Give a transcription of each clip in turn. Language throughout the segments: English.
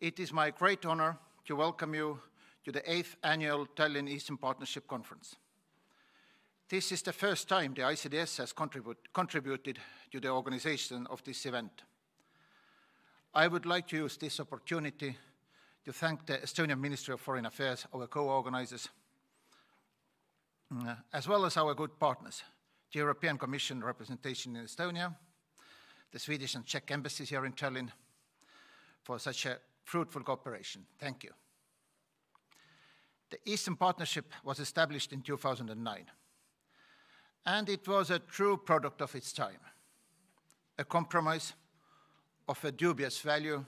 It is my great honor to welcome you to the eighth annual Tallinn Eastern Partnership Conference. This is the first time the ICDS has contribute, contributed to the organization of this event. I would like to use this opportunity to thank the Estonian Ministry of Foreign Affairs, our co-organizers, uh, as well as our good partners, the European Commission representation in Estonia, the Swedish and Czech embassies here in Tallinn, for such a fruitful cooperation. Thank you. The Eastern Partnership was established in 2009, and it was a true product of its time, a compromise of a dubious value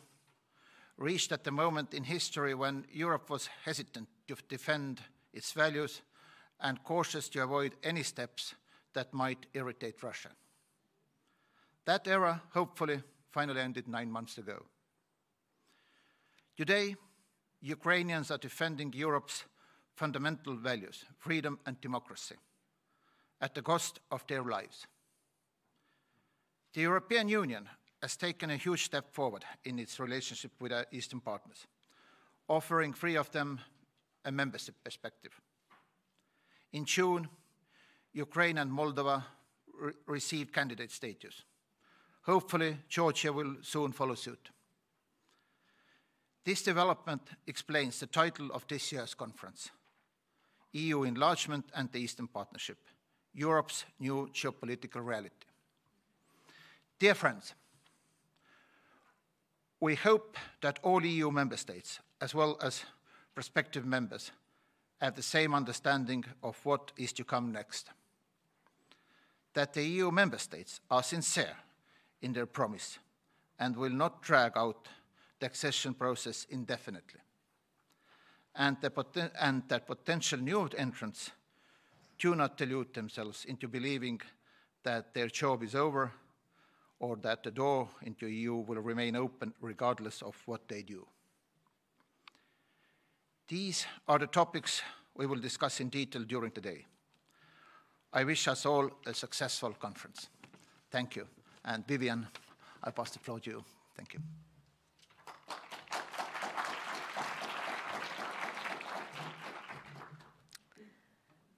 reached at the moment in history when Europe was hesitant to defend its values and cautious to avoid any steps that might irritate Russia. That era, hopefully, finally ended nine months ago. Today, Ukrainians are defending Europe's fundamental values, freedom and democracy, at the cost of their lives. The European Union has taken a huge step forward in its relationship with our Eastern partners, offering three of them a membership perspective. In June, Ukraine and Moldova re received candidate status. Hopefully, Georgia will soon follow suit. This development explains the title of this year's conference EU Enlargement and the Eastern Partnership Europe's New Geopolitical Reality. Dear friends, we hope that all EU member states, as well as prospective members, have the same understanding of what is to come next. That the EU member states are sincere in their promise and will not drag out the accession process indefinitely. And, the and that potential new entrants do not delude themselves into believing that their job is over or that the door into EU will remain open regardless of what they do. These are the topics we will discuss in detail during the day. I wish us all a successful conference. Thank you. And Vivian, I pass the floor to you. Thank you.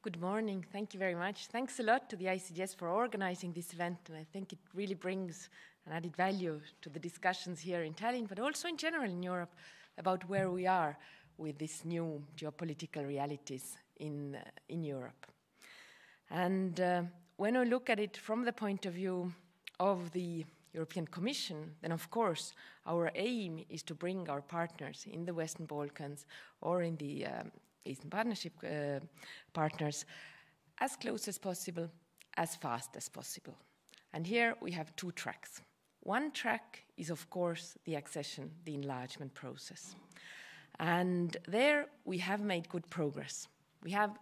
Good morning. Thank you very much. Thanks a lot to the ICDS for organizing this event. I think it really brings an added value to the discussions here in Tallinn, but also in general in Europe about where we are with these new geopolitical realities in, uh, in Europe. And uh, when we look at it from the point of view of the European Commission, then of course our aim is to bring our partners in the Western Balkans or in the um, Eastern Partnership uh, partners as close as possible, as fast as possible. And here we have two tracks. One track is, of course, the accession, the enlargement process. And there we have made good progress. We have,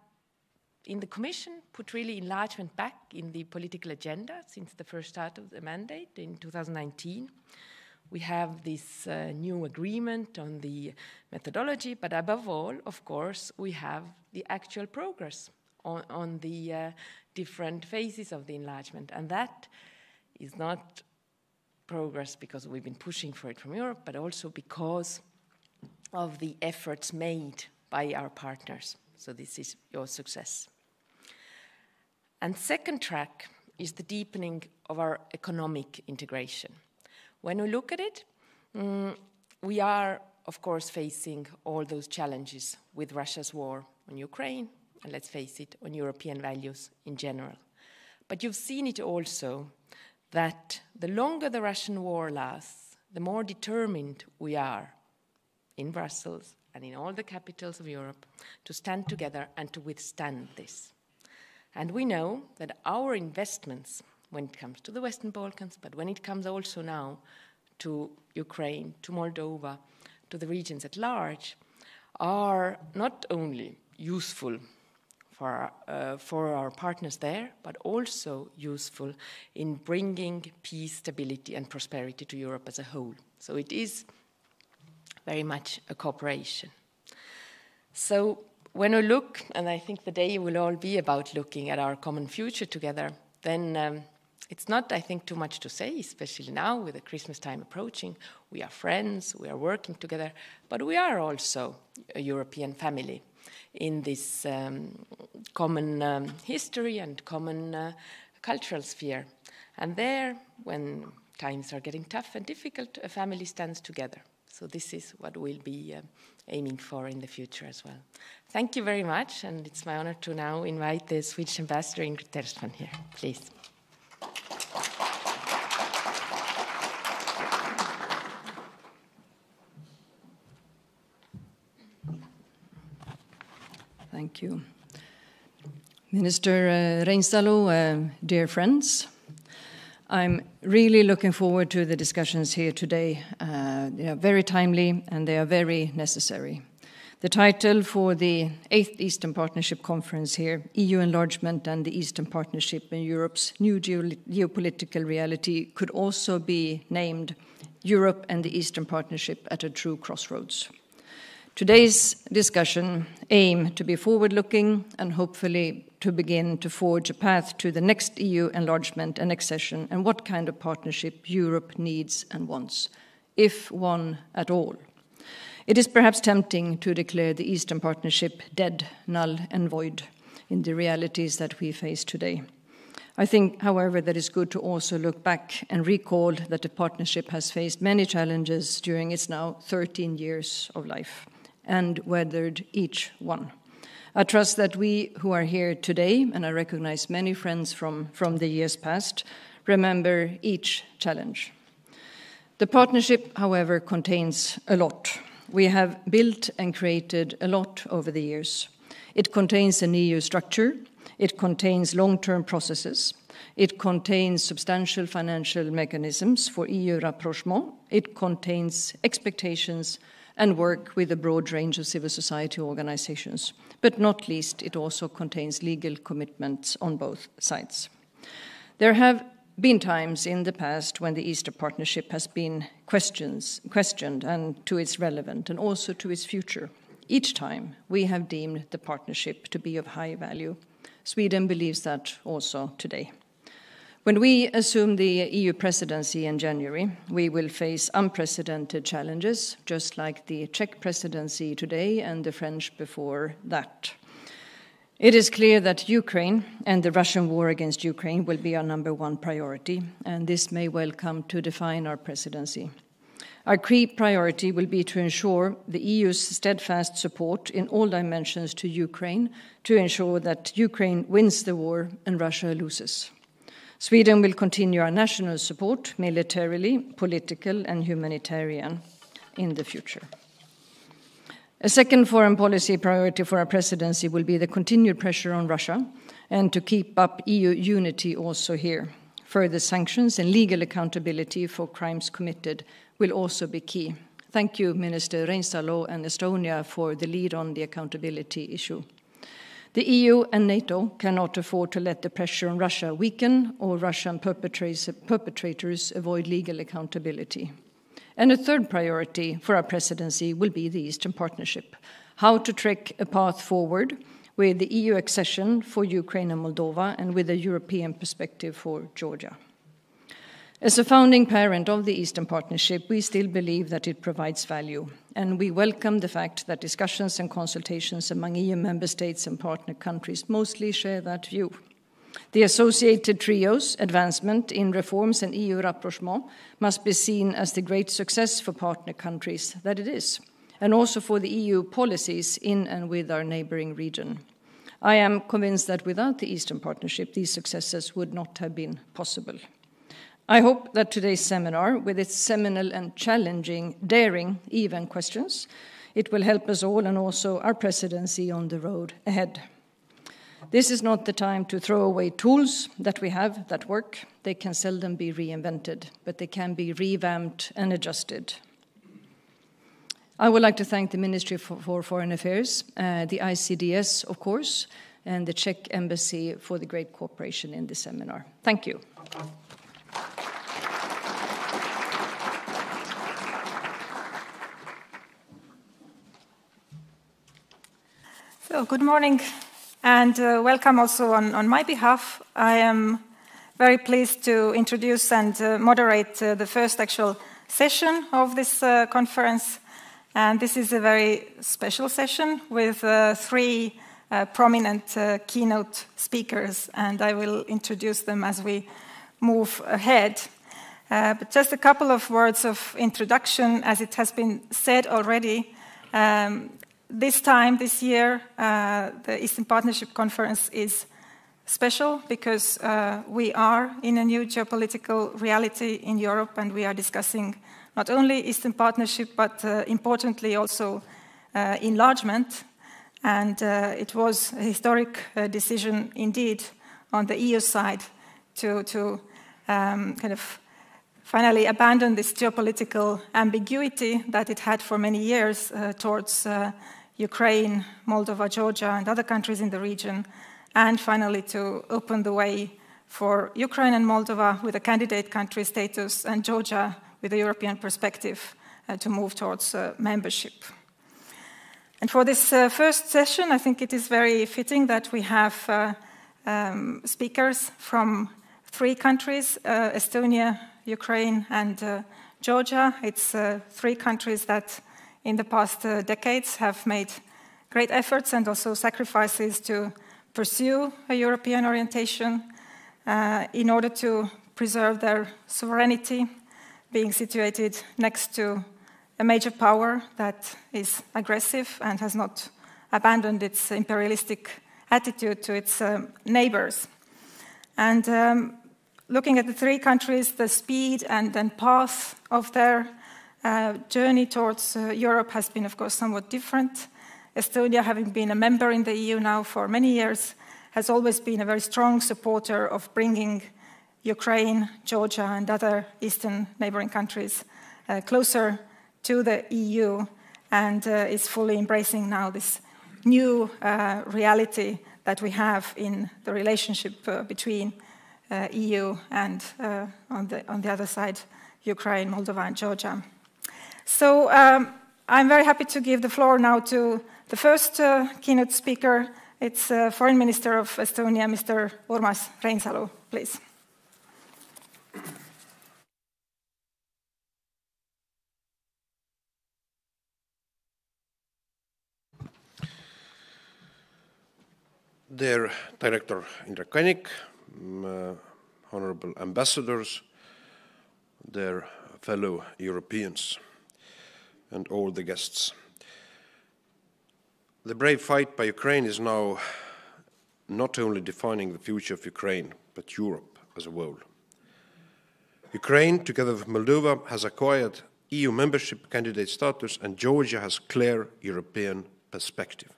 in the Commission, put really enlargement back in the political agenda since the first start of the mandate in 2019. We have this uh, new agreement on the methodology, but above all, of course, we have the actual progress on, on the uh, different phases of the enlargement. And that is not progress because we've been pushing for it from Europe, but also because of the efforts made by our partners. So this is your success. And second track is the deepening of our economic integration. When we look at it, um, we are, of course, facing all those challenges with Russia's war on Ukraine, and let's face it, on European values in general. But you've seen it also that the longer the Russian war lasts, the more determined we are in Brussels and in all the capitals of Europe to stand together and to withstand this. And we know that our investments when it comes to the Western Balkans, but when it comes also now to Ukraine, to Moldova, to the regions at large, are not only useful for, uh, for our partners there, but also useful in bringing peace, stability, and prosperity to Europe as a whole. So it is very much a cooperation. So when we look, and I think the day will all be about looking at our common future together, then um, It's not, I think, too much to say, especially now with the Christmas time approaching. We are friends, we are working together, but we are also a European family in this um, common um, history and common uh, cultural sphere. And there, when times are getting tough and difficult, a family stands together. So this is what we'll be uh, aiming for in the future as well. Thank you very much, and it's my honor to now invite the Swedish ambassador Ingrid Tersman here, please. Thank you. Minister uh, uh, dear friends, I'm really looking forward to the discussions here today. Uh, they are very timely and they are very necessary. The title for the eighth Eastern Partnership Conference here, EU Enlargement and the Eastern Partnership in Europe's New Geopolitical Reality, could also be named Europe and the Eastern Partnership at a True Crossroads. Today's discussion aim to be forward-looking and hopefully to begin to forge a path to the next EU enlargement and accession and what kind of partnership Europe needs and wants, if one at all. It is perhaps tempting to declare the Eastern Partnership dead, null, and void in the realities that we face today. I think, however, that it's good to also look back and recall that the partnership has faced many challenges during its now 13 years of life and weathered each one. I trust that we who are here today, and I recognize many friends from, from the years past, remember each challenge. The partnership, however, contains a lot. We have built and created a lot over the years. It contains an EU structure, it contains long term processes, it contains substantial financial mechanisms for EU rapprochement, it contains expectations and work with a broad range of civil society organizations. But not least, it also contains legal commitments on both sides. There have been times in the past when the Eastern Partnership has been questioned and to its relevance and also to its future. Each time we have deemed the partnership to be of high value. Sweden believes that also today. When we assume the EU presidency in January, we will face unprecedented challenges, just like the Czech presidency today and the French before that. It is clear that Ukraine and the Russian war against Ukraine will be our number one priority, and this may well come to define our presidency. Our key priority will be to ensure the EU's steadfast support in all dimensions to Ukraine to ensure that Ukraine wins the war and Russia loses. Sweden will continue our national support, militarily, political, and humanitarian, in the future. A second foreign policy priority for our presidency will be the continued pressure on Russia and to keep up EU unity also here. Further sanctions and legal accountability for crimes committed will also be key. Thank you, Minister Reinsalu and Estonia, for the lead on the accountability issue. The EU and NATO cannot afford to let the pressure on Russia weaken or Russian perpetrators avoid legal accountability. And a third priority for our presidency will be the Eastern Partnership how to track a path forward with the EU accession for Ukraine and Moldova and with a European perspective for Georgia. As a founding parent of the Eastern Partnership, we still believe that it provides value, and we welcome the fact that discussions and consultations among EU member states and partner countries mostly share that view. The associated trio's advancement in reforms and EU rapprochement must be seen as the great success for partner countries that it is, and also for the EU policies in and with our neighbouring region. I am convinced that without the Eastern Partnership, these successes would not have been possible. I hope that today's seminar, with its seminal and challenging, daring, even questions, it will help us all and also our presidency on the road ahead. This is not the time to throw away tools that we have that work. They can seldom be reinvented, but they can be revamped and adjusted. I would like to thank the Ministry for, for Foreign Affairs, uh, the ICDS, of course, and the Czech Embassy for the great cooperation in this seminar. Thank you. So, good morning and uh, welcome also on, on my behalf. I am very pleased to introduce and uh, moderate uh, the first actual session of this uh, conference. And this is a very special session with uh, three uh, prominent keynote speakers, and I will introduce them as we move ahead. but just a couple of words of introduction, as it has been said already. Um, this time, this year, the Eastern Partnership Conference is special because uh, we are in a new geopolitical reality in Europe and we are discussing not only Eastern Partnership but uh, importantly also uh, enlargement. And uh, it was a historic uh, decision indeed on the EU side to, to um, kind of finally abandon this geopolitical ambiguity that it had for many years uh, towards Ukraine, Moldova, Georgia, and other countries in the region and finally to open the way for Ukraine and Moldova with a candidate country status and Georgia with a European perspective uh, to move towards uh, membership. And for this uh, first session, I think it is very fitting that we have uh, um, speakers from three countries uh, Estonia, Ukraine, and uh, Georgia. It's three countries that in the past decades have made great efforts and also sacrifices to pursue a European orientation uh, in order to preserve their sovereignty, being situated next to a major power that is aggressive and has not abandoned its imperialistic attitude to its um, neighbors. And um, looking at the three countries, the speed and, and path of their uh, journey towards uh, Europe has been, of course, somewhat different. Estonia, having been a member in the EU now for many years, has always been a very strong supporter of bringing Ukraine, Georgia, and other eastern neighboring countries uh, closer to the EU and uh, is fully embracing now this new uh, reality that we have in the relationship between EU and, on, the, on the other side, Ukraine, Moldova, and Georgia. So um, I'm very happy to give the floor now to the first uh, keynote speaker, it's uh, Foreign Minister of Estonia, Mr. Urmas Reinsalu, please. Dear Director Indrek Kannik, uh, honorable ambassadors, dear fellow Europeans, and all the guests. The brave fight by Ukraine is now not only defining the future of Ukraine, but Europe as a whole. Ukraine, together with Moldova, has acquired EU membership candidate status, and Georgia has clear European perspective.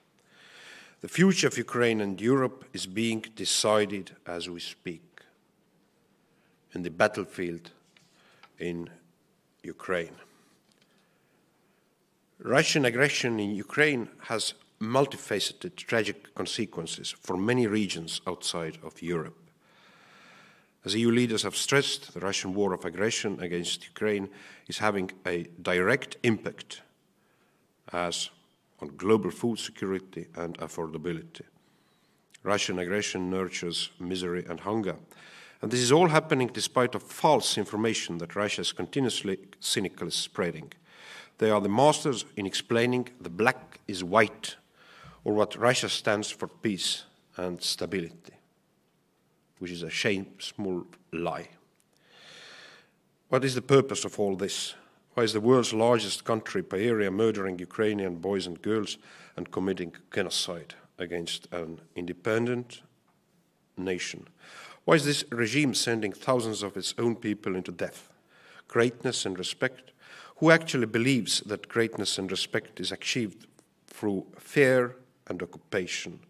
The future of Ukraine and Europe is being decided as we speak in the battlefield in Ukraine. Russian aggression in Ukraine has multifaceted tragic consequences for many regions outside of Europe. As EU leaders have stressed, the Russian war of aggression against Ukraine is having a direct impact as on global food security and affordability. Russian aggression nurtures misery and hunger. And this is all happening despite of false information that Russia is continuously cynically spreading. They are the masters in explaining the black is white or what Russia stands for peace and stability, which is a shameful lie. What is the purpose of all this? Why is the world's largest country by area murdering Ukrainian boys and girls and committing genocide against an independent nation? Why is this regime sending thousands of its own people into death? Greatness and respect? Who actually believes that greatness and respect is achieved through fear and occupation,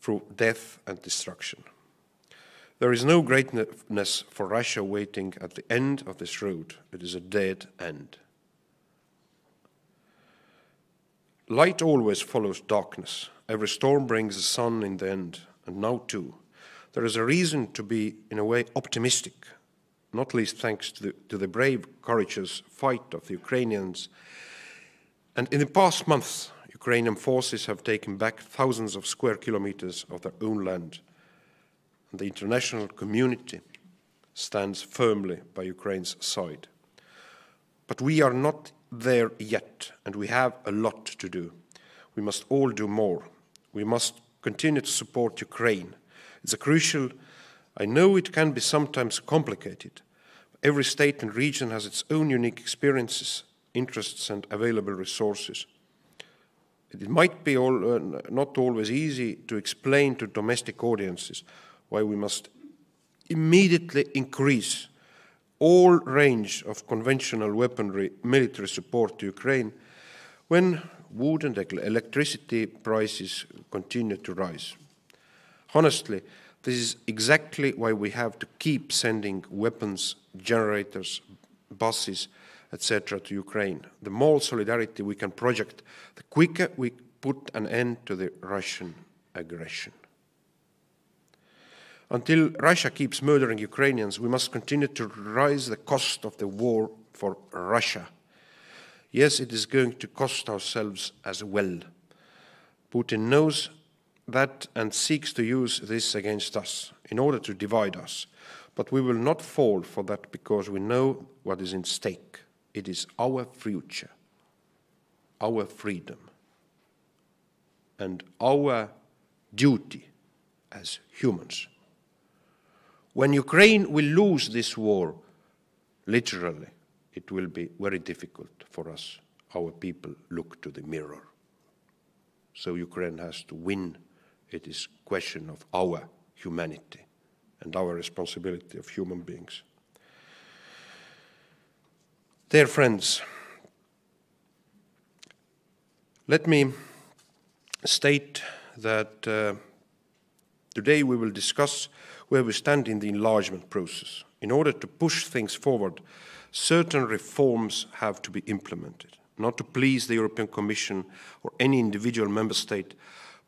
through death and destruction. There is no greatness for Russia waiting at the end of this road. It is a dead end. Light always follows darkness. Every storm brings the sun in the end, and now too. There is a reason to be, in a way, optimistic, not least thanks to the, to the brave, courageous fight of the Ukrainians. And in the past months, Ukrainian forces have taken back thousands of square kilometers of their own land. and the international community stands firmly by Ukraine's side. But we are not there yet, and we have a lot to do. We must all do more. We must continue to support Ukraine. It's a crucial, I know it can be sometimes complicated. Every state and region has its own unique experiences, interests, and available resources. It might be all, uh, not always easy to explain to domestic audiences why we must immediately increase all range of conventional weaponry military support to Ukraine when wood and electricity prices continue to rise. Honestly, this is exactly why we have to keep sending weapons, generators, buses, etc., to Ukraine. The more solidarity we can project, the quicker we put an end to the Russian aggression. Until Russia keeps murdering Ukrainians, we must continue to raise the cost of the war for Russia. Yes, it is going to cost ourselves as well. Putin knows that and seeks to use this against us in order to divide us. But we will not fall for that because we know what is in stake. It is our future, our freedom, and our duty as humans. When Ukraine will lose this war, literally, it will be very difficult for us, our people, look to the mirror. So Ukraine has to win. It is a question of our humanity and our responsibility of human beings. Dear friends, let me state that uh, today we will discuss where we stand in the enlargement process. In order to push things forward, certain reforms have to be implemented, not to please the European Commission or any individual member state,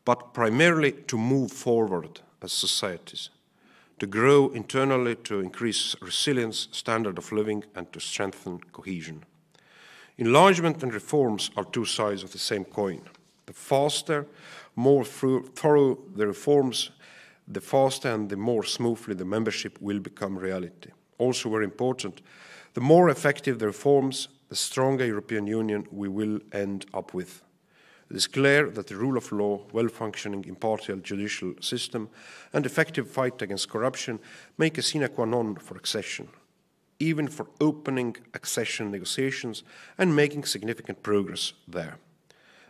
but primarily to move forward as societies to grow internally, to increase resilience, standard of living, and to strengthen cohesion. Enlargement and reforms are two sides of the same coin. The faster, more thorough the reforms, the faster and the more smoothly the membership will become reality. Also, very important, the more effective the reforms, the stronger European Union we will end up with. It is clear that the rule of law, well-functioning impartial judicial system and effective fight against corruption make a sine qua non for accession, even for opening accession negotiations and making significant progress there.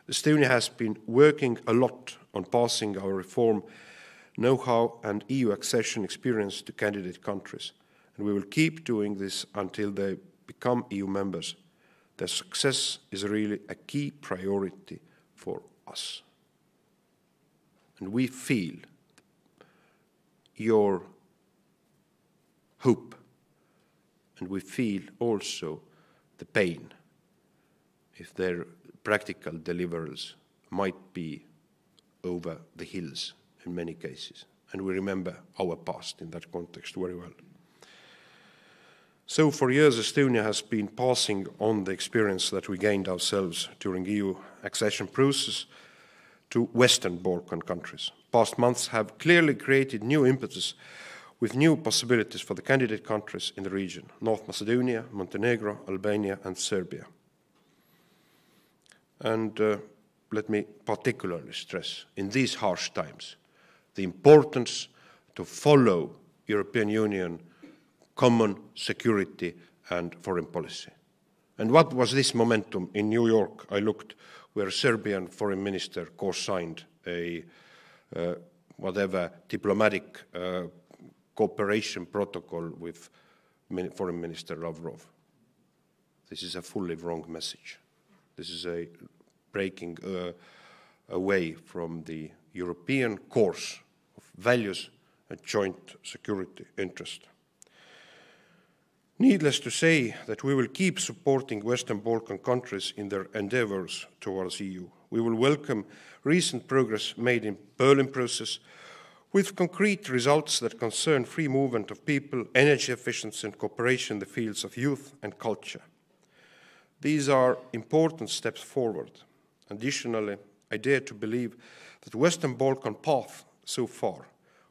Estonia has been working a lot on passing our reform know-how and EU accession experience to candidate countries, and we will keep doing this until they become EU members. Their success is really a key priority us. And we feel your hope, and we feel also the pain if their practical deliverance might be over the hills in many cases. And we remember our past in that context very well. So for years, Estonia has been passing on the experience that we gained ourselves during EU accession process to Western Balkan countries. Past months have clearly created new impetus with new possibilities for the candidate countries in the region, North Macedonia, Montenegro, Albania and Serbia. And uh, let me particularly stress, in these harsh times, the importance to follow European Union common security and foreign policy. And what was this momentum? In New York, I looked where Serbian foreign minister co-signed a uh, whatever diplomatic uh, cooperation protocol with foreign minister Lavrov. This is a fully wrong message. This is a breaking uh, away from the European course of values and joint security interest. Needless to say that we will keep supporting Western Balkan countries in their endeavours towards EU. We will welcome recent progress made in Berlin process with concrete results that concern free movement of people, energy efficiency and cooperation in the fields of youth and culture. These are important steps forward. Additionally, I dare to believe that Western Balkan path so far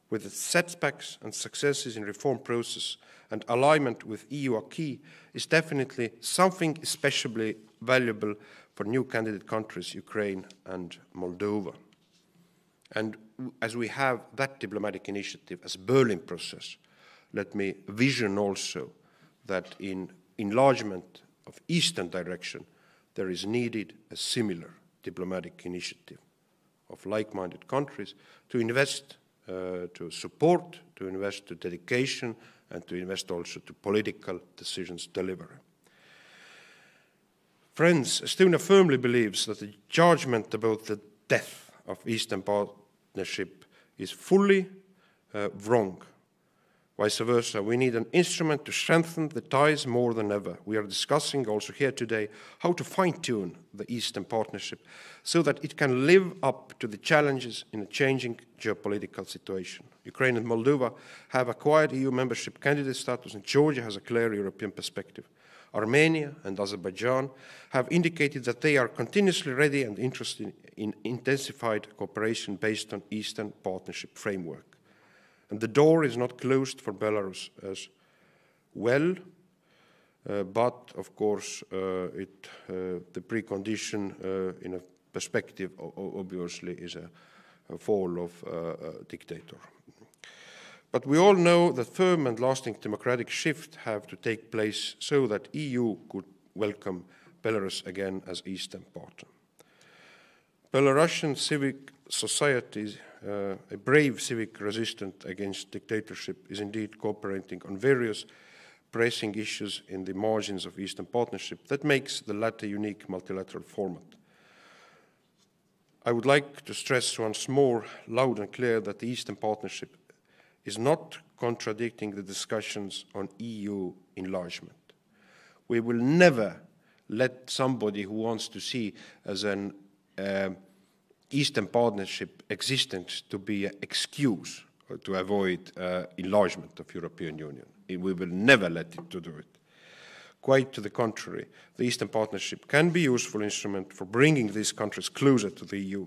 with its setbacks and successes in reform process and alignment with EU acquis is definitely something especially valuable for new candidate countries, Ukraine and Moldova. And as we have that diplomatic initiative as Berlin process, let me vision also that in enlargement of eastern direction, there is needed a similar diplomatic initiative of like-minded countries to invest, uh, to support, to invest to dedication, and to invest also to political decisions delivery. Friends, Estonia firmly believes that the judgment about the death of Eastern Partnership is fully uh, wrong Vice versa, we need an instrument to strengthen the ties more than ever. We are discussing also here today how to fine tune the Eastern Partnership so that it can live up to the challenges in a changing geopolitical situation. Ukraine and Moldova have acquired EU membership candidate status, and Georgia has a clear European perspective. Armenia and Azerbaijan have indicated that they are continuously ready and interested in intensified cooperation based on Eastern Partnership framework. And the door is not closed for Belarus as well, uh, but of course, uh, it, uh, the precondition uh, in a perspective obviously is a, a fall of a dictator. But we all know that firm and lasting democratic shift have to take place so that EU could welcome Belarus again as Eastern partner. Belarusian civic society uh, a brave civic resistance against dictatorship is indeed cooperating on various pressing issues in the margins of Eastern Partnership that makes the latter unique multilateral format. I would like to stress once more, loud and clear, that the Eastern Partnership is not contradicting the discussions on EU enlargement. We will never let somebody who wants to see as an uh, Eastern Partnership existence to be an excuse to avoid uh, enlargement of European Union. We will never let it to do it. Quite to the contrary, the Eastern Partnership can be a useful instrument for bringing these countries closer to the EU.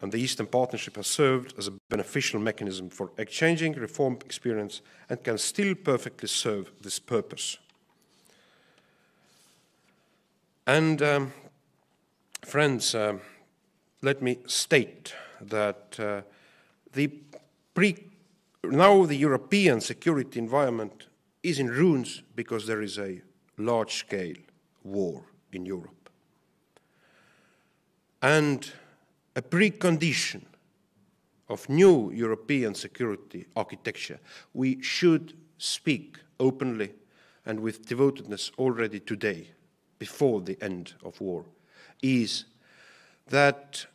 And the Eastern Partnership has served as a beneficial mechanism for exchanging reform experience and can still perfectly serve this purpose. And um, friends, um, let me state that uh, the pre now the European security environment is in ruins because there is a large-scale war in Europe. And a precondition of new European security architecture, we should speak openly and with devotedness already today, before the end of war, is that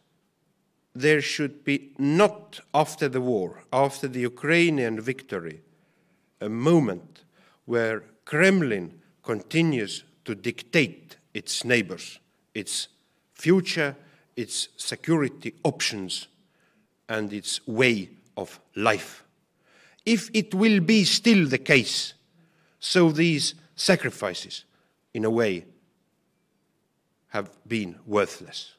there should be not after the war, after the Ukrainian victory, a moment where Kremlin continues to dictate its neighbors, its future, its security options, and its way of life. If it will be still the case, so these sacrifices, in a way, have been worthless.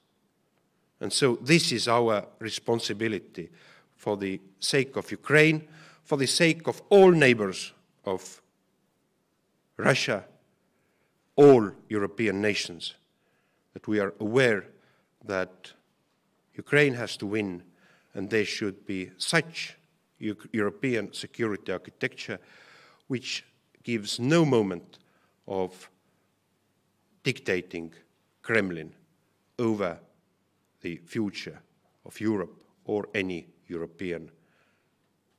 And so this is our responsibility for the sake of Ukraine, for the sake of all neighbors of Russia, all European nations, that we are aware that Ukraine has to win and there should be such European security architecture which gives no moment of dictating Kremlin over the future of Europe or any European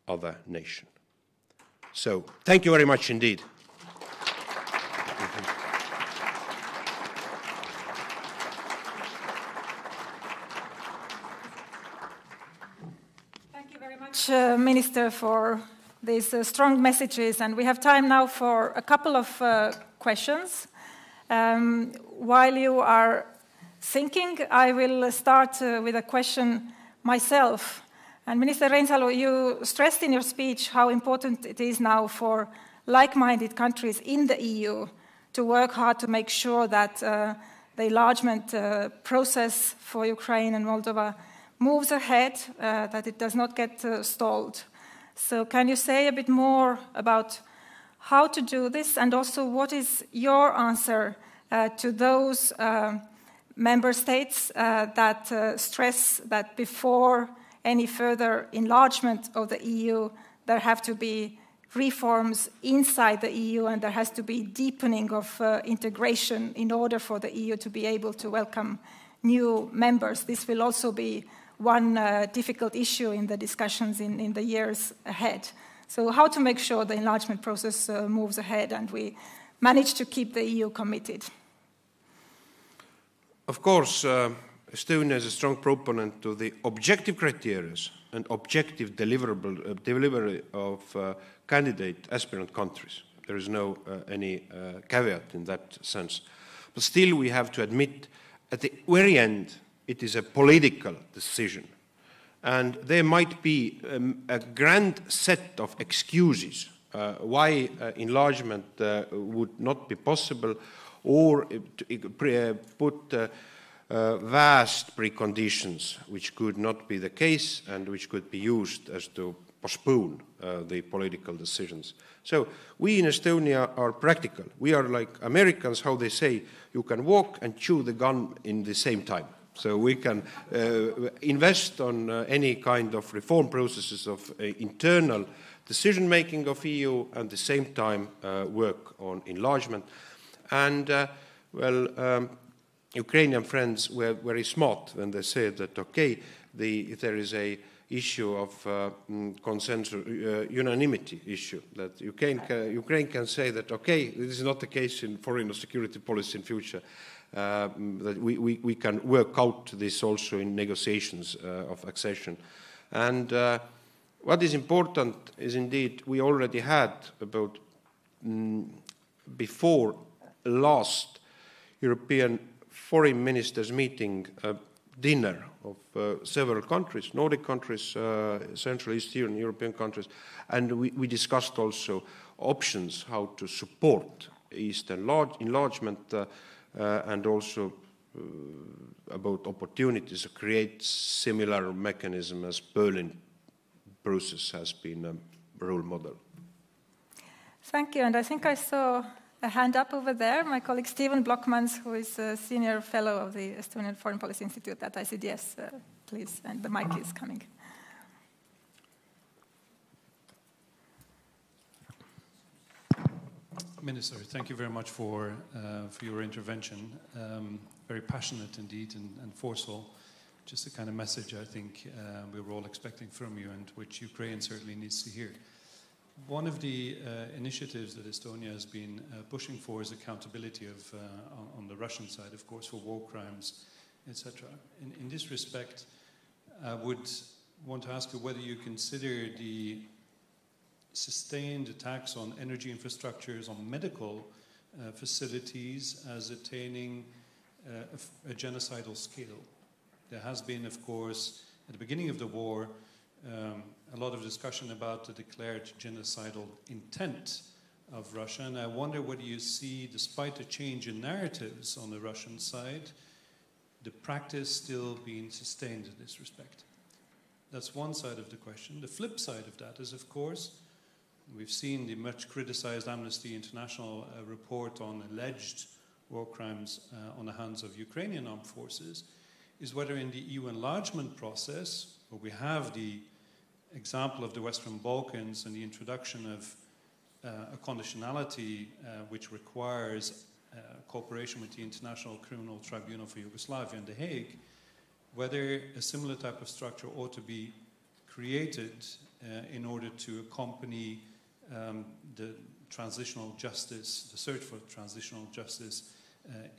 other nation. So, thank you very much indeed. Thank you very much, uh, Minister, for these uh, strong messages. And we have time now for a couple of uh, questions. Um, while you are thinking. I will start uh, with a question myself. And Minister Reinsalu, you stressed in your speech how important it is now for like-minded countries in the EU to work hard to make sure that uh, the enlargement uh, process for Ukraine and Moldova moves ahead, uh, that it does not get uh, stalled. So, can you say a bit more about how to do this and also what is your answer uh, to those uh, member states uh, that uh, stress that before any further enlargement of the EU, there have to be reforms inside the EU and there has to be deepening of uh, integration in order for the EU to be able to welcome new members. This will also be one uh, difficult issue in the discussions in, in, the years ahead. So, how to make sure the enlargement process uh, moves ahead and we manage to keep the EU committed? Of course, uh, Estonia is a strong proponent to the objective criteria and objective deliverable, uh, delivery of uh, candidate aspirant countries. There is no uh, any uh, caveat in that sense. But still, we have to admit at the very end, it is a political decision. And there might be um, a grand set of excuses uh, why uh, enlargement uh, would not be possible or put uh, vast preconditions which could not be the case and which could be used as to postpone uh, the political decisions. So we in Estonia are practical. We are like Americans, how they say, you can walk and chew the gun in the same time. So we can uh, invest on uh, any kind of reform processes of uh, internal decision making of EU and at the same time uh, work on enlargement. And uh, well, um, Ukrainian friends were very smart when they said that okay, the, there is a issue of uh, mm, consensus, uh, unanimity issue. That Ukraine can, Ukraine can say that, okay, this is not the case in foreign or security policy in future. Uh, that we, we, we, can work out this also in negotiations uh, of accession. And uh, what is important is indeed we already had about mm, before last European foreign ministers meeting dinner of uh, several countries, Nordic countries, uh, Central Eastern European countries, and we, we, discussed also options how to support Eastern enlargement uh, uh, and also uh, about opportunities to create similar mechanism as Berlin process has been a role model. Thank you, and I think I saw a hand up over there. My colleague Stephen Blockmans, who is a senior fellow of the Estonian Foreign Policy Institute at ICDS, uh, please, and the mic is coming. Minister, thank you very much for, uh, for your intervention. Um, very passionate indeed and, and, forceful. Just the kind of message I think uh, we were all expecting from you and which Ukraine certainly needs to hear. One of the uh, initiatives that Estonia has been uh, pushing for is accountability of, uh, on, the Russian side, of course, for war crimes, etc. In, in, this respect, I would want to ask you whether you consider the sustained attacks on energy infrastructures, on medical uh, facilities, as attaining uh, a, a genocidal scale. There has been, of course, at the beginning of the war, um, a lot of discussion about the declared genocidal intent of Russia, and I wonder whether you see, despite the change in narratives on the Russian side, the practice still being sustained in this respect. That's one side of the question. The flip side of that is, of course, we've seen the much criticized Amnesty International uh, report on alleged war crimes uh, on the hands of Ukrainian armed forces, is whether in the EU enlargement process, where we have the example of the Western Balkans and the introduction of uh, a conditionality uh, which requires uh, cooperation with the International Criminal Tribunal for Yugoslavia in The Hague, whether a similar type of structure ought to be created in order to accompany um, the transitional justice, the search for transitional justice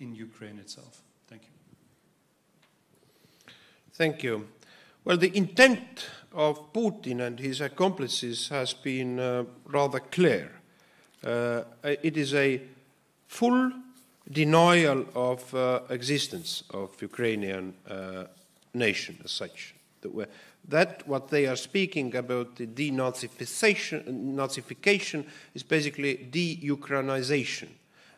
in Ukraine itself. Thank you. Thank you. Well, the intent of Putin and his accomplices has been uh, rather clear. Uh, it is a full denial of uh, existence of Ukrainian uh, nation as such. That, what they are speaking about the denazification is basically de-Ukrainization.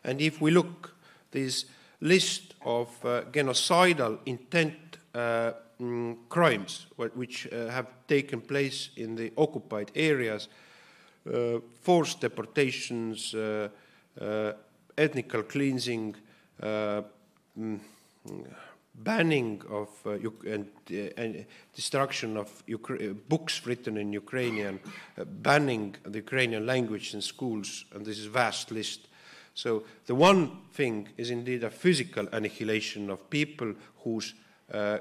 And if we look this list of uh, genocidal intent uh, mm, crimes which uh, have taken place in the occupied areas, uh, forced deportations, uh, uh, ethnical cleansing, uh, mm, banning of and, and, destruction of Ukra books written in Ukrainian, banning the Ukrainian language in schools, and this is a vast list. So the one thing is indeed a physical annihilation of people whose uh,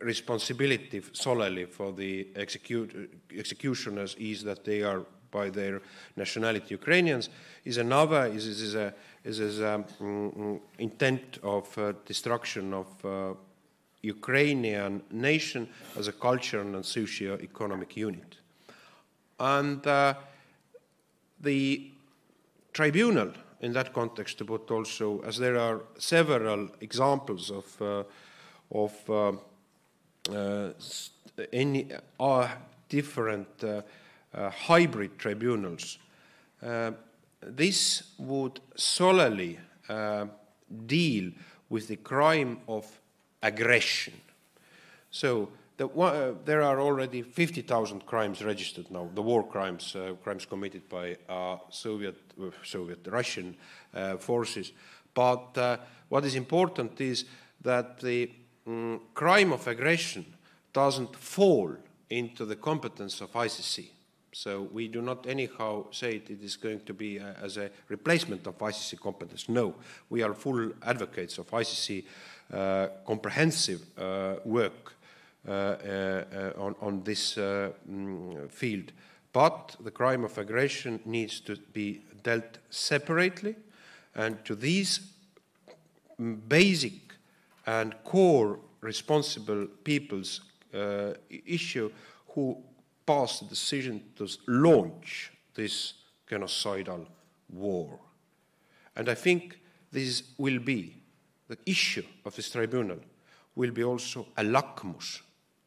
responsibility solely for the executioners is that they are by their nationality Ukrainians is another is, is, a, is, is a um, intent of uh, destruction of uh, Ukrainian nation as a cultural and socio-economic unit. And uh, the tribunal in that context, but also as there are several examples of, uh, of uh, uh, any different hybrid tribunals. this would solely deal with the crime of aggression. So the, uh, there are already 50,000 crimes registered now, the war crimes, uh, crimes committed by uh, Soviet, uh, Soviet, Russian uh, forces. But uh, what is important is that the um, crime of aggression doesn't fall into the competence of ICC. So we do not anyhow say it is going to be as a replacement of ICC competence. No, we are full advocates of ICC comprehensive work uh, uh, on, on, this uh, mm, field. But the crime of aggression needs to be dealt separately, and to these basic and core responsible people's uh, issue who passed the decision to launch this genocidal war. And I think this will be the issue of this tribunal will be also a lackmus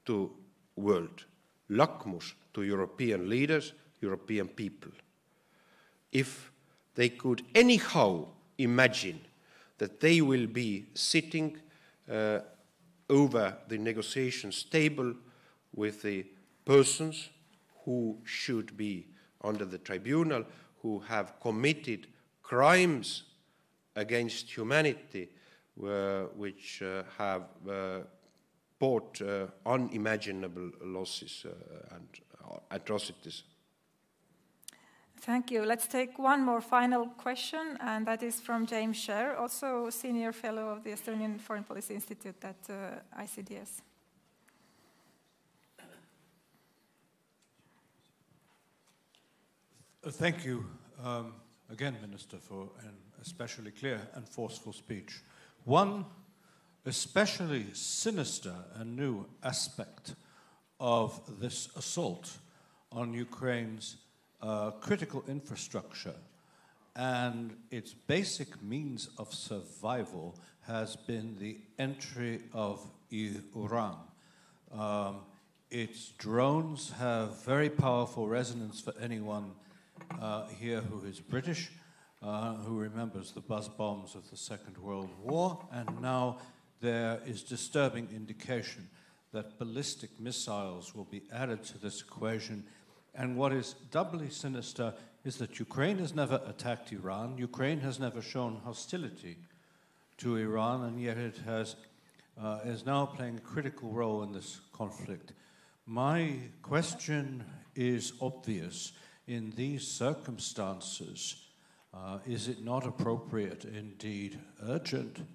to world, lackmus to European leaders, European people. If they could anyhow imagine that they will be sitting uh, over the negotiations table with the persons who should be under the tribunal, who have committed crimes against humanity, uh, which uh, have uh, brought uh, unimaginable losses uh, and atrocities. Thank you. Let's take one more final question, and that is from James Sherr, also Senior Fellow of the Estonian Foreign Policy Institute at uh, ICDS. Uh, thank you um, again, Minister, for an especially clear and forceful speech. One especially sinister and new aspect of this assault on Ukraine's uh, critical infrastructure and its basic means of survival has been the entry of Iran. Um, its drones have very powerful resonance for anyone uh, here who is British, uh, who remembers the buzz bombs of the Second World War, and now there is disturbing indication that ballistic missiles will be added to this equation. And what is doubly sinister is that Ukraine has never attacked Iran. Ukraine has never shown hostility to Iran, and yet it has, uh, is now playing a critical role in this conflict. My question is obvious. In these circumstances, uh, is it not appropriate, indeed urgent,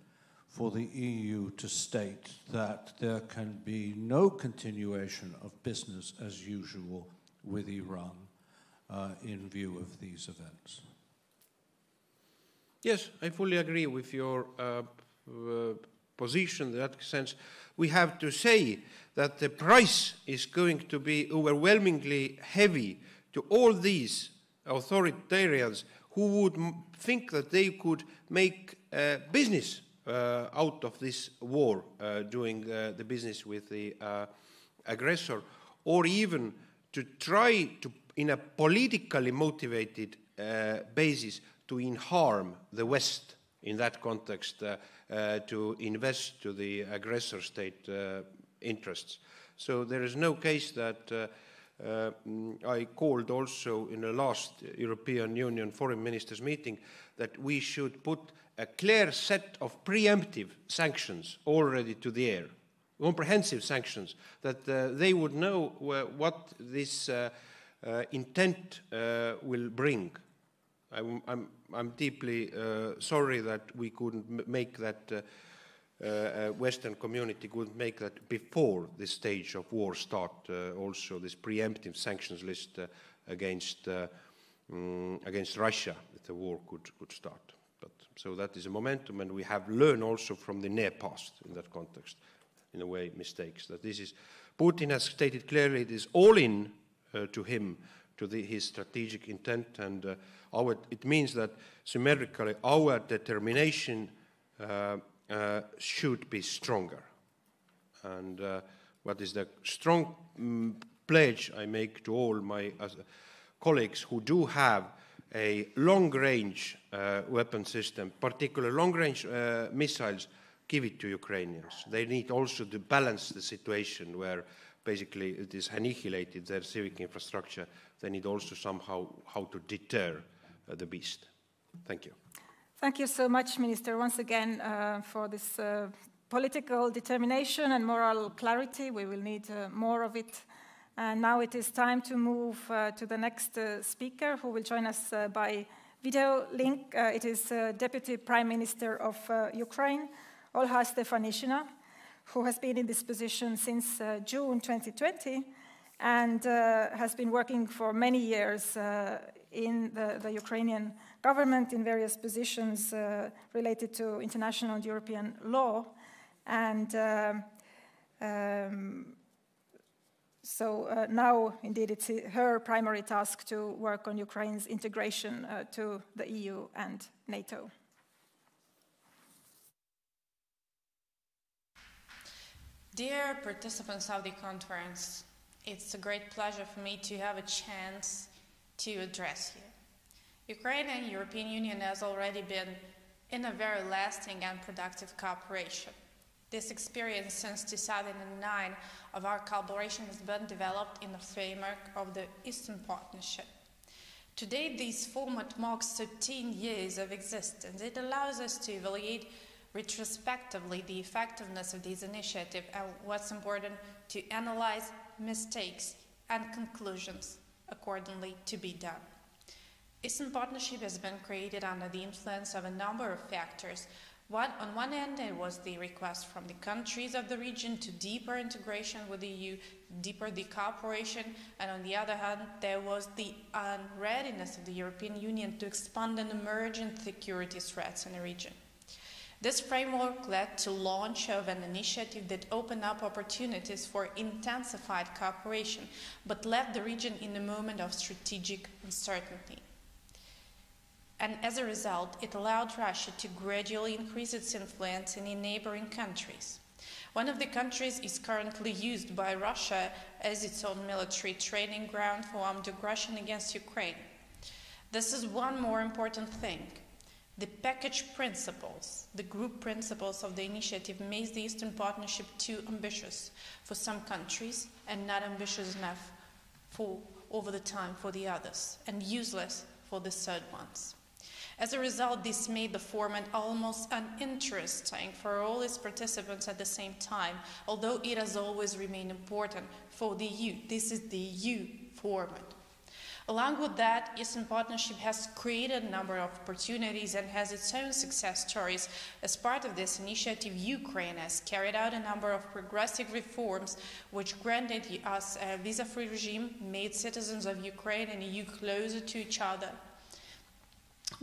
for the EU to state that there can be no continuation of business as usual with Iran uh, in view of these events. Yes, I fully agree with your uh, uh, position in that sense. We have to say that the price is going to be overwhelmingly heavy to all these authoritarians who would think that they could make uh, business uh, out of this war, uh, doing uh, the business with the aggressor, or even to try to, in a politically motivated basis, to harm the West in that context uh, uh, to invest to the aggressor state uh, interests. So there is no case that uh, uh, I called also in the last European Union foreign ministers meeting that we should put a clear set of preemptive sanctions already to the air, comprehensive sanctions, that uh, they would know what this uh, uh, intent will bring. I'm, I'm, I'm deeply sorry that we couldn't make that uh, Western community couldn't make that before this stage of war start, uh, also this preemptive sanctions list uh, against, um, against Russia, if the war could, could start. But, so that is a momentum, and we have learned also from the near past in that context, in a way, mistakes. That this is, Putin has stated clearly it is all in uh, to him, to the, his strategic intent, and uh, our, it means that symmetrically our determination uh, uh, should be stronger. And uh, what is the strong um, pledge I make to all my colleagues who do have a long-range uh, weapon system, particularly long-range uh, missiles, give it to Ukrainians. They need also to balance the situation where basically it is annihilated, their civic infrastructure. They need also somehow how to deter uh, the beast. Thank you. Thank you so much, Minister, once again uh, for this uh, political determination and moral clarity. We will need uh, more of it. And now it is time to move uh, to the next uh, speaker who will join us by video link. it is Deputy Prime Minister of Ukraine, Olha Stefanishyna, who has been in this position since June 2020 and has been working for many years in the, the Ukrainian government in various positions uh, related to international and European law. And uh, um, so uh, now, indeed, it's her primary task to work on Ukraine's integration uh, to the EU and NATO. Dear participants of the conference, it's a great pleasure for me to have a chance to address you. Ukraine and European Union has already been in a very lasting and productive cooperation. This experience since 2009 of our collaboration has been developed in the framework of the Eastern Partnership. Today, this format marks 13 years of existence. It allows us to evaluate retrospectively the effectiveness of these initiatives and what's important to analyze mistakes and conclusions accordingly to be done. Eastern Partnership has been created under the influence of a number of factors. One, on one end, it was the request from the countries of the region to deeper integration with the EU, deeper the cooperation, and on the other hand, there was the unreadiness of the European Union to expand on emergent security threats in the region. This framework led to launch of an initiative that opened up opportunities for intensified cooperation, but left the region in a moment of strategic uncertainty and as a result, it allowed Russia to gradually increase its influence in neighboring countries. One of the countries is currently used by Russia as its own military training ground for armed aggression against Ukraine. This is one more important thing. The package principles, the group principles of the initiative, makes the Eastern Partnership too ambitious for some countries and not ambitious enough for over the time for the others, and useless for the third ones. As a result, this made the format almost uninteresting for all its participants at the same time, although it has always remained important for the EU. This is the EU format. Along with that, Eastern Partnership has created a number of opportunities and has its own success stories. As part of this initiative, Ukraine has carried out a number of progressive reforms which granted us a visa-free regime, made citizens of Ukraine and EU closer to each other,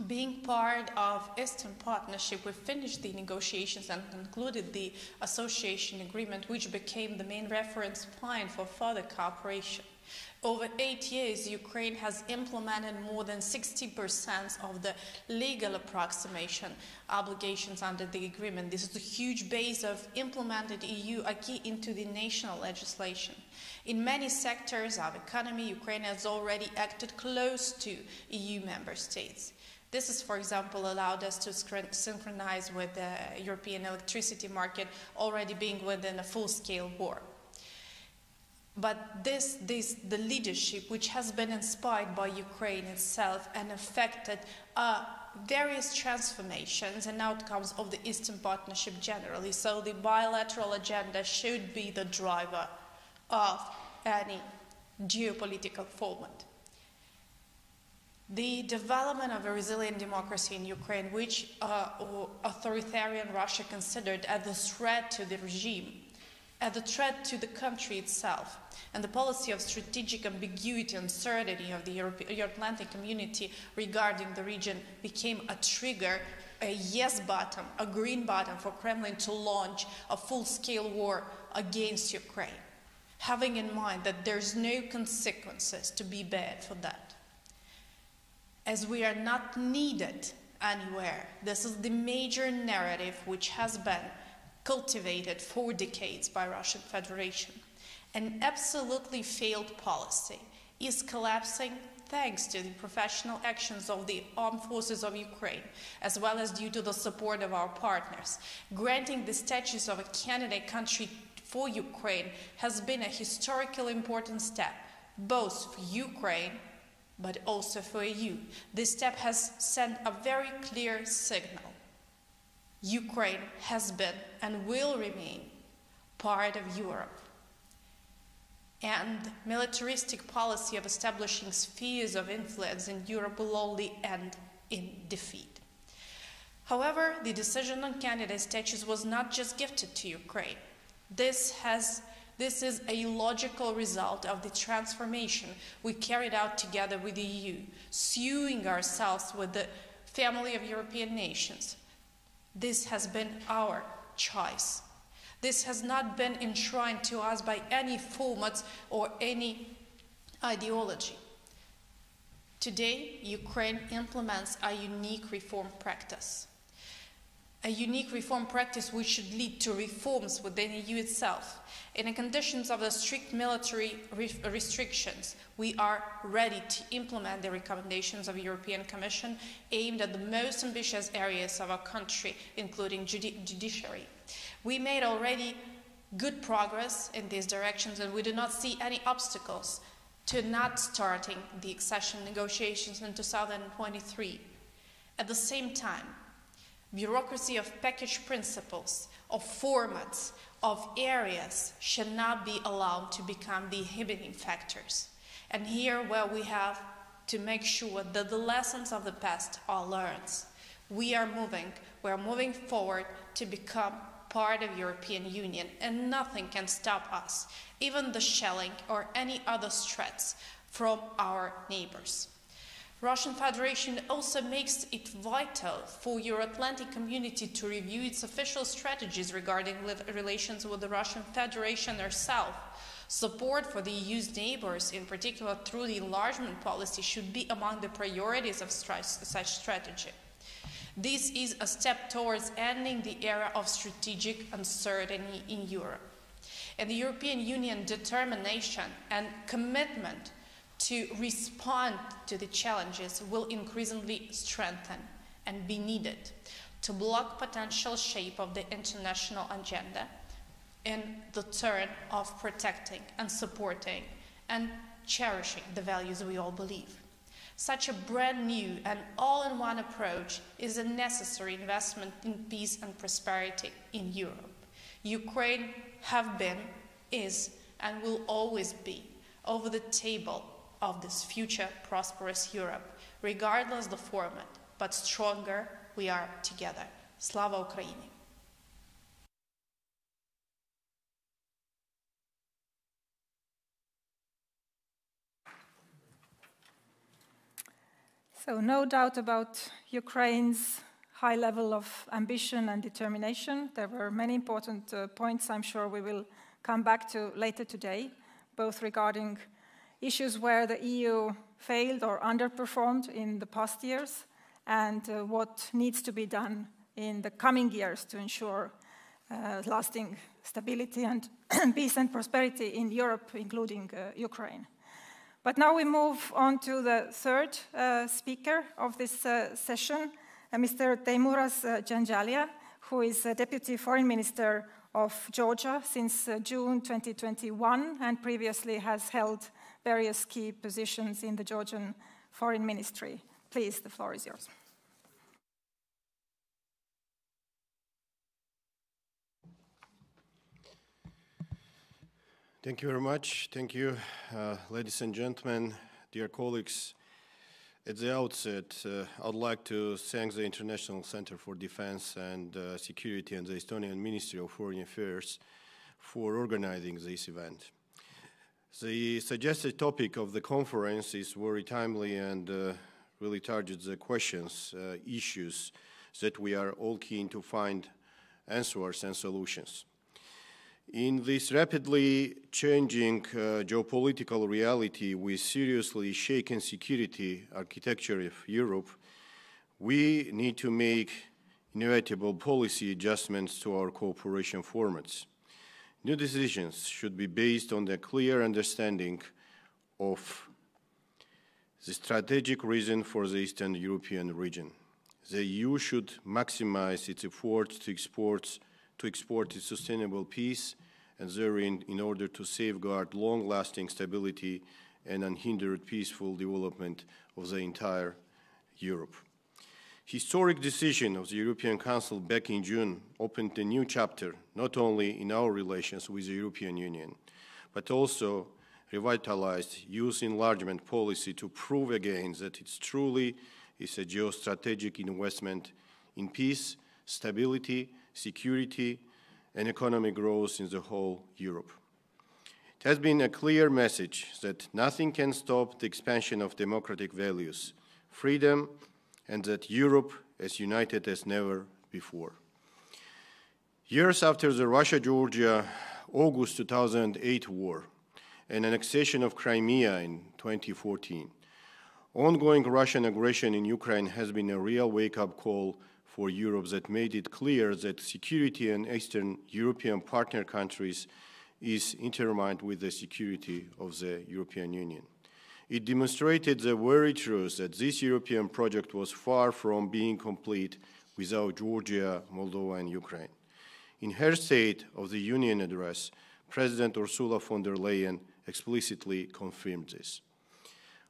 being part of Eastern Partnership, we finished the negotiations and concluded the association agreement, which became the main reference point for further cooperation. Over eight years, Ukraine has implemented more than 60% of the legal approximation obligations under the agreement. This is a huge base of implemented EU acquis into the national legislation. In many sectors of economy, Ukraine has already acted close to EU member states. This has, for example, allowed us to synchronize with the European electricity market already being within a full-scale war. But this, this, the leadership, which has been inspired by Ukraine itself and affected uh, various transformations and outcomes of the Eastern Partnership generally. So the bilateral agenda should be the driver of any geopolitical format. The development of a resilient democracy in Ukraine, which uh, authoritarian Russia considered as a threat to the regime, as a threat to the country itself, and the policy of strategic ambiguity and uncertainty of the Euro Atlantic community regarding the region became a trigger, a yes button, a green button for Kremlin to launch a full-scale war against Ukraine, having in mind that there's no consequences to be bad for that as we are not needed anywhere. This is the major narrative which has been cultivated for decades by Russian Federation. An absolutely failed policy is collapsing thanks to the professional actions of the armed forces of Ukraine, as well as due to the support of our partners. Granting the status of a candidate country for Ukraine has been a historically important step, both for Ukraine but also for EU. This step has sent a very clear signal. Ukraine has been and will remain part of Europe. And militaristic policy of establishing spheres of influence in Europe will only end in defeat. However, the decision on candidate status was not just gifted to Ukraine. This has this is a logical result of the transformation we carried out together with the EU, suing ourselves with the family of European nations. This has been our choice. This has not been enshrined to us by any formats or any ideology. Today, Ukraine implements a unique reform practice a unique reform practice which should lead to reforms within the EU itself. In the conditions of the strict military re restrictions, we are ready to implement the recommendations of the European Commission aimed at the most ambitious areas of our country, including judi judiciary. We made already good progress in these directions and we do not see any obstacles to not starting the accession negotiations in 2023. At the same time, bureaucracy of package principles, of formats, of areas should not be allowed to become the inhibiting factors. And here where we have to make sure that the lessons of the past are learned. We are moving, we are moving forward to become part of European Union and nothing can stop us, even the shelling or any other threats from our neighbors. Russian Federation also makes it vital for Euro-Atlantic community to review its official strategies regarding relations with the Russian Federation herself. Support for the EU's neighbors, in particular through the enlargement policy, should be among the priorities of such strategy. This is a step towards ending the era of strategic uncertainty in Europe. And the European Union determination and commitment to respond to the challenges will increasingly strengthen and be needed to block potential shape of the international agenda in the turn of protecting and supporting and cherishing the values we all believe. Such a brand new and all-in-one approach is a necessary investment in peace and prosperity in Europe. Ukraine have been, is, and will always be over the table of this future prosperous Europe, regardless the format, but stronger we are together. Slava Ukraini! So, no doubt about Ukraine's high level of ambition and determination. There were many important uh, points I'm sure we will come back to later today, both regarding issues where the EU failed or underperformed in the past years, and uh, what needs to be done in the coming years to ensure uh, lasting stability and peace and prosperity in Europe, including uh, Ukraine. But now we move on to the third uh, speaker of this uh, session, uh, Mr. Teimuraz Janjalia, who is Deputy Foreign Minister of Georgia since June 2021 and previously has held various key positions in the Georgian Foreign Ministry. Please, the floor is yours. Thank you very much. Thank you, uh, ladies and gentlemen, dear colleagues. At the outset, uh, I'd like to thank the International Center for Defense and uh, Security and the Estonian Ministry of Foreign Affairs for organizing this event. The suggested topic of the conference is very timely and uh, really targets the questions, uh, issues that we are all keen to find answers and solutions. In this rapidly changing uh, geopolitical reality with seriously shaken security architecture of Europe, we need to make inevitable policy adjustments to our cooperation formats. New decisions should be based on the clear understanding of the strategic reason for the Eastern European region. The EU should maximize its efforts to export to export its sustainable peace and therein in order to safeguard long-lasting stability and unhindered peaceful development of the entire Europe. Historic decision of the European Council back in June opened a new chapter not only in our relations with the European Union, but also revitalized youth enlargement policy to prove again that it truly is a geostrategic investment in peace, stability, security, and economic growth in the whole Europe. It has been a clear message that nothing can stop the expansion of democratic values, freedom, and that Europe is united as never before. Years after the Russia-Georgia August 2008 war and annexation of Crimea in 2014, ongoing Russian aggression in Ukraine has been a real wake-up call for Europe that made it clear that security in Eastern European partner countries is intertwined with the security of the European Union. It demonstrated the very truth that this European project was far from being complete without Georgia, Moldova, and Ukraine. In her State of the Union address, President Ursula von der Leyen explicitly confirmed this.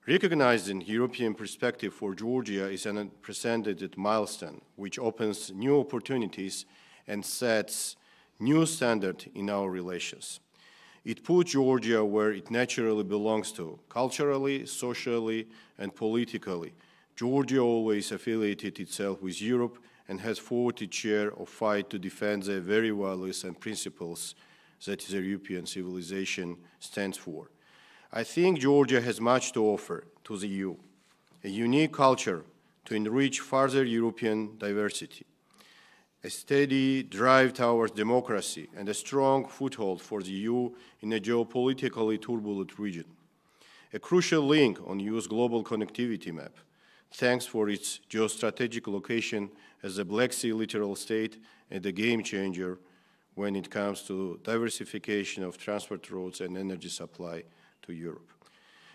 Recognizing European perspective for Georgia is an unprecedented milestone, which opens new opportunities and sets new standard in our relations. It puts Georgia where it naturally belongs to, culturally, socially, and politically. Georgia always affiliated itself with Europe and has fought its share of fight to defend the very values and principles that the European civilization stands for. I think Georgia has much to offer to the EU, a unique culture to enrich further European diversity, a steady drive towards democracy, and a strong foothold for the EU in a geopolitically turbulent region. A crucial link on the EU's global connectivity map, thanks for its geostrategic location as a Black Sea littoral state and a game changer when it comes to diversification of transport routes and energy supply to Europe.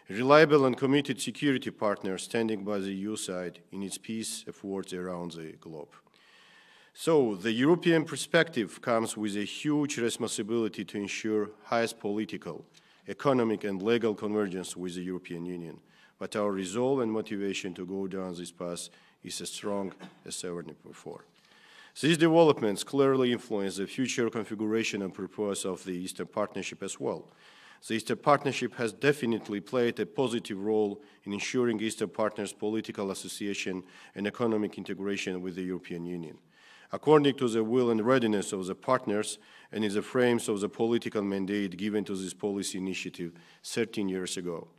A reliable and committed security partner standing by the EU side in its peace efforts around the globe. So, the European perspective comes with a huge responsibility to ensure highest political, economic, and legal convergence with the European Union. But our resolve and motivation to go down this path is as strong as ever before. These developments clearly influence the future configuration and purpose of the Eastern Partnership as well. The Eastern Partnership has definitely played a positive role in ensuring Eastern partners' political association and economic integration with the European Union. According to the will and readiness of the partners and in the frames of the political mandate given to this policy initiative 13 years ago.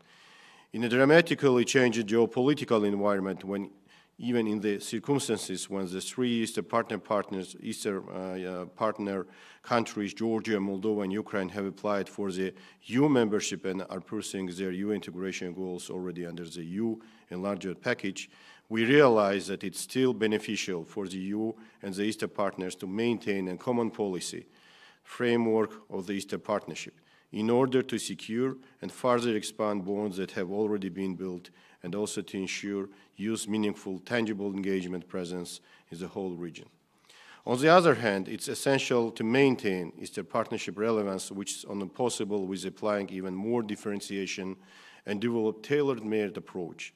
In a dramatically changed geopolitical environment when even in the circumstances when the three Eastern partner partners, Eastern uh, uh, partner countries, Georgia, Moldova, and Ukraine, have applied for the EU membership and are pursuing their EU integration goals already under the EU enlarged package, we realize that it's still beneficial for the EU and the Eastern partners to maintain a common policy framework of the Eastern Partnership in order to secure and further expand bonds that have already been built and also to ensure use meaningful, tangible engagement presence in the whole region. On the other hand, it's essential to maintain Eastern Partnership relevance, which is only possible with applying even more differentiation and develop tailored-made approach.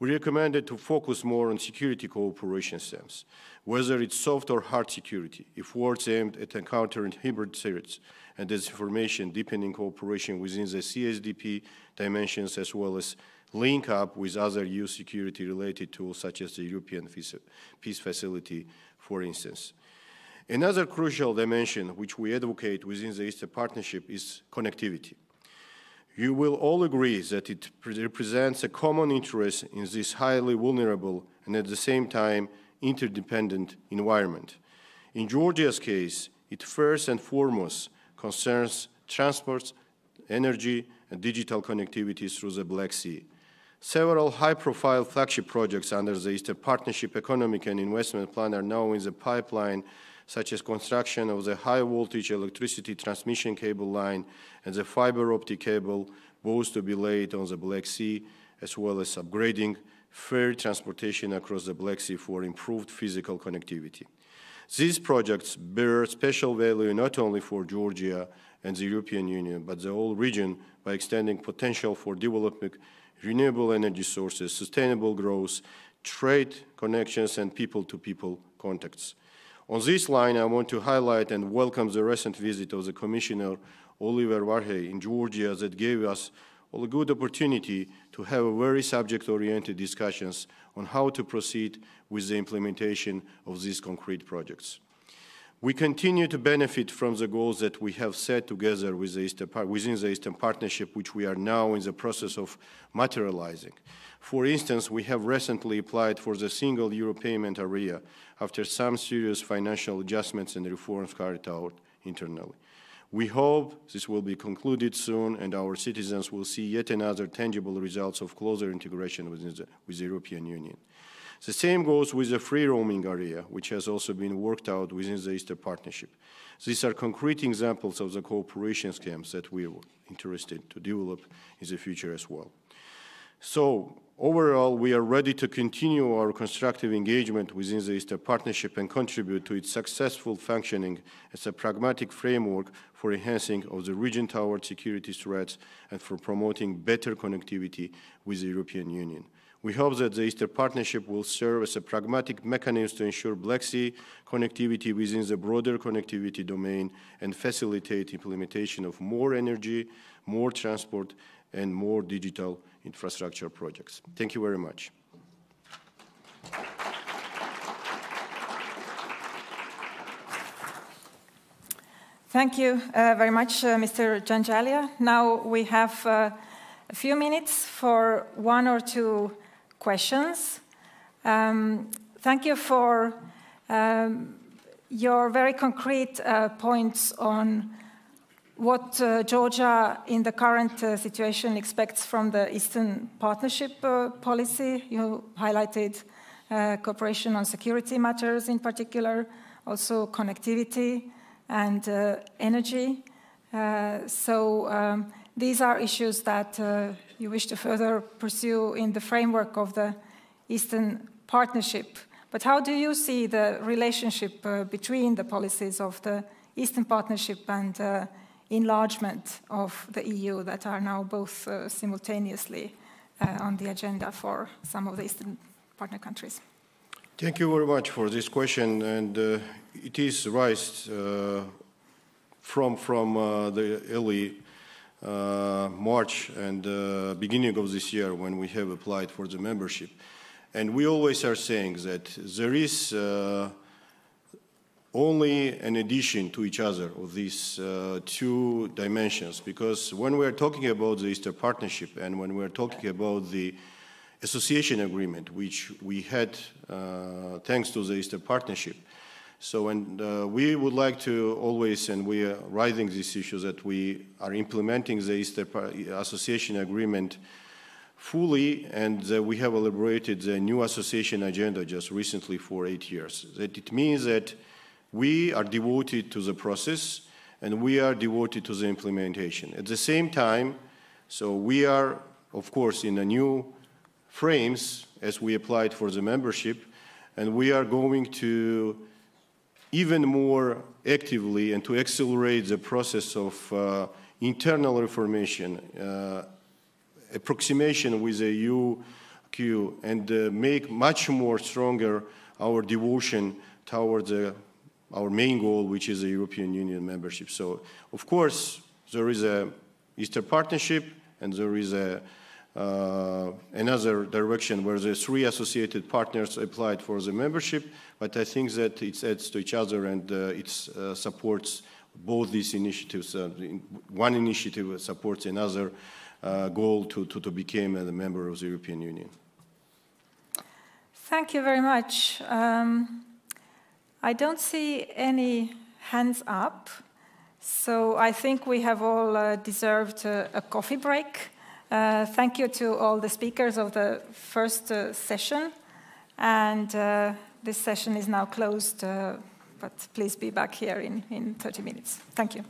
We recommended to focus more on security cooperation stems, whether it's soft or hard security, if efforts aimed at encountering hybrid threats and disinformation, deepening cooperation within the CSDP dimensions, as well as link up with other EU security-related tools, such as the European Peace Facility, for instance. Another crucial dimension which we advocate within the Eastern Partnership is connectivity. You will all agree that it represents a common interest in this highly vulnerable and at the same time interdependent environment. In Georgia's case, it first and foremost concerns transport, energy, and digital connectivity through the Black Sea. Several high-profile flagship projects under the Eastern Partnership Economic and Investment Plan are now in the pipeline such as construction of the high-voltage electricity transmission cable line and the fiber optic cable, both to be laid on the Black Sea, as well as upgrading ferry transportation across the Black Sea for improved physical connectivity. These projects bear special value not only for Georgia and the European Union, but the whole region by extending potential for developing renewable energy sources, sustainable growth, trade connections, and people-to-people -people contacts. On this line, I want to highlight and welcome the recent visit of the Commissioner Oliver Várhelyi in Georgia that gave us a good opportunity to have very subject-oriented discussions on how to proceed with the implementation of these concrete projects. We continue to benefit from the goals that we have set together with the Eastern, within the Eastern Partnership, which we are now in the process of materializing. For instance, we have recently applied for the single euro payment area after some serious financial adjustments and reforms carried out internally. We hope this will be concluded soon and our citizens will see yet another tangible results of closer integration within the, with the European Union. The same goes with the free roaming area, which has also been worked out within the Eastern Partnership. These are concrete examples of the cooperation schemes that we are interested to develop in the future as well. So overall, we are ready to continue our constructive engagement within the Eastern Partnership and contribute to its successful functioning as a pragmatic framework for enhancing of the region toward security threats and for promoting better connectivity with the European Union. We hope that the Eastern Partnership will serve as a pragmatic mechanism to ensure Black Sea connectivity within the broader connectivity domain and facilitate implementation of more energy, more transport, and more digital infrastructure projects. Thank you very much. Thank you uh, very much, uh, Mr. Janjalia. Now we have uh, a few minutes for one or two questions. Um, thank you for um, your very concrete uh, points on what uh, Georgia, in the current uh, situation, expects from the Eastern Partnership uh, policy. You highlighted uh, cooperation on security matters in particular, also connectivity and uh, energy. so um, these are issues that you wish to further pursue in the framework of the Eastern Partnership. But how do you see the relationship uh, between the policies of the Eastern Partnership and uh, enlargement of the EU that are now both uh, simultaneously uh, on the agenda for some of the Eastern partner countries? Thank you very much for this question, and uh, it is raised uh, from from the early uh, March and uh, beginning of this year when we have applied for the membership. And we always are saying that there is uh, only an addition to each other of these uh, two dimensions because when we are talking about the Eastern Partnership and when we are talking about the association agreement, which we had uh, thanks to the Eastern Partnership, so, and uh, we would like to always, and we are writing this issue, that we are implementing the Eastern Association Agreement fully, and we have elaborated the new association agenda just recently for eight years. That it means that we are devoted to the process, and we are devoted to the implementation. At the same time, so we are, of course, in a new frames as we applied for the membership, and we are going to even more actively and to accelerate the process of uh, internal reformation, uh, approximation with the EU and uh, make much more stronger our devotion towards uh, our main goal, which is the European Union membership. So, of course, there is a Eastern Partnership, and there is a uh, another direction where the three associated partners applied for the membership, but I think that it adds to each other and uh, it uh, supports both these initiatives. Uh, one initiative supports another uh, goal to, to, to become a member of the European Union. Thank you very much. Um, I don't see any hands up, so I think we have all uh, deserved a, coffee break. Uh, thank you to all the speakers of the first uh, session. And uh, this session is now closed, uh, but please be back here in, in 30 minutes. Thank you.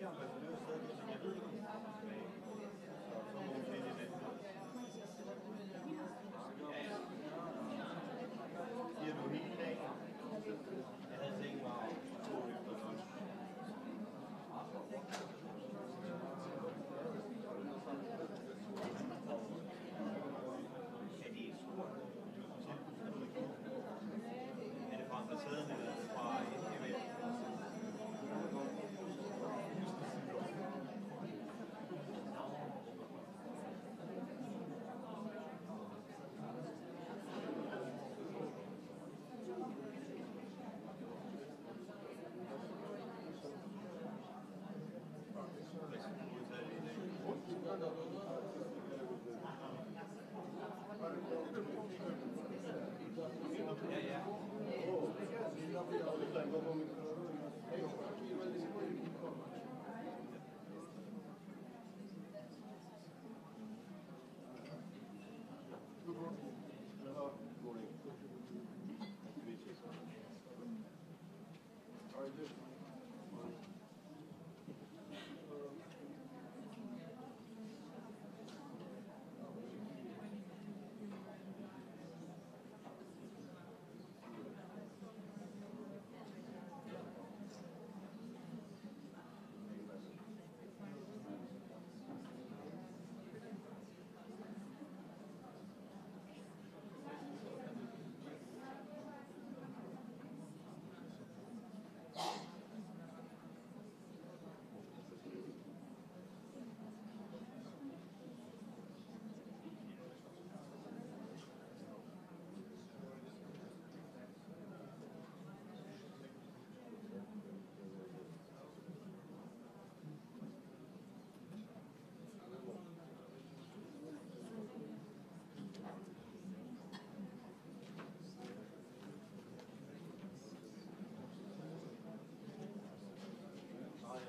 Yeah, but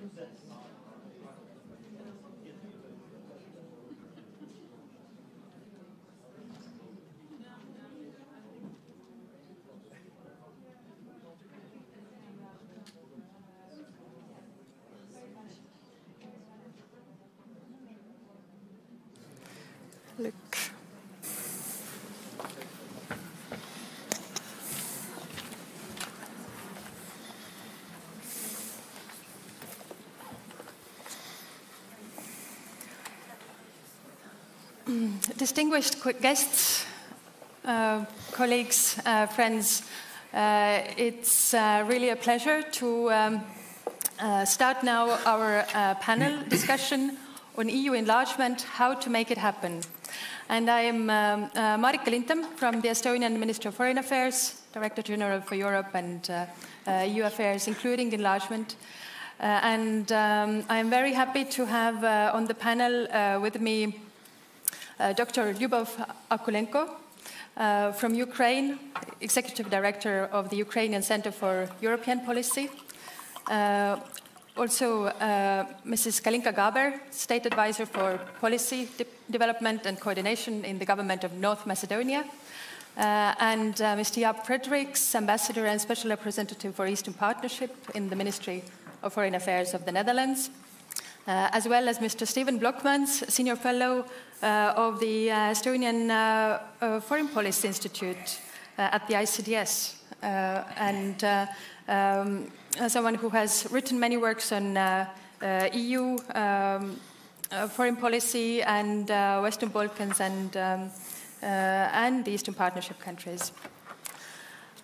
Look. Distinguished guests, uh, colleagues, uh, friends, uh, it's uh, really a pleasure to um, uh, start now our uh, panel discussion on EU enlargement, how to make it happen. And I am um, Marika from the Estonian Ministry of Foreign Affairs, Director General for Europe and EU Affairs, including enlargement. And um, I'm very happy to have on the panel with me Dr. Lyubov Akulenko from Ukraine, Executive Director of the Ukrainian Center for European Policy. also, Mrs. Kalinka Gaber, State Advisor for Policy De Development and Coordination in the Government of North Macedonia. Uh, and uh, Mr. Jaap Frederiks, Ambassador and Special Representative for Eastern Partnership in the Ministry of Foreign Affairs of the Netherlands, uh, as well as Mr. Steven Blockmans, Senior Fellow uh, of the uh, Estonian uh, Foreign Policy Institute at the ICDS, and um, someone who has written many works on EU um, foreign policy and Western Balkans and, um, and the Eastern Partnership countries.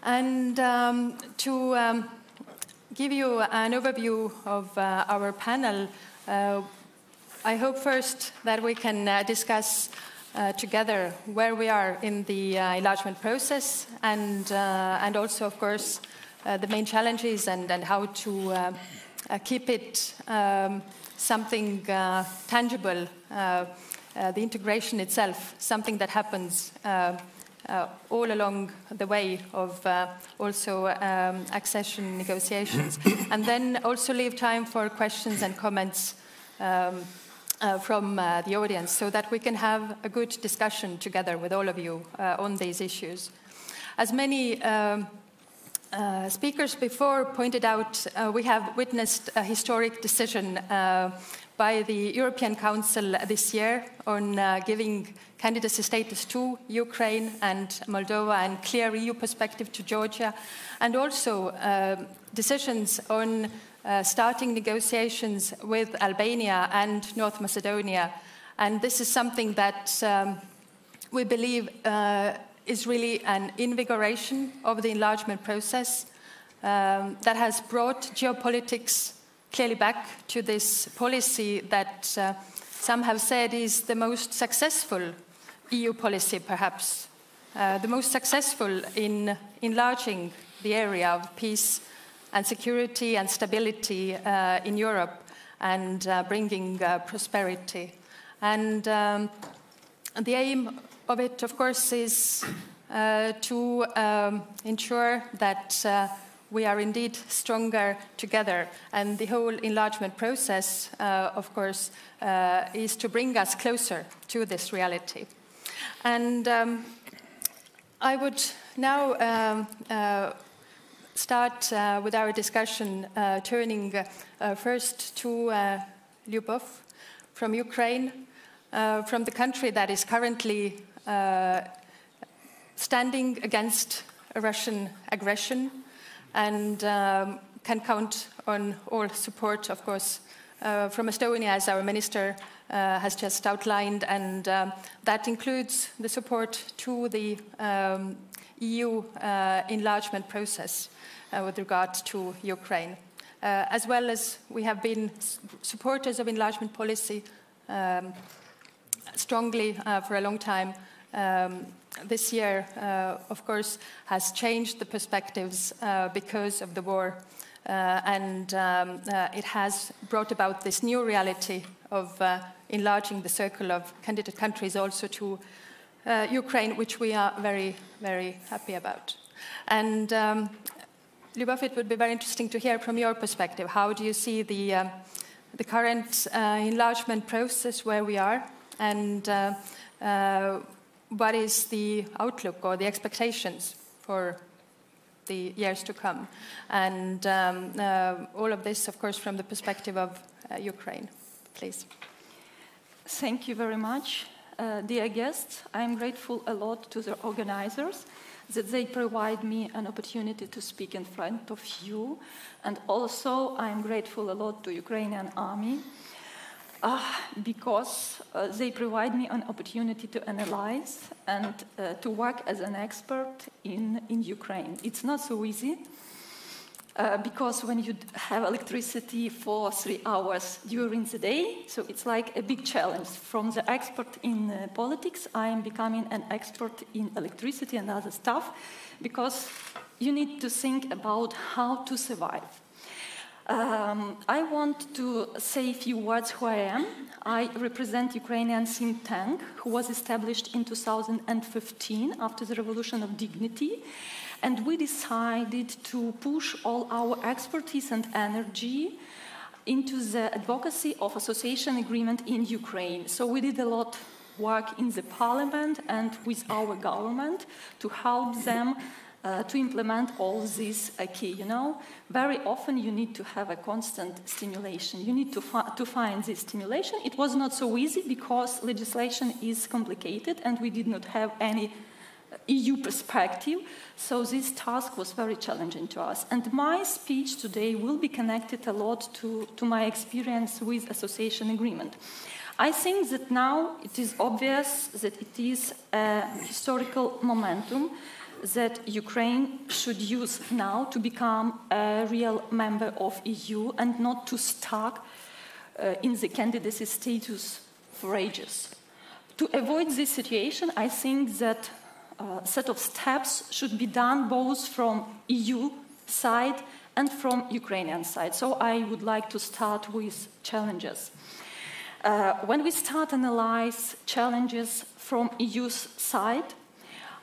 And um, to um, give you an overview of uh, our panel, uh, I hope first that we can uh, discuss uh, together where we are in the uh, enlargement process and, uh, and also, of course, the main challenges and, and how to keep it um, something tangible, the integration itself, something that happens uh, all along the way of uh, also um, accession negotiations. and then also leave time for questions and comments um, uh, from uh, the audience so that we can have a good discussion together with all of you uh, on these issues. As many um, uh, speakers before pointed out, we have witnessed a historic decision by the European Council this year on giving candidacy status to Ukraine and Moldova and clear EU perspective to Georgia, and also uh, decisions on uh, starting negotiations with Albania and North Macedonia. And this is something that um, we believe uh, is really an invigoration of the enlargement process um, that has brought geopolitics clearly back to this policy that uh, some have said is the most successful EU policy, perhaps, uh, the most successful in enlarging the area of peace and security and stability uh, in Europe and uh, bringing uh, prosperity. And um, the aim of it, of course, is uh, to um, ensure that uh, we are indeed stronger together. And the whole enlargement process, of course, is to bring us closer to this reality. And um, I would now um, uh, start uh, with our discussion uh, turning first to Lyubov from Ukraine, from the country that is currently standing against Russian aggression and um, can count on all support, of course, uh, from Estonia, as our minister uh, has just outlined, and um, that includes the support to the um, EU uh, enlargement process uh, with regard to Ukraine. Uh, as well as we have been supporters of enlargement policy um, strongly uh, for a long time. Um, this year, uh, of course, has changed the perspectives because of the war. And um, it has brought about this new reality of enlarging the circle of candidate countries also to uh, Ukraine, which we are very, very happy about. And um, Lyubov, it would be very interesting to hear from your perspective. How do you see the, um, the current enlargement process where we are? And what is the outlook or the expectations for the years to come. And um, uh, all of this, of course, from the perspective of uh, Ukraine. Please. Thank you very much. Uh, dear guests, I'm grateful a lot to the organizers that they provide me an opportunity to speak in front of you. And also, I'm grateful a lot to Ukrainian army uh, because uh, they provide me an opportunity to analyze and uh, to work as an expert in, in Ukraine. It's not so easy. Uh, because when you have electricity for three hours during the day, so it's like a big challenge. From the expert in uh, politics, I am becoming an expert in electricity and other stuff, because you need to think about how to survive. Um, I want to say a few words who I am. I represent Ukrainian think tank, who was established in 2015 after the Revolution of Dignity. And we decided to push all our expertise and energy into the advocacy of association agreement in Ukraine. So we did a lot of work in the parliament and with our government to help them uh, to implement all this uh, key. You know, very often you need to have a constant stimulation. You need to, fi- to find this stimulation. It was not so easy because legislation is complicated and we did not have any EU perspective. So this task was very challenging to us. And my speech today will be connected a lot to, to my experience with association agreement. I think that now it is obvious that it is a historical momentum that Ukraine should use now to become a real member of EU and not to stuck uh, in the candidacy status for ages. To avoid this situation, I think that uh, set of steps should be done both from EU side and from Ukrainian side. So I would like to start with challenges. Uh, when we start analyze challenges from EU's side,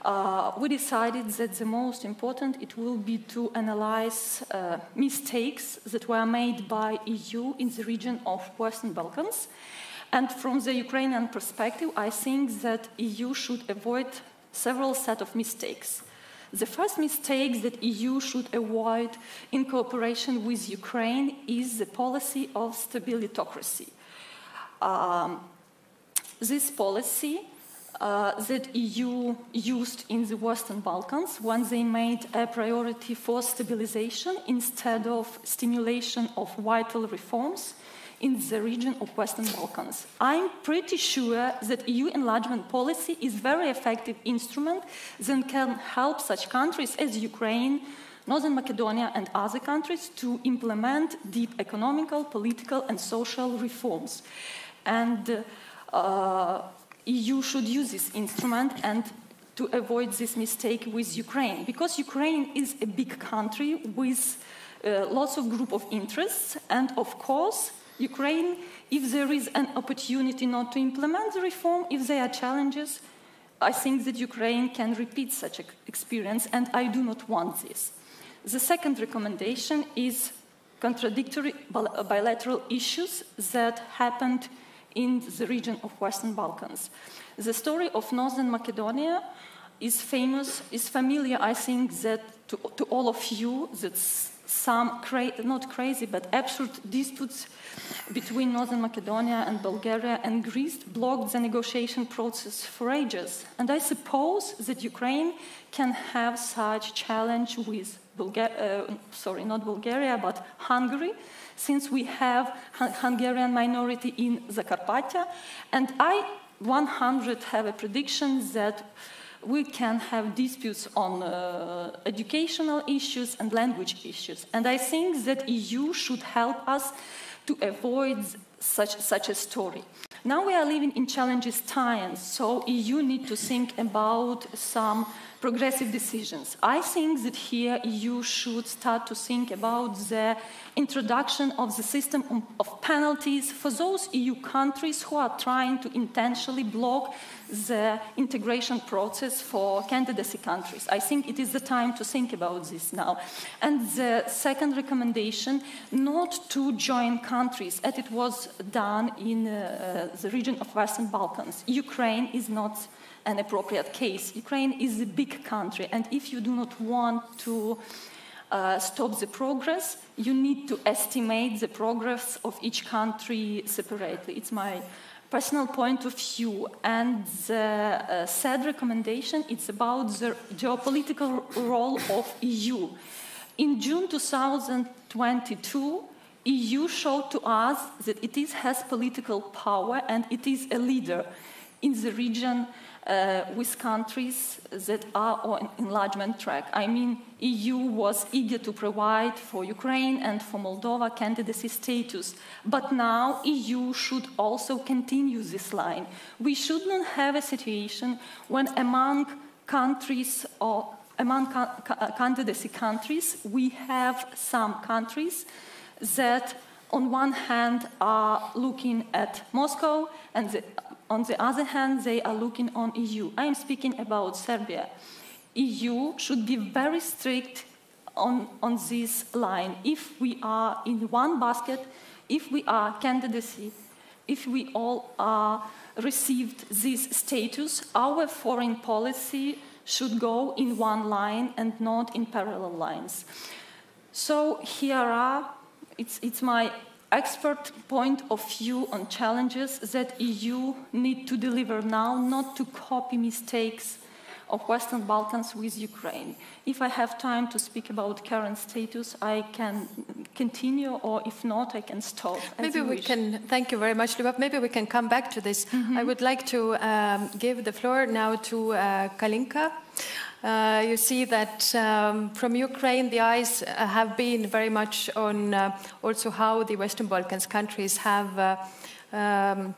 uh, we decided that the most important it will be to analyze uh, mistakes that were made by EU in the region of Western Balkans. And from the Ukrainian perspective, I think that EU should avoid several set of mistakes. The first mistake that EU should avoid in cooperation with Ukraine is the policy of stabilitocracy. Um, this policy uh, that EU used in the Western Balkans when they made a priority for stabilization instead of stimulation of vital reforms in the region of Western Balkans. I'm pretty sure that EU enlargement policy is a very effective instrument that can help such countries as Ukraine, Northern Macedonia and other countries to implement deep economical, political and social reforms. And uh, EU should use this instrument and to avoid this mistake with Ukraine, because Ukraine is a big country with uh, lots of group of interests, and of course, Ukraine, if there is an opportunity not to implement the reform, if there are challenges, I think that Ukraine can repeat such an experience, and I do not want this. The second recommendation is contradictory bilateral issues that happened in the region of Western Balkans. The story of Northern Macedonia is famous, is familiar, I think, that to, to all of you, that some, cra not crazy, but absurd disputes between Northern Macedonia and Bulgaria and Greece blocked the negotiation process for ages. And I suppose that Ukraine can have such challenge with Bulgaria, uh, sorry, not Bulgaria, but Hungary, since we have Hungarian minority in Zakarpattia. And I 100 have a prediction that we can have disputes on uh, educational issues and language issues. And I think that EU should help us to avoid such, such a story. Now we are living in challenges times, so EU need to think about some progressive decisions. I think that here you should start to think about the introduction of the system of penalties for those EU countries who are trying to intentionally block the integration process for candidacy countries. I think it is the time to think about this now. And the second recommendation, not to join countries as it was done in uh, the region of Western Balkans. Ukraine is not an appropriate case. Ukraine is a big country, and if you do not want to uh, stop the progress, you need to estimate the progress of each country separately. It's my personal point of view. And the uh, third recommendation, it's about the geopolitical role of EU. In June 2022, EU showed to us that it is, has political power and it is a leader in the region uh, with countries that are on enlargement track. I mean, EU was eager to provide for Ukraine and for Moldova candidacy status, but now EU should also continue this line. We should not have a situation when among countries or among candidacy countries, we have some countries that on one hand are looking at Moscow and the on the other hand, they are looking on EU. I am speaking about Serbia. EU should be very strict on, on this line. If we are in one basket, if we are candidacy, if we all are received this status, our foreign policy should go in one line and not in parallel lines. So here are, it's, it's my expert point of view on challenges that EU need to deliver now, not to copy mistakes of Western Balkans with Ukraine. If I have time to speak about current status, I can continue, or if not, I can stop. Maybe we wish. can, thank you very much, Lyubov. Maybe we can come back to this. Mm -hmm. I would like to um, give the floor now to uh, Kalinka. Uh, you see that um, from Ukraine, the eyes uh, have been very much on uh, also how the Western Balkans countries have uh, um,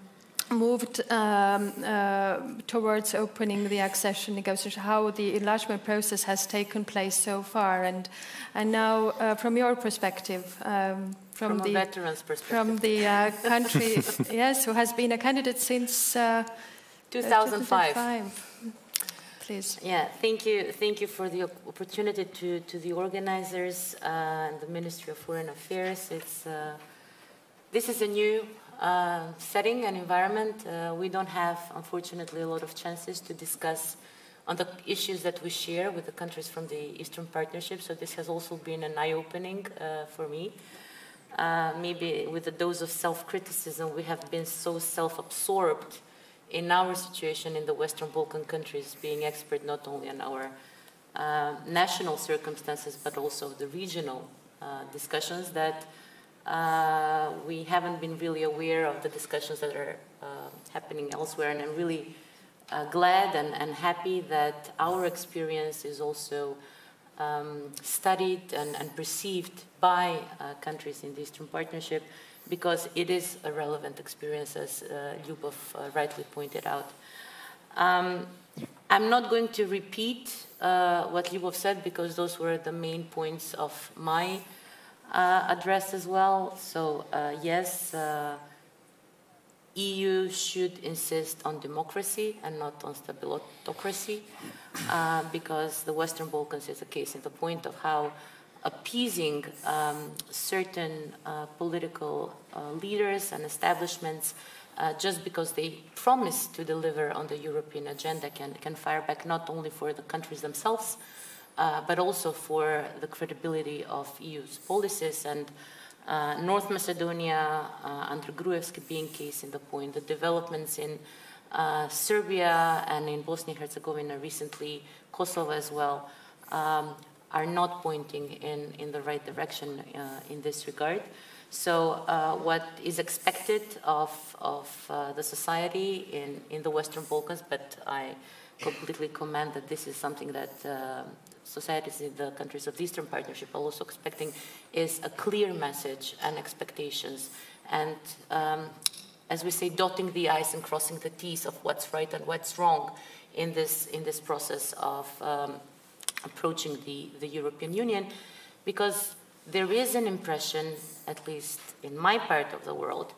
moved um, uh, towards opening the accession negotiations, how the enlargement process has taken place so far, and and now uh, from your perspective, um, from, from, the veterans' perspective, from the country, yes, who has been a candidate since 2005. 2005 please. Yeah, thank you. Thank you for the opportunity to, to the organizers uh, and the Ministry of Foreign Affairs. It's, uh, this is a new uh, setting and environment. Uh, we don't have, unfortunately, a lot of chances to discuss on the issues that we share with the countries from the Eastern Partnership. So this has also been an eye-opening uh, for me. Uh, maybe with a dose of self-criticism, we have been so self-absorbed in our situation in the Western Balkan countries, being expert not only on our uh, national circumstances but also the regional uh, discussions, that uh, we haven't been really aware of the discussions that are uh, happening elsewhere. And I'm really uh, glad and, and, happy that our experience is also um, studied and, and, perceived by uh, countries in the Eastern Partnership because it is a relevant experience, as uh, Lyubov uh, rightly pointed out. Um, I'm not going to repeat uh, what Lyubov said because those were the main points of my uh, address as well. So, uh, yes, uh, EU should insist on democracy and not on stabilitocracy because the Western Balkans is a case in the point of how appeasing um, certain uh, political uh, leaders and establishments uh, just because they promise to deliver on the European agenda can, can fire back not only for the countries themselves, uh, but also for the credibility of EU's policies. And uh, North Macedonia, uh, under Gruevski being case in the point, the developments in Serbia and in Bosnia and Herzegovina recently, Kosovo as well, um, are not pointing in, in the right direction uh, in this regard. So, uh, what is expected of, of uh, the society in, in the Western Balkans, but I completely commend that this is something that uh, societies in the countries of the Eastern Partnership are also expecting, is a clear message and expectations. And um, as we say, dotting the I's and crossing the T's of what's right and what's wrong in this, in this process of um, approaching the, the European Union, because there is an impression, at least in my part of the world,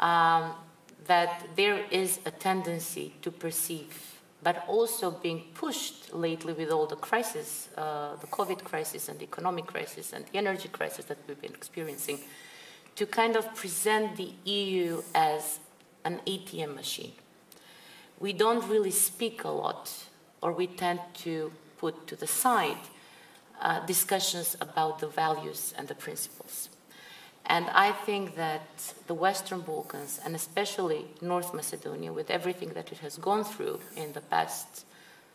um, that there is a tendency to perceive, but also being pushed lately with all the crisis, uh, the COVID crisis and the economic crisis and the energy crisis that we've been experiencing, to kind of present the EU as an ATM machine. We don't really speak a lot, or we tend to put to the side uh, discussions about the values and the principles. And I think that the Western Balkans, and especially North Macedonia, with everything that it has gone through in the past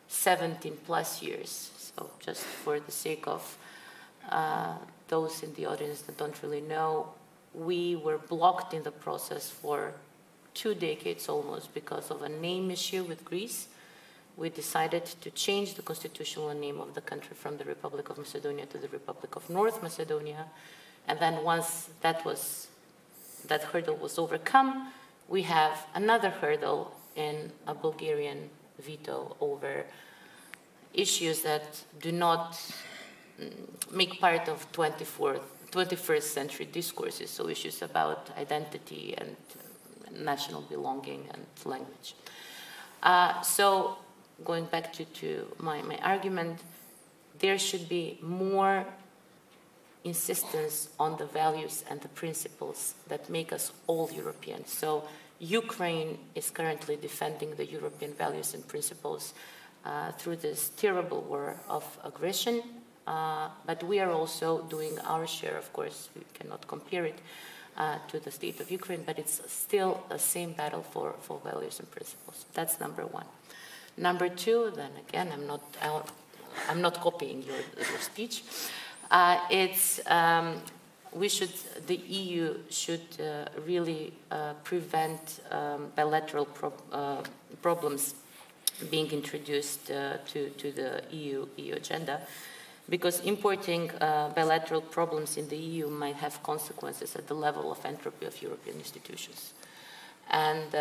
17 plus years, so just for the sake of uh, those in the audience that don't really know, we were blocked in the process for two decades almost because of a name issue with Greece we decided to change the constitutional name of the country from the Republic of Macedonia to the Republic of North Macedonia. And then once that was that hurdle was overcome, we have another hurdle in a Bulgarian veto over issues that do not mm, make part of 24th, 21st century discourses, so issues about identity and national belonging and language. Uh, so going back to, to my, my argument, there should be more insistence on the values and the principles that make us all Europeans. So Ukraine is currently defending the European values and principles uh, through this terrible war of aggression. Uh, but we are also doing our share, of course, we cannot compare it uh, to the state of Ukraine, but it's still the same battle for, for values and principles. That's number one. Number two, then again, I'm not, I'm not copying your, your speech. Uh, it's um, we should, the EU should uh, really uh, prevent um, bilateral pro uh, problems being introduced uh, to, to the EU, EU agenda because importing uh, bilateral problems in the EU might have consequences at the level of entropy of European institutions. And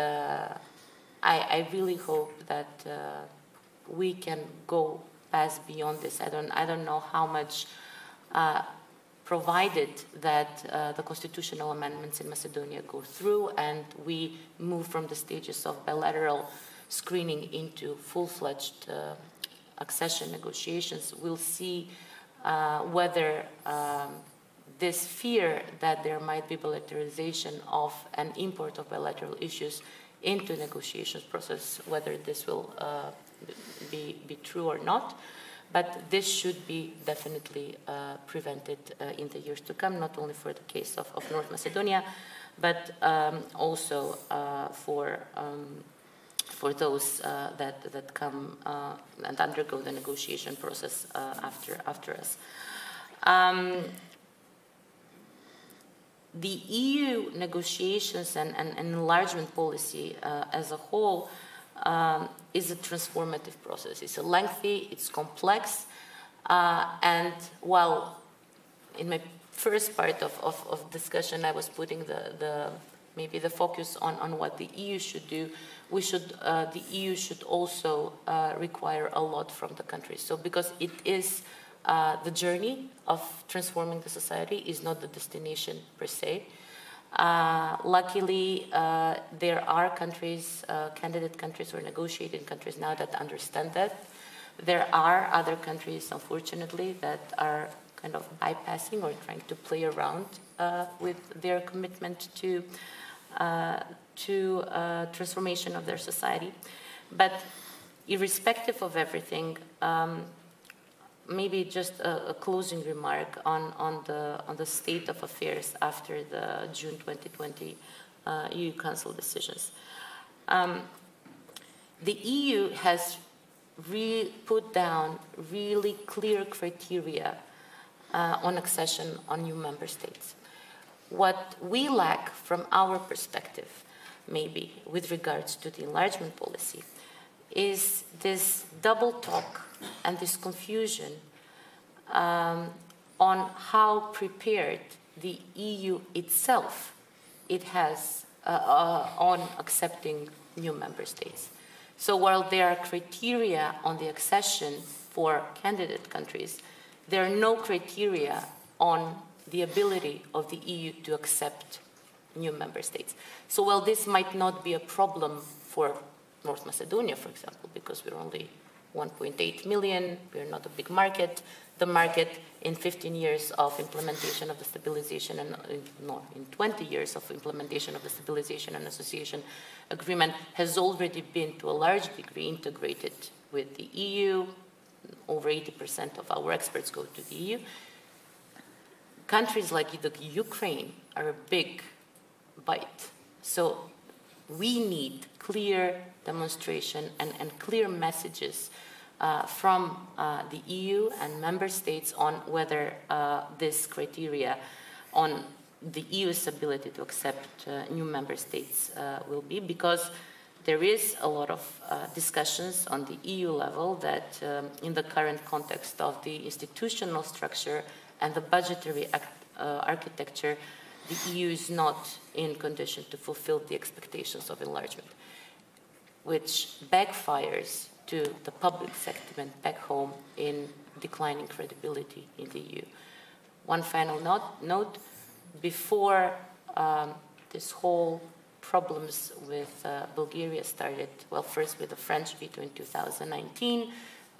I, I really hope that uh, we can go past beyond this. I don't, I don't know how much, uh, provided that uh, the constitutional amendments in Macedonia go through and we move from the stages of bilateral screening into full-fledged uh, accession negotiations, we'll see uh, whether um, this fear that there might be bilateralization of an import of bilateral issues into negotiations process, whether this will uh, be, be true or not. But this should be definitely uh, prevented uh, in the years to come, not only for the case of, of North Macedonia, but um, also uh, for um, for those uh, that that come and undergo the negotiation process after after us. Um, the EU negotiations and, and, and enlargement policy uh, as a whole um, is a transformative process. It's lengthy, it's complex, uh, and while in my first part of, of, of, discussion I was putting the, the maybe the focus on, on what the EU should do, we should uh, the EU should also uh, require a lot from the countries. So because it is uh, the journey of transforming the society is not the destination per se. Uh, luckily, uh, there are countries, uh, candidate countries or negotiating countries now that understand that. There are other countries, unfortunately, that are kind of bypassing or trying to play around uh, with their commitment to to transformation of their society. But irrespective of everything, um, maybe just a, a, closing remark on, on, the, on the state of affairs after the June 2020 uh, EU Council decisions. Um, the EU has re- put down really clear criteria uh, on accession on new member states. What we lack from our perspective, maybe with regards to the enlargement policy, is this double talk and this confusion um, on how prepared the EU itself it has uh, uh, on accepting new member states. So while there are criteria on the accession for candidate countries, there are no criteria on the ability of the EU to accept new member states. So while this might not be a problem for North Macedonia, for example, because we're only 1.8 million, we're not a big market, the market in 15 years of implementation of the stabilization and uh, no, in 20 years of implementation of the stabilization and association agreement has already been to a large degree integrated with the EU. Over 80% of our experts go to the EU. Countries like the Ukraine are a big bite. So we need clear demonstration and, and clear messages uh, from uh, the EU and member states on whether uh, this criteria on the EU's ability to accept uh, new member states uh, will be, because there is a lot of uh, discussions on the EU level that, um, in the current context of the institutional structure and the budgetary act, architecture, the EU is not in condition to fulfill the expectations of enlargement, which backfires to the public sentiment back home in declining credibility in the EU. One final note, note before um, this whole problems with uh, Bulgaria started, well, first with the French veto in 2019,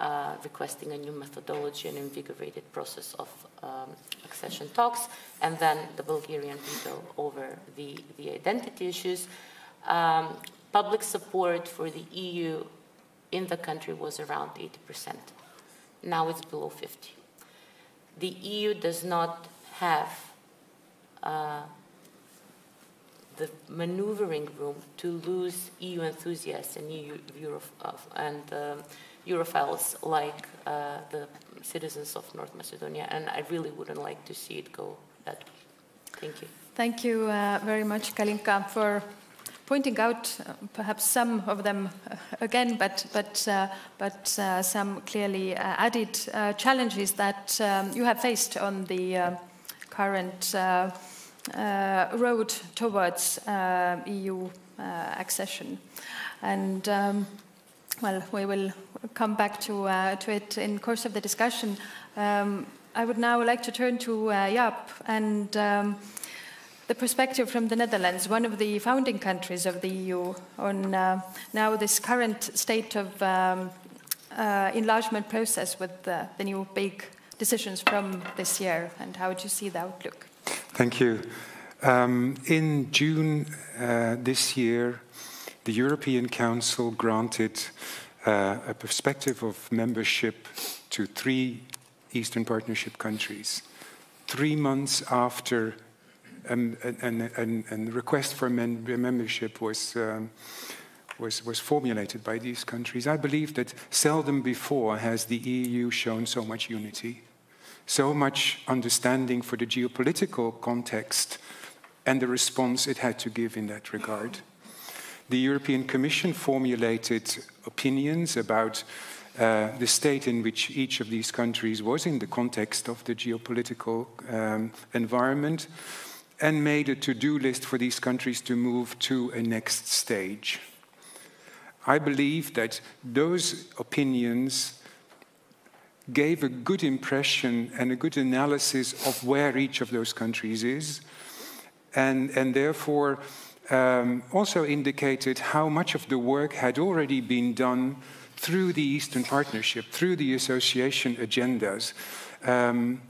uh, requesting a new methodology and invigorated process of um, accession talks, and then the Bulgarian veto over the, the identity issues. Um, public support for the EU in the country was around 80%. Now it's below 50. The EU does not have uh, the maneuvering room to lose EU enthusiasts and EU Euro, uh, and um, Europhiles like uh, the citizens of North Macedonia, and I really wouldn't like to see it go that way. Thank you. Thank you uh, very much, Kalinka, for pointing out uh, perhaps some of them uh, again, but, but, uh, but uh, some clearly added challenges that um, you have faced on the current road towards EU accession. And um, well, we will come back to, to it in course of the discussion. Um, I would now like to turn to Jaap and um, the perspective from the Netherlands, one of the founding countries of the EU, on uh, now this current state of um, uh, enlargement process with the, the new big decisions from this year, and how do you see the outlook? Thank you. Um, in June uh, this year, the European Council granted uh, a perspective of membership to three Eastern Partnership countries. Three months after um, and, and, and, the request for membership was, um, was, was formulated by these countries. I believe that seldom before has the EU shown so much unity, so much understanding for the geopolitical context and the response it had to give in that regard. The European Commission formulated opinions about uh, the state in which each of these countries was in the context of the geopolitical um, environment and made a to do list for these countries to move to a next stage. I believe that those opinions gave a good impression and a good analysis of where each of those countries is, and, and therefore um, also indicated how much of the work had already been done through the Eastern Partnership, through the association agendas. Um,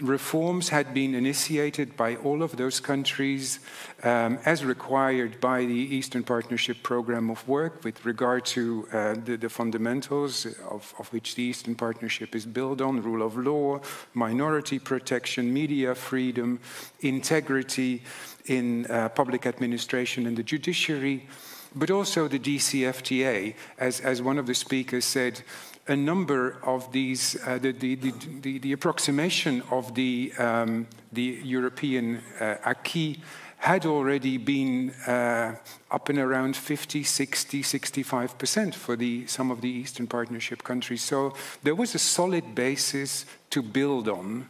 reforms had been initiated by all of those countries um, as required by the Eastern Partnership Program of Work with regard to uh, the, the, fundamentals of, of, which the Eastern Partnership is built on rule of law, minority protection, media freedom, integrity in uh, public administration and the judiciary, but also the DCFTA, as, as one of the speakers said a number of these, uh, the, the, the, the, approximation of the, um, the European uh, acquis had already been uh, up and around 50, 60, 65% for the, some of the Eastern Partnership countries. So there was a solid basis to build on.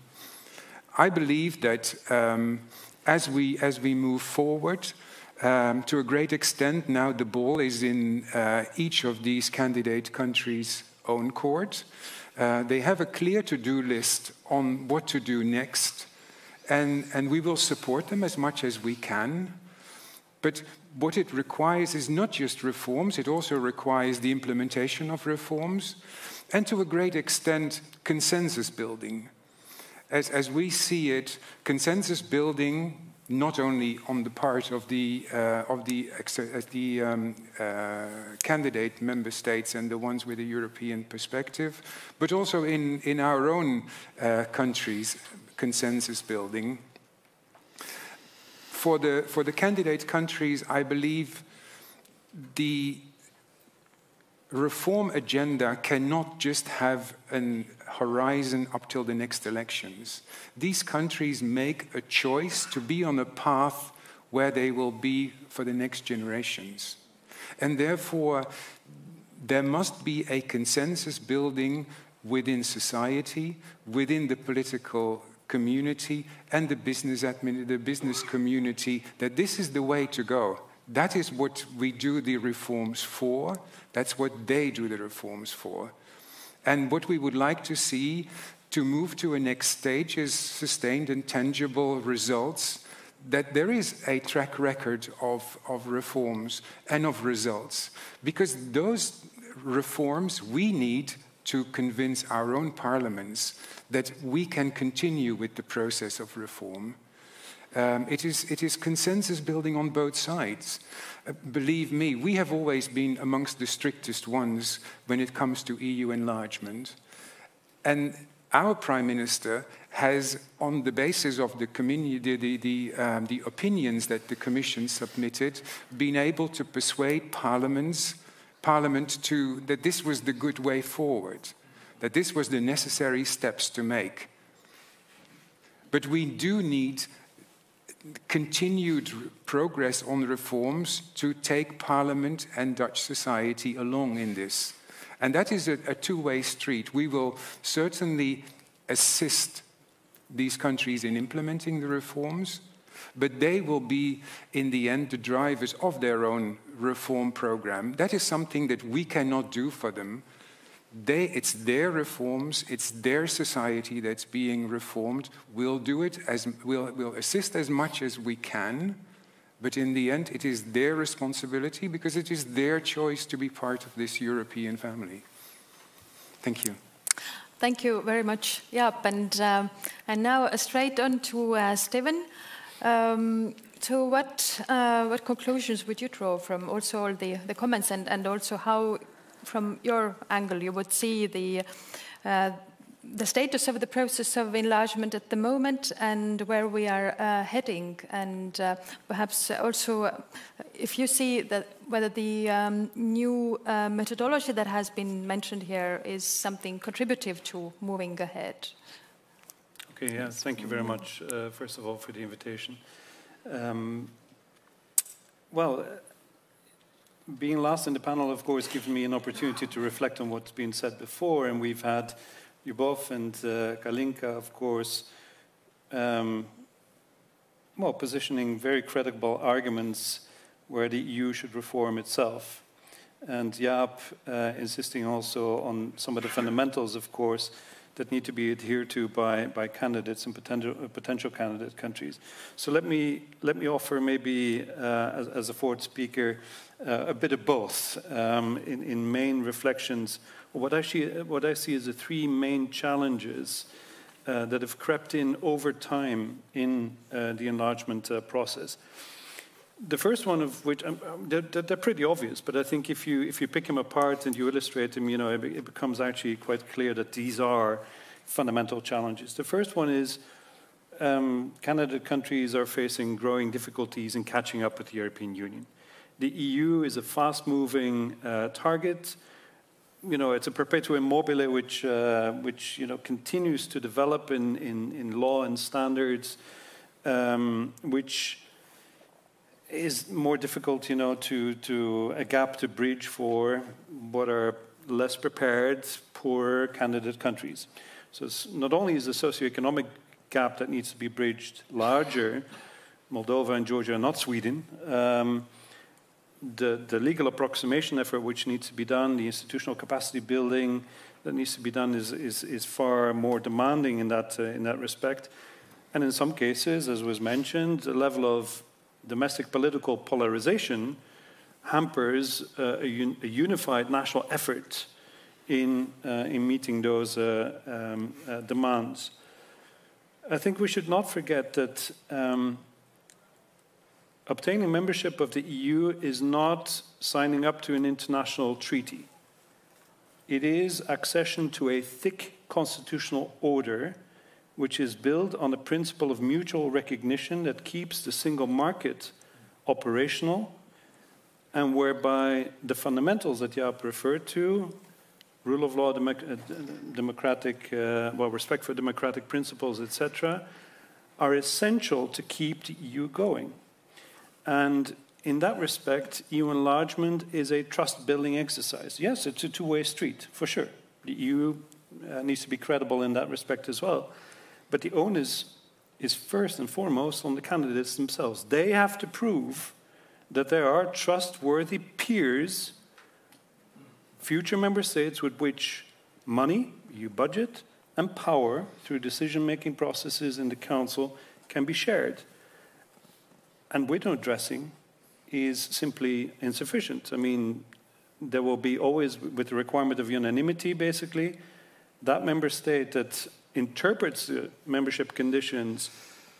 I believe that um, as, we, as we move forward, um, to a great extent, now the ball is in uh, each of these candidate countries' own court. Uh, they have a clear to-do list on what to do next, and, and we will support them as much as we can. But what it requires is not just reforms, it also requires the implementation of reforms, and to a great extent, consensus building. As, as we see it, consensus building not only on the part of the, uh, of the, the um, uh, candidate member states and the ones with a European perspective, but also in, in our own uh, countries, consensus building. For the, for the candidate countries, I believe the reform agenda cannot just have an horizon up till the next elections. These countries make a choice to be on a path where they will be for the next generations. And therefore, there must be a consensus building within society, within the political community, and the business, the business community that this is the way to go. That is what we do the reforms for. That's what they do the reforms for. And what we would like to see to move to a next stage is sustained and tangible results, that there is a track record of, of reforms and of results. Because those reforms we need to convince our own parliaments that we can continue with the process of reform. Um, it, is, it is consensus building on both sides. Uh, believe me, we have always been amongst the strictest ones when it comes to EU enlargement. And our Prime Minister has, on the basis of the, the, the, the, um, the opinions that the Commission submitted, been able to persuade parliaments, Parliament to, that this was the good way forward, that this was the necessary steps to make. But we do need continued progress on reforms to take Parliament and Dutch society along in this. And that is a, a two way street. We will certainly assist these countries in implementing the reforms, but they will be, in the end, the drivers of their own reform program. That is something that we cannot do for them they, it's their reforms, it's their society that's being reformed. We'll do it as we'll, we'll assist as much as we can, but in the end, it is their responsibility because it is their choice to be part of this European family. Thank you. Thank you very much, Jaap. And, uh, and now straight on to uh, Steven. Um, so what, uh, what conclusions would you draw from also all the, the comments and, and also how from your angle, you would see the uh, the status of the process of enlargement at the moment and where we are uh, heading, and uh, perhaps also uh, if you see that whether the um, new uh, methodology that has been mentioned here is something contributive to moving ahead. Okay, yeah, thank you very much, uh, first of all, for the invitation. Um, well, being last in the panel, of course, gives me an opportunity to reflect on what's been said before, and we've had Lyubov and uh, Kalinka, of course, um, well, positioning very credible arguments where the EU should reform itself. And Jaap uh, insisting also on some of the fundamentals, of course, that need to be adhered to by, by candidates and potential, uh, potential candidate countries. So let me, let me offer maybe, uh, as, as, a fourth speaker, uh, a bit of both um, in, in main reflections. What I, see, what I see as the three main challenges uh, that have crept in over time in uh, the enlargement uh, process. The first one of which um, um, they're, they're, pretty obvious, but I think if you if you pick them apart and you illustrate them, you know, it, it becomes actually quite clear that these are fundamental challenges. The first one is um, candidate countries are facing growing difficulties in catching up with the European Union. The EU is a fast-moving uh, target. You know, it's a perpetuum mobile which, uh, which you know, continues to develop in, in, in law and standards, um, which is more difficult, you know, to, to a gap to bridge for what are less prepared, poor candidate countries. So not only is the socioeconomic gap that needs to be bridged larger, Moldova and Georgia are not Sweden. Um, the, the legal approximation effort which needs to be done, the institutional capacity building that needs to be done is, is, is far more demanding in that, uh, in that respect. And in some cases, as was mentioned, the level of domestic political polarization hampers uh, a, un a, unified national effort in, uh, in meeting those uh, um, uh, demands. I think we should not forget that um, obtaining membership of the EU is not signing up to an international treaty. It is accession to a thick constitutional order which is built on the principle of mutual recognition that keeps the single market operational and whereby the fundamentals that Jaap referred to rule of law, uh, democratic, uh, well, respect for democratic principles, etc., are essential to keep the EU going. And in that respect, EU enlargement is a trust building exercise. Yes, it's a two way street, for sure. The EU uh, needs to be credible in that respect as well. But the onus is first and foremost on the candidates themselves. They have to prove that there are trustworthy peers future member states with which money, EU budget, and power through decision making processes in the Council can be shared. And window dressing is simply insufficient. I mean, there will be always, with the requirement of unanimity, basically, that member state that interprets the membership conditions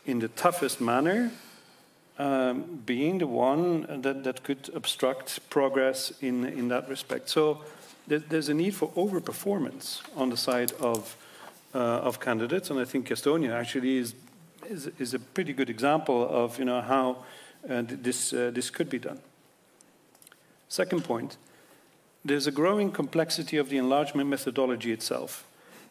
in the toughest manner um, being the one that, that could obstruct progress in, in that respect. So there's a need for overperformance on the side of, uh, of candidates, and I think Estonia actually is, is, is, a pretty good example of you know, how uh, this, uh, this could be done. Second point, there's a growing complexity of the enlargement methodology itself.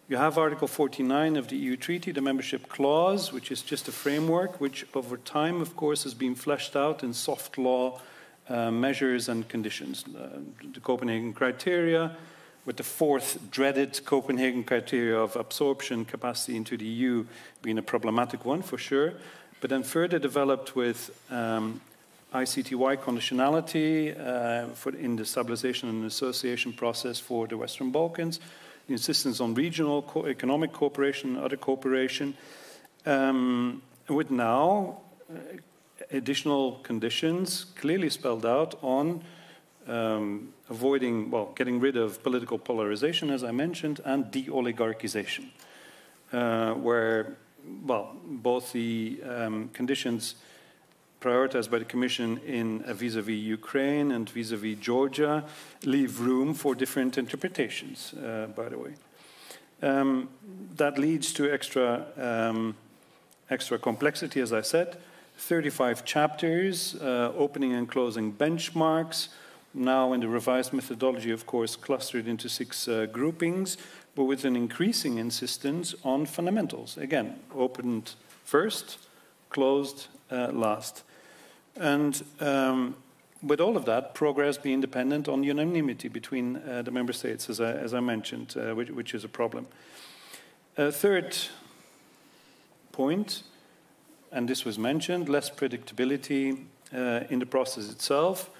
You have Article 49 of the EU Treaty, the membership clause, which is just a framework, which over time, of course, has been fleshed out in soft law uh, measures and conditions. Uh, the Copenhagen criteria, with the fourth dreaded Copenhagen criteria of absorption capacity into the EU being a problematic one for sure, but then further developed with um, ICTY conditionality uh, for in the stabilization and association process for the Western Balkans, the insistence on regional co economic cooperation, other cooperation, um, with now uh, additional conditions clearly spelled out on um, avoiding, well, getting rid of political polarization, as I mentioned, and de oligarchization, uh, where, well, both the um, conditions prioritized by the Commission in vis a vis Ukraine and vis a vis Georgia leave room for different interpretations, uh, by the way. Um, that leads to extra, um, extra complexity, as I said. 35 chapters, uh, opening and closing benchmarks. Now, in the revised methodology, of course, clustered into six uh, groupings, but with an increasing insistence on fundamentals. Again, opened first, closed uh, last. And um, with all of that, progress being dependent on unanimity between uh, the member states, as I, as I mentioned, uh, which, which, is a problem. third point and this was mentioned, less predictability uh, in the process itself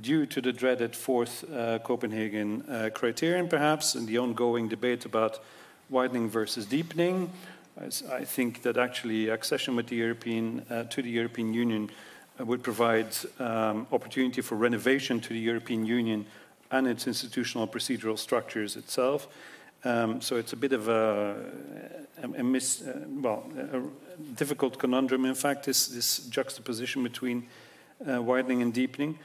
due to the dreaded fourth uh, Copenhagen uh, criterion, perhaps, and the ongoing debate about widening versus deepening. I think that actually accession with the European, uh, to the European Union uh, would provide um, opportunity for renovation to the European Union and its institutional procedural structures itself. Um, so it's a bit of a, a, a mis, uh, well, a difficult conundrum, in fact, this, this juxtaposition between uh, widening and deepening.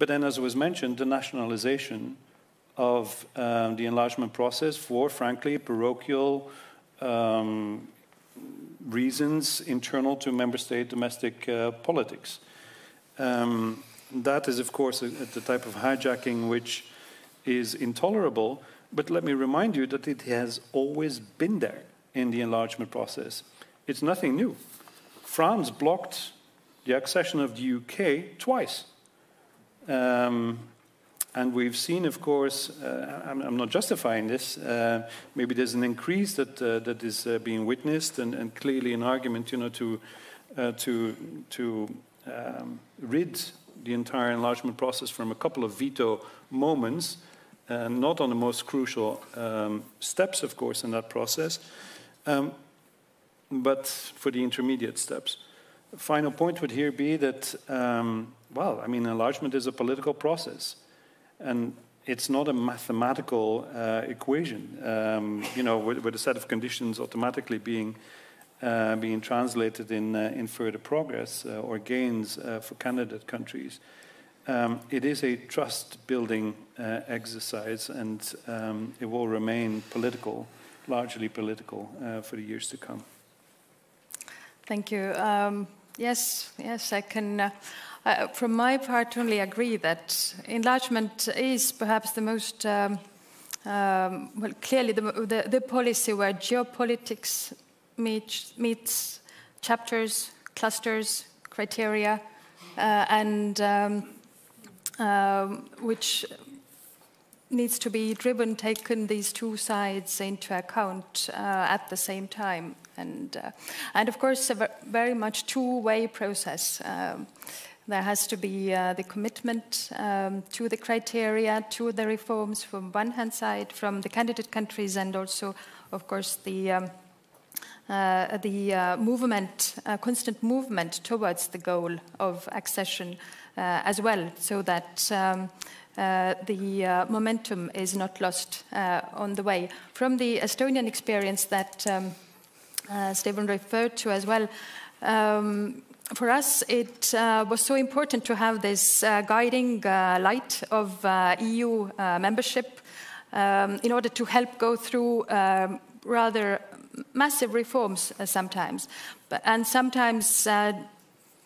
But then, as was mentioned, the nationalization of um, the enlargement process for, frankly, parochial um, reasons internal to member state domestic uh, politics. Um, that is, of course, a, a, the type of hijacking which is intolerable. But let me remind you that it has always been there in the enlargement process. It's nothing new. France blocked the accession of the UK twice. Um, and we've seen, of course, uh, I'm, I'm, not justifying this, uh, maybe there's an increase that, uh, that is uh, being witnessed and, and, clearly an argument you know, to, uh, to, to um, rid the entire enlargement process from a couple of veto moments, uh, not on the most crucial um, steps, of course, in that process, um, but for the intermediate steps. final point would here be that, um, well, I mean, enlargement is a political process. And it's not a mathematical uh, equation, um, you know, with, with, a set of conditions automatically being uh, being translated in uh, in further progress uh, or gains uh, for candidate countries. Um, it is a trust-building uh, exercise, and um, it will remain political, largely political, for the years to come. Thank you. Um, yes, yes, I can. Uh, from my part, I only agree that enlargement is perhaps the most, um, um, well, clearly the, the, the, policy where geopolitics meets, meets chapters, clusters, criteria, uh, and um, um, which needs to be driven, taken these two sides into account uh, at the same time. And, uh, and of course, a very much two-way process. Um, there has to be uh, the commitment um, to the criteria, to the reforms from one hand side, from the candidate countries, and also, of course, the um, uh, the uh, movement, uh, constant movement towards the goal of accession uh, as well, so that um, uh, the momentum is not lost on the way. From the Estonian experience that um, Steven referred to as well, um, for us, it uh, was so important to have this uh, guiding uh, light of uh, EU uh, membership um, in order to help go through um, rather massive reforms uh, sometimes, but, and sometimes,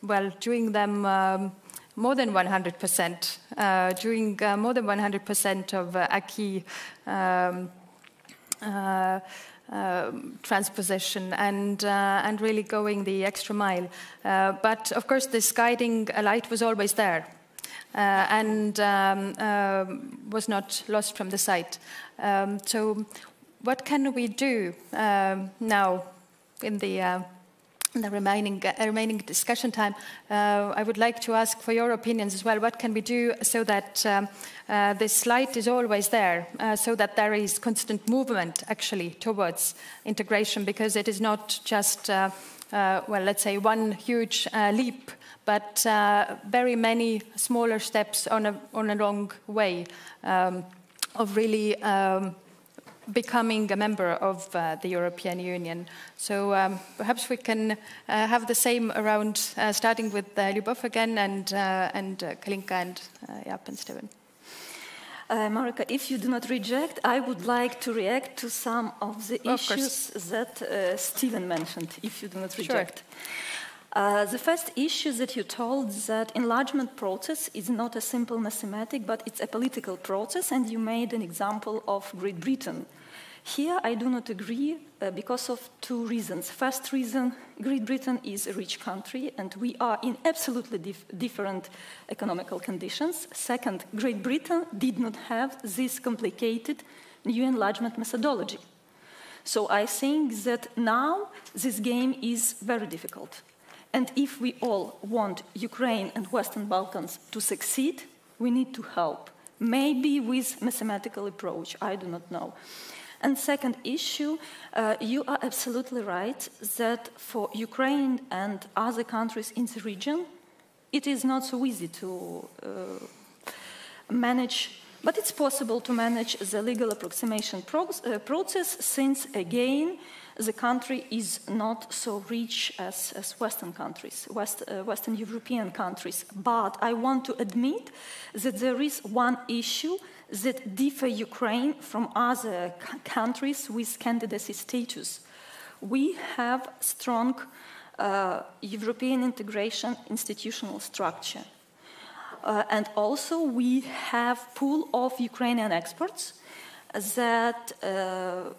well, doing them um, more than 100%, doing more than 100% of acquis. Um, transposition and, uh, and really going the extra mile. Uh, but of course, this guiding light was always there. Uh, and um, um, was not lost from the sight. Um, so, what can we do um, now in the uh, the remaining, uh, remaining discussion time, uh, I would like to ask for your opinions as well. What can we do so that um, uh, this light is always there, uh, so that there is constant movement actually towards integration, because it is not just, uh, uh, well, let's say one huge leap, but very many smaller steps on a, on a long way um, of really um, becoming a member of uh, the European Union. So um, perhaps we can uh, have the same around, uh, starting with uh, Lyubov again, and, uh, and uh, Kalinka and uh, Jaap and Steven. Uh, Marika, if you do not reject, I would like to react to some of the of issues course. that uh, Steven mentioned, if you do not reject. Sure. Uh, the first issue that you told that enlargement process is not a simple mathematic, but it's a political process, and you made an example of Great Britain. Here, I do not agree uh, because of two reasons. First reason, Great Britain is a rich country, and we are in absolutely dif different economical conditions. Second, Great Britain did not have this complicated new enlargement methodology. So I think that now this game is very difficult. And if we all want Ukraine and Western Balkans to succeed, we need to help. Maybe with mathematical approach, I do not know. And second issue, uh, you are absolutely right that for Ukraine and other countries in the region, it is not so easy to uh, manage But it's possible to manage the legal approximation pro uh, process since, again, the country is not so rich as, as Western countries, West, uh, Western European countries. But I want to admit that there is one issue that differ Ukraine from other countries with candidacy status. We have strong uh, European integration institutional structure. Uh, and also we have pool of Ukrainian experts that uh,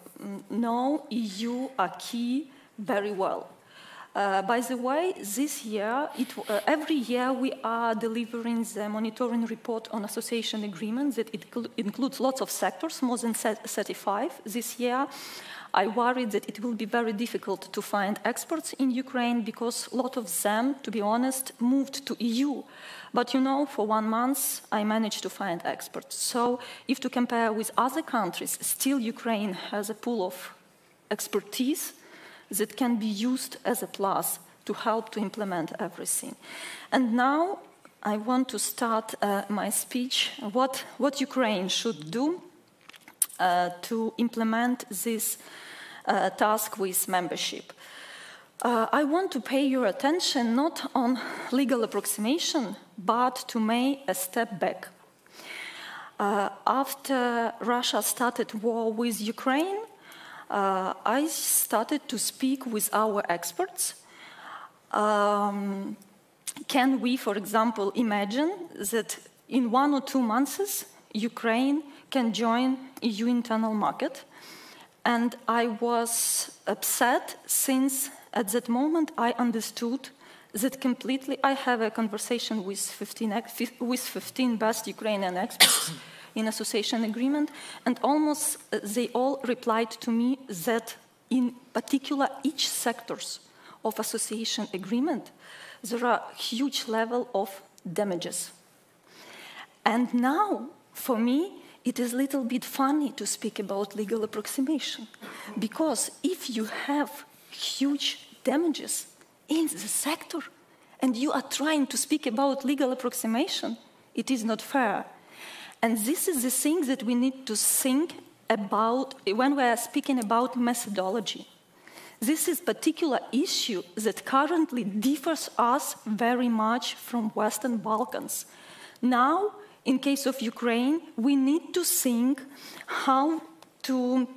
know EU acquis very well. Uh, by the way, this year, it, uh, every year we are delivering the monitoring report on association agreements that includes lots of sectors, more than 35. This year, I worry that it will be very difficult to find experts in Ukraine because a lot of them, to be honest, moved to EU. But you know, for one month, I managed to find experts. So if to compare with other countries, still Ukraine has a pool of expertise that can be used as a plus to help to implement everything. And now I want to start uh, my speech, what, what Ukraine should do uh, to implement this uh, task with membership. Uh, I want to pay your attention not on legal approximation, but to make a step back. Uh, after Russia started war with Ukraine, uh, I started to speak with our experts. Um, can we, for example, imagine that in one or two months Ukraine can join EU internal market? And I was upset since at that moment I understood that completely I have a conversation with 15, with 15 best Ukrainian experts in association agreement, and almost uh, they all replied to me that in particular each sectors of association agreement, there are huge level of damages. And now, for me, it is a little bit funny to speak about legal approximation because if you have huge damages in the sector and you are trying to speak about legal approximation, it is not fair. And this is the thing that we need to think about when we are speaking about methodology. This is particular issue that currently differs us very much from Western Balkans. Now, in case of Ukraine, we need to think how to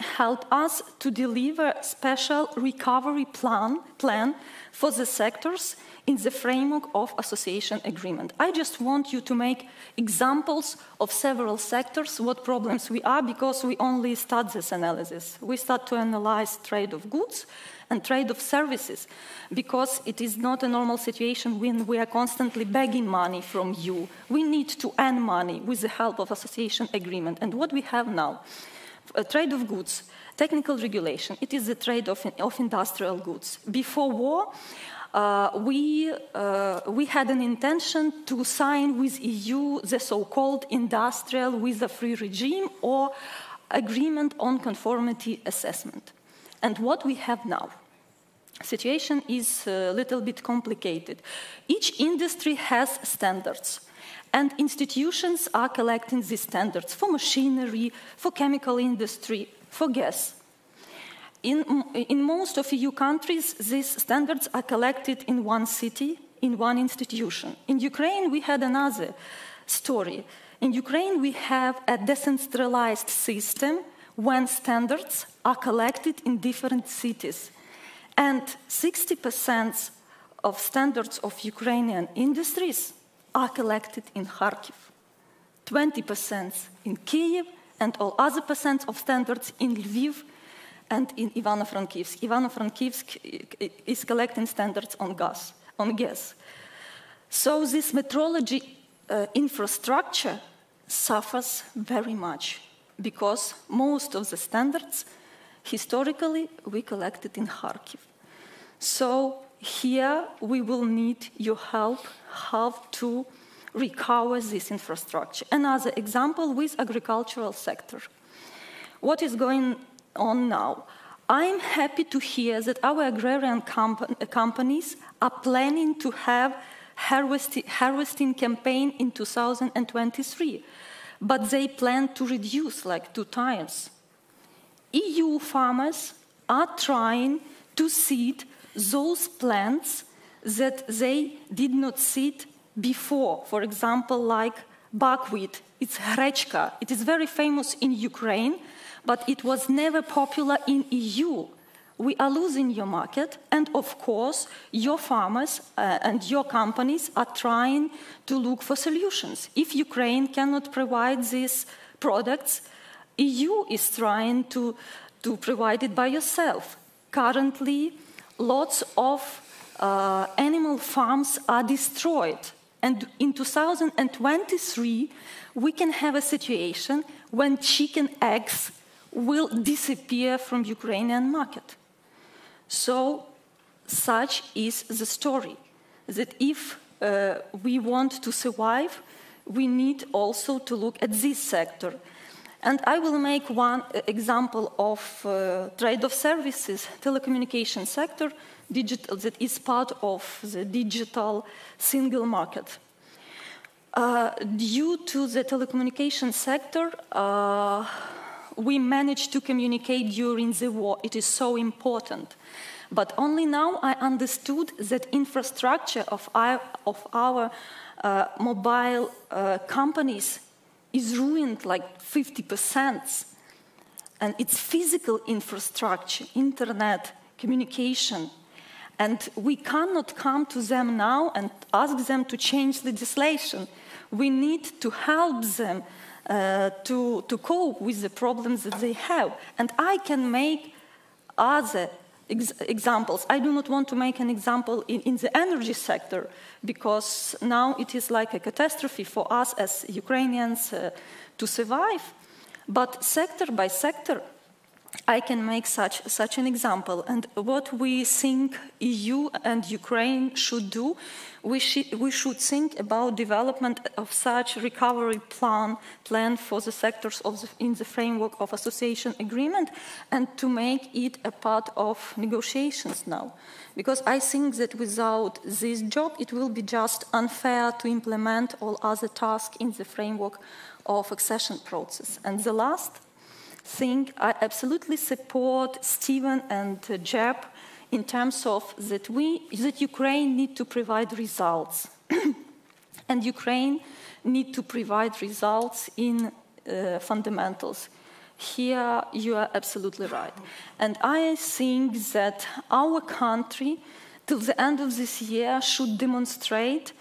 help us to deliver special recovery plan, plan for the sectors in the framework of association agreement. I just want you to make examples of several sectors, what problems we are, because we only start this analysis. We start to analyze trade of goods, and trade of services because it is not a normal situation when we are constantly begging money from you. We need to earn money with the help of association agreement. And what we have now, a trade of goods, technical regulation, it is the trade of, of industrial goods. Before war, uh, we, uh, we had an intention to sign with EU the so-called industrial visa-free regime or agreement on conformity assessment. And what we have now? situation is a little bit complicated. Each industry has standards, and institutions are collecting these standards for machinery, for chemical industry, for gas. In, in most of EU countries, these standards are collected in one city, in one institution. In Ukraine, we had another story. In Ukraine, we have a decentralized system when standards are collected in different cities and 60% of standards of Ukrainian industries are collected in Kharkiv, 20% in Kiev, and all other percent of standards in Lviv and in Ivano-Frankivsk. Ivano-Frankivsk is collecting standards on gas. On gas. So this metrology uh, infrastructure suffers very much because most of the standards historically we collected in Kharkiv. So here we will need your help how to recover this infrastructure. Another example with agricultural sector. What is going on now? I'm happy to hear that our agrarian comp companies are planning to have harvesting campaign in 2023. But they plan to reduce like two times. EU farmers are trying to seed those plants that they did not seed before. For example, like buckwheat, it's hrechka. It is very famous in Ukraine, but it was never popular in EU. We are losing your market, and of course, your farmers uh, and your companies are trying to look for solutions. If Ukraine cannot provide these products, EU is trying to, to provide it by yourself. Currently, lots of uh, animal farms are destroyed. And in 2023, we can have a situation when chicken eggs will disappear from Ukrainian market. So such is the story, that if uh, we want to survive, we need also to look at this sector. And I will make one example of uh, trade of services, telecommunication sector, digital, that is part of the digital single market. Uh, due to the telecommunication sector, uh, we managed to communicate during the war. It is so important. But only now I understood that infrastructure of our, of our uh, mobile uh, companies is ruined like 50%. And it's physical infrastructure, internet, communication. And we cannot come to them now and ask them to change legislation. We need to help them uh, to, to cope with the problems that they have. And I can make other ex examples. I do not want to make an example in, in, the energy sector because now it is like a catastrophe for us as Ukrainians uh, to survive. But sector by sector, I can make such, such an example. And what we think EU and Ukraine should do, we, sh we should think about development of such recovery plan, plan for the sectors the, in the framework of association agreement and to make it a part of negotiations now. Because I think that without this job, it will be just unfair to implement all other tasks in the framework of accession process. And the last think I absolutely support Steven and uh, Jaap in terms of that we that Ukraine need to provide results, and Ukraine need to provide results in uh, fundamentals. Here you are absolutely right, and I think that our country, till the end of this year, should demonstrate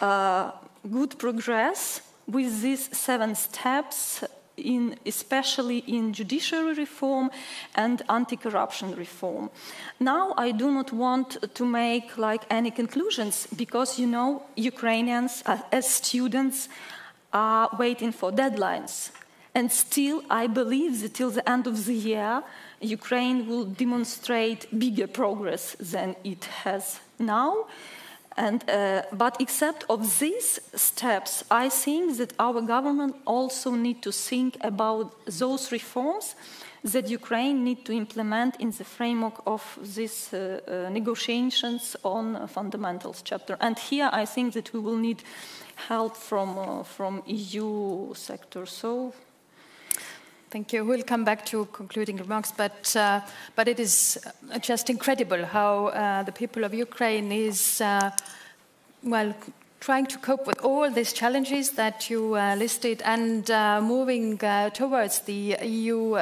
uh, good progress with these seven steps in, especially in judiciary reform and anti-corruption reform. Now, I do not want to make like any conclusions because you know Ukrainians uh, as students are waiting for deadlines. And still, I believe that till the end of the year, Ukraine will demonstrate bigger progress than it has now. And, uh, but except of these steps, I think that our government also need to think about those reforms that Ukraine need to implement in the framework of these uh, uh, negotiations on fundamentals chapter. And here I think that we will need help from, uh, from EU sector. So Thank you. We'll come back to concluding remarks, but, uh, but it is uh, just incredible how uh, the people of Ukraine is, uh, well, trying to cope with all these challenges that you uh, listed and uh, moving towards the EU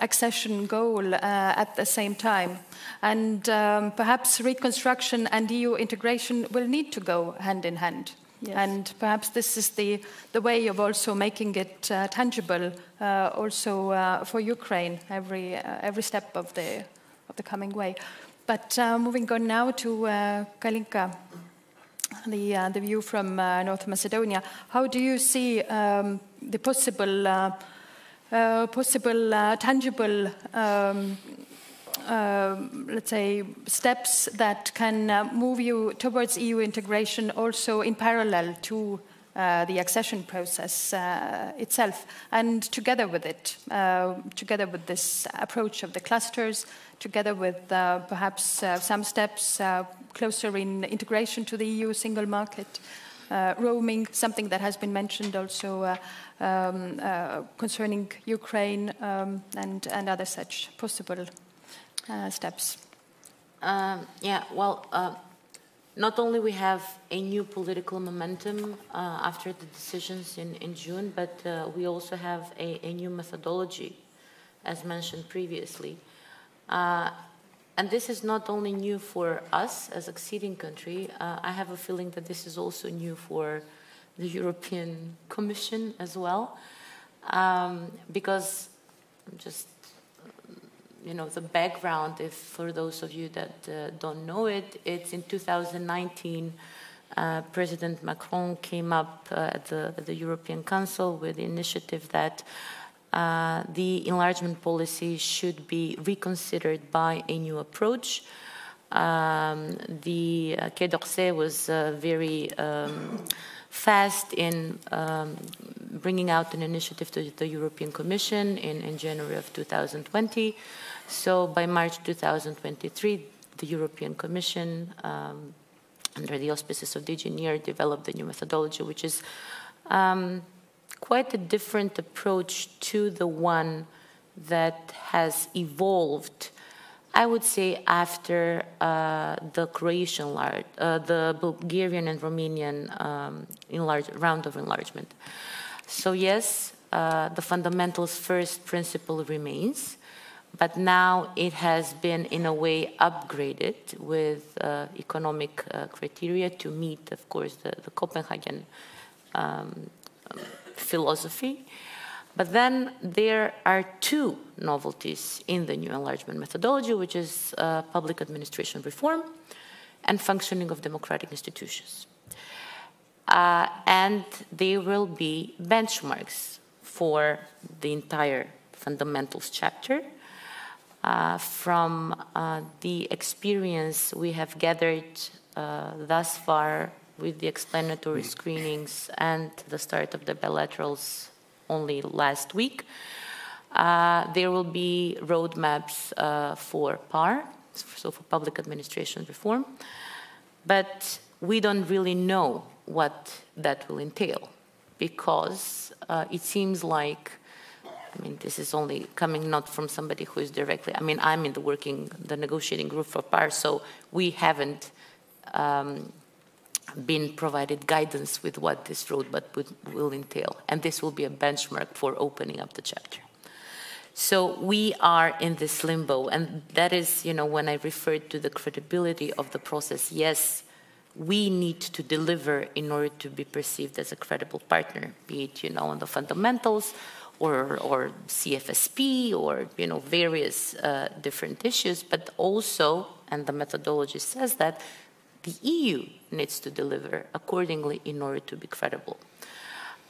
accession goal at the same time. And um, perhaps reconstruction and EU integration will need to go hand in hand. Yes. And perhaps this is the, the way of also making it uh, tangible uh, also uh, for Ukraine every, uh, every step of the, of the coming way. But uh, moving on now to uh, Kalinka, the, the view from North Macedonia. How do you see um, the possible, possible tangible um, let's say, steps that can uh, move you towards EU integration also in parallel to uh, the accession process uh, itself, and together with it, uh, together with this approach of the clusters, together with uh, perhaps uh, some steps closer in integration to the EU single market. roaming, something that has been mentioned also um, concerning Ukraine um, and, and other such possible steps. Um, yeah, well, uh, not only we have a new political momentum uh, after the decisions in, in June, but uh, we also have a, a, new methodology, as mentioned previously. Uh, and this is not only new for us as a acceding country, uh, I have a feeling that this is also new for the European Commission as well, um, because just you know the background. If for those of you that uh, don't know it, it's in 2019. Uh, President Macron came up uh, at, the, at, the, European Council with the initiative that uh, the enlargement policy should be reconsidered by a new approach. Um, the uh, Quai d'Orsay was uh, very um, fast in um, bringing out an initiative to the European Commission in, in, January of 2020. So by March 2023, the European Commission, um, under the auspices of DG NEAR, developed the new methodology, which is um, quite a different approach to the one that has evolved, I would say, after uh, the Croatian, uh, the Bulgarian and Romanian um, enlarge, round of enlargement. So yes, uh, the fundamentals first principle remains, but now it has been in a way upgraded with uh, economic uh, criteria to meet, of course, the, the Copenhagen um, philosophy. But then there are two novelties in the new enlargement methodology, which is uh, public administration reform and functioning of democratic institutions. Uh, and they will be benchmarks for the entire fundamentals chapter. Uh, from uh, the experience we have gathered uh, thus far with the explanatory screenings and the start of the bilaterals only last week. Uh, there will be roadmaps uh, for PAR, so for public administration reform, but we don't really know what that will entail because uh, it seems like I mean, this is only coming not from somebody who is directly. I mean, I'm in the working, the negotiating group for PAR, so we haven't um, been provided guidance with what this roadmap will entail. And this will be a benchmark for opening up the chapter. So we are in this limbo, and that is, you know, when I referred to the credibility of the process, yes, we need to deliver in order to be perceived as a credible partner, be it, you know, on the fundamentals or, or CFSP or, you know, various uh, different issues, but also, and the methodology says that, the EU needs to deliver accordingly in order to be credible.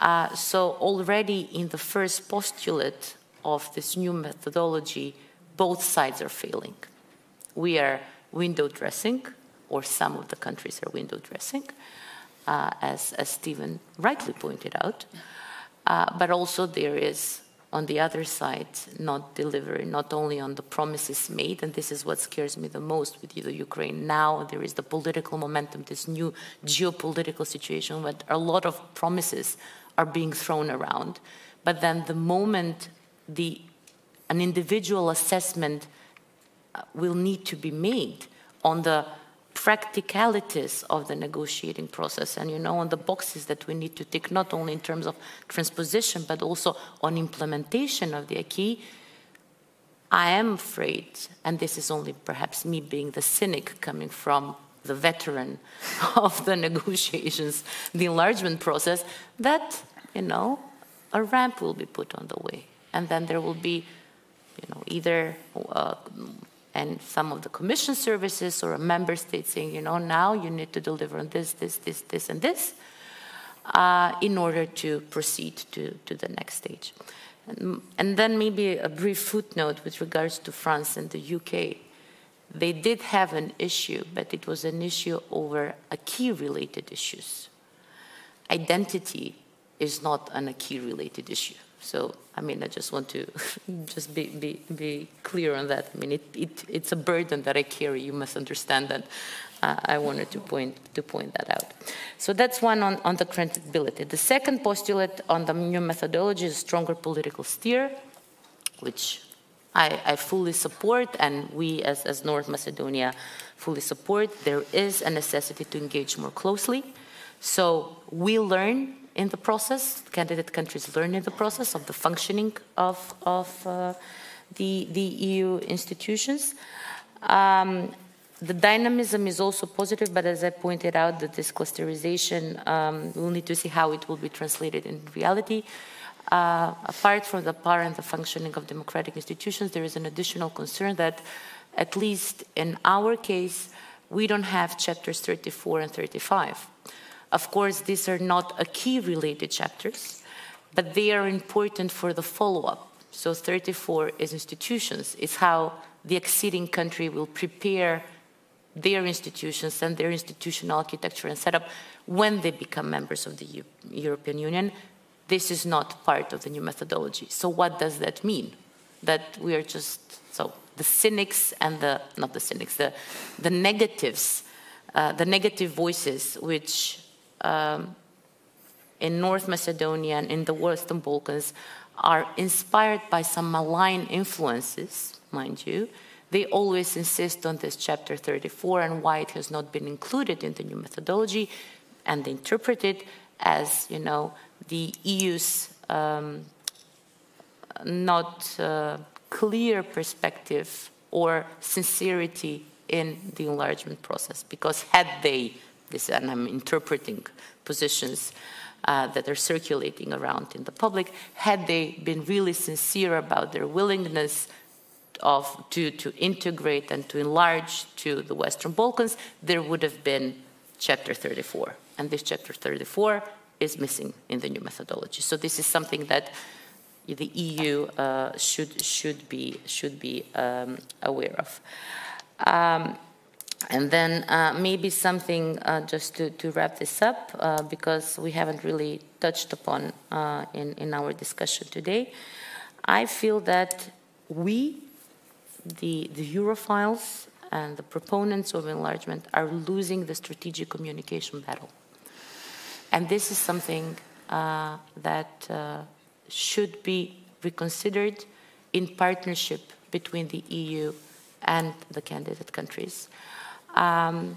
Uh, so already in the first postulate of this new methodology, both sides are failing. We are window dressing, or some of the countries are window dressing, uh, as, as Steven rightly pointed out. Uh, but also there is on the other side, not delivering, not only on the promises made, and this is what scares me the most with the Ukraine. Now there is the political momentum, this new geopolitical situation, where a lot of promises are being thrown around. But then the moment the an individual assessment uh, will need to be made on the practicalities of the negotiating process. And you know on the boxes that we need to tick not only in terms of transposition but also on implementation of the acquis i am afraid and this is only perhaps me being the cynic coming from the veteran of the negotiations the enlargement process that you know a ramp will be put on the way. And then there will be you know either uh, and some of the commission services or a member state saying, you know, now you need to deliver on this, this, this, this, and this uh, in order to proceed to, to the next stage. And, and then maybe a brief footnote with regards to France and the UK. They did have an issue, but it was an issue over acquis related issues. Identity is not an acquis related issue. So, I mean, I just want to just be, be, be clear on that. I mean, it, it, it's a burden that I carry. You must understand that. Uh, I wanted to point, to point that out. So that's one on, on the credibility. The second postulate on the new methodology is stronger political steer, which I, I fully support, and we as, as North Macedonia fully support. There is a necessity to engage more closely. So we learn in the process, candidate countries learn in the process of the functioning of, of uh, the, the EU institutions. Um, the dynamism is also positive, but as I pointed out, that this clusterization, um, we'll need to see how it will be translated in reality. Uh, apart from the PAR and the functioning of democratic institutions, there is an additional concern that, at least in our case, we don't have chapters 34 and 35. Of course, these are not acquis related chapters, but they are important for the follow up. So, 34 is institutions, it's how the acceding country will prepare their institutions and their institutional architecture and setup when they become members of the U European Union. This is not part of the new methodology. So, what does that mean? That we are just so the cynics and the not the cynics, the the negatives, uh, the negative voices which um, in North Macedonia and in the Western Balkans are inspired by some malign influences, mind you, they always insist on this chapter 34 and why it has not been included in the new methodology, and they interpret it as, you know, the EU's um, not uh, clear perspective or sincerity in the enlargement process. Because had they, this, and I'm interpreting positions uh, that are circulating around in the public, had they been really sincere about their willingness of to, to integrate and to enlarge to the Western Balkans, there would have been chapter 34. And this chapter 34 is missing in the new methodology. So this is something that the EU uh, should should be should be um, aware of. Um, and then uh, maybe something uh, just to, to wrap this up, uh, because we haven't really touched upon uh, in, in our discussion today. I feel that we the, the Europhiles and the proponents of enlargement are losing the strategic communication battle. And this is something uh, that uh, should be reconsidered in partnership between the EU and the candidate countries. Um,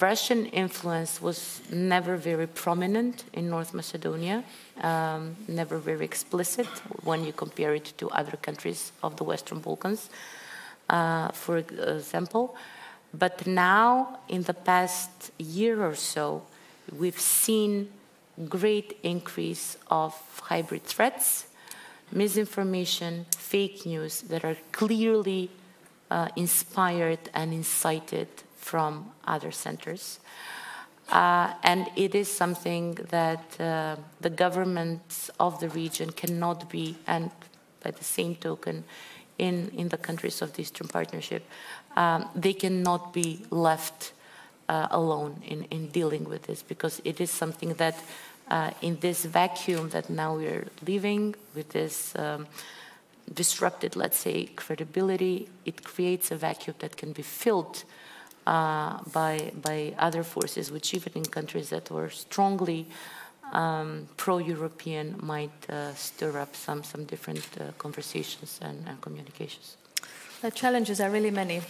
Russian influence was never very prominent in North Macedonia, um, never very explicit when you compare it to other countries of the Western Balkans, uh, for example. But now, in the past year or so, we've seen great increase of hybrid threats, misinformation, fake news that are clearly uh, inspired and incited from other centers. Uh, and it is something that uh, the governments of the region cannot be, and by the same token, in, in the countries of the Eastern Partnership, um, they cannot be left uh, alone in, in dealing with this because it is something that uh, in this vacuum that now we're living with this um, disrupted, let's say, credibility, it creates a vacuum that can be filled uh, by, by other forces, which even in countries that were strongly um, pro-European might uh, stir up some, some different uh, conversations and, and, communications. The challenges are really many.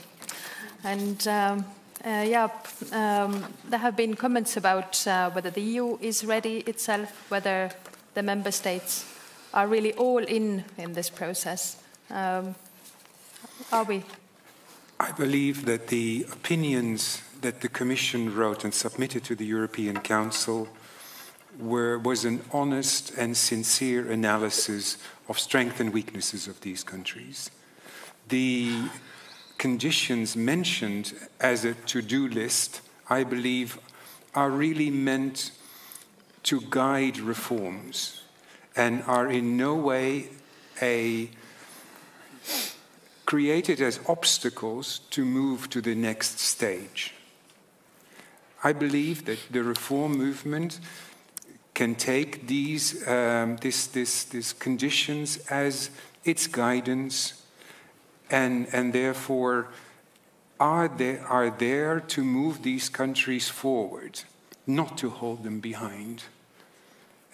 And um, uh, yeah, um, there have been comments about uh, whether the EU is ready itself, whether the member states are really all in in this process. Um, are we? I believe that the opinions that the Commission wrote and submitted to the European Council were, was an honest and sincere analysis of strengths and weaknesses of these countries. The conditions mentioned as a to do list, I believe, are really meant to guide reforms and are in no way a created as obstacles to move to the next stage. I believe that the reform movement can take these, um, this, this, this conditions as its guidance and, and therefore are there, are there to move these countries forward, not to hold them behind.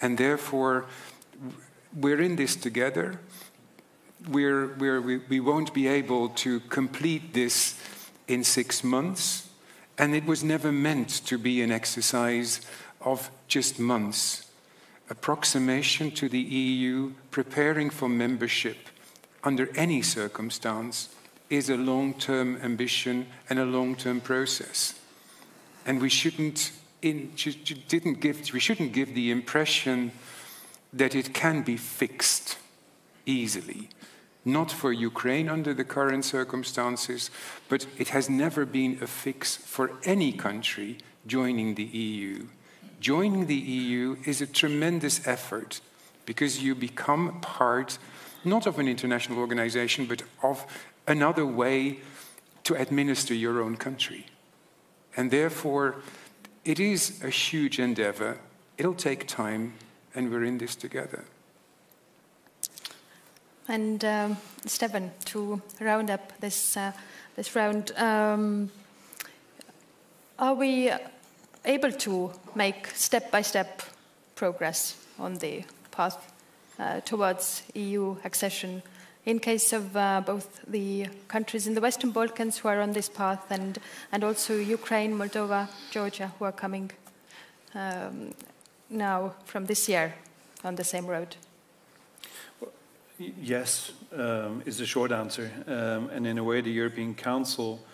And therefore, we're in this together. We're, we're, we, won't be able to complete this in six months, and it was never meant to be an exercise of just months. Approximation to the EU, preparing for membership under any circumstance, is a long term ambition and a long term process. And we shouldn't, in, didn't give, we shouldn't give the impression that it can be fixed easily. Not for Ukraine under the current circumstances, but it has never been a fix for any country joining the EU. Joining the EU is a tremendous effort because you become part not of an international organization, but of another way to administer your own country. And therefore, it is a huge endeavor. It'll take time, and we're in this together. And um, Stefan, to round up this uh, this round, um, are we able to make step by step progress on the path uh, towards EU accession? In case of uh, both the countries in the Western Balkans who are on this path, and and also Ukraine, Moldova, Georgia, who are coming um, now from this year on the same road? Yes, um, is the short answer. Um, and in a way, the European Council,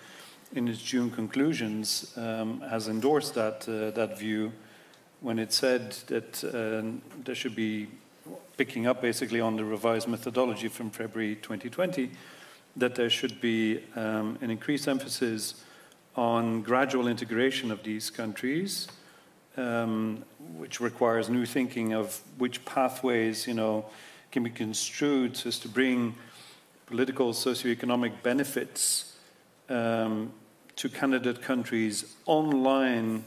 in its June conclusions, um, has endorsed that, uh, that view when it said that uh, there should be, picking up basically on the revised methodology from February 2020, that there should be um, an increased emphasis on gradual integration of these countries um, which requires new thinking of which pathways, you know, can be construed as to bring political, socioeconomic benefits um, to candidate countries online,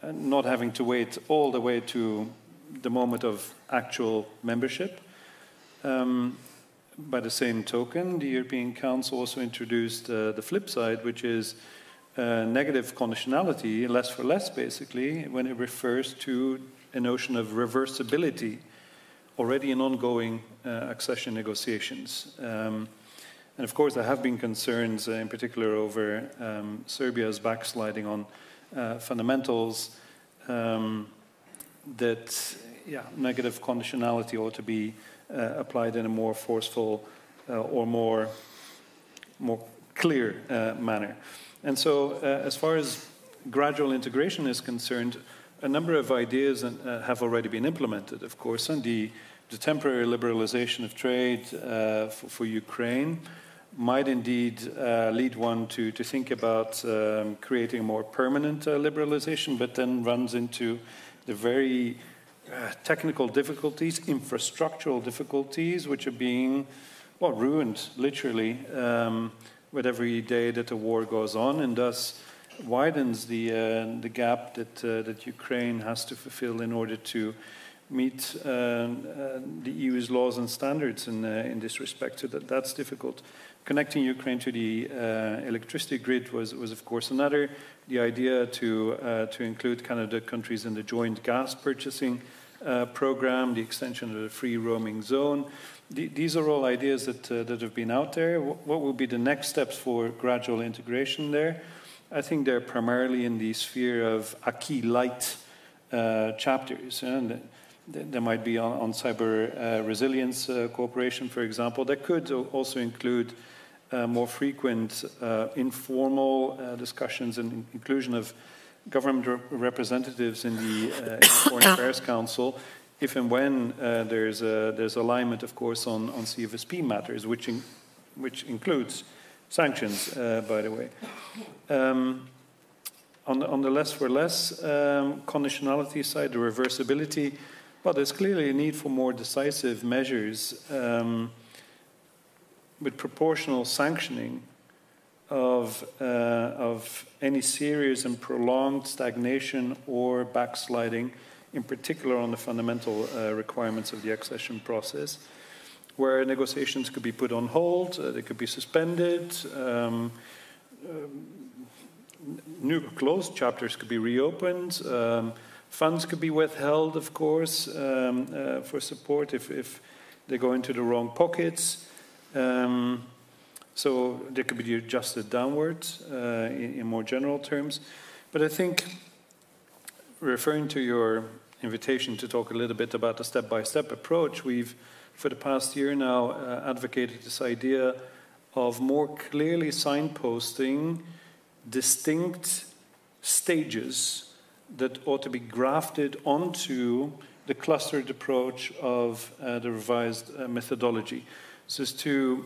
and not having to wait all the way to the moment of actual membership. Um, by the same token, the European Council also introduced uh, the flip side, which is uh, negative conditionality, less for less basically, when it refers to a notion of reversibility already in ongoing uh, accession negotiations. Um, and of course, there have been concerns, uh, in particular, over um, Serbia's backsliding on uh, fundamentals, um, that yeah, negative conditionality ought to be uh, applied in a more forceful uh, or more, more clear manner. And so, uh, as far as gradual integration is concerned, a number of ideas uh, have already been implemented, of course, and the, the temporary liberalization of trade uh, for, for, Ukraine might indeed uh, lead one to, to think about um, creating a more permanent uh, liberalization, but then runs into the very uh, technical difficulties, infrastructural difficulties, which are being, well, ruined, literally. Um, with every day that the war goes on, and thus widens the uh, the gap that uh, that Ukraine has to fulfill in order to meet uh, uh the EU's laws and standards in uh, in this respect. So that that's difficult. Connecting Ukraine to the electricity grid was was of course another. The idea to to include candidate countries in the joint gas purchasing program, the extension of the free roaming zone these are all ideas that, uh, that have been out there. What will be the next steps for gradual integration there? I think they're primarily in the sphere of acquis light uh, chapters. And there might be on, on cyber uh, resilience uh, cooperation, for example. That could also include uh, more frequent uh, informal discussions and inclusion of government rep representatives in the Foreign Affairs Council if and when uh, there's, a, there's alignment, of course, on, on CFSP matters, which, in, which includes sanctions, uh, by the way. Um, on, the, on the less for less um, conditionality side, the reversibility, well, there's clearly a need for more decisive measures um, with proportional sanctioning of, uh, of any serious and prolonged stagnation or backsliding in particular on the fundamental uh, requirements of the accession process, where negotiations could be put on hold, uh, they could be suspended, um, um, new closed chapters could be reopened, um, funds could be withheld, of course, um, uh, for support if, if they go into the wrong pockets. Um, so they could be adjusted downwards uh, in, in, more general terms. But I think, referring to your invitation to talk a little bit about the step by step approach, we've, for the past year now, uh, advocated this idea of more clearly signposting distinct stages that ought to be grafted onto the clustered approach of uh, the revised uh, methodology. So as to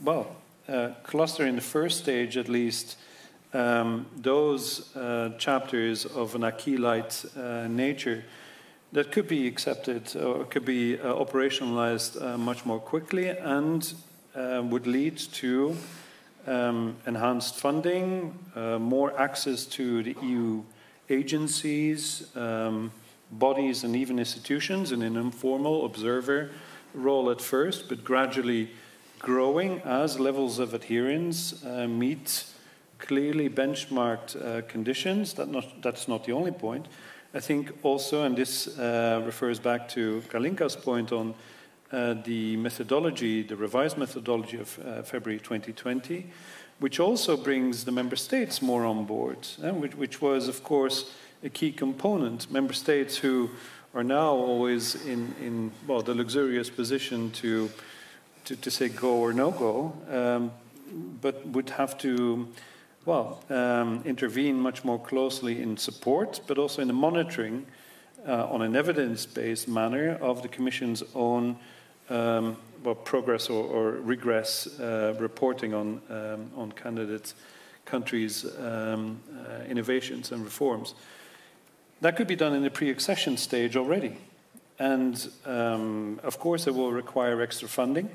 well, uh, cluster in the first stage at least um, those uh, chapters of an acquis-light uh, nature that could be accepted or could be uh, operationalized uh, much more quickly and uh, would lead to um, enhanced funding, more access to the EU agencies, um, bodies, and even institutions in an informal observer role at first, but gradually growing as levels of adherence uh, meet clearly benchmarked uh, conditions. That not, that's not the only point. I think also, and this uh, refers back to Kalinka's point on uh, the methodology, the revised methodology of uh, February 2020, which also brings the member states more on board, uh, which, which was, of course, a key component. Member states who are now always in, in well, the luxurious position to to, to say go or no go, um, but would have to, well, um, intervene much more closely in support, but also in the monitoring uh, on an evidence based manner of the Commission's own um, well, progress or, or regress uh, reporting on, um, on candidate countries' um, uh, innovations and reforms. That could be done in the pre accession stage already. And um, of course, it will require extra funding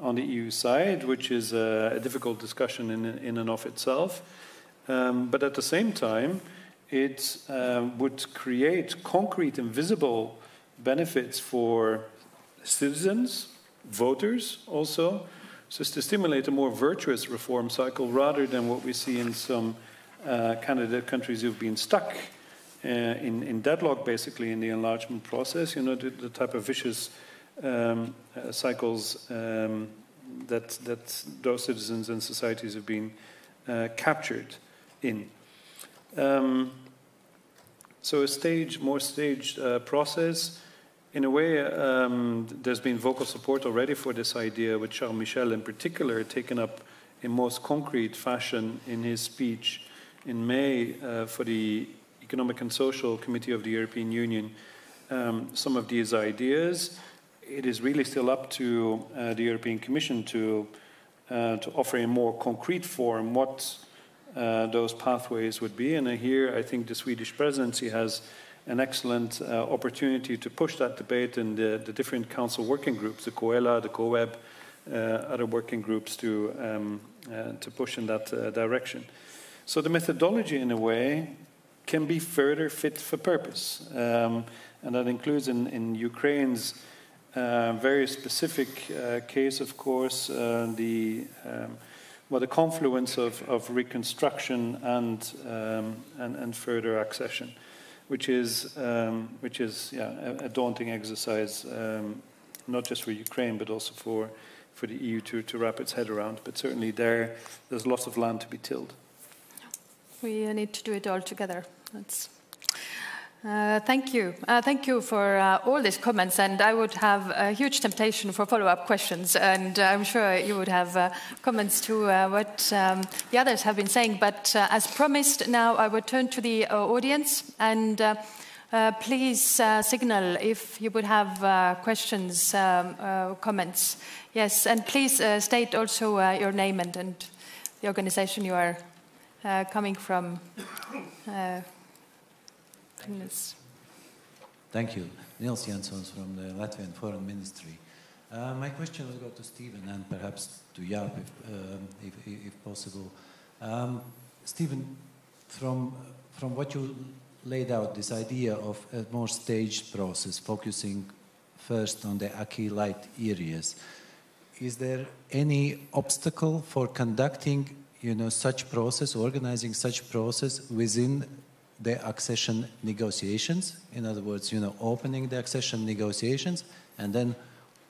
on the EU side, which is a, a difficult discussion in, in and of itself. Um, but at the same time, it uh, would create concrete and visible benefits for citizens, voters also, so as to stimulate a more virtuous reform cycle rather than what we see in some uh, candidate countries who've been stuck uh, in, in, deadlock basically in the enlargement process, you know, the, the type of vicious um, uh, cycles um, that, that those citizens and societies have been uh, captured in. Um, so a stage, more staged uh, process. In a way, um, there's been vocal support already for this idea, with Charles Michel in particular taken up in most concrete fashion in his speech in May uh, for the Economic and Social Committee of the European Union um, some of these ideas it is really still up to uh, the European Commission to, uh, to offer in more concrete form what uh, those pathways would be. And here I think the Swedish presidency has an excellent uh, opportunity to push that debate in the, the, different council working groups, the COELA, the COWEB, uh, other working groups to, um, to push in that direction. So the methodology, in a way, can be further fit for purpose. Um, and that includes in, in Ukraine's uh, very specific uh, case, of course, uh, the um, well, the confluence of, of reconstruction and, um, and, and further accession, which is um, which is yeah, a, a daunting exercise, um, not just for Ukraine but also for for the EU to, to wrap its head around. But certainly there, there's lots of land to be tilled. We need to do it all together. That's uh, thank you. Uh, thank you for uh, all these comments. And I would have a huge temptation for follow up questions. And I'm sure you would have uh, comments to uh, what um, the others have been saying. But uh, as promised, now I would turn to the audience. And please signal if you would have questions, um, comments. Yes, and please state also your name and, and, the organization you are coming from. Thank you. Nils Jensons from the Latvian Foreign Ministry. Uh, my question will go to Steven and perhaps to Jaap if, um, if, if, possible. Um, Steven, from, from what you laid out this idea of a more staged process, focusing first on the acquis light areas. Is there any obstacle for conducting, you know, such process, organizing such process within the accession negotiations? In other words, you know, opening the accession negotiations and then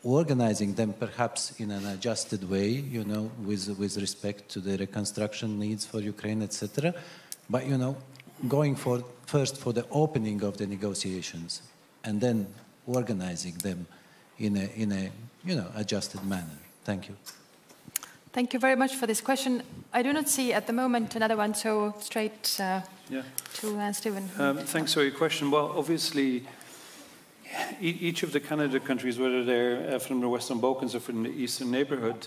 organizing them perhaps in an adjusted way, you know, with, with respect to the reconstruction needs for Ukraine, etc. But, you know, going for first for the opening of the negotiations and then organizing them in a, in a you know, adjusted manner. Thank you. Thank you very much for this question. I do not see at the moment another one, so straight uh, yeah. to uh, Steven. Um, thanks for your question. Well, obviously, each of the candidate countries, whether they're uh, from the Western Balkans or from the Eastern neighborhood,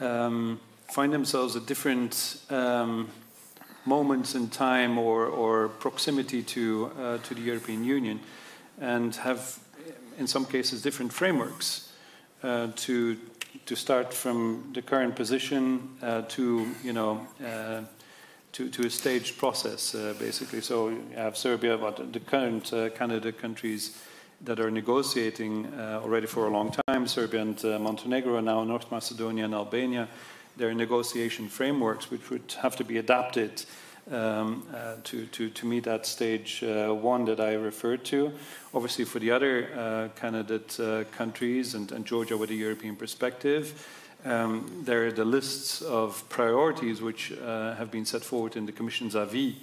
um, find themselves at different um, moments in time or, or proximity to, uh, to the European Union and have, in some cases, different frameworks uh, to, to start from the current position uh, to, you know, uh, to, to a staged process, uh, basically. So you have Serbia, but the current uh, candidate countries that are negotiating already for a long time, Serbia and Montenegro, now North Macedonia and Albania, their negotiation frameworks, which would have to be adapted um, uh, to, to, to meet that stage uh, one that I referred to. Obviously, for the other uh, candidate uh, countries and, and, Georgia with a European perspective, um, there are the lists of priorities which uh, have been set forward in the Commission's avis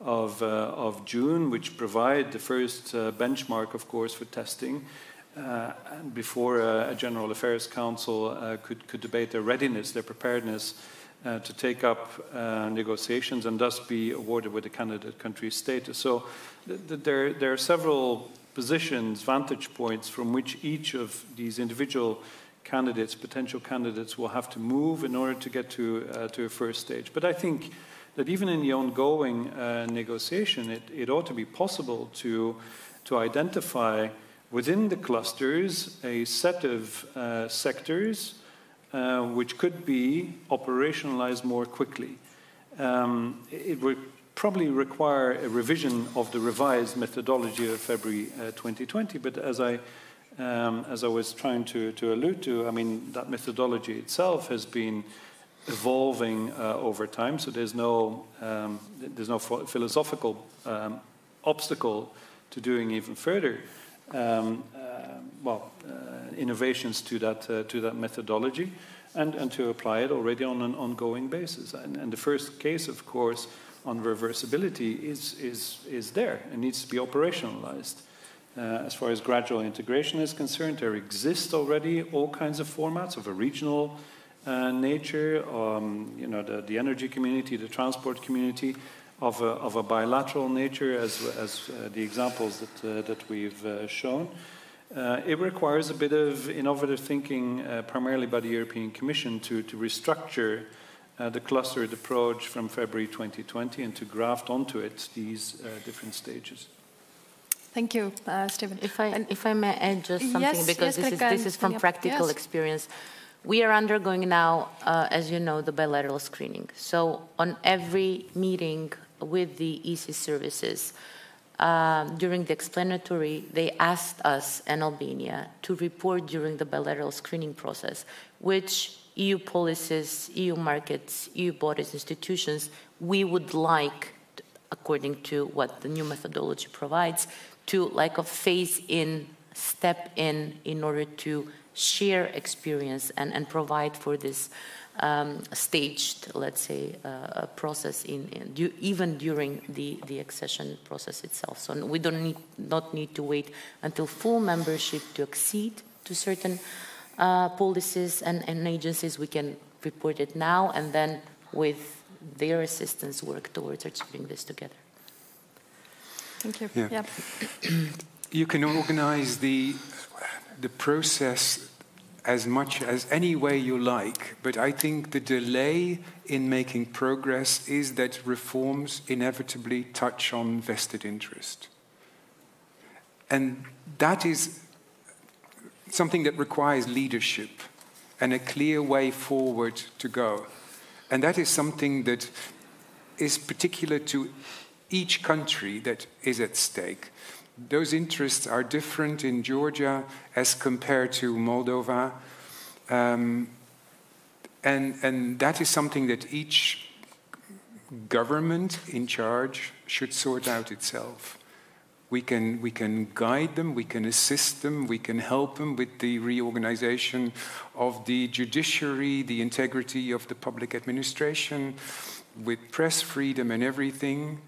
of, uh, of June, which provide the first benchmark, of course, for testing. Uh, before uh, a General Affairs Council uh, could, could debate their readiness, their preparedness uh, to take up uh, negotiations and thus be awarded with a candidate country status. So th th there, there are several positions, vantage points from which each of these individual candidates, potential candidates, will have to move in order to get to, uh, to a first stage. But I think that even in the ongoing negotiation, it, it ought to be possible to, to identify within the clusters a set of uh, sectors uh, which could be operationalized more quickly. Um, it would probably require a revision of the revised methodology of February uh, 2020, but as I um, as I was trying to, to allude to, I mean, that methodology itself has been evolving uh, over time, so there's no, um, there's no philosophical um, obstacle to doing even further um, uh, well, uh, innovations to that, uh, to that methodology and, and to apply it already on an ongoing basis. And, and the first case, of course, on reversibility is, is, is there and needs to be operationalized. Uh, as far as gradual integration is concerned, there exist already all kinds of formats of a regional uh, nature, um, you know, the, the energy community, the transport community, of a, of a bilateral nature, as, as uh, the examples that, uh, that we've uh, shown. Uh, it requires a bit of innovative thinking, primarily by the European Commission, to, to restructure the clustered approach from February 2020 and to graft onto it these different stages. Thank you, Steven. If I, if I may add just something, yes, because yes, this, is, this is from practical yes. experience. We are undergoing now, as you know, the bilateral screening. So on every meeting with the EC services. Um, during the explanatory, they asked us and Albania to report during the bilateral screening process which EU policies, EU markets, EU bodies, institutions we would like, according to what the new methodology provides, to like a phase in, step in, in order to share experience and, and provide for this um, staged, let's say, uh, process in, in du even during the, the accession process itself. So we don't need not need to wait until full membership to accede to certain uh, policies and, and agencies. We can report it now and then with their assistance work towards achieving this together. Thank you. Yeah. you can organize the the process as much as any way you like, but I think the delay in making progress is that reforms inevitably touch on vested interest. And that is something that requires leadership and a clear way forward to go. And that is something that is particular to each country that is at stake. Those interests are different in Georgia as compared to Moldova. Um, and, and that is something that each government in charge should sort out itself. We can, we can guide them, we can assist them, we can help them with the reorganization of the judiciary, the integrity of the public administration, with press freedom and everything.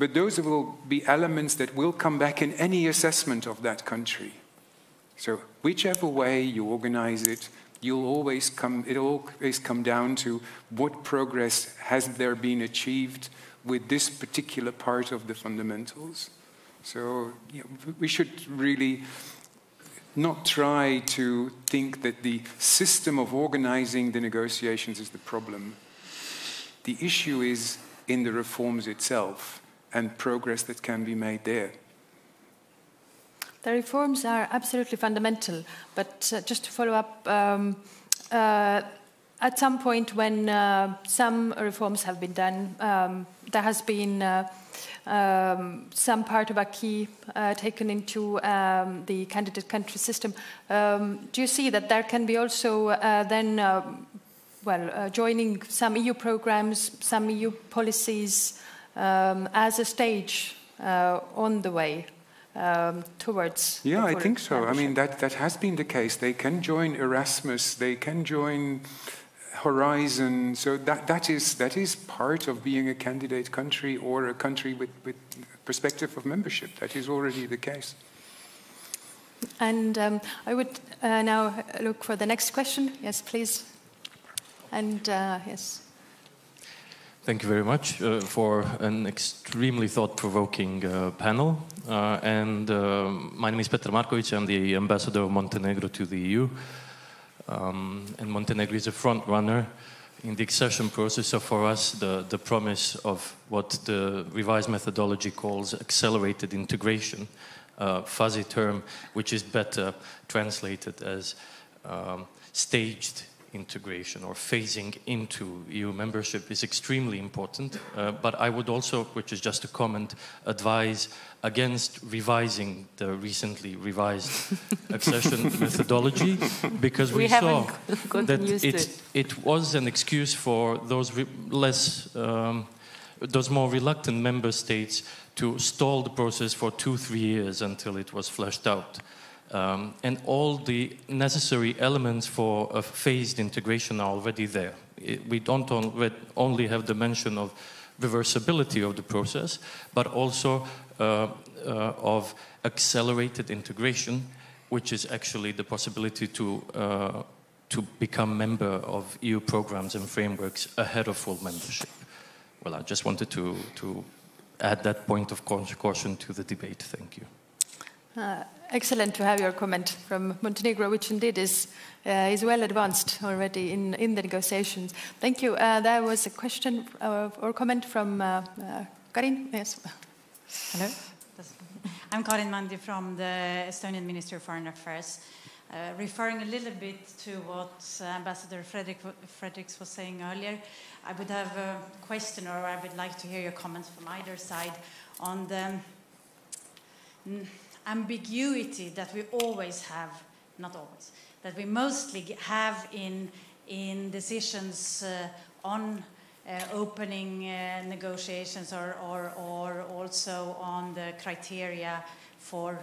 But those will be elements that will come back in any assessment of that country. So whichever way you organize it, you'll always come, it'll always come down to what progress has there been achieved with this particular part of the fundamentals. So you know, we should really not try to think that the system of organizing the negotiations is the problem. The issue is in the reforms itself and progress that can be made there. The reforms are absolutely fundamental, but uh, just to follow up, um, uh, at some point when uh, some reforms have been done, um, there has been uh, um, some part of acquis uh, taken into um, the candidate country system. Um, do you see that there can be also uh, then, well, joining some EU programs, some EU policies, um, as a stage uh, on the way um, towards. Yeah, I think so. I mean, that, that has been the case. They can join Erasmus, they can join Horizon. So that, that, is, that is part of being a candidate country or a country with, with perspective of membership. That is already the case. And um, I would uh, now look for the next question. Yes, please. And uh, yes. Thank you very much uh, for an extremely thought-provoking uh, panel. Uh, and uh, my name is Petar Markovic. I'm the ambassador of Montenegro to the EU. Um, and Montenegro is a front runner in the accession process. So for us, the, the promise of what the revised methodology calls accelerated integration, uh, fuzzy term, which is better translated as um, staged integration or phasing into EU membership is extremely important. Uh, but I would also, which is just a comment, advise against revising the recently revised accession methodology because we, we saw that it, it, it. was an excuse for those less, um, those more reluctant member states to stall the process for two, three years until it was fleshed out. Um, and all the necessary elements for a phased integration are already there. It, we don't only have the mention of reversibility of the process, but also uh, uh, of accelerated integration, which is actually the possibility to uh, to become member of EU programs and frameworks ahead of full membership. Well, I just wanted to to add that point of caution to the debate. Thank you. Excellent to have your comment from Montenegro, which indeed is, uh, is well advanced already in, in the negotiations. Thank you. Uh, there was a question uh, or comment from uh, uh, Karin. Yes. Hello. I'm Karin Mandi from the Estonian Ministry of Foreign Affairs. Uh, referring a little bit to what Ambassador Frederick, Fredericks was saying earlier, I would have a question, or I would like to hear your comments from either side on the ambiguity that we always have, not always, that we mostly have in, in decisions uh, on uh, opening uh, negotiations or, or, or also on the criteria for,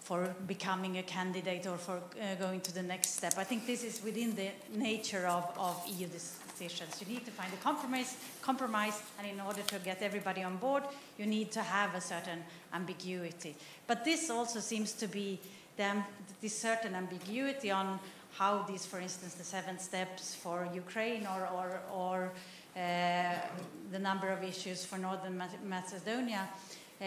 for becoming a candidate or for uh, going to the next step. I think this is within the nature of, of EU decisions. You need to find a compromise, compromise, and in order to get everybody on board, you need to have a certain ambiguity. But this also seems to be the, this certain ambiguity on how these, for instance, the seven steps for Ukraine or, or, or uh, the number of issues for Northern Macedonia, uh,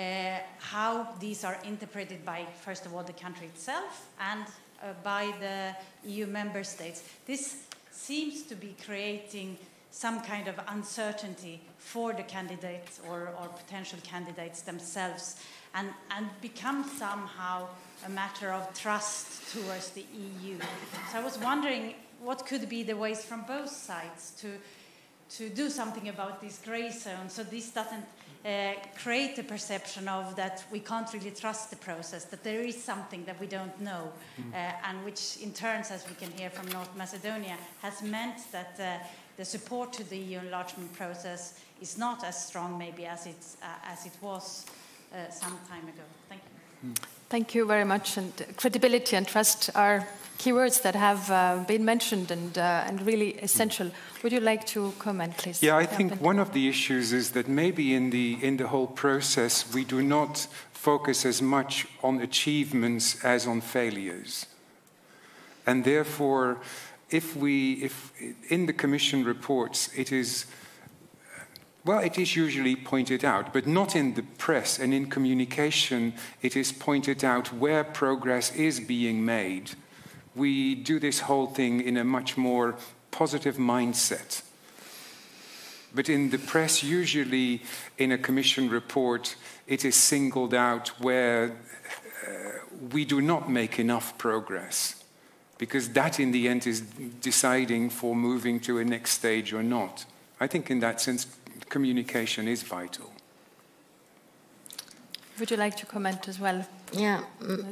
how these are interpreted by, first of all, the country itself and uh, by the EU member states. This seems to be creating some kind of uncertainty for the candidates or, or potential candidates themselves and, and become somehow a matter of trust towards the EU. So I was wondering what could be the ways from both sides to, to do something about this grey zone so this doesn't uh, create the perception of that we can't really trust the process, that there is something that we don't know, mm. uh, and which in turn, as we can hear from North Macedonia, has meant that uh, the support to the EU enlargement process is not as strong maybe as, it's, uh, as it was uh, some time ago. Thank you. Mm. Thank you very much. And credibility and trust are keywords that have uh, been mentioned and, uh, and really essential. Would you like to comment, please? Yeah, I think one of the issues is that maybe in the, in the whole process we do not focus as much on achievements as on failures. And therefore, if we, if in the Commission reports it is well, it is usually pointed out, but not in the press and in communication. It is pointed out where progress is being made. We do this whole thing in a much more positive mindset. But in the press, usually in a commission report, it is singled out where uh, we do not make enough progress. Because that, in the end, is deciding for moving to a next stage or not. I think, in that sense, communication is vital. Would you like to comment as well? Yeah,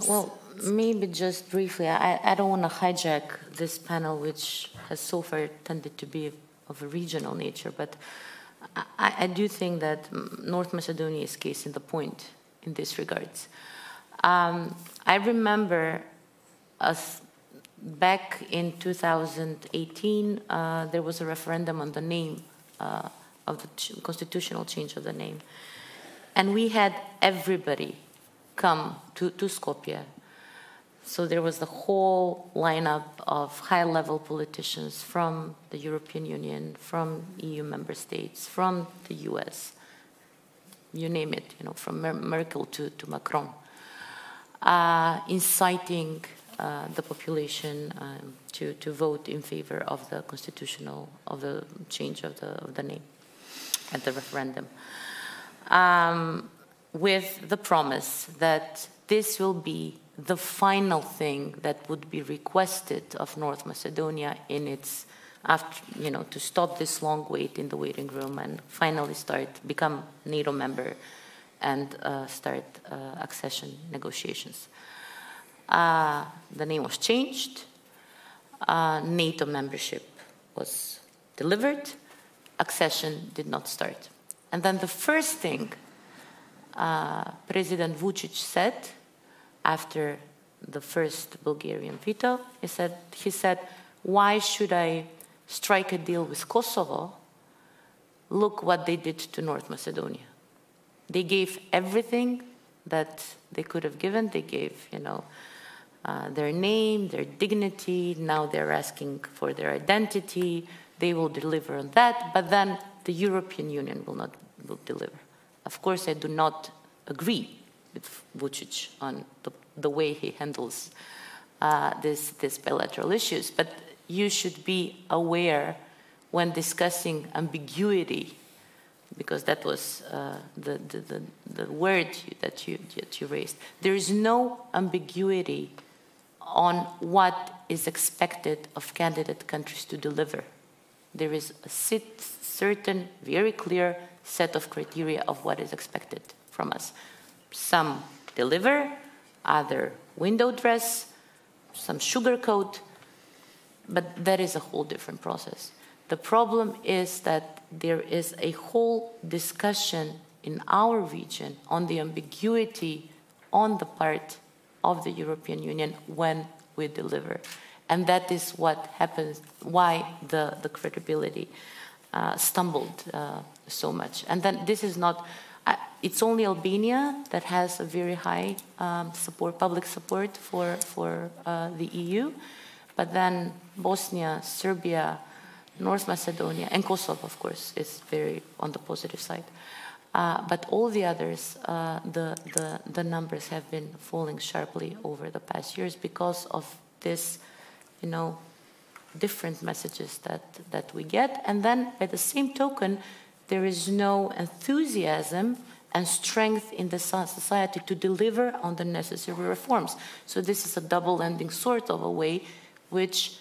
well, maybe just briefly. I, I don't want to hijack this panel, which has so far tended to be of a regional nature, but I, I do think that North Macedonia is case in the point in this regards. Um, I remember us back in 2018, uh, there was a referendum on the name uh, of the constitutional change of the name. And we had everybody come to, to Skopje. So there was the whole lineup of high level politicians from the European Union, from EU member states, from the US, you name it, you know, from Mer- Merkel to, to Macron, uh, inciting uh, the population um, to, to vote in favor of the constitutional, of the change of the, of the name at the referendum, um, with the promise that this will be the final thing that would be requested of North Macedonia in its after you know to stop this long wait in the waiting room and finally start become NATO member and uh, start uh, accession negotiations. Uh, the name was changed. Uh, NATO membership was delivered accession did not start. And then the first thing uh, President Vucic said after the first Bulgarian veto, he said, he said, why should I strike a deal with Kosovo? Look what they did to North Macedonia. They gave everything that they could have given. They gave, you know, uh, their name, their dignity. Now they're asking for their identity. They will deliver on that, but then the European Union will not will deliver. Of course, I do not agree with Vucic on the, the way he handles uh, this, this bilateral issues, but you should be aware when discussing ambiguity, because that was uh, the, the, the, the, word that you, that you raised. There is no ambiguity on what is expected of candidate countries to deliver there is a certain, very clear set of criteria of what is expected from us. Some deliver, other window dress, some sugarcoat, but that is a whole different process. The problem is that there is a whole discussion in our region on the ambiguity on the part of the European Union when we deliver. And that is what happens, why the, the credibility uh, stumbled uh, so much. And then this is not, uh, it's only Albania that has a very high um, support, public support for, for uh, the EU. But then Bosnia, Serbia, North Macedonia, and Kosovo, of course, is very on the positive side. Uh, but all the others, uh, the, the, the numbers have been falling sharply over the past years because of this you know, different messages that, that we get. And then, by the same token, there is no enthusiasm and strength in the society to deliver on the necessary reforms. So, this is a double ending sort of a way which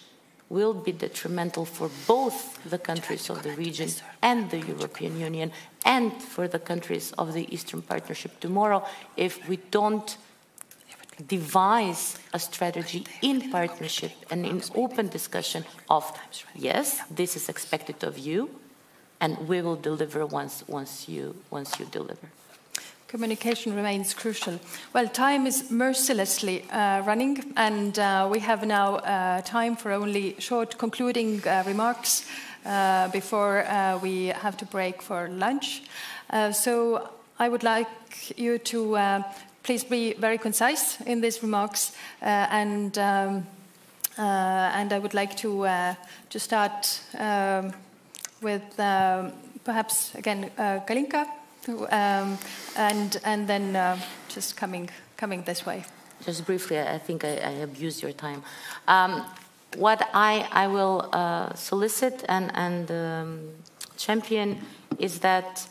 will be detrimental for both the countries of the region and the European Union and for the countries of the Eastern Partnership tomorrow if we don't devise a strategy in partnership and in open discussion of yes this is expected of you and we will deliver once once you once you deliver Communication remains crucial. Well, time is mercilessly uh, running, and uh, we have now uh, time for only short concluding uh, remarks uh, before uh, we have to break for lunch. so I would like you to please be very concise in these remarks, and um, and I would like to to start um, with um, perhaps again Kalinka um, and and then uh, just coming coming this way. Just briefly, I think I, I abused your time. Um, what I I will uh, solicit and and um, champion is that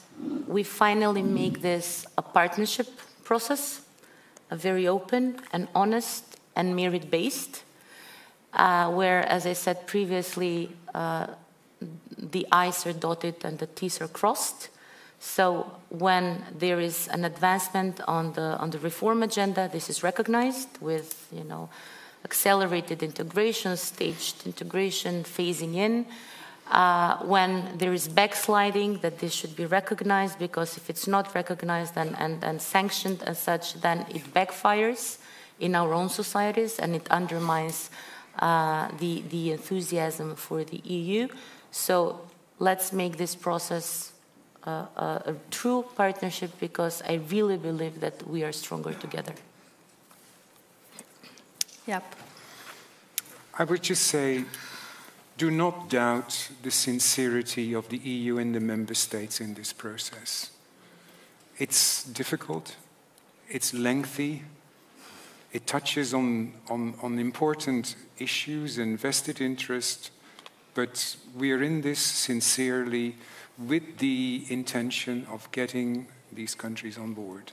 we finally make this a partnership process, very open and honest and merit based, uh, where, as I said previously, uh, the I's are dotted and the T's are crossed so when there is an advancement on the on the reform agenda, this is recognized with you know accelerated integration, staged integration, phasing in. Uh, when there is backsliding, that this should be recognized because if it's not recognized and, and, and sanctioned as such, then it backfires in our own societies and it undermines uh, the, the enthusiasm for the EU. So let's make this process a, a, true partnership because I really believe that we are stronger together. Yep. I would just say do not doubt the sincerity of the EU and the member states in this process. It's difficult, it's lengthy, it touches on, on, on important issues and vested interest, but we are in this sincerely with the intention of getting these countries on board.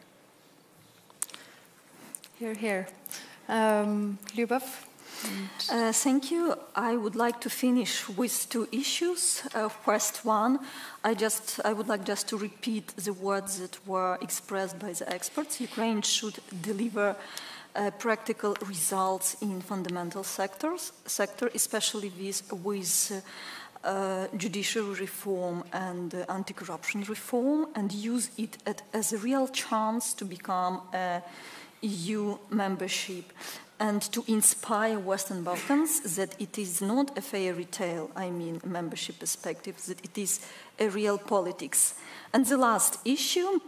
Here, here. Um, Lyubov? Uh, thank you. I would like to finish with two issues. Uh, first one, I just I would like just to repeat the words that were expressed by the experts. Ukraine should deliver uh, practical results in fundamental sectors, sector, especially with, with uh, judicial reform and uh, anti-corruption reform and use it at, as a real chance to become a EU membership and to inspire Western Balkans that it is not a fairy tale, I mean membership perspective, that it is a real politics. And the last issue,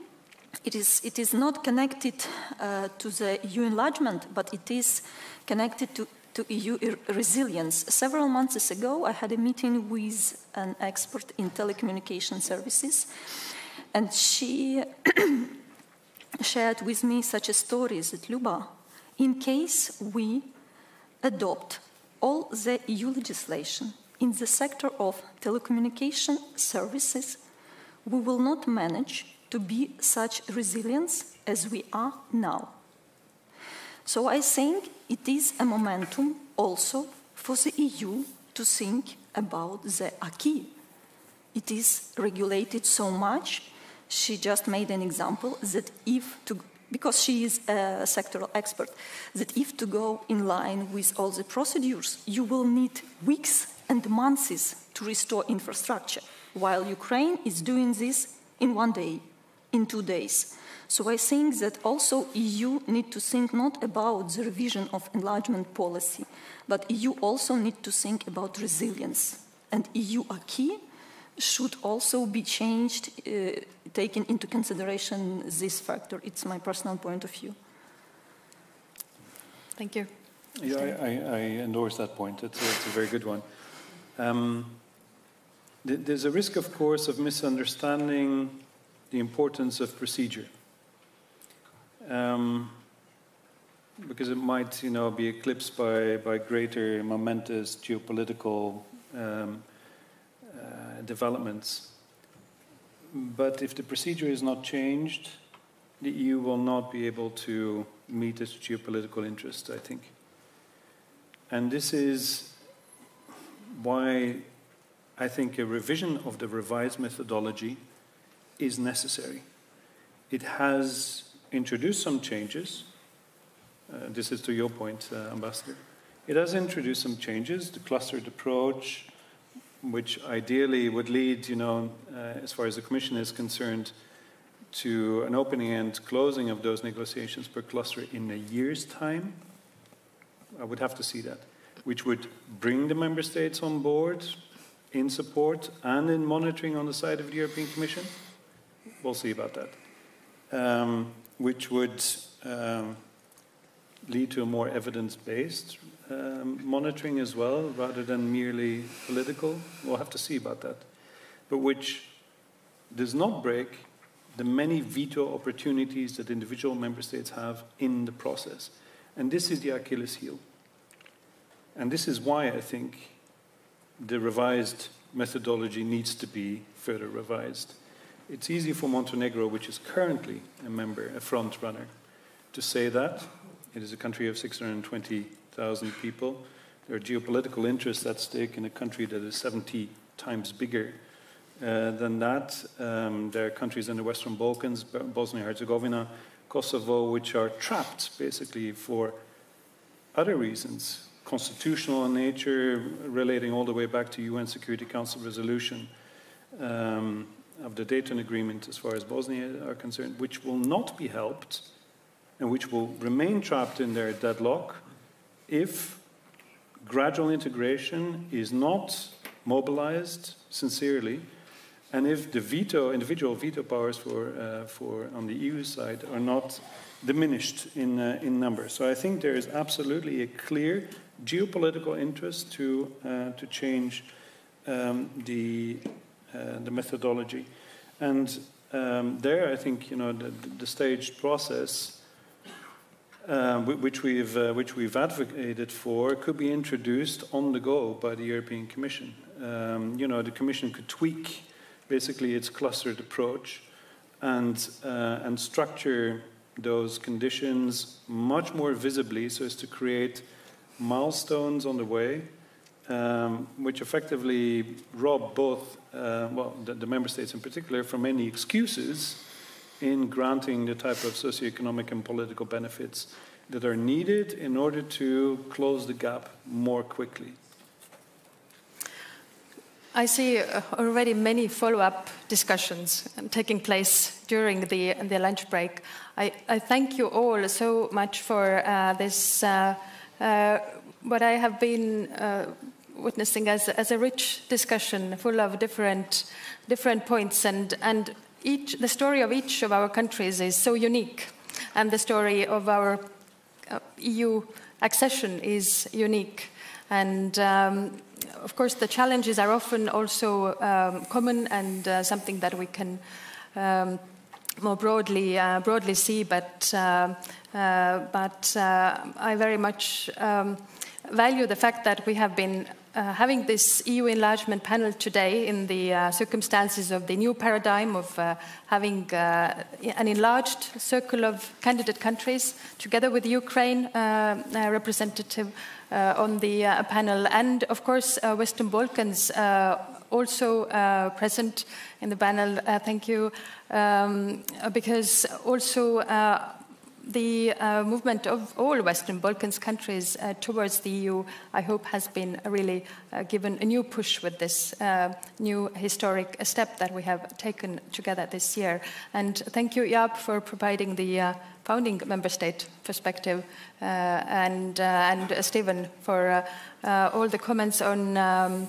it is, it is not connected uh, to the EU enlargement, but it is connected to to EU resilience. Several months ago, I had a meeting with an expert in telecommunication services, and she shared with me such a story that Luba, in case we adopt all the EU legislation in the sector of telecommunication services, we will not manage to be such resilience as we are now. So I think it is a momentum also for the EU to think about the acquis. It is regulated so much. She just made an example that if to because she is a sectoral expert, that if to go in line with all the procedures, you will need weeks and months to restore infrastructure, while Ukraine is doing this in one day, in two days. So I think that also EU need to think not about the revision of enlargement policy, but EU also need to think about resilience. And EU acquis should also be changed, uh, taking into consideration this factor. It's my personal point of view. Thank you. Yeah, I, I, endorse that point. It's a, it's a very good one. Um, th there's a risk, of course, of misunderstanding the importance of procedure um, because it might, you know, be eclipsed by, by greater momentous geopolitical um, developments. But if the procedure is not changed, the EU will not be able to meet its geopolitical interests, I think. And this is why I think a revision of the revised methodology is necessary. It has introduced some changes. Uh, this is to your point, uh, Ambassador. It has introduced some changes, the clustered approach, which ideally would lead, you know, uh, as far as the Commission is concerned, to an opening and closing of those negotiations per cluster in a year's time. I would have to see that, which would bring the member states on board in support and in monitoring on the side of the European Commission. We'll see about that. Um, which would um, lead to a more evidence based um, monitoring as well, rather than merely political. We'll have to see about that. But which does not break the many veto opportunities that individual member states have in the process. And this is the Achilles heel. And this is why I think the revised methodology needs to be further revised. It's easy for Montenegro, which is currently a member, a front runner, to say that. It is a country of 620,000 people. There are geopolitical interests at stake in a country that is 70 times bigger uh, than that. Um, there are countries in the Western Balkans, Bosnia Herzegovina, Kosovo, which are trapped basically for other reasons, constitutional in nature, relating all the way back to UN Security Council resolution um, of the Dayton Agreement as far as Bosnia are concerned, which will not be helped and which will remain trapped in their deadlock if gradual integration is not mobilized sincerely and if the veto, individual veto powers for, uh, for on the EU side are not diminished in, uh, in number. So I think there is absolutely a clear geopolitical interest to, uh, to change um, the, uh, the methodology. And um, there, I think, you know, the, the staged process uh, which, we've, uh, which we've advocated for could be introduced on the go by the European Commission. Um, you know, the Commission could tweak basically its clustered approach and, uh, and structure those conditions much more visibly so as to create milestones on the way, um, which effectively rob both, uh, well, the, the, member states in particular, from any excuses in granting the type of socioeconomic and political benefits that are needed in order to close the gap more quickly. I see uh, already many follow-up discussions taking place during the, the lunch break. I, I thank you all so much for uh, this, uh, uh, what I have been uh, witnessing as, as a rich discussion full of different, different points. And, and each, the story of each of our countries is so unique. And the story of our uh, EU accession is unique. And um, of course, the challenges are often also um, common and uh, something that we can um, more broadly uh, broadly see. But uh, uh but uh, I very much um, value the fact that we have been. Uh, having this EU enlargement panel today in the circumstances of the new paradigm of having an enlarged circle of candidate countries together with Ukraine representative uh, on the uh, panel, and of course, uh, Western Balkans also present in the panel. thank you, um, because also the uh, movement of all Western Balkans countries uh, towards the EU, I hope, has been really uh, given a new push with this new historic step that we have taken together this year. And thank you, Jaap, for providing the founding member state perspective, uh, and, uh, and Steven for uh, all the comments on. Um,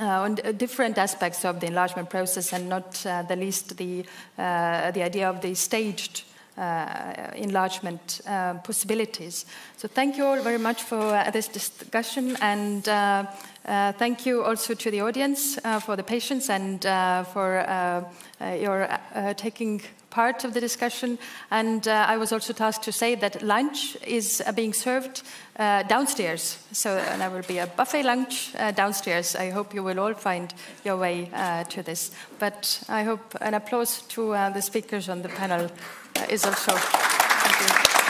uh, on different aspects of the enlargement process, and not uh, the least the uh, the idea of the staged enlargement possibilities. So, thank you all very much for this discussion, and thank you also to the audience for the patience and for your taking part of the discussion. And uh, I was also tasked to say that lunch is uh, being served uh, downstairs. So there will be a buffet lunch uh, downstairs. I hope you will all find your way uh, to this. But I hope an applause to uh, the speakers on the panel is also. the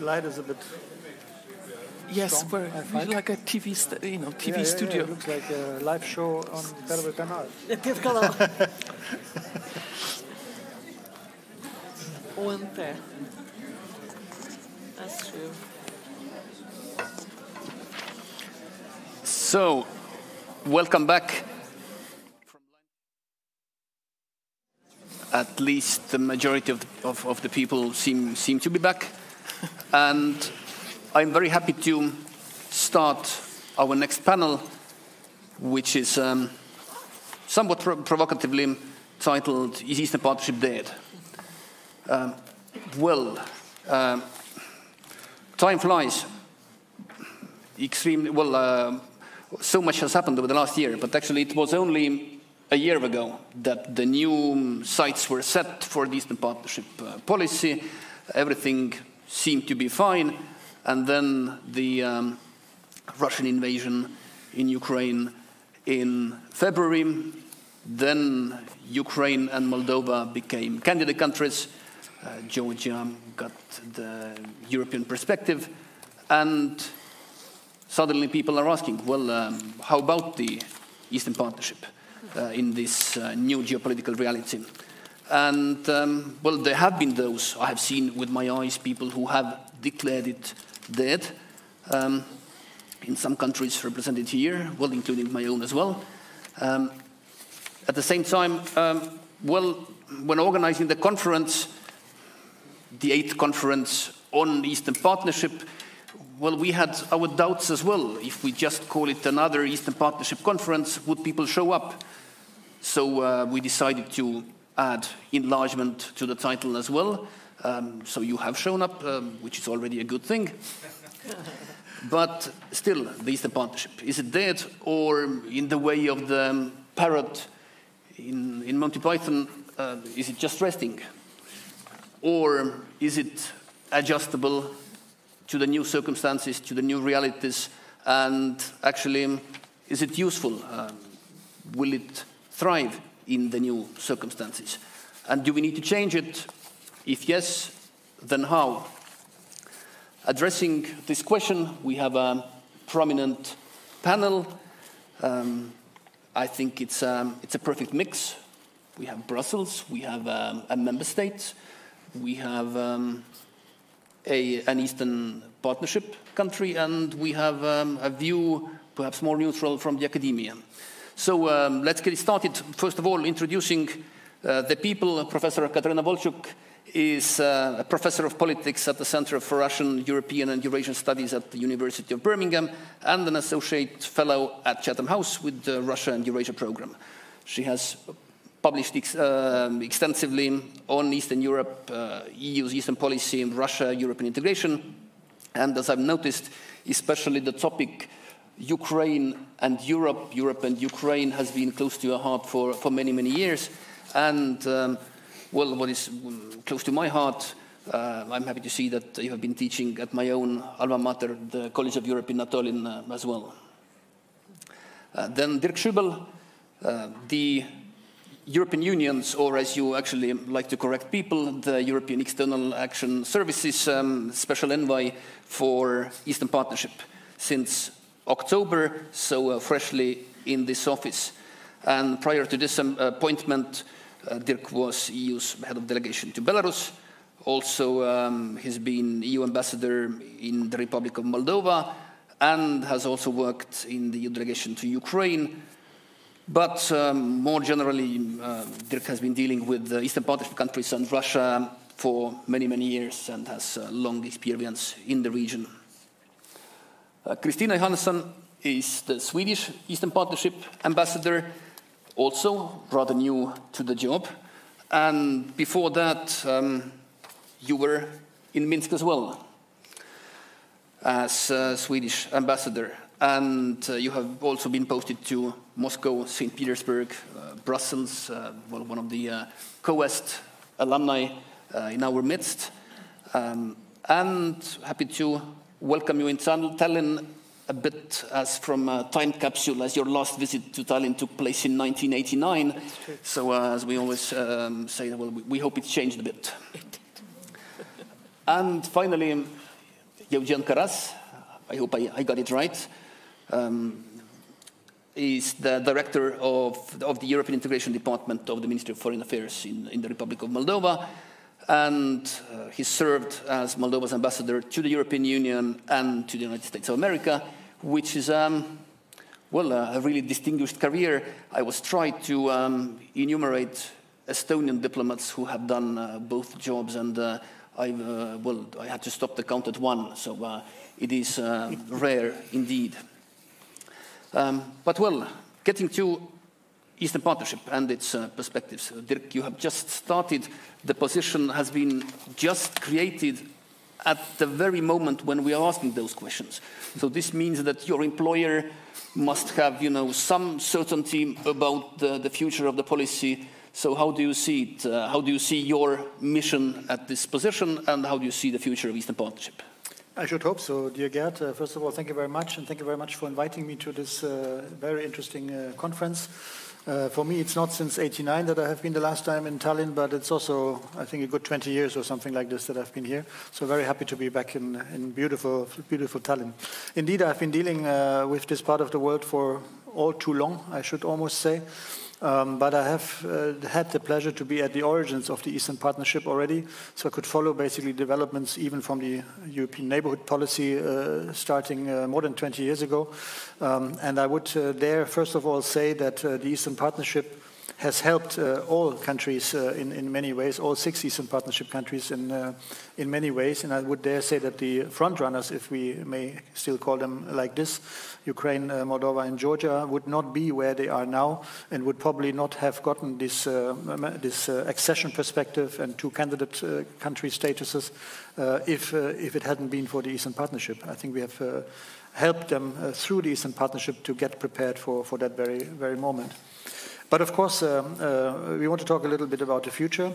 light is a bit. Yes, strong, we're, I we find. like a TV, st- you know, TV Yeah, yeah, yeah, studio. it looks like a live show on Television Canal. OMP. That's true. So, welcome back. At least the majority of the, of, of the people seem, seem to be back. And I'm very happy to start our next panel, which is um, somewhat pro- provocatively titled Is Eastern Partnership Dead? Um, well, um, time flies extremely well. Uh, so much has happened over the last year, but actually, it was only a year ago that the new sights were set for the Eastern Partnership uh, policy. Everything seemed to be fine, and then the um, Russian invasion in Ukraine in February. Then Ukraine and Moldova became candidate countries. Uh, Georgia got the European perspective, and suddenly people are asking, well, um, how about the Eastern Partnership uh, in this uh, new geopolitical reality? And, um, well, there have been those, I have seen with my eyes, people who have declared it dead. Um, in some countries represented here, well, including my own as well. Um, at the same time, um, well, when organizing the conference, the eighth conference on Eastern Partnership, well, we had our doubts as well. If we just call it another Eastern Partnership conference, would people show up? So uh, we decided to add enlargement to the title as well. Um, so you have shown up, um, which is already a good thing. but still, the Eastern Partnership, is it dead or in the way of the um, parrot in, in Monty Python, uh, is it just resting? Or is it adjustable to the new circumstances, to the new realities, and actually, is it useful? Um, will it thrive in the new circumstances? And do we need to change it? If yes, then how? Addressing this question, we have a prominent panel. Um, I think it's, um, it's a perfect mix. We have Brussels, we have um, a member state, we have um, a, an Eastern Partnership country, and we have um, a view perhaps more neutral from the academia. So um, let's get started. First of all, introducing uh, the people. Professor Kataryna Wolczuk is uh, a professor of politics at the Center for Russian, European, and Eurasian Studies at the University of Birmingham, and an associate fellow at Chatham House with the Russia and Eurasia program. She has published ex uh, extensively on Eastern Europe, uh, EU's Eastern policy, Russia, European integration, and as I've noticed, especially the topic Ukraine and Europe, Europe and Ukraine has been close to your heart for, for many, many years. And, um, well, what is close to my heart, uh, I'm happy to see that you have been teaching at my own alma mater, the College of Europe in Natolin, uh, as well. Uh, then Dirk Schuebel, uh, the European Union's, or as you actually like to correct people, the European External Action Services um, Special Envoy for Eastern Partnership since October, so uh, freshly in this office. And prior to this um, appointment, uh, Dirk was EU's head of delegation to Belarus. Also, um, he's been EU ambassador in the Republic of Moldova and has also worked in the EU delegation to Ukraine. But um, more generally, uh, Dirk has been dealing with the Eastern Partnership countries and Russia for many, many years and has uh, long experience in the region. Uh, Christina Johannesson is the Swedish Eastern Partnership ambassador, also rather new to the job. And before that, um, you were in Minsk as well as uh, Swedish ambassador. And uh, you have also been posted to Moscow, St. Petersburg, uh, Brussels, uh, well, one of the uh, COEST alumni uh, in our midst. Um, and happy to welcome you in Tallinn a bit as from a time capsule, as your last visit to Tallinn took place in 1989. So, uh, as we always um, say, well, we, hope it's changed a bit. and finally, Eugen Caras, I hope I, I got it right, um, is the director of, of the European Integration Department of the Ministry of Foreign Affairs in, in the Republic of Moldova. And uh, he served as Moldova's ambassador to the European Union and to the United States of America, which is, um, well, a really distinguished career. I was trying to um, enumerate Estonian diplomats who have done uh, both jobs, and uh, I, uh, well, I had to stop the count at one, so uh, it is uh, rare indeed. Um, but well, getting to Eastern Partnership and its uh, perspectives. Dirk, you have just started. The position has been just created at the very moment when we are asking those questions. So this means that your employer must have, you know, some certainty about the, the future of the policy. So how do you see it? Uh, how do you see your mission at this position, and how do you see the future of Eastern Partnership? I should hope so, dear Gert. Uh, first of all, thank you very much, and thank you very much for inviting me to this uh, very interesting uh, conference. Uh, for me, it's not since 89 that I have been the last time in Tallinn, but it's also, I think, a good 20 years or something like this that I've been here. So very happy to be back in, in beautiful, beautiful Tallinn. Indeed, I've been dealing uh, with this part of the world for all too long, I should almost say. Um, but I have uh, had the pleasure to be at the origins of the Eastern Partnership already, so I could follow basically developments even from the European neighborhood policy uh, starting uh, more than 20 years ago. Um, and I would uh, there, first of all, say that uh, the Eastern Partnership has helped uh, all countries uh, in, in many ways, all six Eastern Partnership countries in, uh, in many ways. And I would dare say that the frontrunners, if we may still call them like this, Ukraine, uh, Moldova, and Georgia, would not be where they are now and would probably not have gotten this, uh, this uh, accession perspective and two candidate country statuses if, if it hadn't been for the Eastern Partnership. I think we have helped them through the Eastern Partnership to get prepared for, for that very, very moment. But of course, uh, uh, we want to talk a little bit about the future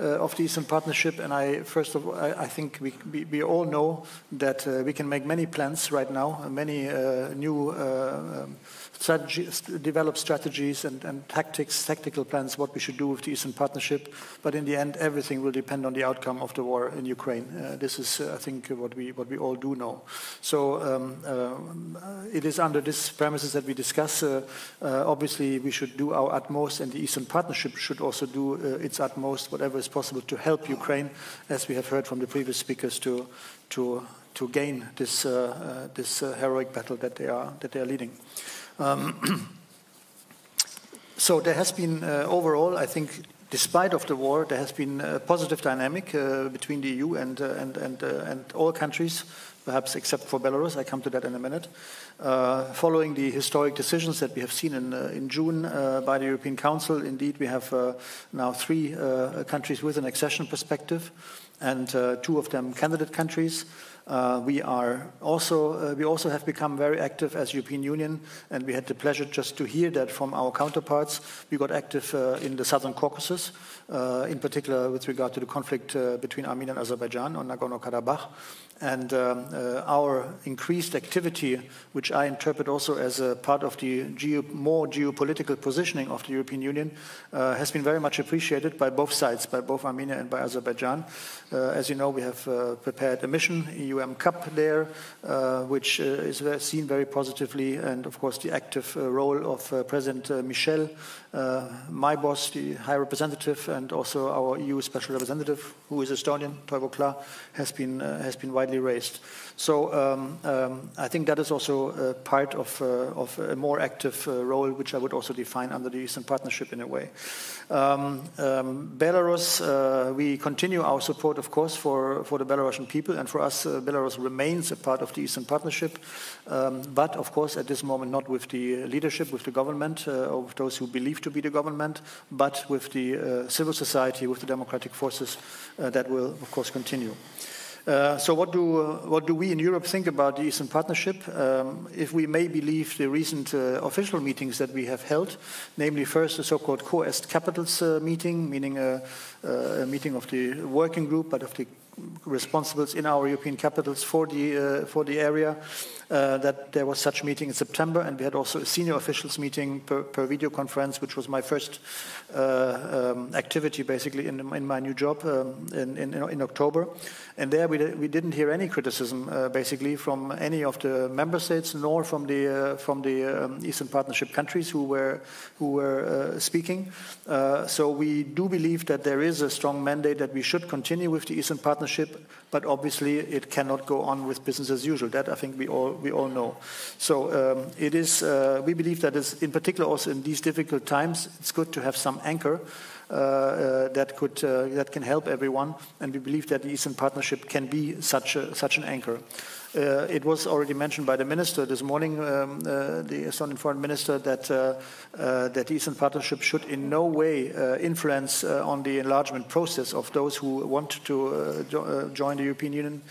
uh, of the Eastern Partnership. And I, first of all, I, I think we, we, we, all know that uh, we can make many plans right now, many new um, strategies, develop strategies and, and, tactics, tactical plans, what we should do with the Eastern Partnership. But in the end, everything will depend on the outcome of the war in Ukraine. Uh, this is, uh, I think, what we what we all do know. So um, uh, it is under this premises that we discuss. Uh, uh, obviously, we should do our utmost, and the Eastern Partnership should also do uh, its utmost, whatever is possible, to help Ukraine, as we have heard from the previous speakers, to to to gain this this heroic battle that they are that they are leading. Um, so there has been uh, overall, I think, despite of the war, there has been a positive dynamic uh, between the EU and uh, and and, uh, and all countries, perhaps except for Belarus. I come to that in a minute. Uh, following the historic decisions that we have seen in uh, in June by the European Council, indeed we have now three countries with an accession perspective, and two of them candidate countries. Uh, we are also uh, we also have become very active as European Union, and we had the pleasure just to hear that from our counterparts. We got active uh, in the Southern Caucasus, uh, in particular with regard to the conflict uh, between Armenia and Azerbaijan on Nagorno-Karabakh. And um, uh, our increased activity, which I interpret also as a part of the geo more geopolitical positioning of the European Union, uh, has been very much appreciated by both sides, by both Armenia and by Azerbaijan. Uh, as you know, we have uh, prepared a mission, EUMCAP there, uh, which uh, is seen very positively, and of course the active role of President Michel, my boss, the High Representative, and also our EU Special Representative, who is Estonian, Toivo Klaar, has been, has been widely raised. So um, um, I think that is also part of, uh, of a more active uh, role, which I would also define under the Eastern Partnership in a way. Um, um Belarus, uh, we continue our support, of course, for, for the Belarusian people, and for us, uh, Belarus remains a part of the Eastern Partnership, um, but of course, at this moment, not with the leadership, with the government, uh, or with those who believe to be the government, but with the uh, civil society, with the democratic forces that will, of course, continue. Uh, so what do, uh, what do we in Europe think about the Eastern Partnership? Um, if we may believe the recent uh, official meetings that we have held, namely first the so-called Co-Est Capitals uh, meeting, meaning a, a, meeting of the working group, but of the responsibles in our European capitals for the, uh, for the area. Uh, that there was such meeting in September, and we had also a senior officials meeting per, per video conference, which was my first uh, um, activity basically in, in, my new job um, in, in, in, October. And there we, we didn't hear any criticism uh, basically from any of the member states, nor from the uh, from the um, Eastern Partnership countries who were who were uh, speaking. so we do believe that there is a strong mandate that we should continue with the Eastern Partnership, but obviously it cannot go on with business as usual. That I think we all we all know. So um, it is. Uh, we believe that is in particular also in these difficult times, it's good to have some anchor. Uh, uh, that could uh, that can help everyone, and we believe that the Eastern Partnership can be such a, such an anchor. Uh, it was already mentioned by the minister this morning, um, uh, the Estonian foreign minister, that, uh, uh that the Eastern Partnership should in no way uh, influence uh, on the enlargement process of those who want to jo join the European Union.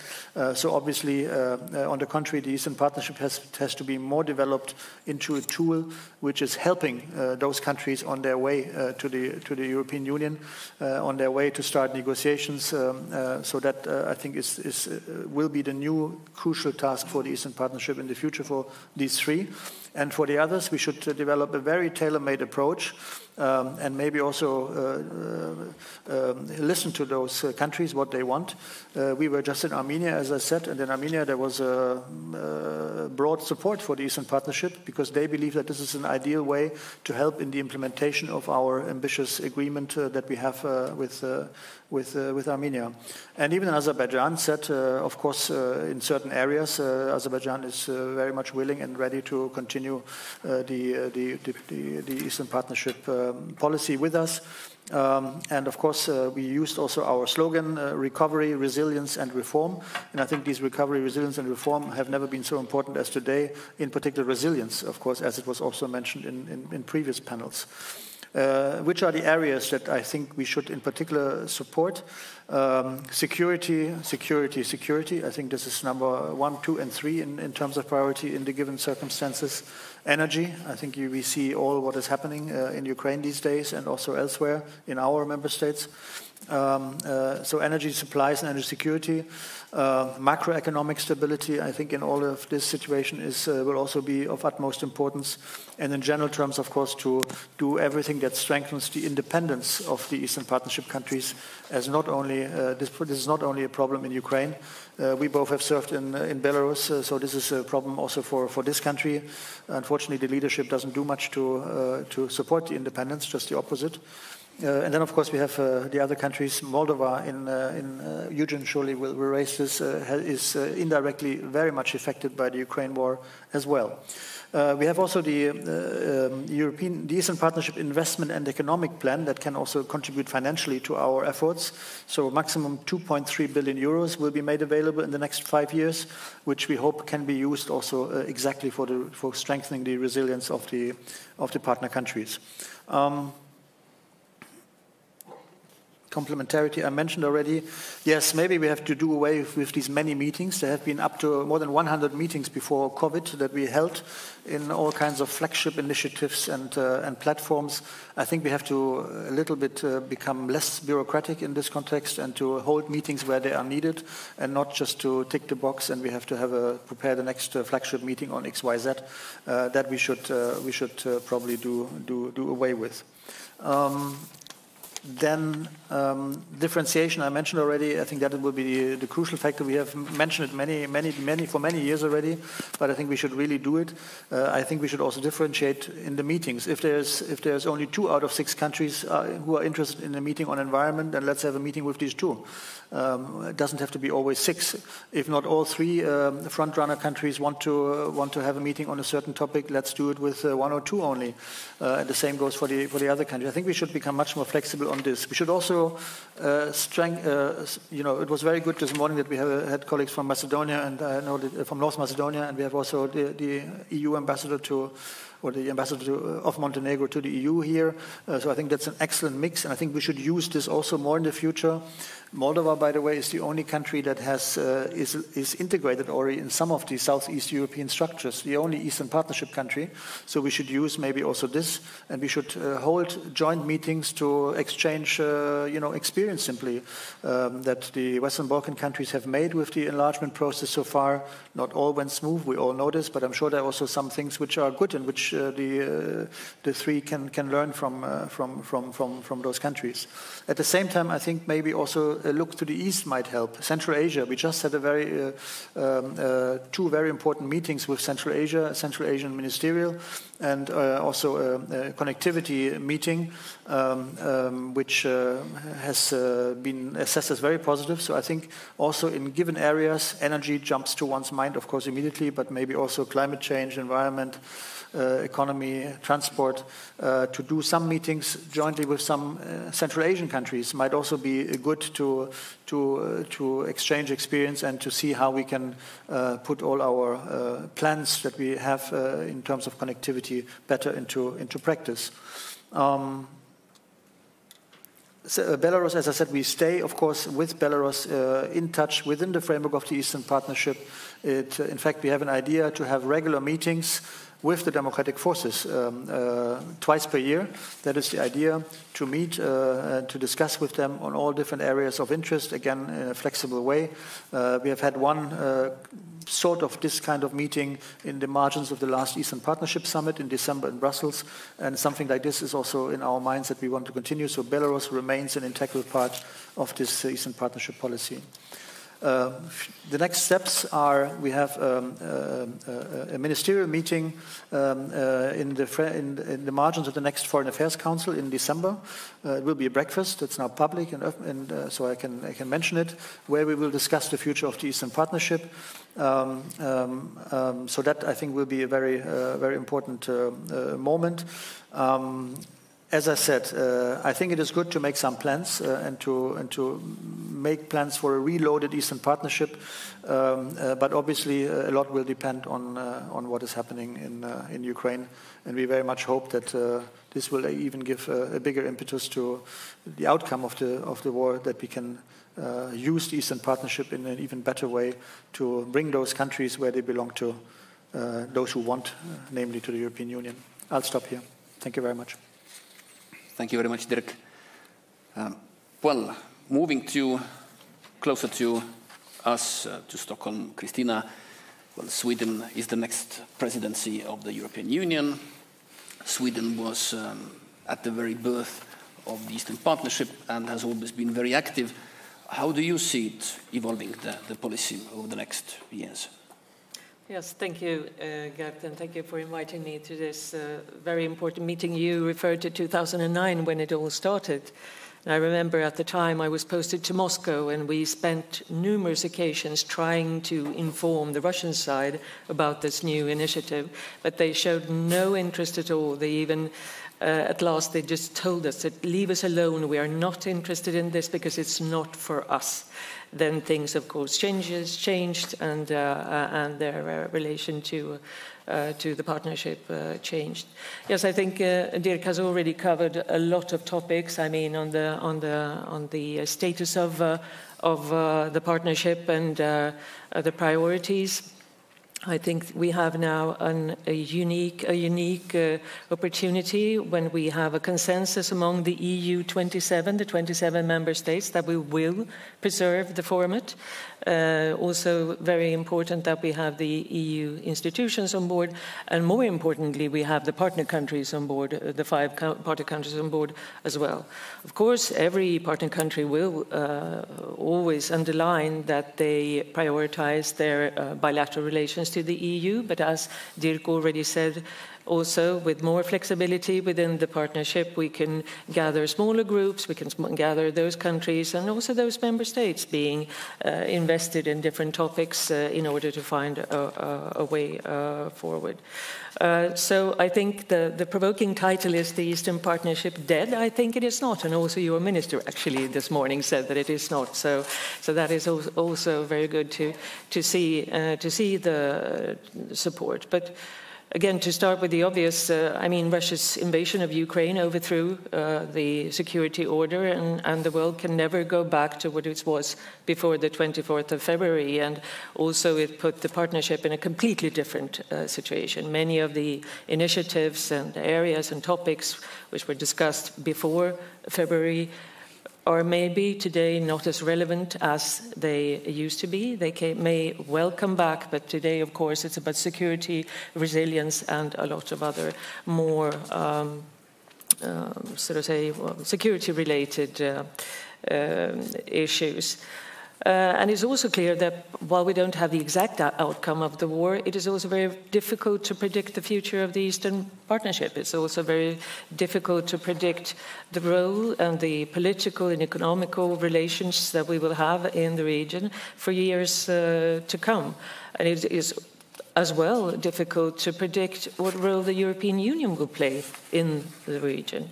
so obviously, on the contrary, the Eastern Partnership has, has to be more developed into a tool which is helping those countries on their way to, the, to the European Union, on their way to start negotiations. Um, so that I think is, is will be the new crucial task for the Eastern Partnership in the future for these three. And for the others, we should develop a very tailor-made approach um, and maybe also uh, uh, um, listen to those uh, countries what they want. Uh, we were just in Armenia, as I said, and in Armenia there was a, a, broad support for the Eastern Partnership because they believe that this is an ideal way to help in the implementation of our ambitious agreement uh, that we have uh, with with with Armenia. And even Azerbaijan said, of course, in certain areas, Azerbaijan is very much willing and ready to continue the, the, the, the Eastern Partnership um, policy with us. Um, and of course, uh, we used also our slogan, uh, recovery, resilience, and reform. And I think these recovery, resilience, and reform have never been so important as today, in particular resilience, of course, as it was also mentioned in, in, in previous panels. Uh, which are the areas that I think we should in particular support? Um, security, security, security. I think this is number one, two, and three in, in terms of priority in the given circumstances. Energy, I think you, we see all what is happening uh, in Ukraine these days and also elsewhere in our member states. Um, uh, so energy supplies and energy security, uh, macroeconomic stability, I think in all of this situation is uh, will also be of utmost importance. And in general terms, of course, to do everything that strengthens the independence of the Eastern Partnership countries, as not only uh, this, this, is not only a problem in Ukraine. Uh, we both have served in, uh, in Belarus, so this is a problem also for, for this country. Unfortunately, the leadership doesn't do much to to support the independence, just the opposite. Uh, and then, of course, we have uh, the other countries. Moldova, in, uh, in uh, Eugene surely will, raise this, uh, is uh, indirectly very much affected by the Ukraine war as well. we have also the um, European Eastern Partnership Investment and Economic Plan that can also contribute financially to our efforts. So, maximum 2.3 billion euros will be made available in the next five years, which we hope can be used also exactly for, the, for strengthening the resilience of the of the partner countries. Um, complementarity I mentioned already. Yes, maybe we have to do away with, these many meetings. There have been up to more than 100 meetings before COVID that we held in all kinds of flagship initiatives and, uh, and platforms. I think we have to a little bit uh, become less bureaucratic in this context and to hold meetings where they are needed and not just to tick the box and we have to have a, prepare the next uh, flagship meeting on XYZ. Uh, that we should, uh, we should uh, probably do, do, do away with. Um, then um, differentiation, I mentioned already. I think that will be the, the, crucial factor. We have mentioned it many, many, many for many years already, but I think we should really do it. Uh, I think we should also differentiate in the meetings. If there's if there's only two out of six countries uh, who are interested in a meeting on environment, then let's have a meeting with these two. Um, it doesn't have to be always six. If not all three um, front-runner countries want to uh, want to have a meeting on a certain topic, let's do it with uh, one or two only. Uh, and the same goes for the for the other countries. I think we should become much more flexible on this. We should also uh, strength, uh, you know, it was very good this morning that we have, had colleagues from Macedonia and I know that, from North Macedonia, and we have also the, the EU ambassador to or the ambassador to, of Montenegro to the EU here. Uh, so I think that's an excellent mix, and I think we should use this also more in the future. Moldova, by the way, is the only country that has uh, is, is integrated already in some of the Southeast European structures, the only Eastern Partnership country. So we should use maybe also this, and we should uh, hold joint meetings to exchange, uh, you know, experience simply um, that the Western Balkan countries have made with the enlargement process so far. Not all went smooth, we all know this, but I'm sure there are also some things which are good and which uh, the uh, the three can can learn from uh, from from from from those countries. At the same time, I think maybe also look to the east might help. Central Asia, we just had a very uh, um, uh, two very important meetings with Central Asia, Central Asian Ministerial, and uh, also a, a, connectivity meeting, um, um, which uh, has uh, been assessed as very positive. So I think also in given areas, energy jumps to one's mind, of course, immediately, but maybe also climate change, environment. Uh, economy, transport, uh, to do some meetings jointly with some uh, Central Asian countries might also be good to to to exchange experience and to see how we can put all our plans that we have in terms of connectivity better into into practice. Um, so, Belarus, as I said, we stay, of course, with Belarus uh, in touch within the framework of the Eastern Partnership. It, in fact, we have an idea to have regular meetings with the democratic forces um, uh, twice per year. That is the idea to meet uh, and to discuss with them on all different areas of interest, again, in a flexible way. Uh, we have had one uh, sort of this kind of meeting in the margins of the last Eastern Partnership Summit in December in Brussels, and something like this is also in our minds that we want to continue. So Belarus remains an integral part of this Eastern Partnership policy. Uh, the next steps are we have um, uh, uh, a ministerial meeting um, uh, in, the in, in, the margins of the next Foreign Affairs Council in December. Uh, it will be a breakfast. It's now public, and, and uh, so I can, I can mention it, where we will discuss the future of the Eastern Partnership. Um, um, um so that I think will be a very, very important moment. Um, as I said, uh, I think it is good to make some plans uh, and to and to make plans for a reloaded Eastern Partnership. Um, uh, but obviously, uh, a lot will depend on uh, on what is happening in uh, in Ukraine, and we very much hope that this will even give a bigger impetus to the outcome of the of the war. That we can use the Eastern Partnership in an even better way to bring those countries where they belong to, those who want, namely to the European Union. I'll stop here. Thank you very much. Thank you very much, Dirk. Um, well, moving to closer to us, uh, to Stockholm, Christina, well, Sweden is the next presidency of the European Union. Sweden was um, at the very birth of the Eastern Partnership and has always been very active. How do you see it evolving, the, the policy over the next years? Yes, thank you, uh, Gert, and thank you for inviting me to this uh, very important meeting. You referred to 2009 when it all started. And I remember at the time I was posted to Moscow, and we spent numerous occasions trying to inform the Russian side about this new initiative, but they showed no interest at all. They even uh, at last they just told us that leave us alone we are not interested in this because it's not for us then things, of course, changes, changed, and, uh, uh and their uh, relation to, uh, to the partnership uh, changed. Yes, I think uh, Dirk has already covered a lot of topics. I mean, on the, on the, on the status of, of the partnership and the priorities. I think we have now an, a unique, a unique uh, opportunity when we have a consensus among the EU 27, the 27 member states, that we will preserve the format uh, also, very important that we have the EU institutions on board, and more importantly, we have the partner countries on board, uh, the five partner countries on board as well. Of course, every partner country will uh, always underline that they prioritize their uh, bilateral relations to the EU, but as Dirk already said, also, with more flexibility within the partnership, we can gather smaller groups, we can gather those countries and also those member states being uh, invested in different topics uh, in order to find a, a, a way uh, forward. Uh, so I think the, the provoking title is the Eastern Partnership dead. I think it is not, and also your minister actually this morning said that it is not. So, so that is also very good to to see uh, to see the support. But again, to start with the obvious, uh, I mean, Russia's invasion of Ukraine overthrew uh, the security order, and, and, the world can never go back to what it was before the 24th of February. And also, it put the partnership in a completely different uh, situation. Many of the initiatives and areas and topics which were discussed before February are maybe today not as relevant as they used to be. They may well come back, but today, of course, it's about security, resilience, and a lot of other more, um, uh, sort of say, well, security related uh, uh, issues. Uh, and it's also clear that while we don't have the exact outcome of the war, it is also very difficult to predict the future of the Eastern Partnership. It's also very difficult to predict the role and the political and economical relations that we will have in the region for years uh, to come. And it is as well difficult to predict what role the European Union will play in the region.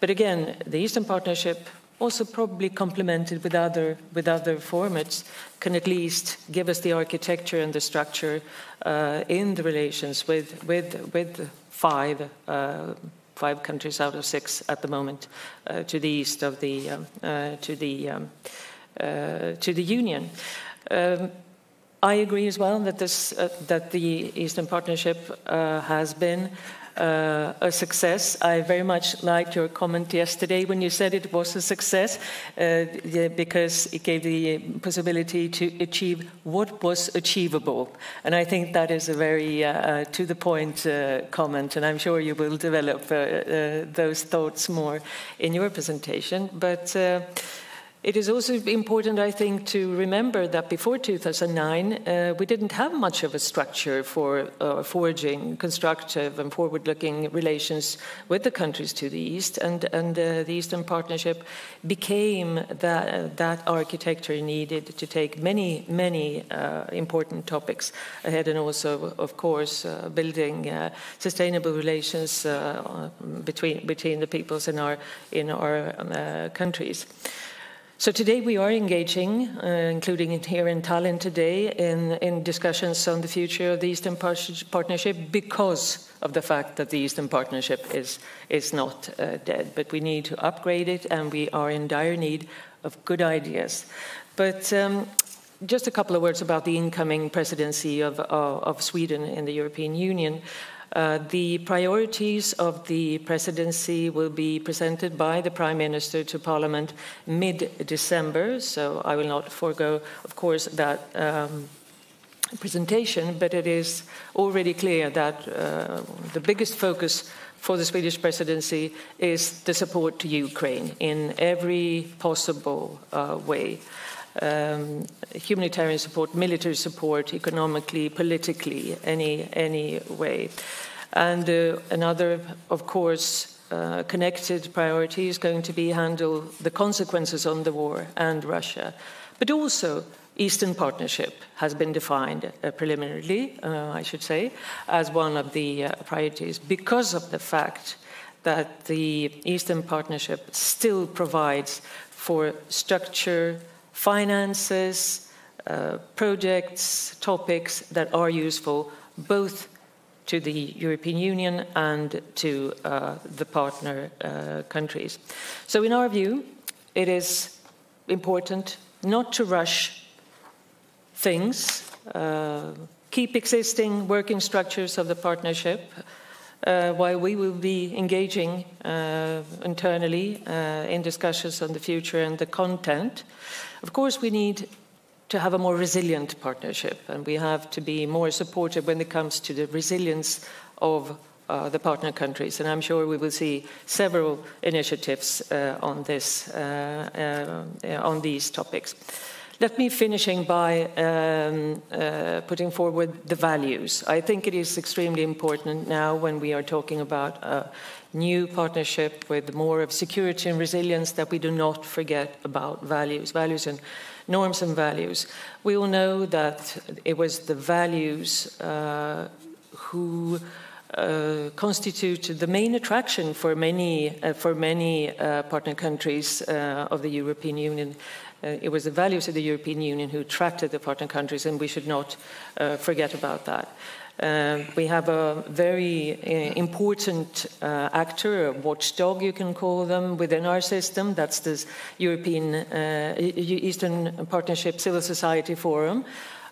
But again, the Eastern Partnership also probably complemented with other with other formats can at least give us the architecture and the structure uh, in the relations with with with five uh, five countries out of six at the moment uh, to the east of the um, uh, to the um, uh, to the union. Um, I agree as well that this uh, that the Eastern Partnership has been uh, a success. I very much liked your comment yesterday when you said it was a success uh, because it gave the possibility to achieve what was achievable. And I think that is a very uh, uh to the point uh, comment, and I'm sure you will develop uh, those thoughts more in your presentation. But it is also important, I think, to remember that before 2009, uh, we didn't have much of a structure for uh, forging constructive and forward looking relations with the countries to the East, and, and uh, the Eastern Partnership became that, that architecture needed to take many, many uh, important topics ahead, and also, of course, uh, building uh, sustainable relations between, between the peoples in our, in our um, countries. So today we are engaging, uh, including here in Tallinn today, in, in discussions on the future of the Eastern Partnership because of the fact that the Eastern Partnership is, is not uh, dead. But we need to upgrade it and we are in dire need of good ideas. But um, just a couple of words about the incoming presidency of, of, of Sweden in the European Union. Uh, the priorities of the presidency will be presented by the Prime Minister to Parliament mid December, so I will not forego, of course, that um, presentation, but it is already clear that uh, the biggest focus for the Swedish presidency is the support to Ukraine in every possible uh, way. Um, humanitarian support, military support, economically, politically, any any way. And uh, another, of course, uh, connected priority is going to be handle the consequences on the war and Russia, but also Eastern Partnership has been defined uh, preliminarily, uh, I should say, as one of the uh, priorities because of the fact that the Eastern Partnership still provides for structure, finances, uh, projects, topics that are useful both to the European Union and to uh, the partner uh, countries. So, in our view, it is important not to rush things, uh, keep existing working structures of the partnership. Uh, while we will be engaging uh, internally uh, in discussions on the future and the content, of course, we need to have a more resilient partnership, and we have to be more supportive when it comes to the resilience of uh, the partner countries. And I'm sure we will see several initiatives uh, on this, uh, uh on these topics. Let me finishing by um, uh, putting forward the values. I think it is extremely important now when we are talking about a new partnership with more of security and resilience that we do not forget about values, values and norms and values. We all know that it was the values uh, who uh, constitute the main attraction for many, uh, for many uh, partner countries uh, of the European Union. Uh, it was the values of the European Union who attracted the partner countries, and we should not forget about that. Uh, we have a very uh, important uh, actor, a watchdog, you can call them, within our system. That's the European uh, Eastern Partnership Civil Society Forum.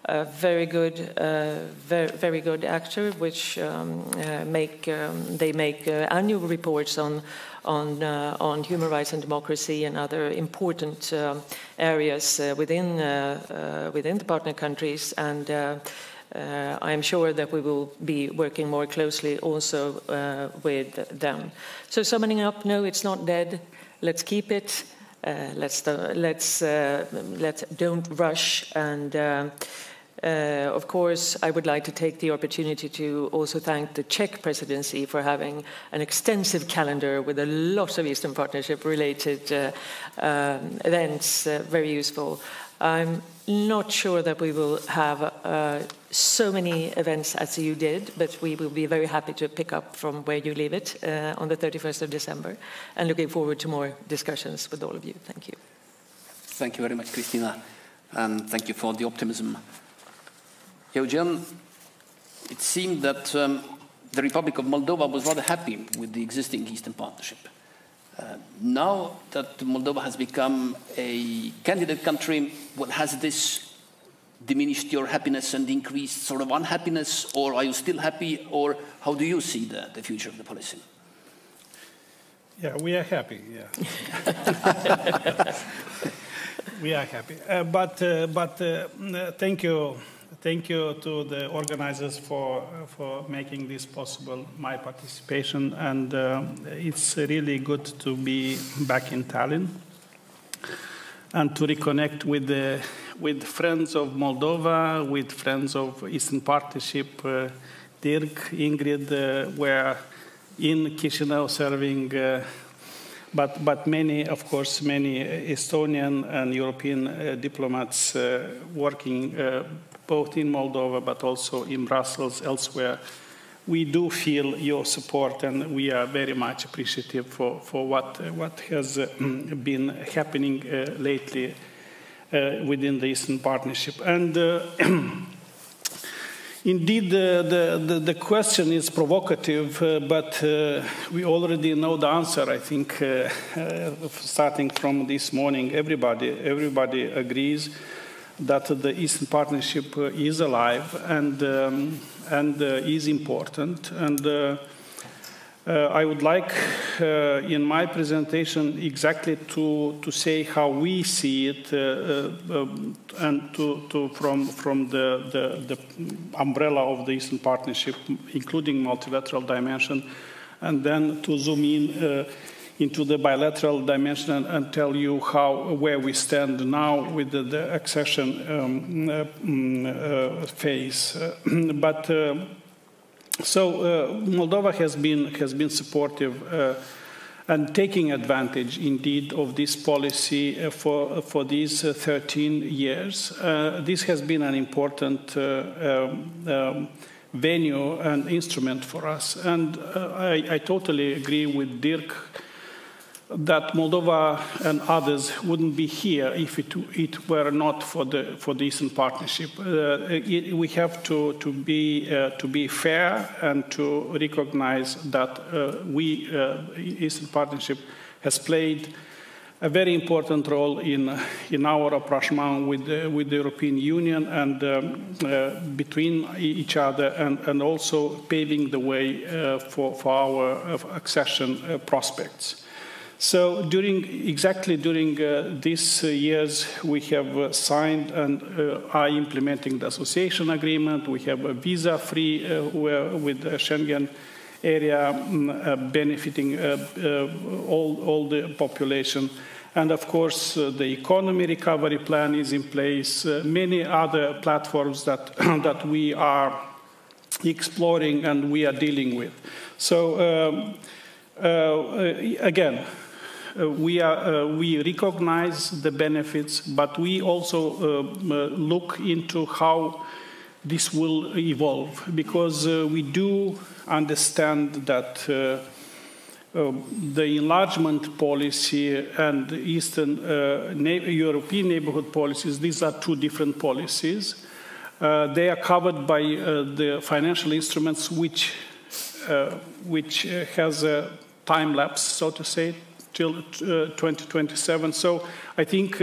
A very good, uh, very, very, good actor, which um, uh, make um, they make annual reports on on, uh, on human rights and democracy and other important um, areas uh, within, uh, within the partner countries. And uh, I am sure that we will be working more closely also uh, with them. So, summing up, no, it's not dead. Let's keep it. Uh, let's let's let's don't rush and. Uh, of course, I would like to take the opportunity to also thank the Czech presidency for having an extensive calendar with a lot of Eastern Partnership related uh, um, events, uh, very useful. I'm not sure that we will have uh, so many events as you did, but we will be very happy to pick up from where you leave it uh, on the 31st of December and looking forward to more discussions with all of you. Thank you. Thank you very much, Christina, and thank you for the optimism. Eugen, it seemed that um, the Republic of Moldova was rather happy with the existing Eastern Partnership. Uh, now that Moldova has become a candidate country, what has this diminished your happiness and increased sort of unhappiness, or are you still happy, or how do you see the, the future of the policy? Yeah, we are happy. Yeah, we are happy. Uh, but uh, but uh, thank you thank you to the organizers for, for making this possible, my participation. And uh, it's really good to be back in Tallinn and to reconnect with, the, with friends of Moldova, with friends of Eastern Partnership. Uh, Dirk, Ingrid uh, were in Chisinau serving uh, but, but many, of course, many Estonian and European uh, diplomats uh, working uh, both in Moldova but also in Brussels, elsewhere, we do feel your support and we are very much appreciative for, for what, what has uh, been happening uh, lately uh, within the Eastern Partnership. And uh, indeed, the, the, the, question is provocative, uh, but uh, we already know the answer, I think, starting from this morning. Everybody, everybody agrees that the Eastern Partnership is alive and, um, and uh, is important. And uh, uh, I would like in my presentation exactly to, to say how we see it um, and to, to, from, from the, the, the umbrella of the Eastern Partnership, including multilateral dimension, and then to zoom in into the bilateral dimension and, tell you how where we stand now with the, the accession um, uh, mm, uh, phase. but uh, so uh, Moldova has been has been supportive and taking advantage indeed of this policy for for these 13 years. this has been an important. Um, um, venue and instrument for us. And I, I, totally agree with Dirk that Moldova and others wouldn't be here if it, it were not for the for the Eastern Partnership. Uh, it, we have to to be uh, to be fair and to recognize that uh, we uh, Eastern Partnership has played a very important role in in our rapprochement with the, with the European Union and um, uh, between each other and, and also paving the way uh, for for our accession prospects. So during exactly during uh, these uh, years, we have uh, signed and uh, are implementing the association agreement. We have a visa-free uh, with the Schengen area um, benefiting all, all the population. And of course, the economy recovery plan is in place. many other platforms that, that we are exploring and we are dealing with. So um, again, we, are, uh, we recognize the benefits, but we also uh, look into how this will evolve because we do understand that uh, the enlargement policy and Eastern uh, European neighborhood policies, these are two different policies. Uh, they are covered by uh, the financial instruments which, uh, which has a time lapse, so to say, till 2027. So I think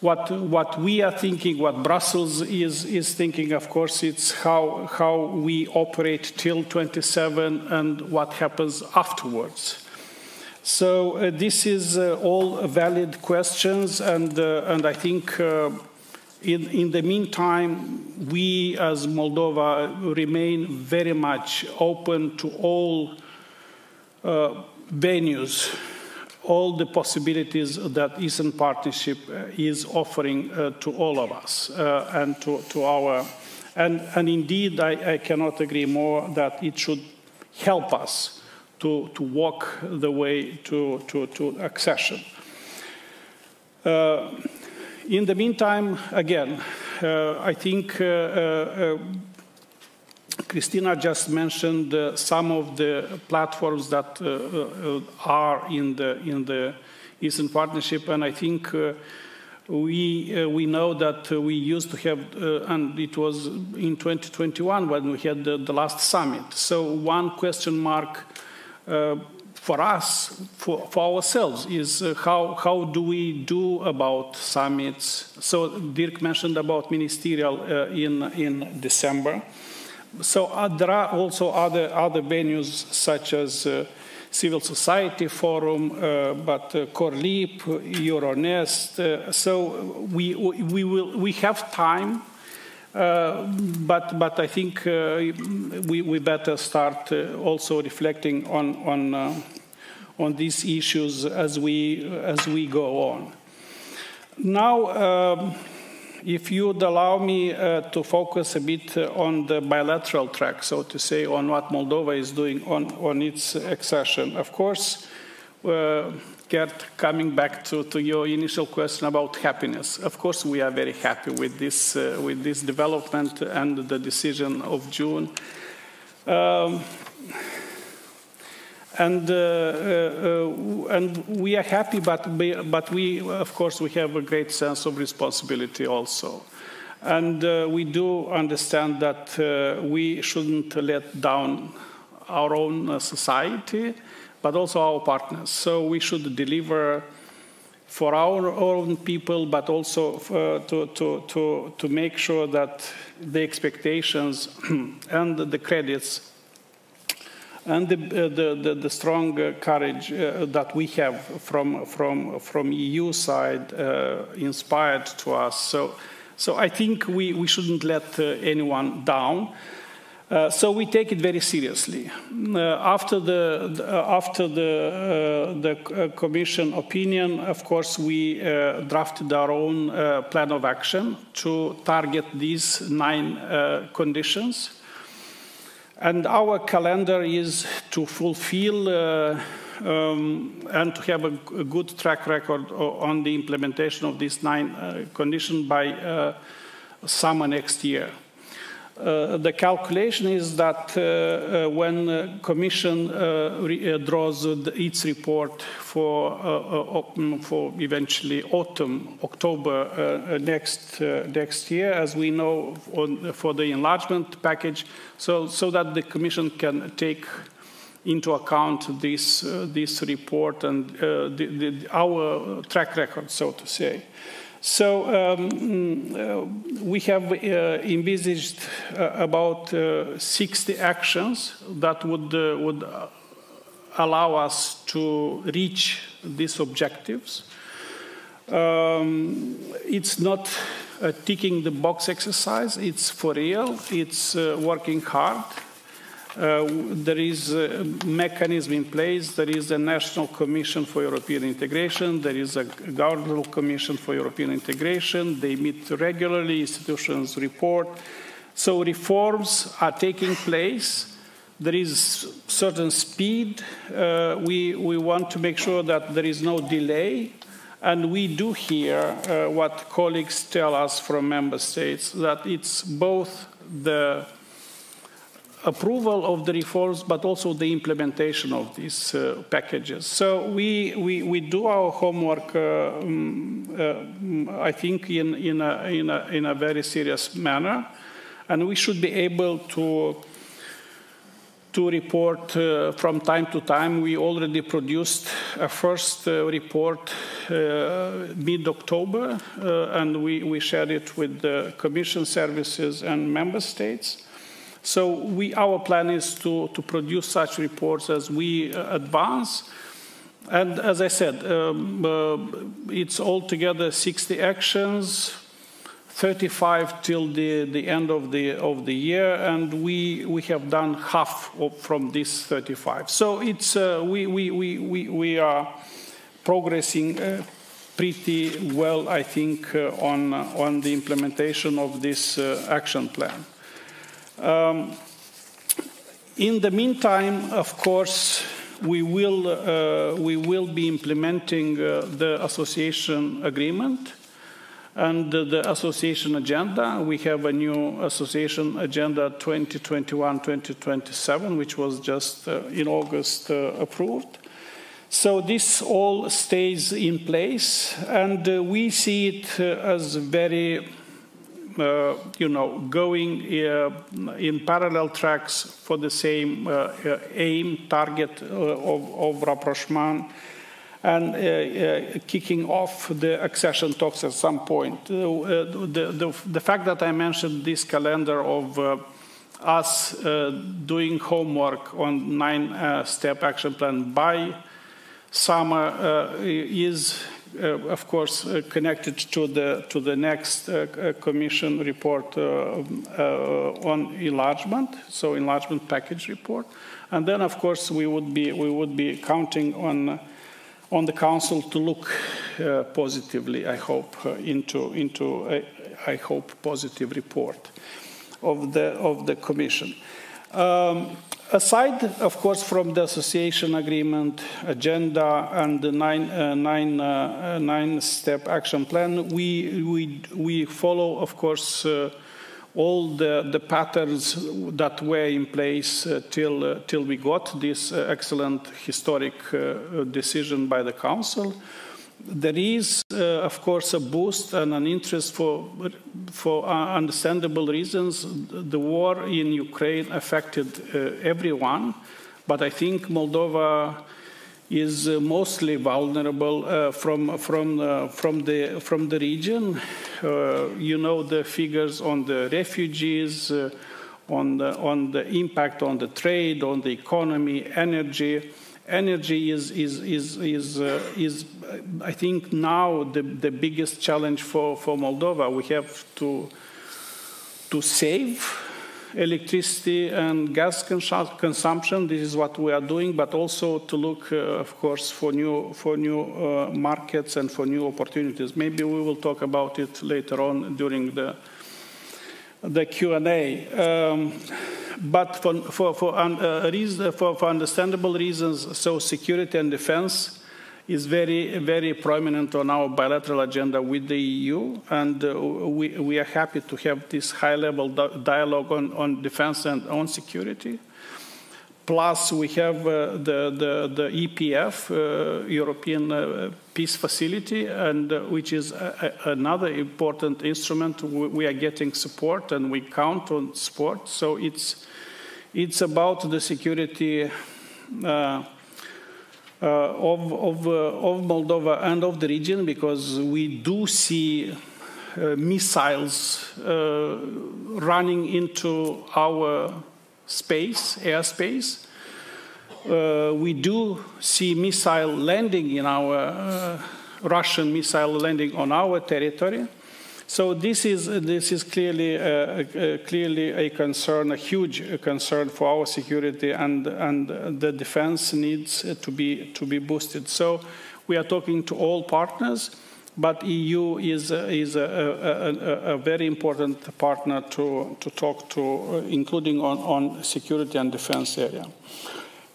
what, what we are thinking, what Brussels is, is thinking, of course, it's how, how we operate till 27 and what happens afterwards. So uh, this is uh, all valid questions, and, uh, and I think uh, in, in the meantime, we as Moldova remain very much open to all uh, venues all the possibilities that Eastern Partnership uh, is offering uh, to all of us uh, and to, to our, and, and indeed I, I cannot agree more that it should help us to, to walk the way to, to, to accession. In the meantime, again, I think Christina just mentioned uh, some of the platforms that uh, uh, are in the in the Eastern Partnership, and I think uh, we uh, we know that we used to have, and it was in 2021 when we had the, the last summit. So one question mark for us, for, for ourselves, is uh, how, how do we do about summits? So Dirk mentioned about ministerial uh, in, in December. So uh, there are also other, other venues such as uh, Civil Society Forum, uh, but uh, Corleap, Euronest. Uh, so we, we, will, we have time, uh, but, but I think uh, we, we better start also reflecting on, on, on these issues as we, as we go on. Now, um, if you'd allow me uh, to focus a bit uh, on the bilateral track, so to say, on what Moldova is doing on, on its accession. Of course, uh, Gert, coming back to, to your initial question about happiness, of course, we are very happy with this, uh, with this development and the decision of June. Um, and uh, uh, and we are happy, but but we of course we have a great sense of responsibility also, and uh, we do understand that uh, we shouldn't let down our own uh, society, but also our partners. So we should deliver for our own people, but also uh, to, to, to, to make sure that the expectations and the credits and the, uh, the, the, the, strong uh, courage uh, that we have from, from, from EU side uh, inspired to us. So, so I think we, we shouldn't let uh, anyone down. Uh, so we take it very seriously. after the, after the, the Commission opinion, of course, we drafted our own plan of action to target these nine conditions and our calendar is to fulfill uh, um, and to have a, a, good track record on the implementation of these nine uh, conditions by uh, summer next year. Uh, the calculation is that uh, uh, when uh, uh, uh, the Commission draws its report for, mm, for eventually autumn, October next, next year, as we know on, for the enlargement package, so, so that the Commission can take into account this, this report and the, the, our track record, so to say. So um, uh, we have uh, envisaged uh, about uh, 60 actions that would, uh, would allow us to reach these objectives. Um, it's not a ticking the box exercise, it's for real, it's uh, working hard, uh, there is a mechanism in place. There is a National Commission for European Integration. There is a Governmental Commission for European Integration. They meet regularly, institutions report. So reforms are taking place. There is certain speed. Uh, we, we want to make sure that there is no delay. And we do hear uh, what colleagues tell us from member states that it's both the approval of the reforms, but also the implementation of these uh, packages. So we, we, we do our homework, uh, um, uh, I think, in, in, a, in, a, in a very serious manner, and we should be able to to report uh, from time to time. We already produced a first uh, report uh, mid-October, and we, we shared it with the Commission services and member states. So we, our plan is to, to produce such reports as we advance. And as I said, um, uh, it's altogether 60 actions, 35 till the, the end of the, of the year, and we, we have done half of, from this 35. So it's, uh, we, we, we, we, we are progressing uh, pretty well, I think, uh, on, on the implementation of this uh, action plan. Um, in the meantime, of course, we will, uh, we will be implementing uh, the association agreement and the association agenda, we have a new association agenda 2021-2027, which was just uh, in August uh, approved. So this all stays in place, and uh, we see it uh, as very, uh, you know, going uh, in parallel tracks for the same aim, target of, of rapprochement and uh, uh, kicking off the accession talks at some point. Uh, the, the, the, fact that I mentioned this calendar of us doing homework on nine-step action plan by summer is uh, of course, uh, connected to the to the next uh, Commission report on enlargement, so enlargement package report, and then of course we would be we would be counting on on the Council to look uh, positively, I hope, uh, into, into a, I hope, positive report of the, of the Commission. Um, aside, of course, from the association agreement agenda and the nine, uh, nine, uh, nine step action plan, we, we, we follow, of course, uh, all the, the patterns that were in place uh, till, uh, till we got this uh, excellent historic uh, decision by the Council. There is, uh, of course, a boost and an interest for, for understandable reasons. The war in Ukraine affected everyone, but I think Moldova is uh, mostly vulnerable uh, from from uh, from the from the region. Uh, you know the figures on the refugees, uh, on the on the impact on the trade, on the economy, energy. Energy is is is is uh, is I think now the the biggest challenge for for Moldova. We have to to save electricity and gas consumption. This is what we are doing, but also to look, uh, of course, for new for new uh, markets and for new opportunities. Maybe we will talk about it later on during the the Q and A. Um, but for for for, uh, reason, for for understandable reasons, so security and defense is very, very prominent on our bilateral agenda with the EU, and uh, we, we are happy to have this high-level dialogue on, on defense and on security. Plus, we have uh, the, the, the, EPF, uh, European uh, Peace Facility, and uh, which is a, a, another important instrument. We, we, are getting support, and we count on support. So it's it's about the security uh, uh, of, of, uh, of Moldova and of the region because we do see uh, missiles running into our space, airspace. Uh, we do see missile landing in our uh, Russian missile landing on our territory. So this is this is clearly a, a, clearly a concern, a huge concern for our security, and and the defense needs to be to be boosted. So we are talking to all partners, but EU is is a, a, a very important partner to to talk to, including on on security and defense area.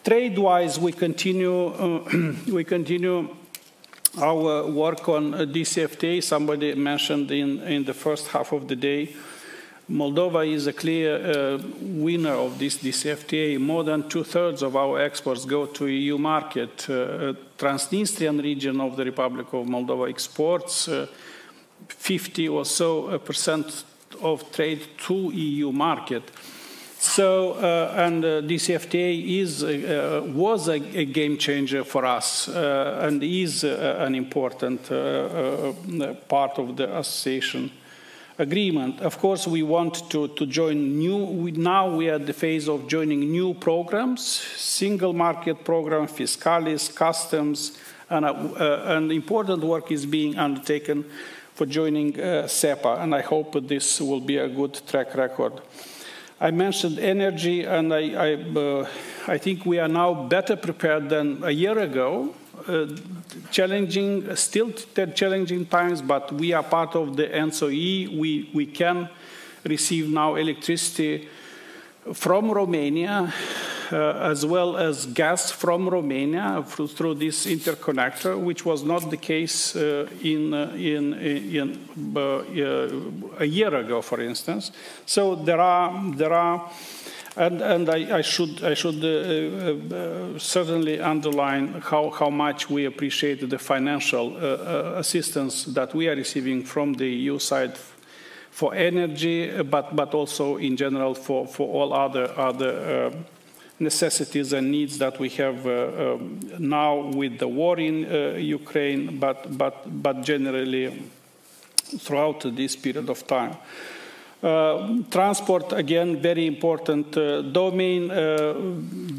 Trade-wise, we continue uh, we continue our work on DCFTA, somebody mentioned in, in the first half of the day, Moldova is a clear uh, winner of this, DCFTA. More than two thirds of our exports go to EU market. Uh, Transnistrian region of the Republic of Moldova exports uh, 50 or so percent of trade to EU market. So, uh, and uh, this FTA is, uh, was a, a, game changer for us uh, and is uh, an important uh, part of the association agreement. Of course, we want to, to join new, we, now we are at the phase of joining new programs, single market program, fiscalis, customs, and, and important work is being undertaken for joining SEPA, and I hope this will be a good track record. I mentioned energy, and I, I, uh, I, think we are now better prepared than a year ago. Uh, challenging, still challenging times, but we are part of the ENTSO-E. We, we can receive now electricity from Romania uh, as well as gas from Romania through this interconnector, which was not the case uh, in, uh, in, in a year ago, for instance. So there are, there are and, and I, I, should, I should uh, uh, certainly underline how, how much we appreciate the financial uh, assistance that we are receiving from the EU side for energy, but, but also in general for, for all other, other necessities and needs that we have uh, um, now with the war in uh, Ukraine, but, but, but generally throughout this period of time. Uh, transport, again, very important uh, domain. Uh,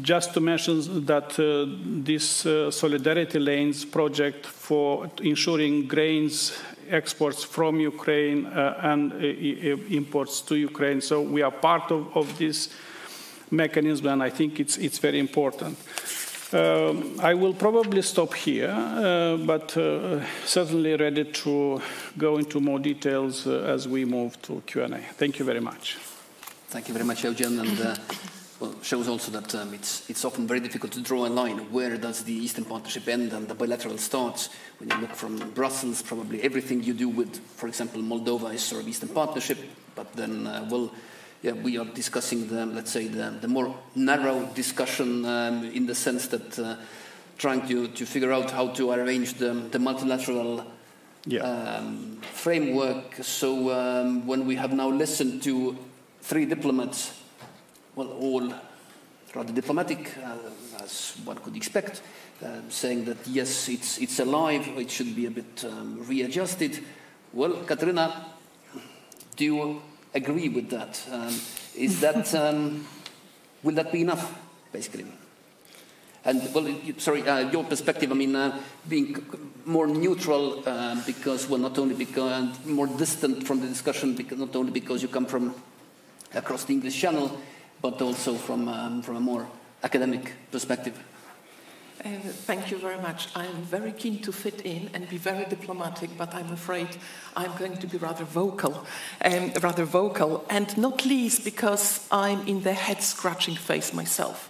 just to mention that uh, this Solidarity Lanes project for ensuring grains exports from Ukraine and imports to Ukraine. So we are part of, of this mechanism, and I think it's, it's very important. Um, I will probably stop here, uh, but uh, certainly ready to go into more details uh, as we move to Q&A. Thank you very much. Thank you very much, Eugen, and uh, well, shows also that um, it's, it's often very difficult to draw a line. Where does the Eastern Partnership end and the bilateral starts? When you look from Brussels, probably everything you do with, for example, Moldova is sort of Eastern Partnership, but then, uh, well, yeah, we are discussing the, let's say, the, the more narrow discussion um, in the sense that uh, trying to, to figure out how to arrange the, the multilateral yeah. um, framework. So um, when we have now listened to three diplomats, well, all rather diplomatic, uh, as one could expect, uh, saying that yes, it's, it's alive, it should be a bit um, readjusted. Well, Kataryna, do you agree with that. Um, is that um, will that be enough, basically? And well, sorry, uh, your perspective. I mean, uh, being more neutral uh, because, well, not only because more distant from the discussion, because not only because you come from across the English Channel, but also from um, from a more academic perspective. Uh, thank you very much. I'm very keen to fit in and be very diplomatic, but I'm afraid I'm going to be rather vocal, um, rather vocal, and not least because I'm in the head-scratching phase myself,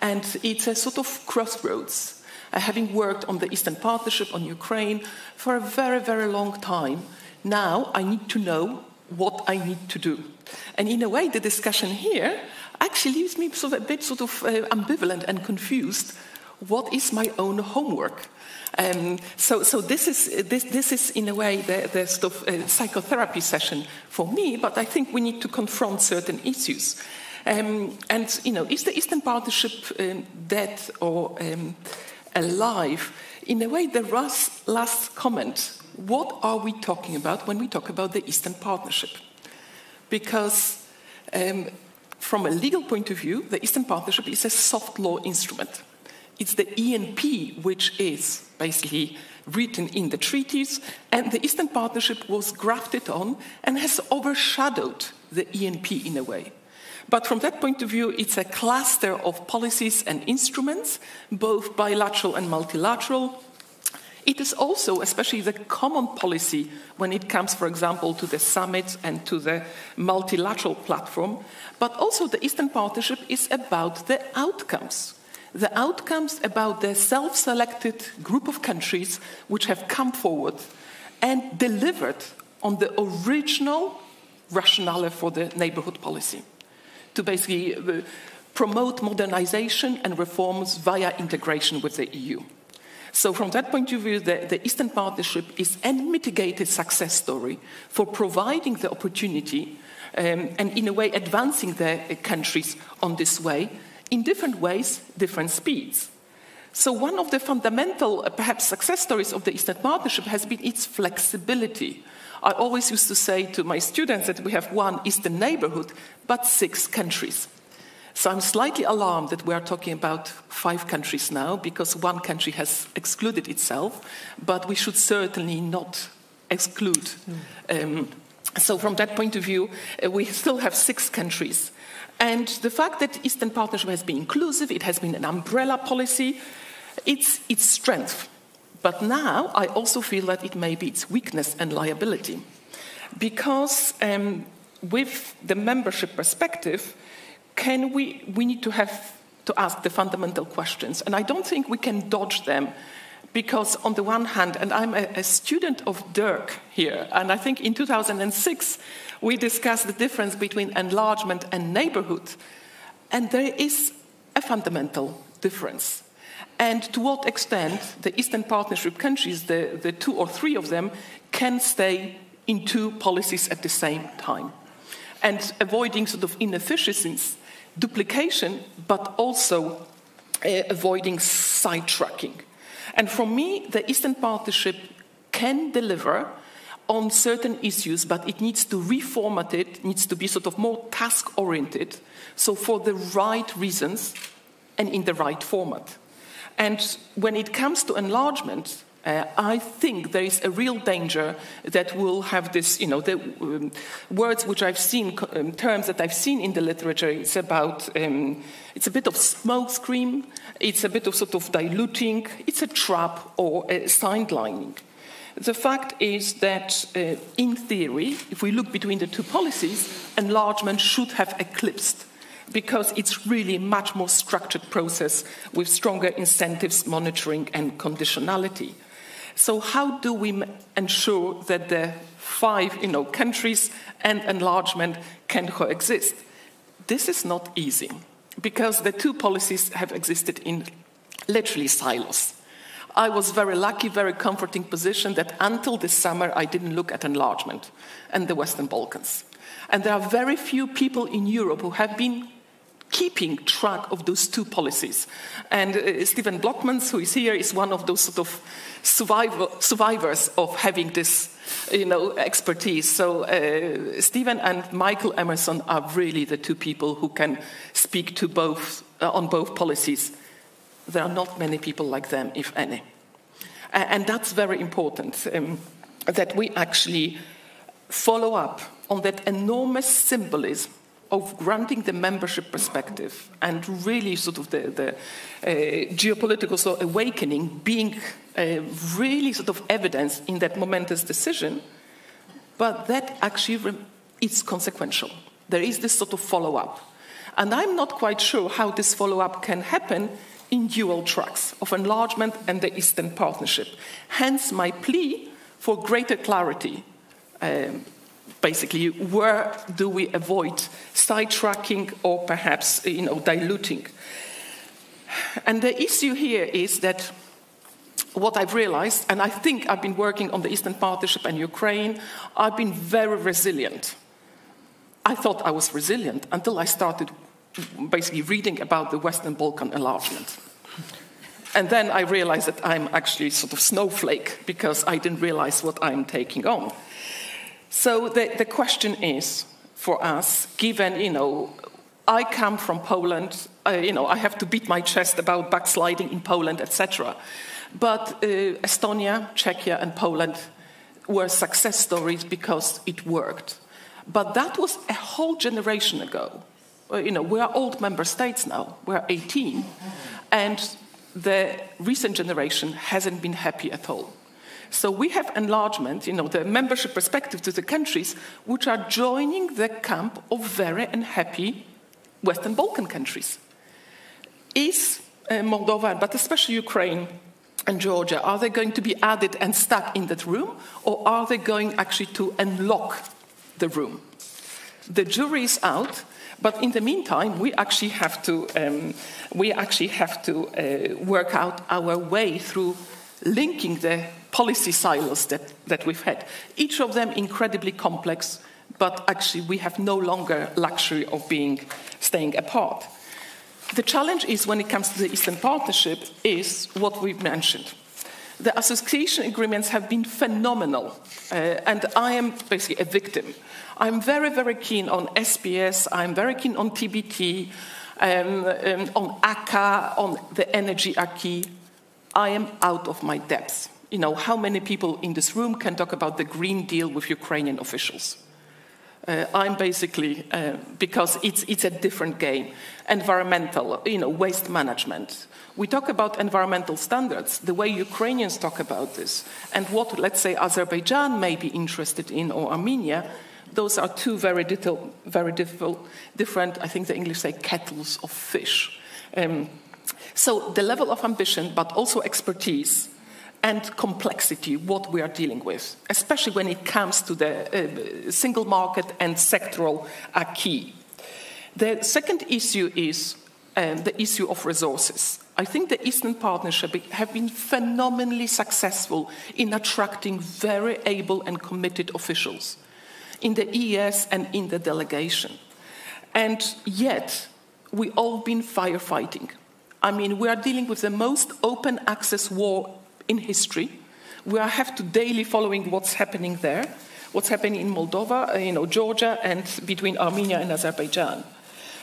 and it's a sort of crossroads. Uh, having worked on the Eastern Partnership on Ukraine for a very, very long time, now I need to know what I need to do. And in a way, the discussion here actually leaves me sort of a bit sort of uh, ambivalent and confused what is my own homework? Um, so, so this is this, this is in a way the, the sort of uh, psychotherapy session for me. But I think we need to confront certain issues. Um, and you know, is the Eastern Partnership um, dead or um, alive? In a way, the last, last comment. What are we talking about when we talk about the Eastern Partnership? Because um, from a legal point of view, the Eastern Partnership is a soft law instrument. It's the ENP which is basically written in the treaties, and the Eastern Partnership was grafted on and has overshadowed the ENP in a way. But from that point of view, it's a cluster of policies and instruments, both bilateral and multilateral. It is also, especially the common policy when it comes, for example, to the summit and to the multilateral platform. But also, the Eastern Partnership is about the outcomes the outcomes about the self selected group of countries which have come forward and delivered on the original rationale for the neighborhood policy to basically uh, promote modernization and reforms via integration with the EU. So, from that point of view, the, the, Eastern Partnership is a mitigated success story for providing the opportunity um, and, in a way, advancing the countries on this way in different ways, different speeds. So, one of the fundamental, uh, perhaps, success stories of the Eastern Partnership has been its flexibility. I always used to say to my students that we have one Eastern neighborhood, but six countries. So I'm slightly alarmed that we are talking about five countries now because one country has excluded itself, but we should certainly not exclude. Um, so, from that point of view, uh, we still have six countries. And the fact that Eastern Partnership has been inclusive, it has been an umbrella policy, it's its strength. But now I also feel that it may be its weakness and liability. Because um, with the membership perspective, can we, we need to have to ask the fundamental questions. And I don't think we can dodge them because, on the one hand, and I'm a, student of Dirk here, and I think in 2006 we discussed the difference between enlargement and neighborhood, and there is a fundamental difference. And to what extent the Eastern Partnership countries, the, the two or three of them, can stay in two policies at the same time. And avoiding sort of inefficiencies, duplication, but also uh, avoiding sidetracking. And for me, the Eastern Partnership can deliver on certain issues, but it needs to reformat it, needs to be sort of more task oriented, so for the right reasons and in the right format. And when it comes to enlargement, uh, I think there is a real danger that we'll have this, you know, the um, words which I've seen, um, terms that I've seen in the literature, it's about, um, it's a bit of smoke smokescreen, it's a bit of sort of diluting, it's a trap or a sidelining. The fact is that, uh, in theory, if we look between the two policies, enlargement should have eclipsed because it's really a much more structured process with stronger incentives, monitoring, and conditionality. So, how do we ensure that the five you know, countries and enlargement can coexist? This is not easy because the two policies have existed in literally silos. I was very lucky, very comforting position that until this summer I didn't look at enlargement and the Western Balkans. And there are very few people in Europe who have been keeping track of those two policies. And uh, Steven Blockmans, who is here, is one of those sort of survivor, survivors of having this you know, expertise. So uh, Steven and Michael Emerson are really the two people who can speak to both, uh, on both policies. There are not many people like them, if any. And that's very important, um, that we actually follow up on that enormous symbolism of granting the membership perspective and really sort of the, the uh, geopolitical sort of awakening being uh, really sort of evidence in that momentous decision, but that actually is consequential. There is this sort of follow up. And I'm not quite sure how this follow up can happen in dual tracks of enlargement and the Eastern Partnership. Hence, my plea for greater clarity. Um, basically, where do we avoid sidetracking or perhaps you know, diluting? And the issue here is that what I've realized, and I think I've been working on the Eastern Partnership and Ukraine, I've been very resilient. I thought I was resilient until I started basically reading about the Western Balkan enlargement. And then I realized that I'm actually sort of snowflake because I didn't realize what I'm taking on. So the, the question is for us, given, you know, I come from Poland, you know, I have to beat my chest about backsliding in Poland, etc. But uh, Estonia, Czechia, and Poland were success stories because it worked. But that was a whole generation ago. You know, we are old member states now. We're 18, and the recent generation hasn't been happy at all. So we have enlargement, you know, the membership perspective to the countries which are joining the camp of very unhappy Western Balkan countries. Is uh, Moldova, but especially Ukraine and Georgia, are they going to be added and stuck in that room, or are they going actually to unlock the room? The jury is out, but in the meantime, we actually have to, um, we actually have to uh, work out our way through linking the policy silos that, that we've had. Each of them incredibly complex, but actually we have no longer luxury of being staying apart. The challenge is when it comes to the Eastern Partnership is what we've mentioned. The association agreements have been phenomenal, uh, and I am basically a victim. I'm very, very keen on SPS, I'm very keen on TBT, um, um, on ACA, on the energy acquis. I am out of my depth. You know, how many people in this room can talk about the Green Deal with Ukrainian officials? Uh, I'm basically, uh, because it's, it's a different game. Environmental, you know, waste management. We talk about environmental standards, the way Ukrainians talk about this, and what, let's say, Azerbaijan may be interested in, or Armenia, those are two very, little, very different, I think the English say, kettles of fish. Um, so the level of ambition, but also expertise, and complexity, what we are dealing with, especially when it comes to the uh, single market and sectoral acquis. The second issue is um, the issue of resources. I think the Eastern Partnership have been phenomenally successful in attracting very able and committed officials in the ES and in the delegation. And yet, we all been firefighting. I mean, we are dealing with the most open access war in history. We have to daily following what's happening there, what's happening in Moldova, uh, you know, Georgia, and between Armenia and Azerbaijan.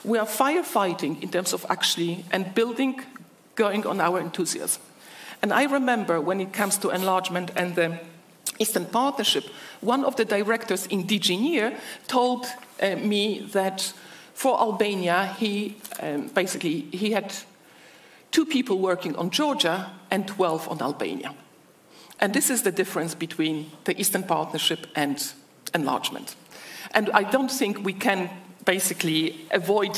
We are firefighting in terms of actually and building, going on our enthusiasm. And I remember when it comes to enlargement and the Eastern Partnership, one of the directors in DG NEAR told uh, me that for Albania, he um, basically he had two people working on Georgia and 12 on Albania. And this is the difference between the Eastern Partnership and enlargement. And I don't think we can basically avoid,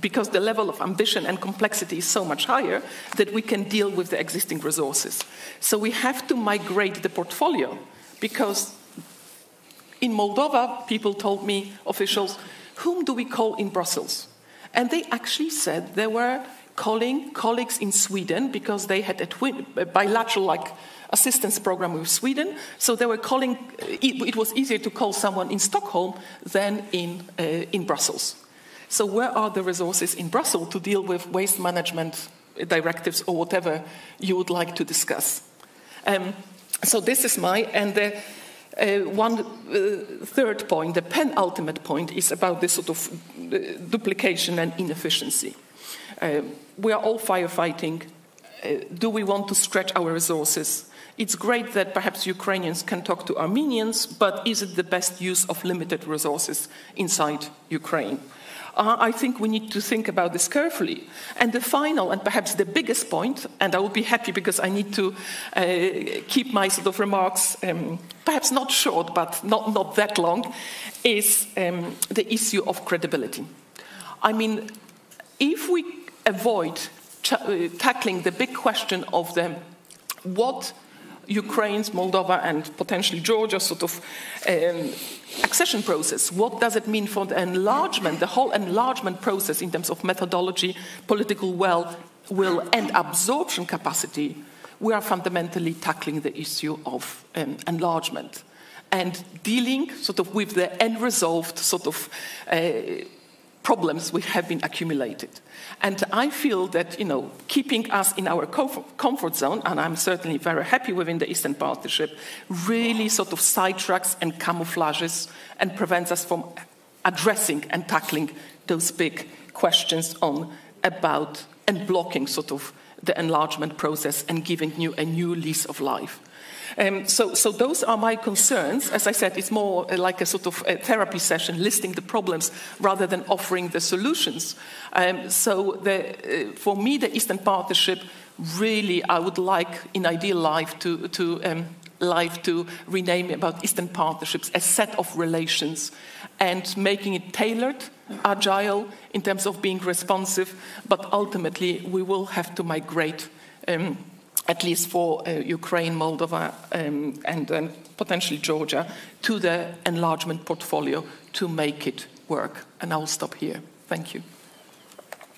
because the level of ambition and complexity is so much higher, that we can deal with the existing resources. So we have to migrate the portfolio, because in Moldova, people told me, officials, whom do we call in Brussels? And they actually said there were calling colleagues in Sweden because they had a, bilateral like assistance program with Sweden. So they were calling. It, it was easier to call someone in Stockholm than in uh, in Brussels. So where are the resources in Brussels to deal with waste management directives or whatever you would like to discuss? Um, so this is my and the. Uh, one uh, third point, the penultimate point, is about this sort of uh, duplication and inefficiency. Uh, we are all firefighting. Uh, do we want to stretch our resources? It's great that perhaps Ukrainians can talk to Armenians, but is it the best use of limited resources inside Ukraine? Uh, I think we need to think about this carefully. And the final and perhaps the biggest point, and I will be happy because I need to uh, keep my sort of remarks um, perhaps not short, but not, not that long, is um, the issue of credibility. I mean, if we avoid uh, tackling the big question of the, what Ukraine's, Moldova, and potentially Georgia sort of um, accession process. What does it mean for the enlargement, the whole enlargement process in terms of methodology, political will, will and absorption capacity? We are fundamentally tackling the issue of um, enlargement and dealing sort of with the unresolved sort of uh, problems which have been accumulated. And I feel that, you know, keeping us in our comfort zone, and I'm certainly very happy within the Eastern Partnership, really sort of sidetracks and camouflages and prevents us from addressing and tackling those big questions on about and blocking sort of the enlargement process and giving new a new lease of life. Um, so, so, those are my concerns. As I said, it's more like a sort of a therapy session, listing the problems rather than offering the solutions. Um, so, the, uh, for me, the Eastern Partnership really, I would like, in ideal life, to, to um, life to rename about Eastern Partnerships a set of relations and making it tailored, agile in terms of being responsive, but ultimately we will have to migrate. Um, at least for uh, Ukraine, Moldova, um, and potentially Georgia, to the enlargement portfolio to make it work. And I will stop here. Thank you.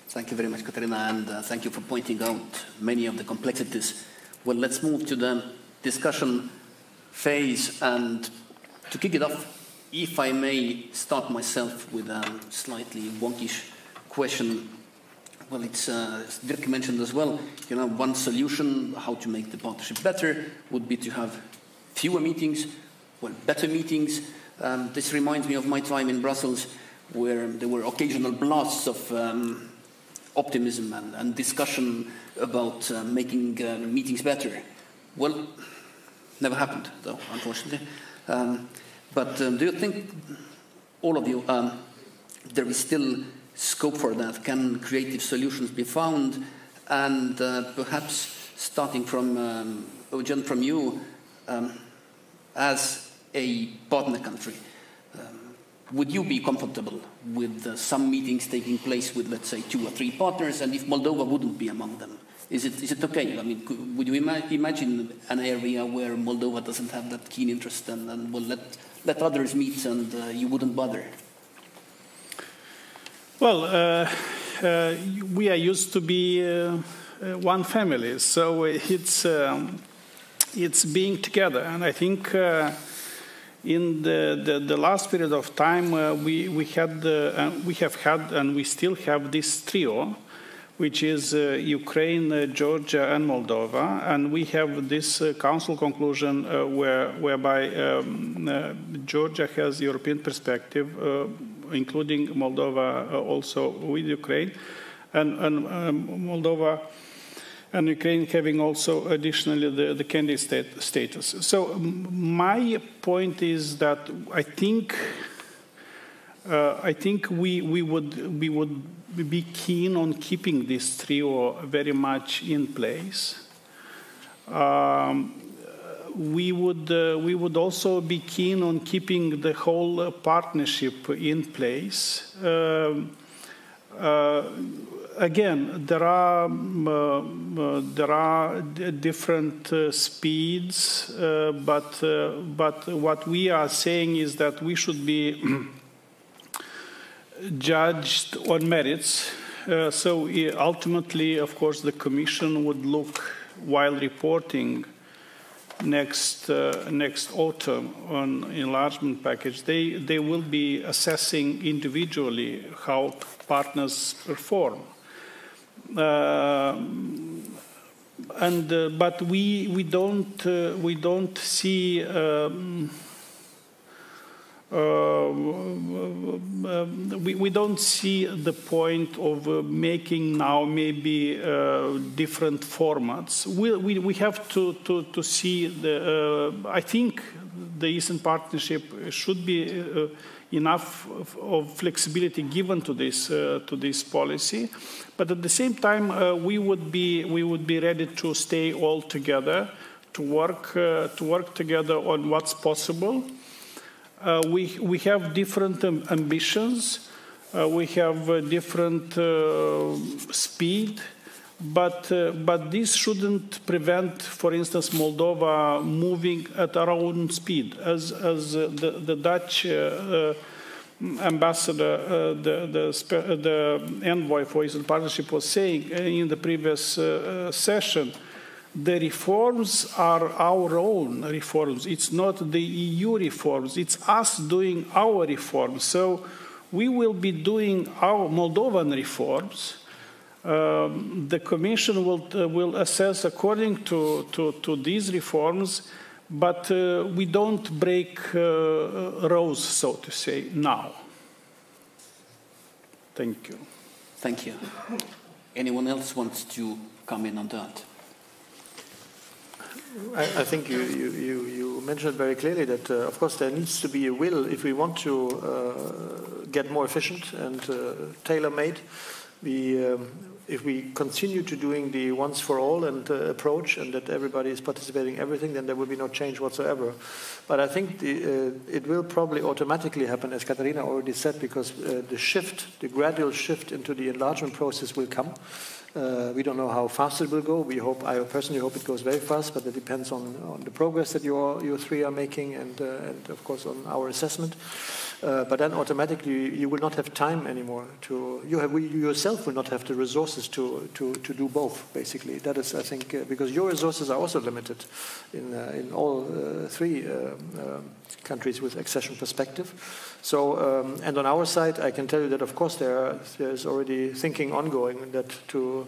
Thank you very much, Kataryna, and uh, thank you for pointing out many of the complexities. Well, let's move to the discussion phase, and to kick it off, if I may start myself with a slightly wonkish question. Well, it's uh, as Dirk mentioned as well. You know, one solution how to make the partnership better would be to have fewer meetings, well, better meetings. Um, this reminds me of my time in Brussels, where there were occasional blasts of um, optimism and, and, discussion about uh, making uh, meetings better. Well, never happened, though, unfortunately. Um, but um, do you think, all of you, um, there is still scope for that? Can creative solutions be found? And uh, perhaps starting from um, from you, um, as a partner country, um, would you be comfortable with uh, some meetings taking place with, let's say, two or three partners, and if Moldova wouldn't be among them? Is it, is it okay? I mean, could, would you ima imagine an area where Moldova doesn't have that keen interest and, and will let, let others meet and uh, you wouldn't bother? Well, uh, uh, we are used to be uh, uh, one family, so it's, um, it's being together. And I think uh, in the, the, the, last period of time, we, we, had, we have had and we still have this trio which is uh, Ukraine, uh, Georgia, and Moldova. And we have this uh, council conclusion where, whereby um, Georgia has European perspective, including Moldova also with Ukraine, and, and um, Moldova and Ukraine having also additionally the, the candidate state, status. So my point is that I think uh, I think we, we would we would be keen on keeping this trio very much in place. Um, we would uh, we would also be keen on keeping the whole uh, partnership in place. Um, uh, again, there are um, uh, there are different uh, speeds, uh, but but what we are saying is that we should be judged on merits. Uh, so ultimately, of course, the Commission would look while reporting next uh, next autumn on enlargement package. They they will be assessing individually how partners perform. Uh, and uh, but we we don't uh, we don't see. Um, we, we don't see the point of uh, making now maybe uh, different formats. We, we, we have to, to, to see the, I think the Eastern Partnership should be uh, enough of, flexibility given to this uh, to this policy, but at the same time uh, we would be we would be ready to stay all together, to work to work together on what's possible, uh, we, we have different um, ambitions, uh, we have uh, different uh, speed, but, uh, but this shouldn't prevent, for instance, Moldova moving at our own speed. As, as uh, the, the Dutch ambassador, the, the, the envoy for Eastern Partnership was saying in the previous session, the reforms are our own reforms. It's not the EU reforms. It's us doing our reforms. So we will be doing our Moldovan reforms. Um, the Commission will, uh, will assess according to, to, to these reforms, but uh, we don't break uh, rows, so to say, now. Thank you. Thank you. Anyone else wants to come in on that? I, I think you, you, you, you, mentioned very clearly that, uh, of course, there needs to be a will if we want to uh, get more efficient and uh, tailor-made. We, um, if we continue to doing the once for all and uh, approach, and that everybody is participating in everything, then there will be no change whatsoever. But I think the, uh, it will probably automatically happen, as Kataryna already said, because uh, the shift, the gradual shift into the enlargement process will come Uh, we don't know how fast it will go. We hope, I personally hope it goes very fast, but it depends on, on the progress that you, all, you three are making and, uh, and, of course, on our assessment. Uh, but then automatically you will not have time anymore to you, have, you yourself will not have the resources to, to, to do both basically. That is I think uh, because your resources are also limited in, uh, in all uh, three um, um, countries with accession perspective. So um, and on our side I can tell you that of course there are, there's already thinking ongoing that to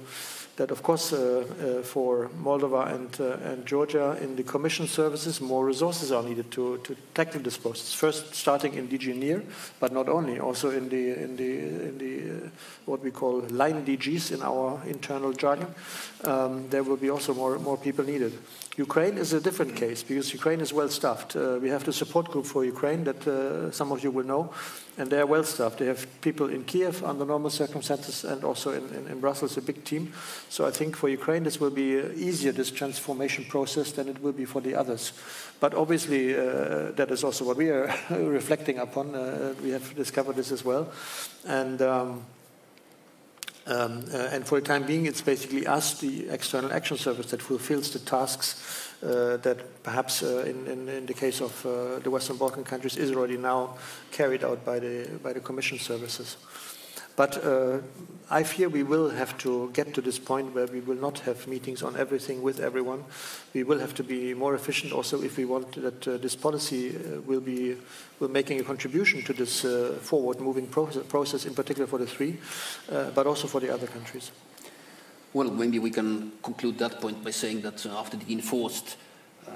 that, of course, uh, uh, for Moldova and, uh, and Georgia in the Commission services, more resources are needed to, to tackle this process. First, starting in DG NEAR, but not only, also in the, in the, in the what we call line DGs in our internal jargon. Um, there will be also more, more people needed. Ukraine is a different case because Ukraine is well staffed. Uh, we have the support group for Ukraine that uh, some of you will know, and they are well staffed. They have people in Kiev under normal circumstances and also in, in, in Brussels, a big team. So I think for Ukraine, this will be uh, easier, this transformation process, than it will be for the others. But obviously, uh, that is also what we are reflecting upon. Uh, we have discovered this as well. And um, um, uh, and for the time being, it's basically us, the external action service, that fulfills the tasks uh, that perhaps uh, in, in, in, the case of uh, the Western Balkan countries is already now carried out by the, by the Commission services. But uh, I fear we will have to get to this point where we will not have meetings on everything with everyone. We will have to be more efficient also if we want that uh, this policy uh, will be will making a contribution to this uh, forward-moving process, process, in particular for the three, uh, but also for the other countries. Well, maybe we can conclude that point by saying that uh, after the enforced um,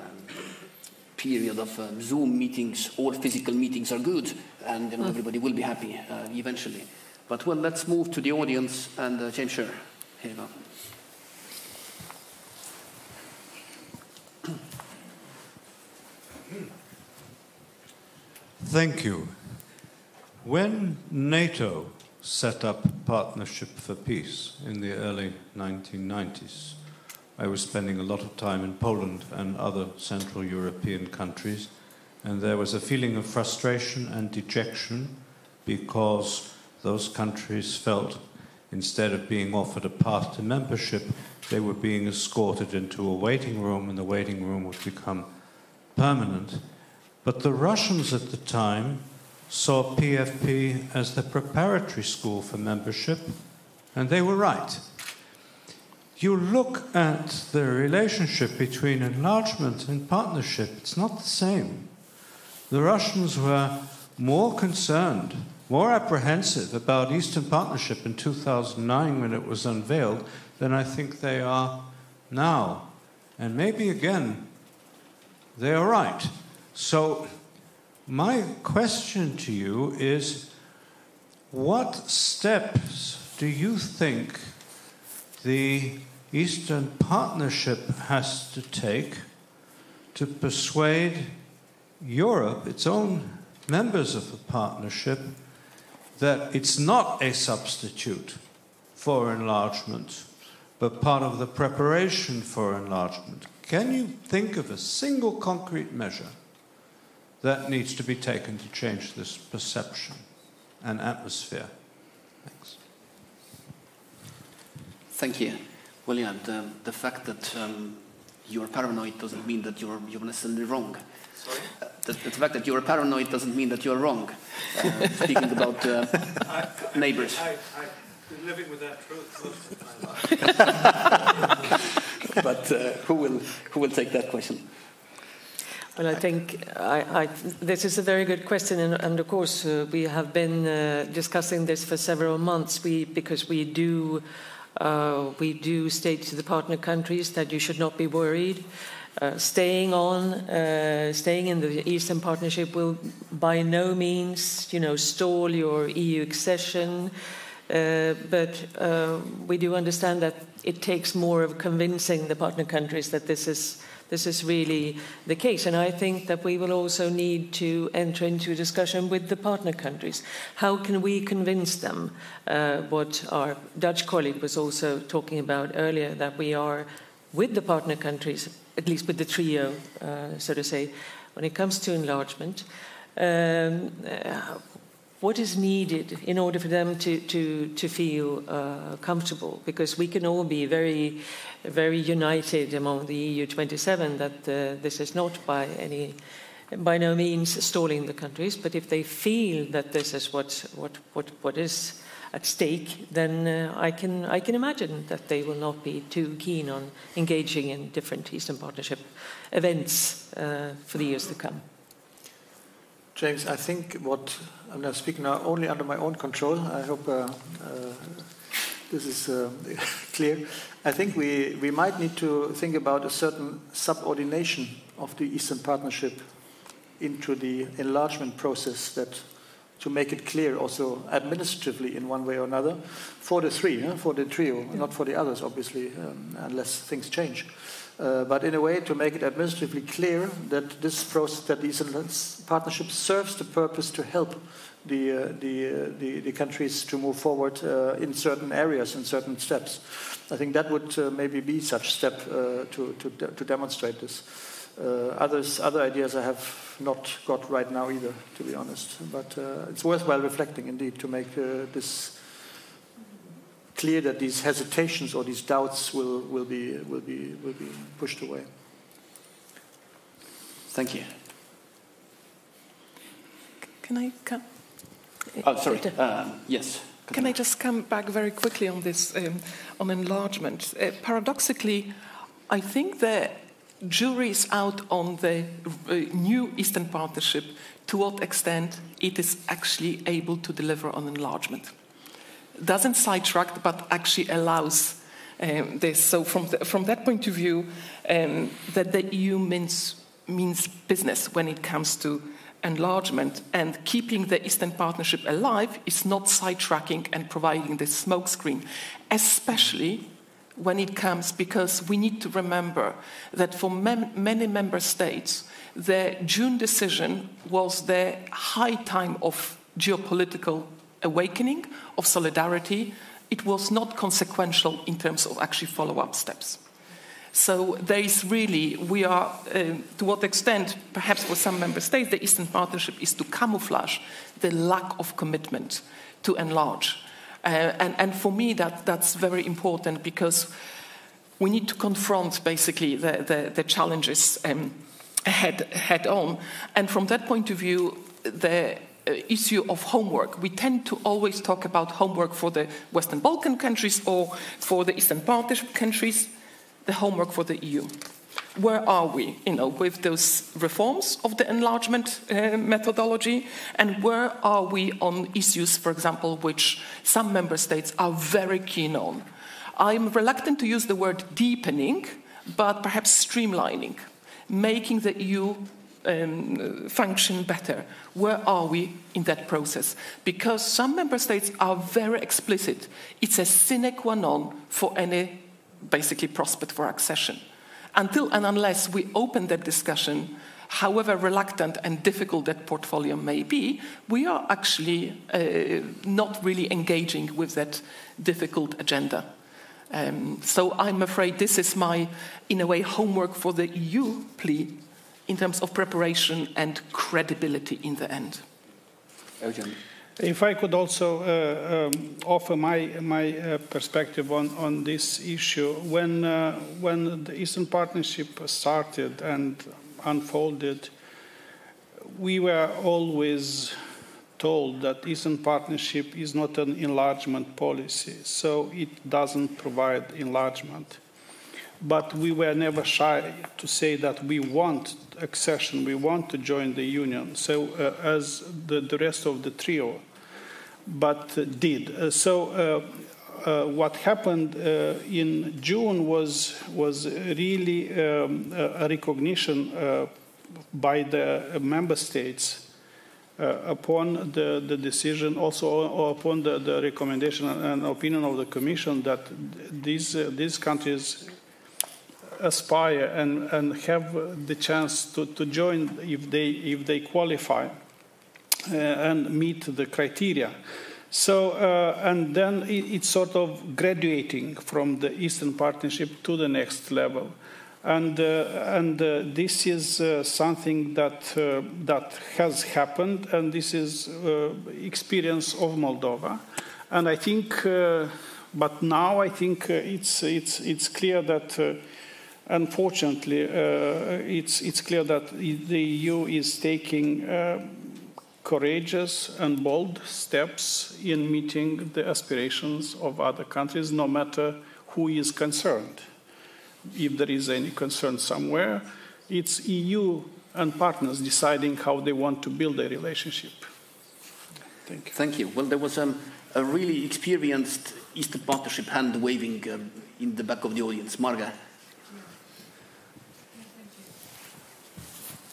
period of um, Zoom meetings, all physical meetings are good, and you know, mm. everybody will be happy eventually. But well, let's move to the audience and uh, James Sherr. Here you go. Thank you. When NATO set up Partnership for Peace in the early 1990s, I was spending a lot of time in Poland and other Central European countries, and there was a feeling of frustration and dejection because those countries felt instead of being offered a path to membership, they were being escorted into a waiting room, and the waiting room would become permanent. But the Russians at the time saw PFP as the preparatory school for membership, and they were right. You look at the relationship between enlargement and partnership, it's not the same. The Russians were more concerned more apprehensive about Eastern Partnership in 2009 when it was unveiled than I think they are now. And maybe again, they are right. So, my question to you is what steps do you think the Eastern Partnership has to take to persuade Europe, its own members of the partnership, that it's not a substitute for enlargement, but part of the preparation for enlargement. Can you think of a single concrete measure that needs to be taken to change this perception and atmosphere? Thanks. Thank you. William, the, the fact that um, you're paranoid doesn't mean that you're, you're necessarily wrong. Sorry? The, the, fact that you're paranoid doesn't mean that you're wrong. Uh, speaking about uh, I, neighbors. I, am living with that truth most of my life. but uh, who, will, who will take that question? Well, I think I, I, this is a very good question, and, and of course uh, we have been uh, discussing this for several months. We because we do uh, we do state to the partner countries that you should not be worried. Uh, staying on, uh, staying in the Eastern Partnership will by no means, you know, stall your EU accession. Uh, but uh, we do understand that it takes more of convincing the partner countries that this is this is really the case. And I think that we will also need to enter into a discussion with the partner countries. How can we convince them? Uh, what our Dutch colleague was also talking about earlier, that we are with the partner countries at least with the trio, uh, so to say, when it comes to enlargement. Um, uh, what is needed in order for them to, to, to feel uh, comfortable? Because we can all be very, very united among the EU 27 that uh, this is not by any, by no means stalling the countries, but if they feel that this is what, what, what, what is at stake, then uh, I, can, I can imagine that they will not be too keen on engaging in different Eastern Partnership events uh, for the years to come. James, I think what I'm now speaking now only under my own control. I hope uh, uh, this is uh, clear. I think we, we might need to think about a certain subordination of the Eastern Partnership into the enlargement process that to make it clear also administratively in one way or another for the three, huh? for the trio, yeah. not for the others, obviously, um, unless things change. Uh, but in a way to make it administratively clear that this process, that these partnership serves the purpose to help the, uh, the, uh, the, the, countries to move forward uh, in certain areas, in certain steps. I think that would uh, maybe be such step uh, to, to, to demonstrate this. Others, other ideas I have not got right now either, to be honest. But it's worthwhile reflecting indeed to make this clear that these hesitations or these doubts will, will, be, will, be, will be pushed away. Thank you. Can I come? Oh, sorry. Um, yes. Can I just come back very quickly on this, um, on enlargement? Uh, paradoxically, I think the jury is out on the uh, new Eastern Partnership to what extent it is actually able to deliver on enlargement doesn't sidetrack, but actually allows um, this. So from, the, from that point of view, um, that the EU means, means business when it comes to enlargement and keeping the Eastern Partnership alive is not sidetracking and providing this smokescreen, especially when it comes because we need to remember that for mem many member states, the June decision was the high time of geopolitical awakening of solidarity, it was not consequential in terms of actually follow up steps. So there is really, we are, uh, to what extent, perhaps for some member states, the Eastern Partnership is to camouflage the lack of commitment to enlarge. Uh, and, and for me, that, that's very important because we need to confront basically the, the, the challenges um, head, head on. And from that point of view, the uh, issue of homework. We tend to always talk about homework for the Western Balkan countries or for the Eastern Partnership countries, the homework for the EU. Where are we, you know, with those reforms of the enlargement uh, methodology, and where are we on issues, for example, which some member states are very keen on? I'm reluctant to use the word deepening, but perhaps streamlining, making the EU um, function better. Where are we in that process? Because some member states are very explicit. It's a sine qua non for any basically prospect for accession. Until and unless we open that discussion, however reluctant and difficult that portfolio may be, we are actually uh, not really engaging with that difficult agenda. Um, so I'm afraid this is my, in a way, homework for the EU plea in terms of preparation and credibility in the end. If I could also uh, um, offer my, my uh, perspective on, on this issue, when, uh, when the Eastern Partnership started and unfolded, we were always told that Eastern Partnership is not an enlargement policy, so it doesn't provide enlargement. But we were never shy to say that we want accession, we want to join the union. So, uh, as the, the, rest of the trio, but uh, did. Uh, so, uh, uh, what happened uh, in June was was really um, a recognition by the member states. upon the, the decision, also upon the, the recommendation and opinion of the Commission that these, these countries aspire and, and have the chance to, to join if they, if they qualify uh, and meet the criteria. So, uh, and then it, it's sort of graduating from the Eastern Partnership to the next level. And, uh, and uh, this is uh, something that, uh, that has happened, and this is experience of Moldova. And I think, but now I think it's, it's, it's clear that unfortunately, it's, it's clear that the EU is taking courageous and bold steps in meeting the aspirations of other countries, no matter who is concerned if there is any concern somewhere, it's EU and partners deciding how they want to build a relationship. Thank you. Thank you. Well, there was um, a really experienced Eastern Partnership hand waving um, in the back of the audience. Marga.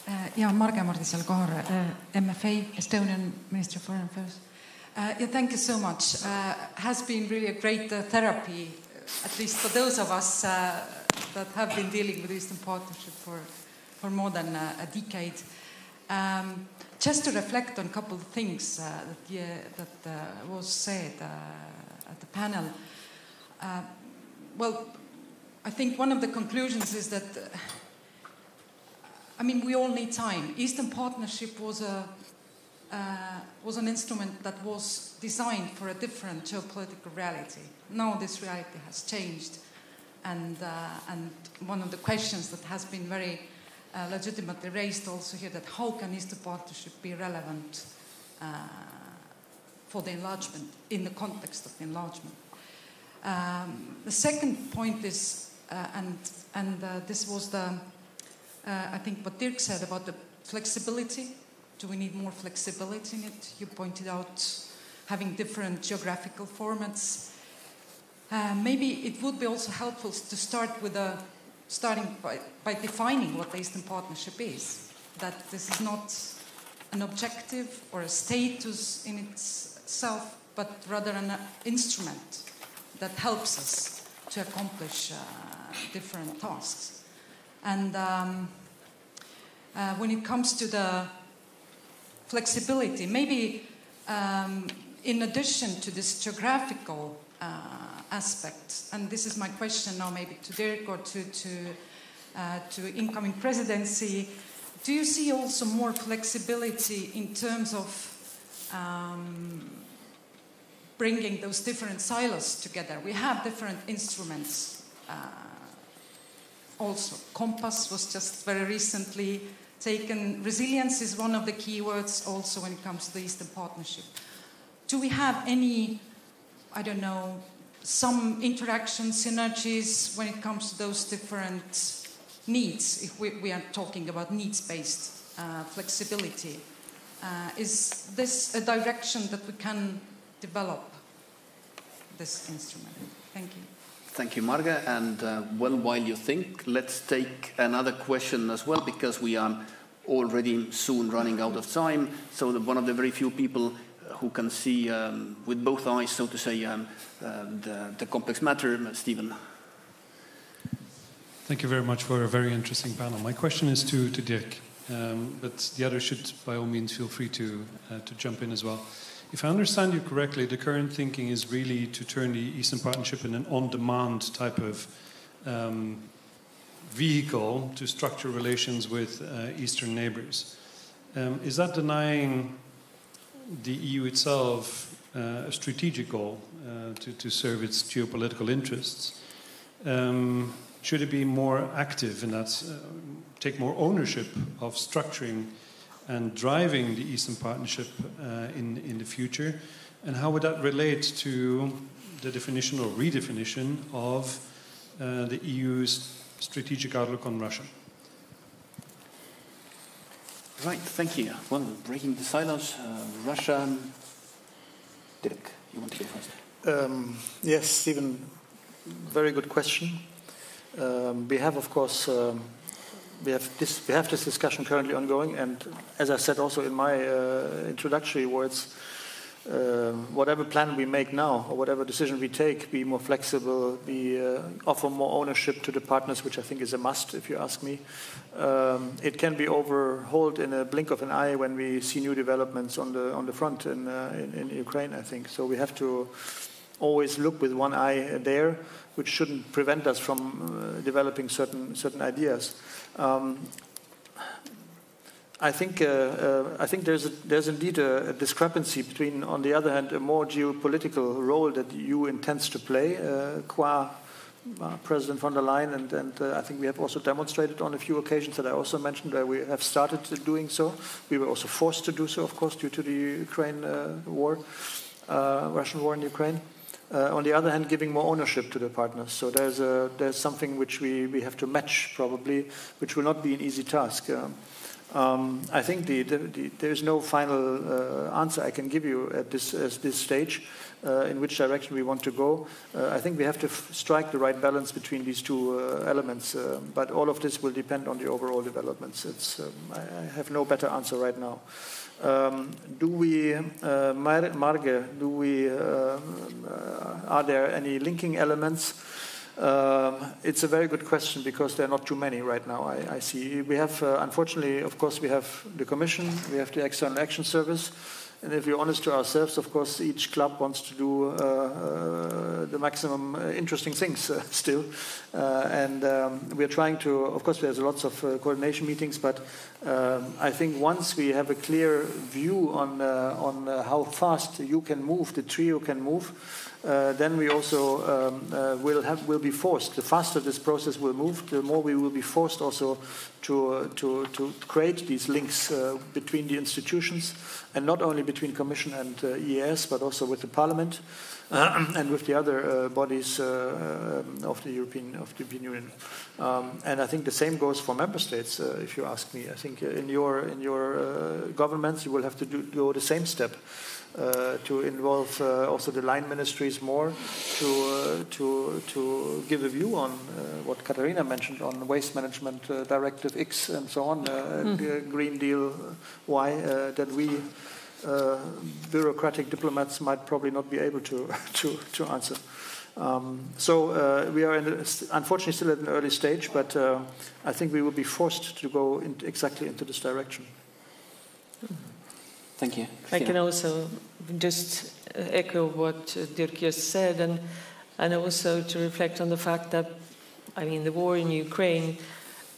Uh, yeah, Marga uh, MFA, Estonian Ministry of Foreign Affairs. Yeah, thank you so much. Uh, has been really a great uh, therapy, at least for those of us that have been dealing with Eastern Partnership for, for more than a, decade. Um, just to reflect on a couple of things uh, that, yeah, that uh, was said uh, at the panel. Well, I think one of the conclusions is that, I mean, we all need time. Eastern Partnership was a uh, was an instrument that was designed for a different geopolitical reality. Now this reality has changed. And, uh, and one of the questions that has been very uh, legitimately raised also here that how can Eastern Partnership be relevant uh, for the enlargement in the context of the enlargement? Um, the second point is, uh, and, and uh, this was the, uh, I think what Dirk said about the flexibility. Do we need more flexibility in it? You pointed out having different geographical formats uh, maybe it would be also helpful to start with a starting by, by defining what the Eastern Partnership is. That this is not an objective or a status in itself, but rather an instrument that helps us to accomplish uh, different tasks. And um, uh, when it comes to the flexibility, maybe um, in addition to this geographical uh, aspect. And this is my question now, maybe to Dirk or to, to, uh, to incoming presidency. Do you see also more flexibility in terms of um, bringing those different silos together? We have different instruments. Also, Compass was just very recently taken. Resilience is one of the key words also when it comes to the Eastern Partnership. Do we have any, I don't know, some interaction synergies when it comes to those different needs, if we, we are talking about needs based uh, flexibility. Uh, is this a direction that we can develop this instrument? Thank you. Thank you, Marga. And uh, well, while you think, let's take another question as well, because we are already soon running out of time. So, one of the very few people who can see um, with both eyes, so to say, um, uh, the, the, complex matter. Steven. Thank you very much for a very interesting panel. My question is to, to Dirk, um, but the others should, by all means, feel free to, uh, to jump in as well. If I understand you correctly, the current thinking is really to turn the Eastern Partnership in an on demand type of um, vehicle to structure relations with uh, Eastern neighbors. Um, is that denying the EU itself uh, a strategic goal uh, to, to serve its geopolitical interests. Um, should it be more active in that, uh, take more ownership of structuring and driving the Eastern Partnership uh, in, in the future? And how would that relate to the definition or redefinition of uh, the EU's strategic outlook on Russia? Right, thank you. Well, breaking the silence, uh, Russia. Dirk, you want to go first? Um, yes, Steven, very good question. Um, we have, of course, um, we have this we have this discussion currently ongoing, and as I said also in my uh, introductory words, uh, whatever plan we make now or whatever decision we take, be more flexible, be uh, offer more ownership to the partners, which I think is a must, if you ask me. Um, it can be overhauled in a blink of an eye when we see new developments on the on the front in, uh, in, in Ukraine. I think so. We have to always look with one eye there, which shouldn't prevent us from uh, developing certain certain ideas. Um, I think, uh, uh, I think there's, a, there's indeed a, a, discrepancy between, on the other hand, a more geopolitical role that the EU intends to play, uh, qua uh, President von der Leyen, and, and uh, I think we have also demonstrated on a few occasions that I also mentioned where we have started doing so. We were also forced to do so, of course, due to the Ukraine uh, war, Russian war in Ukraine. On the other hand, giving more ownership to the partners. So there's, a, there's something which we, we have to match, probably, which will not be an easy task. Um, I think the, the, the, there is no final uh, answer I can give you at this, at this stage uh, in which direction we want to go. Uh, I think we have to strike the right balance between these two uh, elements, uh, but all of this will depend on the overall developments. Um, I, I, have no better answer right now. Um, do we, uh, Marge, do we, um, are there any linking elements? Um, it's a very good question because there are not too many right now. I, I see. We have, uh, unfortunately, of course, we have the Commission, we have the External Action Service, and if we're honest to ourselves, of course, each club wants to do uh, uh, the maximum uh, interesting things uh, still. Uh, and um, we're trying to, of course, there's lots of coordination meetings, but um, I think once we have a clear view on, on how fast you can move, the trio can move, uh, then we also um, uh, will have will be forced. The faster this process will move, the more we will be forced also to uh, to to create these links uh, between the institutions, and not only between Commission and uh, EAS, but also with the Parliament and with the other bodies um, of the European of the European Union. Um, and I think the same goes for member states. if you ask me, I think in your in your governments you will have to do, go the same step. Uh, to involve uh, also the line ministries more to uh, to to give a view on what Kataryna mentioned on waste management directive X and so on, mm. Green Deal Y that we. Uh, bureaucratic diplomats might probably not be able to to, to answer. Um, so uh, we are the, unfortunately still at an early stage, but uh, I think we will be forced to go in exactly into this direction. Thank you. I can also just uh, echo what uh, Dirk just said, and and also to reflect on the fact that, I mean, the war in Ukraine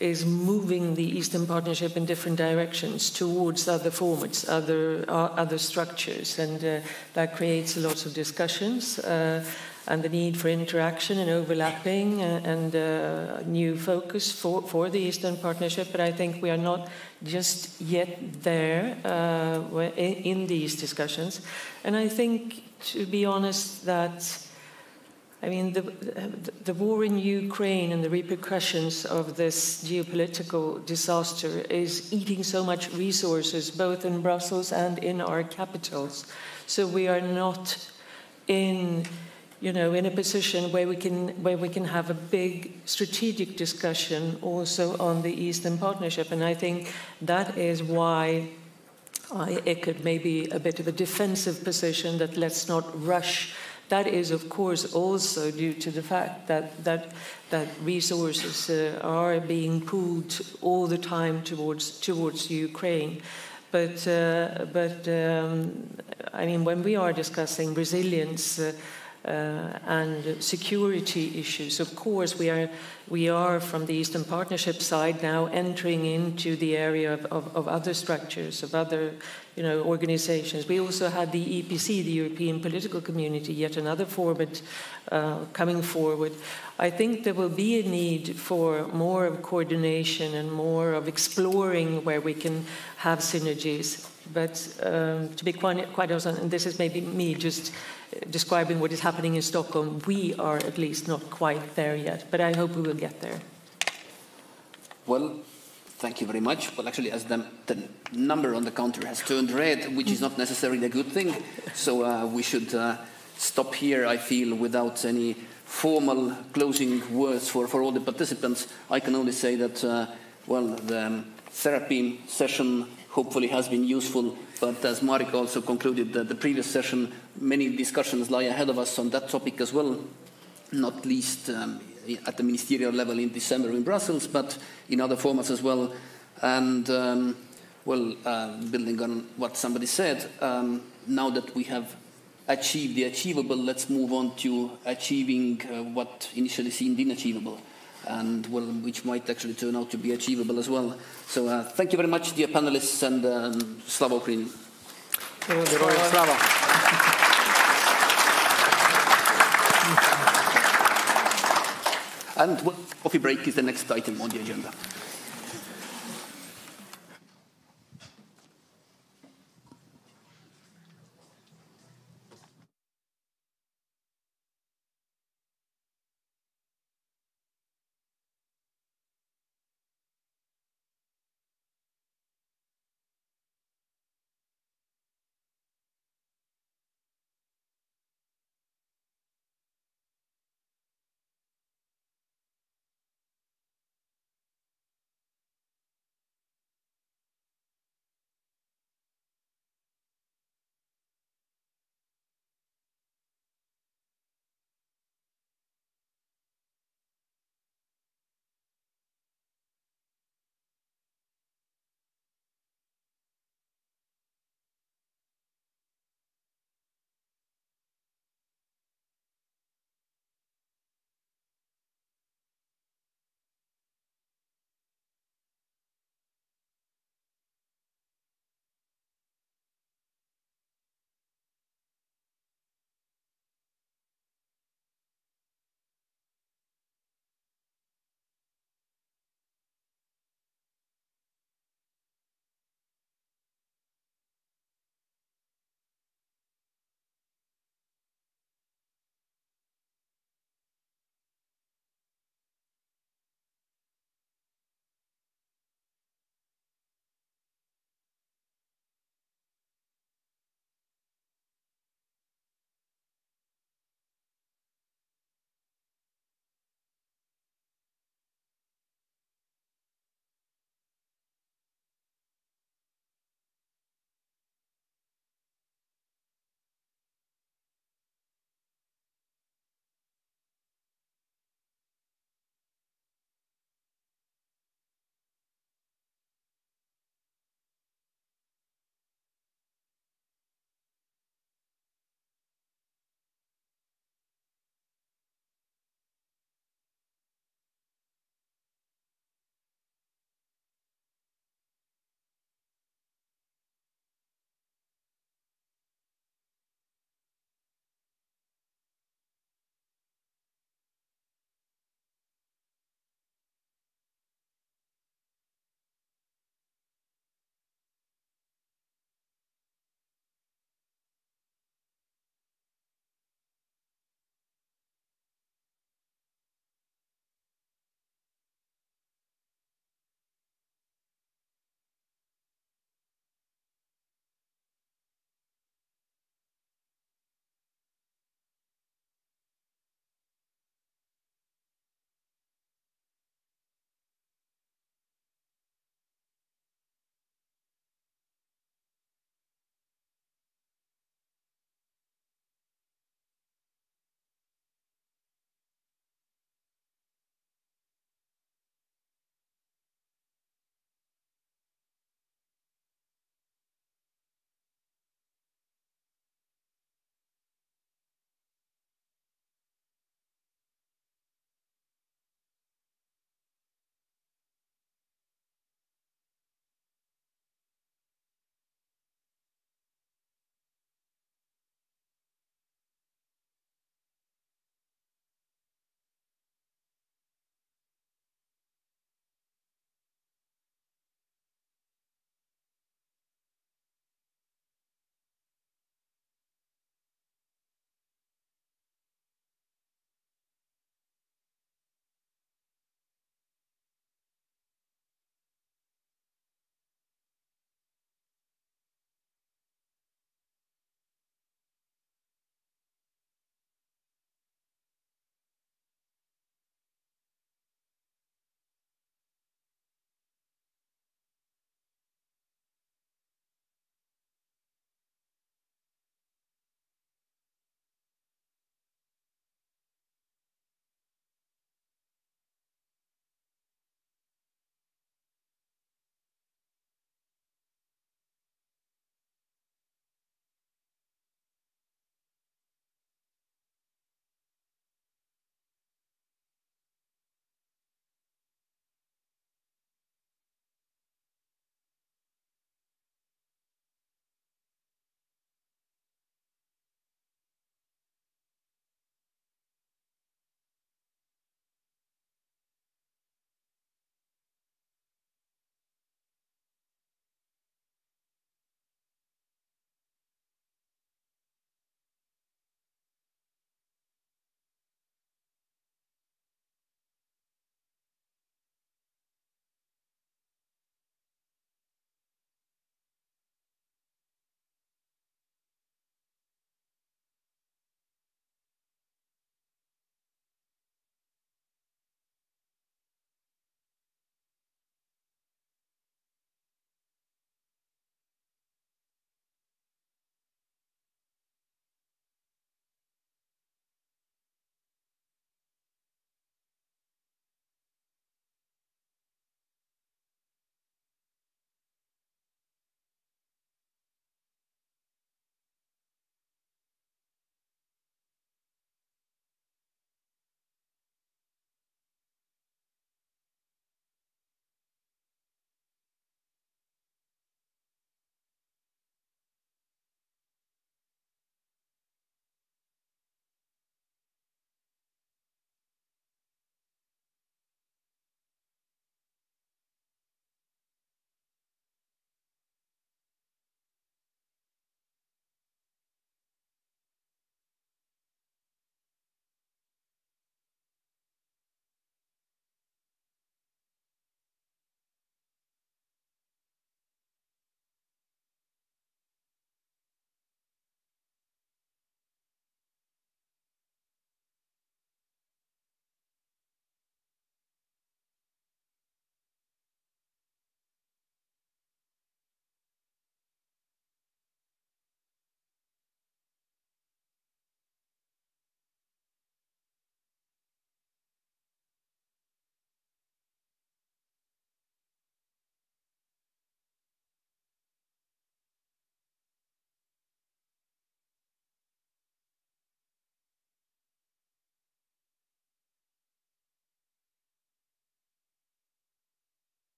is moving the Eastern Partnership in different directions towards other formats, other uh, other structures, and uh, that creates lots of discussions. Uh, and the need for interaction and overlapping uh, and, uh, new focus for, for the Eastern Partnership. But I think we are not just yet there uh, in these discussions. And I think, to be honest, that I mean, the, the, war in Ukraine and the repercussions of this geopolitical disaster is eating so much resources, both in Brussels and in our capitals. So we are not in you know, in a position where we can where we can have a big strategic discussion also on the Eastern Partnership, and I think that is why I echoed maybe a bit of a defensive position that let's not rush. That is, of course, also due to the fact that that that resources uh, are being pulled all the time towards towards Ukraine. But uh, but um, I mean, when we are discussing resilience. Uh, and security issues. Of course, we are, we are from the Eastern Partnership side now entering into the area of, of, of other structures, of other you know, organizations. We also had the EPC, the European Political Community, yet another format uh, coming forward. I think there will be a need for more of coordination and more of exploring where we can have synergies. But um, to be quite, quite honest, and this is maybe me just describing what is happening in Stockholm, we are at least not quite there yet, but I hope we will get there. Well, thank you very much. Well, actually, as the, the number on the counter has turned red, which is not necessarily a good thing, so uh, we should uh, stop here, I feel, without any formal closing words for, for all the participants. I can only say that, uh, well, the therapy session hopefully has been useful. But as Marek also concluded, the, the previous session, many discussions lie ahead of us on that topic as well, not least um, at the ministerial level in December in Brussels, but in other formats as well. And, um, well, uh, building on what somebody said, um, now that we have achieved the achievable, let's move on to achieving uh, what initially seemed inachievable and well, which might actually turn out to be achievable as well. So uh, thank you very much, dear panelists, and um, Slava Ukraini. and well, coffee break is the next item on the agenda.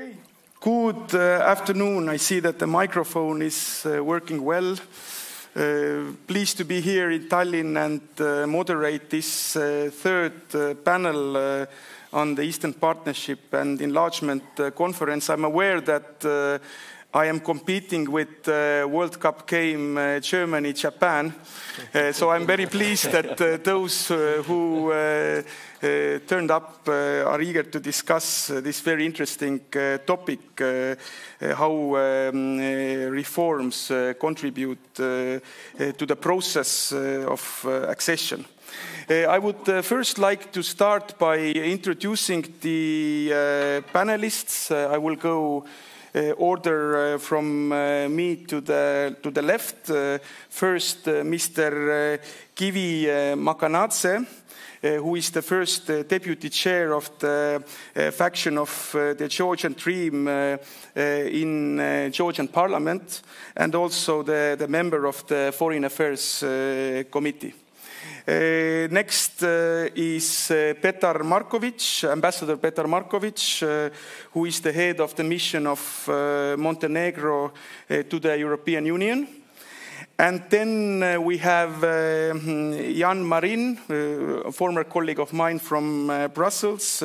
Okay. Good uh, afternoon. I see that the microphone is uh, working well. Uh, pleased to be here in Tallinn and moderate this third panel on the Eastern Partnership and Enlargement Conference. I'm aware that I am competing with uh, World Cup game uh, Germany, Japan. Uh, so I'm very pleased that those who uh, turned up uh, are eager to discuss uh, this very interesting uh, topic, how um, reforms contribute to the process of accession. Uh, I would uh, first like to start by introducing the uh, panelists. I will go order from me to the to the left. First, Mr. Givi Mikanadze. Uh, who is the first uh, deputy chair of the uh, faction of uh, the Georgian Dream uh, uh, in uh, Georgian parliament, and also the, the member of the Foreign Affairs uh, Committee. Uh, next uh, is uh, Petar Markovic, Ambassador Petar Markovic, uh, who is the head of the mission of uh, Montenegro uh, to the European Union. And then uh, we have uh, Jan Marian, uh, a former colleague of mine from Brussels,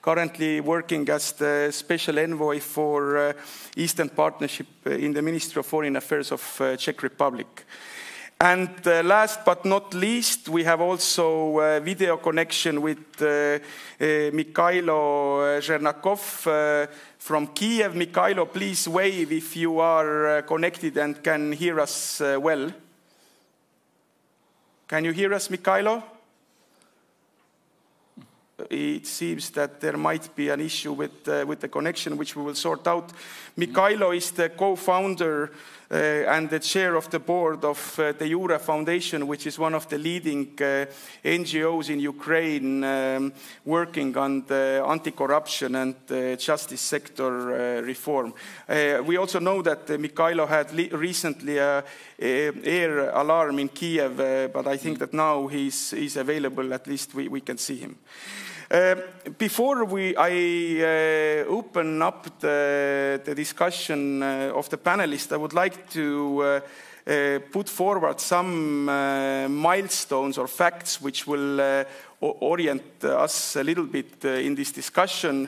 currently working as the special envoy for Eastern Partnership in the Ministry of Foreign Affairs of Czech Republic. And uh, last but not least, we have also a video connection with uh, uh, Mikhailo Zhernakov from Kiev. Mikhailo, please wave if you are uh, connected and can hear us uh, well. Can you hear us, Mikhailo? It seems that there might be an issue with, uh, with the connection, which we will sort out. Mikhailo is the co-founder uh, and the chair of the board of uh, the DEJURE Foundation, which is one of the leading uh, NGOs in Ukraine um, working on the anti-corruption and uh, justice sector uh, reform. Uh, we also know that uh, Mikhailo had recently a, a air alarm in Kiev, uh, but I think that now he's, he's available, at least we, we can see him. Uh, before we, I uh, open up the, the discussion uh, of the panelists, I would like to uh, uh, put forward some uh, milestones or facts which will orient us a little bit in this discussion.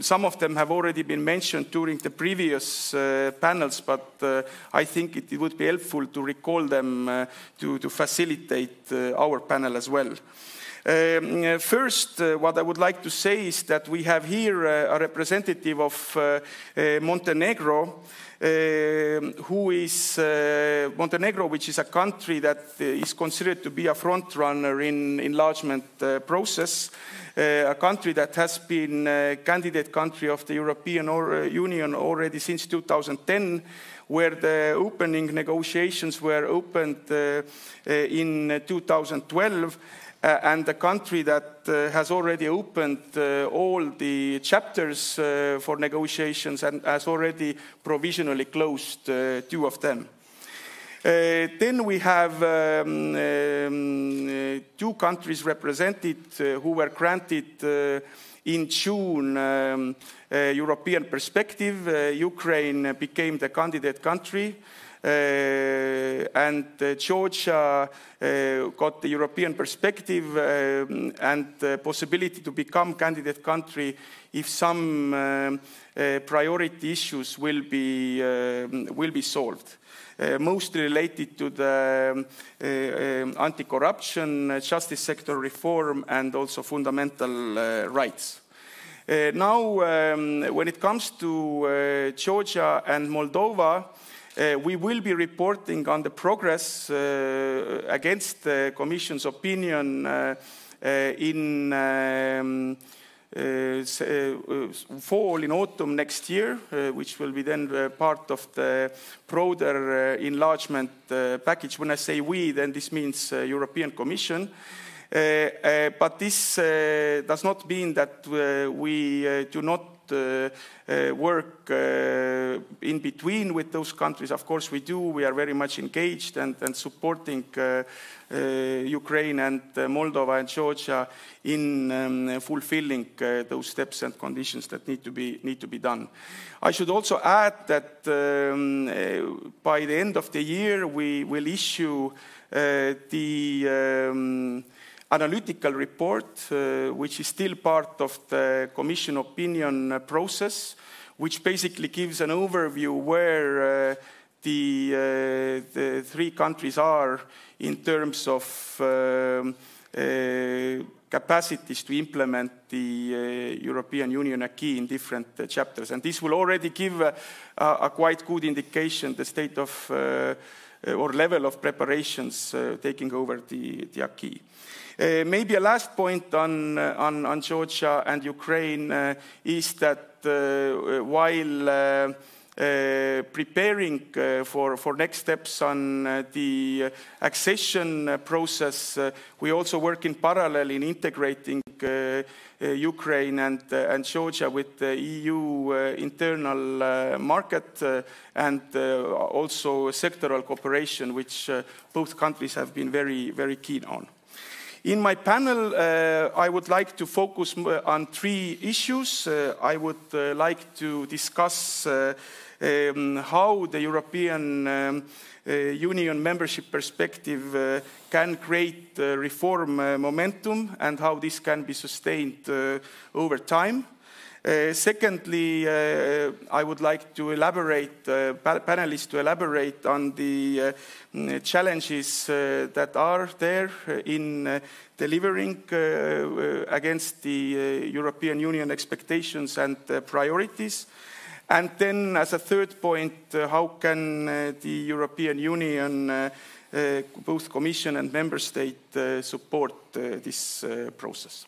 Some of them have already been mentioned during the previous panels, but I think it, it would be helpful to recall them to, to facilitate our panel as well. Um, uh, first, uh, what I would like to say is that we have here uh, a representative of uh, uh, Montenegro, um, who is uh, Montenegro, which is a country that uh, is considered to be a front runner in enlargement uh, process, uh, a country that has been uh, candidate country of the European or, uh, Union already since 2010 where the opening negotiations were opened uh, uh, in 2012 uh, and a country that uh, has already opened uh, all the chapters uh, for negotiations and has already provisionally closed uh, two of them. Uh, then we have um, um, two countries represented who were granted in June um, European perspective. Ukraine became the candidate country. Uh, and uh, Georgia uh, got the European perspective and the possibility to become candidate country if some priority issues will be, will be solved. Uh, mostly related to the uh, anti-corruption, justice sector reform, and also fundamental rights. Now, um, when it comes to Georgia and Moldova, uh, we will be reporting on the progress uh, against the Commission's opinion uh, uh, in um, uh, uh, fall, in autumn next year, which will be then part of the broader enlargement package. When I say we, then this means European Commission. but this does not mean that we do not work uh, in between with those countries. Of course, we do. We are very much engaged and, and supporting uh, uh, Ukraine and uh, Moldova and Georgia in um, fulfilling uh, those steps and conditions that need to be need to be done. I should also add that um, uh, by the end of the year we will issue uh, the um, analytical report, uh, which is still part of the Commission opinion uh, process, which basically gives an overview where uh, the, the three countries are in terms of um, capacities to implement the uh, European Union acquis in different uh, chapters. And this will already give a, a, quite good indication the state of uh, or level of preparations taking over the, the acquis. Uh, maybe a last point on, uh, on, on, Georgia and Ukraine uh, is that uh, uh, while uh, preparing uh, for, for next steps on uh, the accession process. we also work in parallel in integrating Ukraine and, and Georgia with the EU internal market and also sectoral cooperation, which both countries have been very, very keen on. In my panel, uh, I would like to focus on three issues. Uh, I would uh, like to discuss um, how the European um, uh, Union membership perspective uh, can create uh, reform momentum and how this can be sustained over time. Uh, secondly, uh, I would like to elaborate, uh, panelists to elaborate on the mm, challenges that are there in delivering against the European Union expectations and priorities. And then, as a third point, uh, how can uh, the European Union, uh, uh both Commission and Member State, uh, support uh, this process?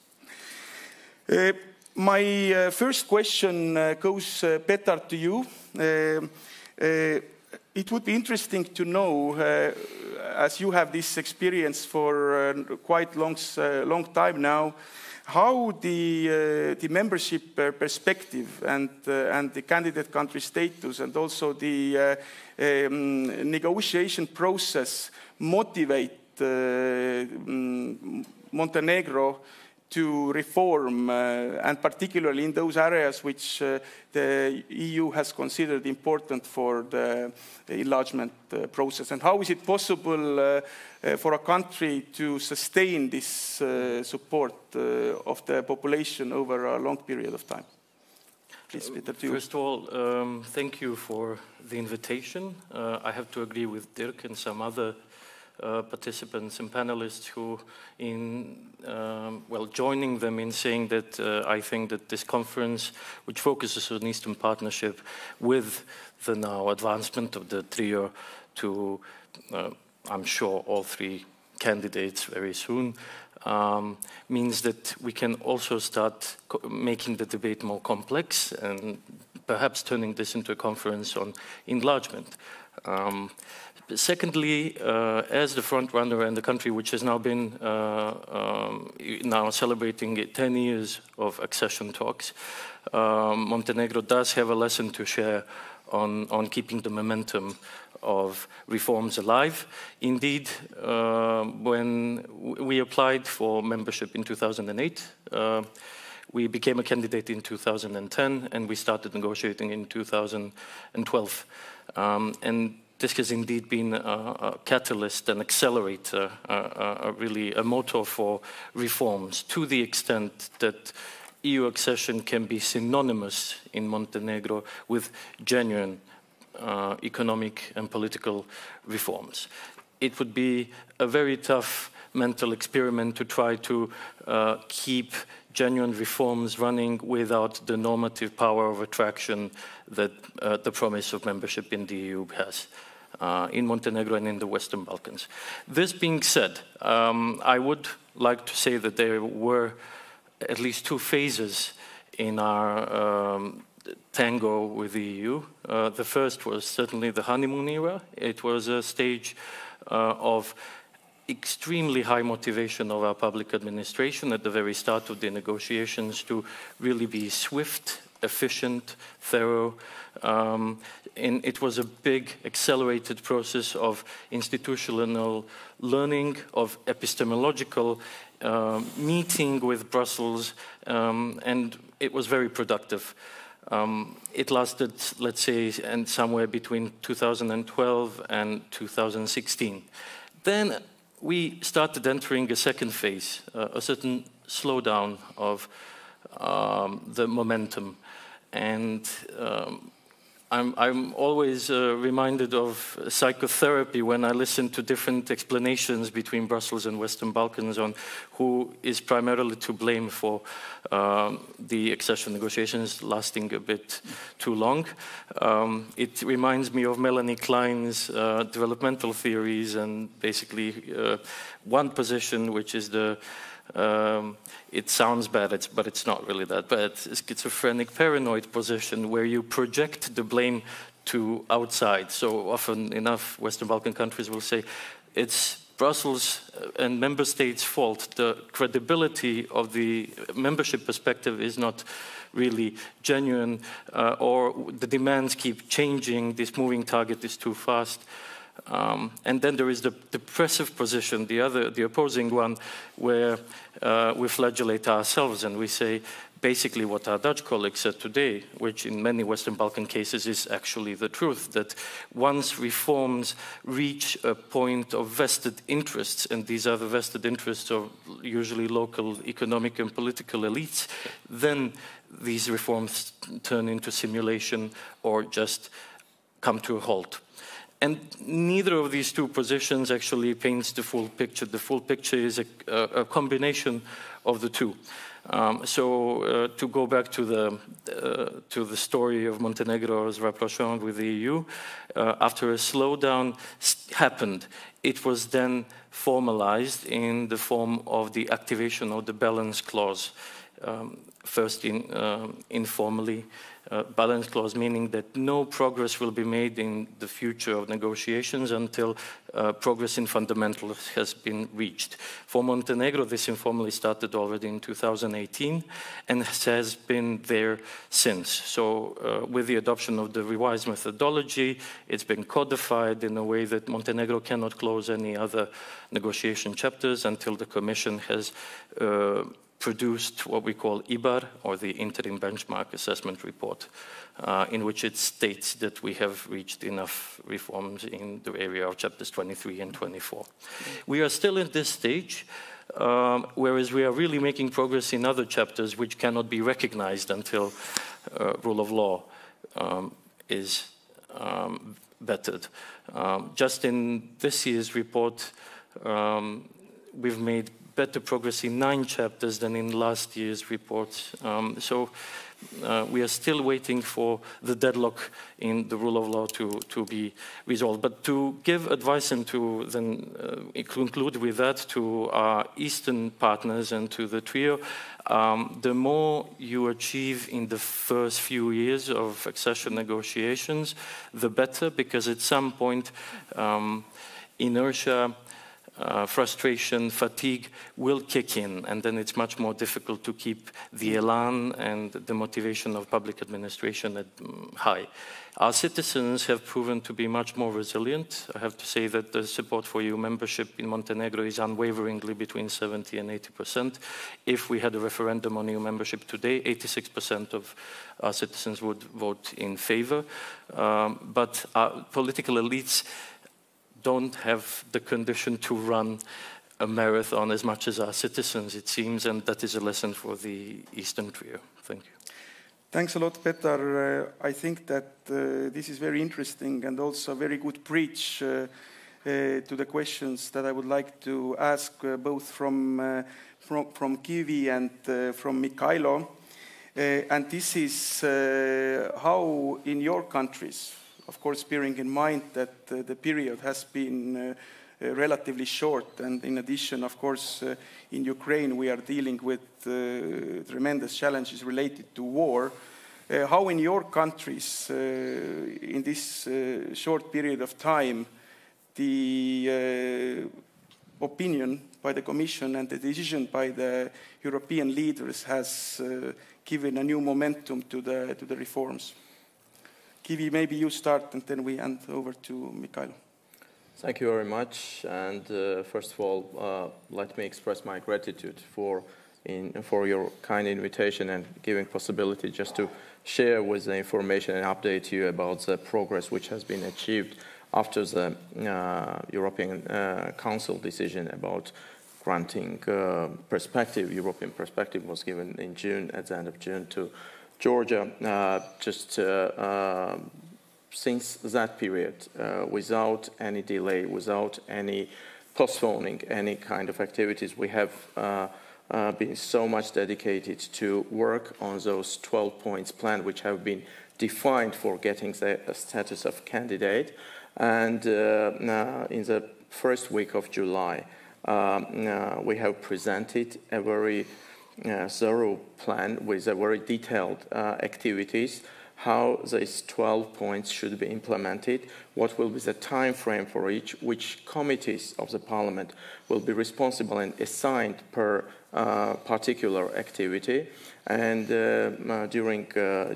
My first question goes, Petar, to you. it would be interesting to know, as you have this experience for quite long, long time now, how the, uh, the membership uh, perspective and, uh, and the candidate country status and also the uh, um, negotiation process motivate uh, mm, Montenegro to reform, uh, and particularly in those areas which uh, the EU has considered important for the enlargement uh, process. And how is it possible uh, uh, for a country to sustain this uh, support of the population over a long period of time? First of all, um, thank you for the invitation. I have to agree with Dirk and some other uh, participants and panelists who, in um, well, joining them in saying that uh, I think that this conference, which focuses on Eastern Partnership, with the now advancement of the trio to, uh, I'm sure, all three candidates very soon, um, means that we can also start making the debate more complex and perhaps turning this into a conference on enlargement. Um, Secondly, uh, as the front runner and the country which has now been uh, um, now celebrating 10 years of accession talks, um, Montenegro does have a lesson to share on, on keeping the momentum of reforms alive. Indeed, uh, when we applied for membership in 2008, uh, we became a candidate in 2010 and we started negotiating in 2012. Um, and this has indeed been a, a catalyst, an accelerator, a, really a motor for reforms to the extent that EU accession can be synonymous in Montenegro with genuine uh, economic and political reforms. It would be a very tough mental experiment to try to uh, keep genuine reforms running without the normative power of attraction that uh, the promise of membership in the EU has. Uh, in Montenegro and in the Western Balkans. This being said, um, I would like to say that there were at least two phases in our um, tango with the EU. Uh, the first was certainly the honeymoon era. It was a stage uh, of extremely high motivation of our public administration at the very start of the negotiations to really be swift, efficient, thorough. Um, and it was a big accelerated process of institutional learning, of epistemological um, meeting with Brussels, um, and it was very productive. Um, it lasted, let's say, and somewhere between 2012 and 2016. Then we started entering a second phase, uh, a certain slowdown of um, the momentum. And um, I'm, I'm always uh, reminded of psychotherapy when I listen to different explanations between Brussels and Western Balkans on who is primarily to blame for um, the accession negotiations lasting a bit too long. Um, it reminds me of Melanie Klein's uh, developmental theories and basically uh, one position, which is the um, it sounds bad, it's, but it's not really that bad. Schizophrenic paranoid position where you project the blame to outside. So often enough, Western Balkan countries will say it's Brussels and member states' fault. The credibility of the membership perspective is not really genuine, uh, or the demands keep changing. This moving target is too fast. Um, and then there is the depressive position, the other, the opposing one, where uh, we flagellate ourselves and we say basically what our Dutch colleagues said today, which in many Western Balkan cases is actually the truth, that once reforms reach a point of vested interests, and these are the vested interests of usually local economic and political elites, then these reforms turn into simulation or just come to a halt. And neither of these two positions actually paints the full picture. The full picture is a, a combination of the two. Um, so uh, to go back to the uh, to the story of Montenegro's rapprochement with the EU, uh, after a slowdown happened, it was then formalized in the form of the activation of the balance clause, um, first in, um, informally, balance clause, meaning that no progress will be made in the future of negotiations until uh, progress in fundamentals has been reached. For Montenegro, this informally started already in 2018 and has been there since. So, uh, with the adoption of the revised methodology, it's been codified in a way that Montenegro cannot close any other negotiation chapters until the Commission has uh, produced what we call IBAR, or the Interim Benchmark Assessment Report, uh, in which it states that we have reached enough reforms in the area of chapters 23 and 24. We are still in this stage, um, whereas we are really making progress in other chapters which cannot be recognized until uh, rule of law um, is um, bettered. Um, just in this year's report, um, we've made better progress in nine chapters than in last year's report. Um, so uh, we are still waiting for the deadlock in the rule of law to, to be resolved. But to give advice and to then uh, conclude with that to our Eastern partners and to the trio, um, the more you achieve in the first few years of accession negotiations, the better, because at some point, um, inertia uh, frustration, fatigue will kick in, and then it's much more difficult to keep the elan and the motivation of public administration at, um, high. Our citizens have proven to be much more resilient. I have to say that the support for EU membership in Montenegro is unwaveringly between 70 and 80 percent. If we had a referendum on EU membership today, 86 percent of our citizens would vote in favor. Um, but our political elites don't have the condition to run a marathon as much as our citizens, it seems, and that is a lesson for the Eastern Trio. Thank you. Thanks a lot, Petar. Uh, I think that uh, this is very interesting and also a very good bridge uh, uh to the questions that I would like to ask uh, both from, uh, from, from Givi and from Mikhailo. and this is how, in your countries, of course, bearing in mind that uh, the period has been uh, uh, relatively short, and in addition, of course, in Ukraine we are dealing with tremendous challenges related to war. Uh, how in your countries, uh, in this uh, short period of time, the opinion by the Commission and the decision by the European leaders has uh, given a new momentum to the, to the reforms. Givi, maybe you start and then we hand over to Mikhail. Thank you very much. And uh, first of all, uh, let me express my gratitude for, in, for your kind invitation and giving possibility just to share with the information and update you about the progress which has been achieved after the uh, European uh, Council decision about granting uh, perspective, European perspective was given in June, at the end of June to Georgia. Uh, just uh, since that period, without any delay, without any postponing any kind of activities, we have uh, been so much dedicated to work on those 12 points plan, which have been defined for getting the status of candidate. And uh, in the first week of July, um, uh, we have presented a very uh, thorough plan with a very detailed uh, activities how these 12 points should be implemented, what will be the time frame for each, which committees of the parliament will be responsible and assigned per uh, particular activity. And uh, uh, during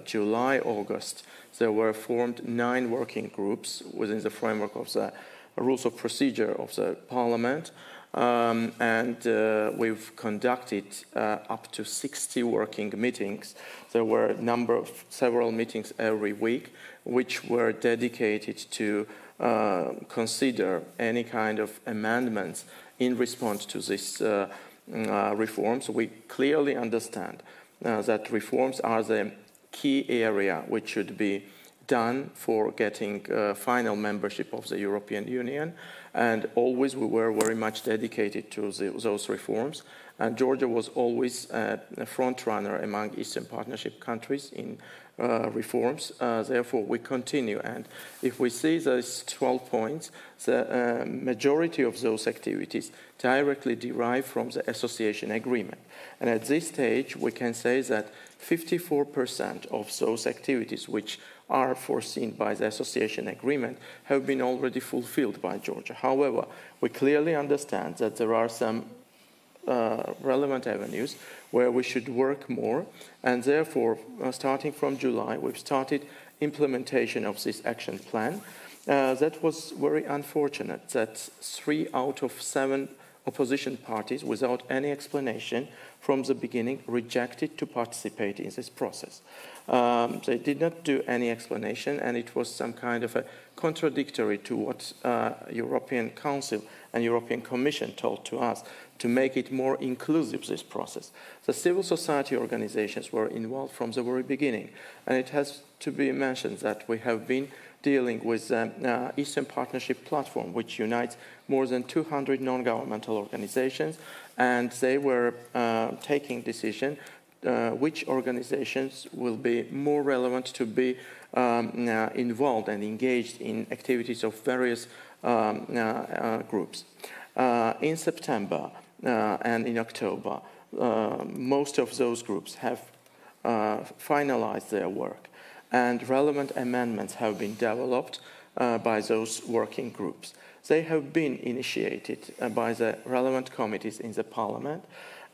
July, August, there were formed nine working groups within the framework of the rules of procedure of the parliament. Um, and uh, we've conducted uh, up to 60 working meetings. There were a number of several meetings every week, which were dedicated to uh, consider any kind of amendments in response to these uh, uh, reforms. We clearly understand uh, that reforms are the key area which should be done for getting final membership of the European Union and always we were very much dedicated to the, those reforms. And Georgia was always uh, a front runner among Eastern Partnership countries in uh, reforms. Uh, therefore, we continue. And if we see those 12 points, the uh, majority of those activities directly derive from the association agreement. And at this stage, we can say that 54% of those activities which are foreseen by the association agreement have been already fulfilled by Georgia. However, we clearly understand that there are some uh, relevant avenues where we should work more, and therefore, uh, starting from July, we've started implementation of this action plan. Uh, that was very unfortunate that three out of seven opposition parties, without any explanation from the beginning, rejected to participate in this process. Um, they did not do any explanation, and it was some kind of a contradictory to what uh, European Council and European Commission told to us to make it more inclusive, this process. The civil society organizations were involved from the very beginning, and it has to be mentioned that we have been dealing with the uh, Eastern Partnership Platform, which unites more than 200 non-governmental organizations, and they were uh, taking decision uh, which organizations will be more relevant to be um, uh, involved and engaged in activities of various um, uh, uh groups. Uh, in September and in October, most of those groups have finalized their work, and relevant amendments have been developed by those working groups. They have been initiated by the relevant committees in the parliament,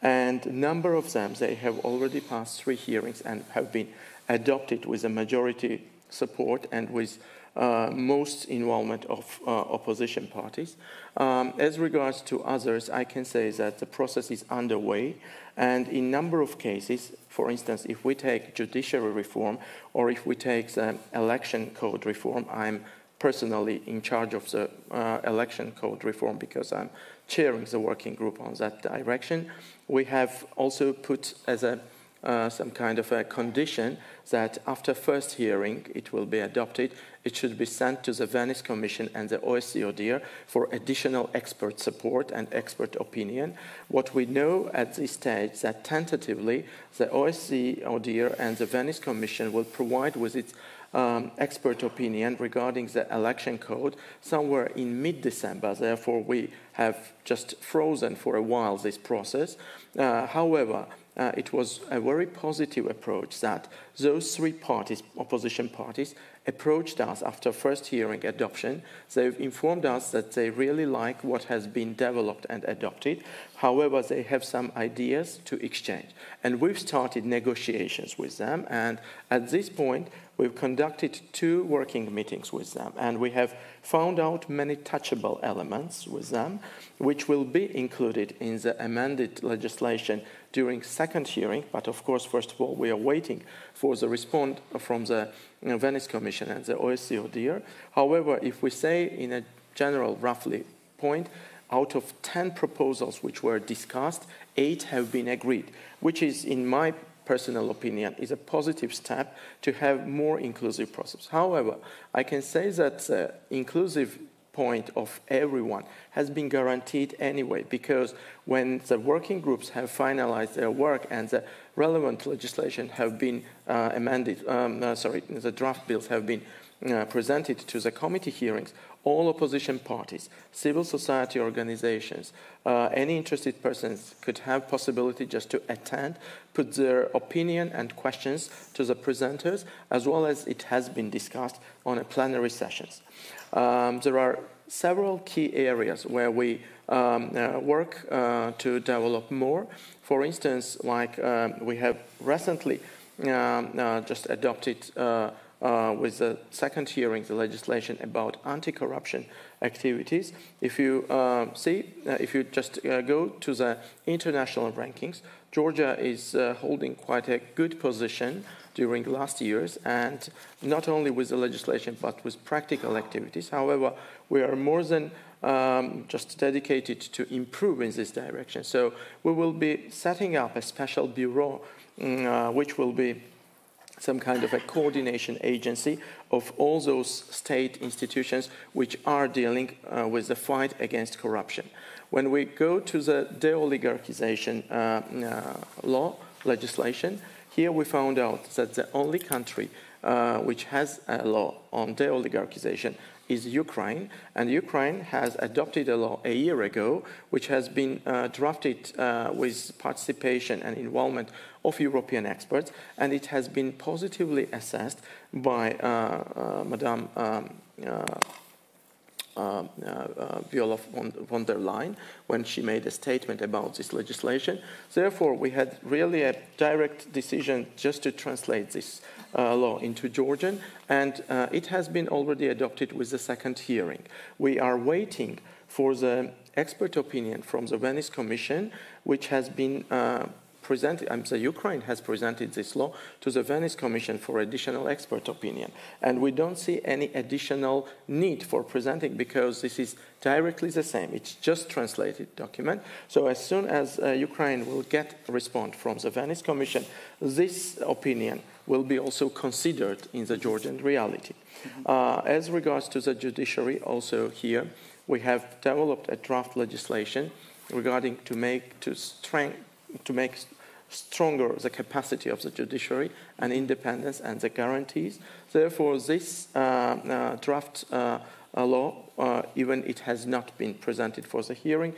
and a number of them, they have already passed three hearings and have been adopted with a majority support and with uh, most involvement of uh, opposition parties. Um, as regards to others, I can say that the process is underway, and in number of cases, for instance, if we take judiciary reform or if we take the election code reform, I'm personally in charge of the uh, election code reform because I'm chairing the working group on that direction. We have also put as a uh, some kind of a condition that after first hearing it will be adopted. It should be sent to the venice commission and the osce ODIHR for additional expert support and expert opinion. What we know at this stage that tentatively the osce ODIHR and the venice commission will provide with its um, expert opinion regarding the election code somewhere in mid December. Therefore, we have just frozen for a while this process. Uh, however, uh, it was a very positive approach that those three parties, opposition parties, approached us after first hearing adoption. They've informed us that they really like what has been developed and adopted. However, they have some ideas to exchange. And we've started negotiations with them. And at this point, we've conducted two working meetings with them. And we have found out many touchable elements with them, which will be included in the amended legislation during second hearing. But of course, first of all, we are waiting for the response from the Venice Commission and the OSCE ODIHR. However, if we say in a general, roughly point, out of 10 proposals which were discussed, eight have been agreed, which is, in my personal opinion, is a positive step to have more inclusive process. However, I can say that the inclusive point of everyone has been guaranteed anyway because when the working groups have finalized their work and the relevant legislation have been uh, amended, um, uh, sorry, the draft bills have been uh, presented to the committee hearings, all opposition parties, civil society organizations, uh, any interested persons could have possibility just to attend, put their opinion and questions to the presenters, as well as it has been discussed on a plenary sessions. Um, there are several key areas where we um, uh, work uh, to develop more. For instance, like um, we have recently um, uh, just adopted uh, with the second hearing the legislation about anti-corruption activities. If you uh, see, uh, if you just uh, go to the international rankings, Georgia is uh, holding quite a good position during last years, and not only with the legislation but with practical activities. However, we are more than um, just dedicated to improve in this direction. So we will be setting up a special bureau, uh, which will be some kind of a coordination agency of all those state institutions which are dealing uh, with the fight against corruption. When we go to the de-oligarchization uh, uh, law legislation, here we found out that the only country uh, which has a law on de-oligarchization is Ukraine, and Ukraine has adopted a law a year ago, which has been uh, drafted uh, with participation and involvement of European experts, and it has been positively assessed by uh, uh Madame um, uh, uh, uh, Viola von der Leyen when she made a statement about this legislation. Therefore, we had really a direct decision just to translate this uh, law into Georgian, and it has been already adopted with the second hearing. We are waiting for the expert opinion from the Venice Commission, which has been presented, the Ukraine has presented this law to the Venice Commission for additional expert opinion. And we don't see any additional need for presenting because this is directly the same. It's just translated document. So as soon as uh, Ukraine will get a response from the Venice Commission, this opinion will be also considered in the Georgian reality. Mm-hmm. Uh, as regards to the judiciary, also here, we have developed a draft legislation regarding to make to strength to make stronger the capacity of the judiciary and independence and the guarantees. Therefore, this uh, uh, draft uh, law, uh, even it has not been presented for the hearing,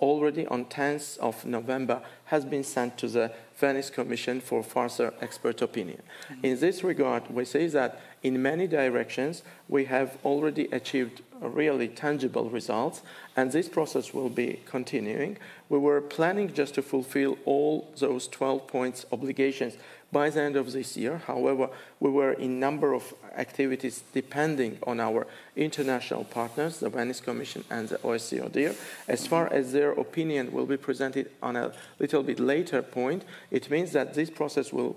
already on 10th of November has been sent to the Venice Commission for further expert opinion. Mm-hmm. In this regard, we say that in many directions we have already achieved really tangible results, and this process will be continuing. We were planning just to fulfill all those 12 points obligations by the end of this year. However, we were in number of activities depending on our international partners, the Venice Commission and the OSCE ODIHR. As far as their opinion will be presented on a little bit later point, it means that this process will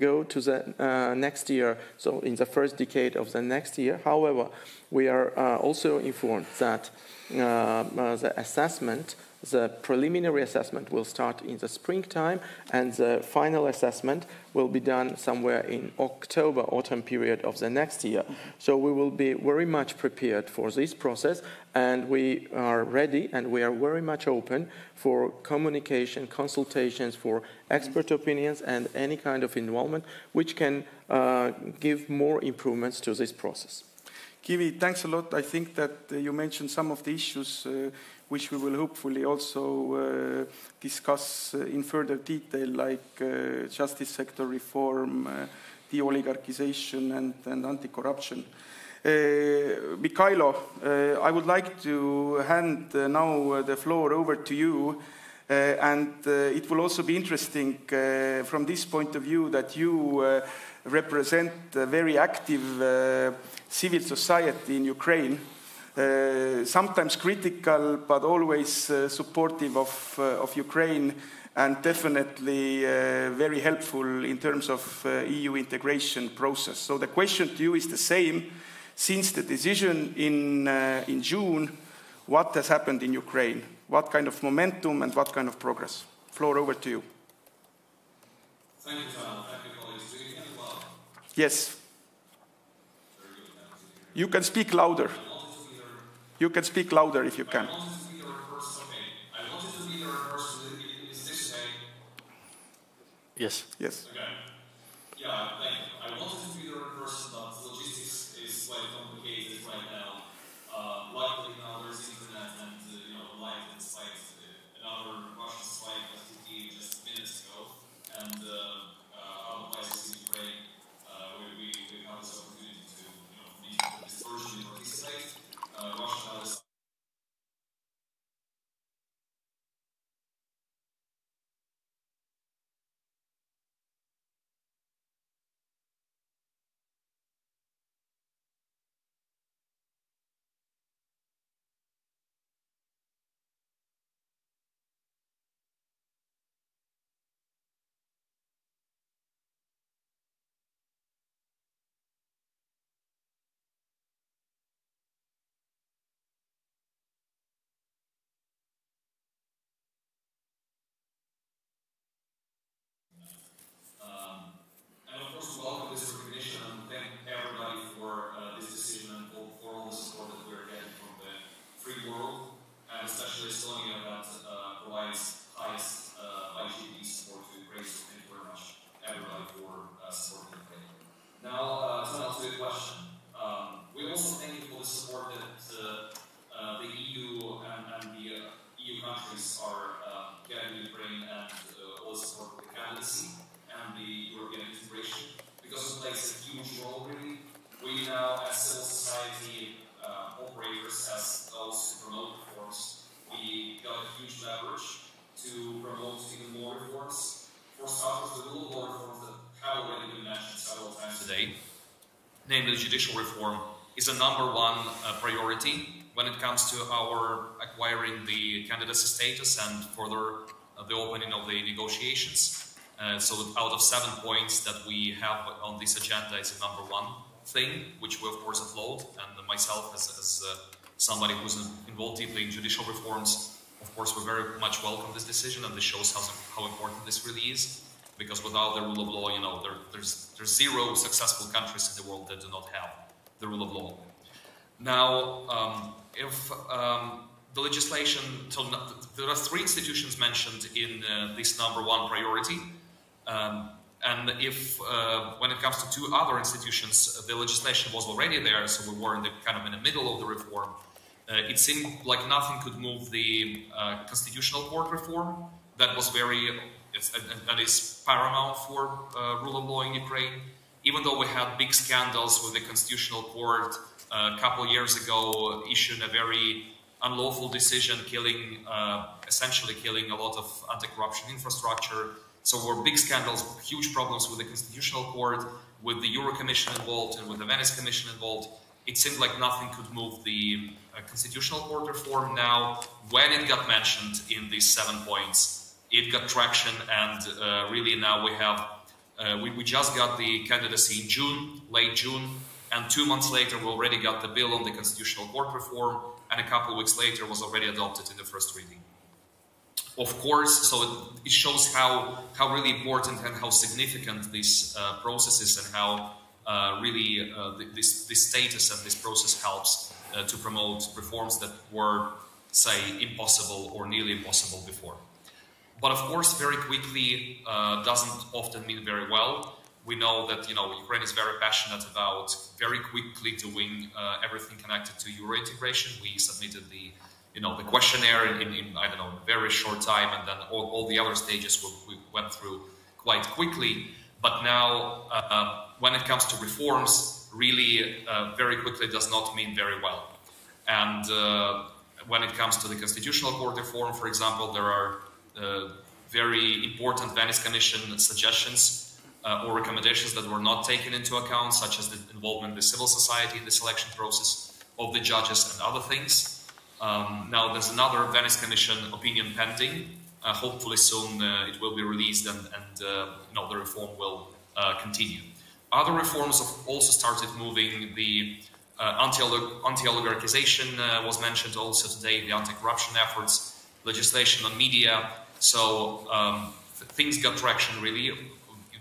go to the uh, next year, so in the first decade of the next year. However, we are uh, also informed that uh, uh the assessment the preliminary assessment will start in the springtime, and the final assessment will be done somewhere in October, autumn period of the next year. So we will be very much prepared for this process, and we are ready and we are very much open for communication, consultations, for expert opinions, and any kind of involvement which can uh, give more improvements to this process. Givi, thanks a lot. I think that uh, you mentioned some of the issues uh, which we will hopefully also uh, discuss uh, in further detail, like uh, justice sector reform, de-oligarchization, and, and anti-corruption. Uh, Mikhailo, uh, I would like to hand uh, now the floor over to you. and it will also be interesting from this point of view that you represent a very active civil society in Ukraine. Uh, sometimes critical, but always uh, supportive of, uh, of Ukraine, and definitely very helpful in terms of EU integration process. So the question to you is the same since the decision in, uh, in June, what has happened in Ukraine? What kind of momentum and what kind of progress? Floor over to you. Thank you, John. Thank you, colleagues. Do you hear me well? Yes. You can speak louder. You can speak louder if you can. Yes. Yes. Okay. Yeah, thank you. I wanted to be the person, but logistics is quite complicated right now. Uh, luckily now there's internet and uh, you know live insight. Uh, another Russian spy FTT just minutes ago, and uh, uh, other places in Ukraine, uh, we, we, we have this opportunity to you know meet this virtually participate. Uh, Russia has Um, and of course, welcome this recognition and thank everybody for uh, this decision and for, for, all the support that we're getting from the free world, and especially Estonia that uh, provides highest uh, IGP support to Ukraine. So thank you very much, everybody, for uh, supporting Ukraine. Now, uh, to answer your question, um, we also thank you for the support that uh, uh, the EU and, and the EU countries are getting Ukraine and all the support for the candidacy and the European integration because it plays a huge role, really. We now, as civil society uh, operators, as those who promote reforms, we got a huge leverage to promote even more reforms. For starters, the rule of law reforms that have already been mentioned several times today, namely judicial reform, is a number one uh, priority when it comes to our acquiring the candidacy status and further uh, the opening of the negotiations. Uh, so out of seven points that we have on this agenda is a number one thing, which we of course applaud. And myself, as, as uh, somebody who's involved deeply in judicial reforms, of course, we very much welcome this decision, and this shows how, how important this really is. Because without the rule of law, you know, there, there's there's zero successful countries in the world that do not have the rule of law. Now, um, if um, the legislation, there are three institutions mentioned in uh, this number one priority. Um, and if, uh, when it comes to two other institutions, the legislation was already there, so we were in the kind of in the middle of the reform. Uh, it seemed like nothing could move the uh, constitutional court reform. That was very, and is paramount for uh, rule of law in Ukraine. Even though we had big scandals with the constitutional court uh, a couple years ago, issuing a very unlawful decision, killing, uh, essentially killing a lot of anti-corruption infrastructure, so were big scandals, huge problems with the Constitutional Court, with the Euro Commission involved, and with the Venice Commission involved. It seemed like nothing could move the uh, Constitutional Court reform. Now, when it got mentioned in these seven points, it got traction, and uh, really now we have, uh, we, we just got the candidacy in June, late June, and two months later we already got the bill on the Constitutional Court reform, and a couple of weeks later was already adopted in the first reading of course, so it shows how, how really important and how significant this uh, process is and how uh, really uh, this, this status and this process helps uh, to promote reforms that were, say, impossible or nearly impossible before. But of course, very quickly uh, doesn't often mean very well. We know that you know Ukraine is very passionate about very quickly doing uh, everything connected to Euro integration. We submitted the you know, the questionnaire in, in, I don't know, very short time, and then all, all the other stages we, we went through quite quickly. But now, uh, when it comes to reforms, really uh, very quickly does not mean very well. And uh, when it comes to the constitutional court reform, for example, there are very important Venice Commission suggestions uh, or recommendations that were not taken into account, such as the involvement of the civil society in the selection process of the judges and other things. Um, now, there's another Venice Commission opinion pending. Uh, hopefully, soon uh, it will be released and, and uh, you know, the reform will uh, continue. Other reforms have also started moving. The uh, anti-oligarchization was mentioned also today, the anti-corruption efforts, legislation on media. So um, things got traction really.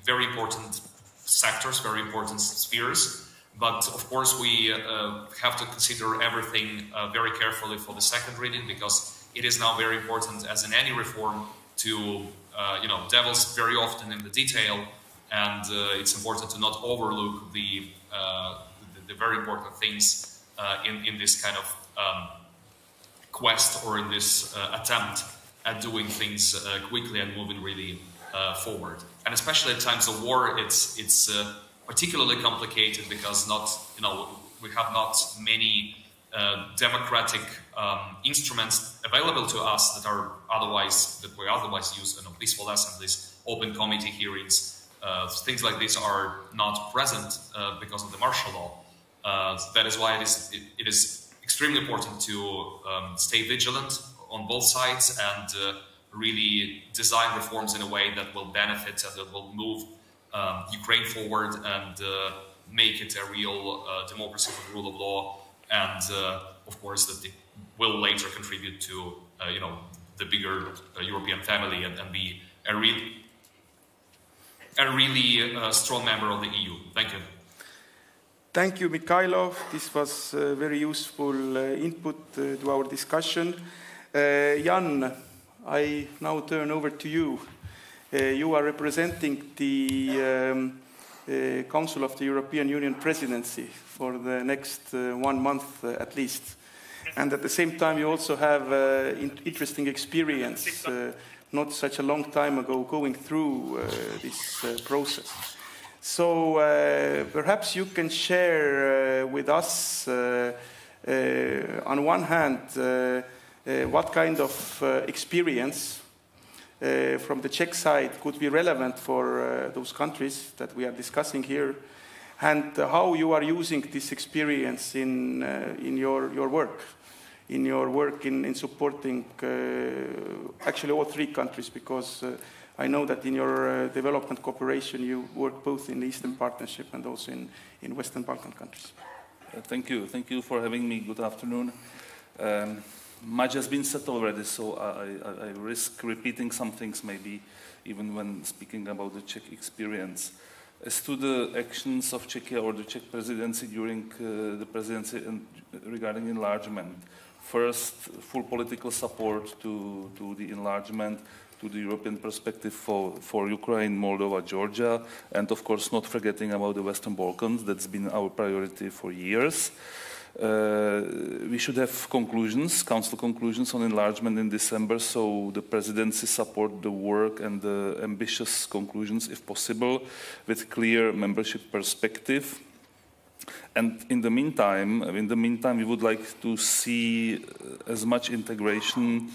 Very important sectors, very important spheres. But of course, we uh, have to consider everything uh, very carefully for the second reading because it is now very important, as in any reform, to uh, you know devils very often in the detail, and uh, it's important to not overlook the uh, the, the, very important things uh, in in this kind of um, quest or in this attempt at doing things quickly and moving really forward. And especially at times of war, it's it's particularly complicated because not, you know, we have not many uh, democratic um, instruments available to us that are otherwise that we otherwise use, you know, peaceful assemblies, open committee hearings, uh, things like this are not present uh, because of the martial law. Uh, that is why it is it, it is extremely important to um, stay vigilant on both sides and uh, really design reforms in a way that will benefit and that will move um, Ukraine forward and uh, make it a real uh, democracy with rule of law, and of course that it will later contribute to you know the bigger European family and, and be a real a really uh, strong member of the EU. Thank you. Thank you, Mikhailov. This was uh, very useful uh, input to our discussion. Jan, I now turn over to you. Uh, you are representing the um, uh, Council of the European Union presidency for the next uh, one month at least. And at the same time, you also have in interesting experience not such a long time ago going through uh, this uh, process. So uh, perhaps you can share with us, on one hand, what kind of experience uh, from the Czech side could be relevant for uh, those countries that we are discussing here, and uh, how you are using this experience in, uh, in your, your work, in your work in, in supporting uh, actually all three countries, because uh, I know that in your development cooperation you work both in the Eastern Partnership and also in, in Western Balkan countries. thank you. Thank you for having me. Good afternoon. Um, much has been said already, so I, I, I, risk repeating some things maybe even when speaking about the Czech experience. As to the actions of Czechia or the Czech presidency during uh, the presidency in, regarding enlargement, first, full political support to, to the enlargement, to the European perspective for, for Ukraine, Moldova, Georgia, and of course not forgetting about the Western Balkans. That's been our priority for years. Uh, we should have conclusions, council conclusions on enlargement in December, so the presidency support the work and the ambitious conclusions, if possible, with clear membership perspective. And in the meantime, in the meantime, we would like to see as much integration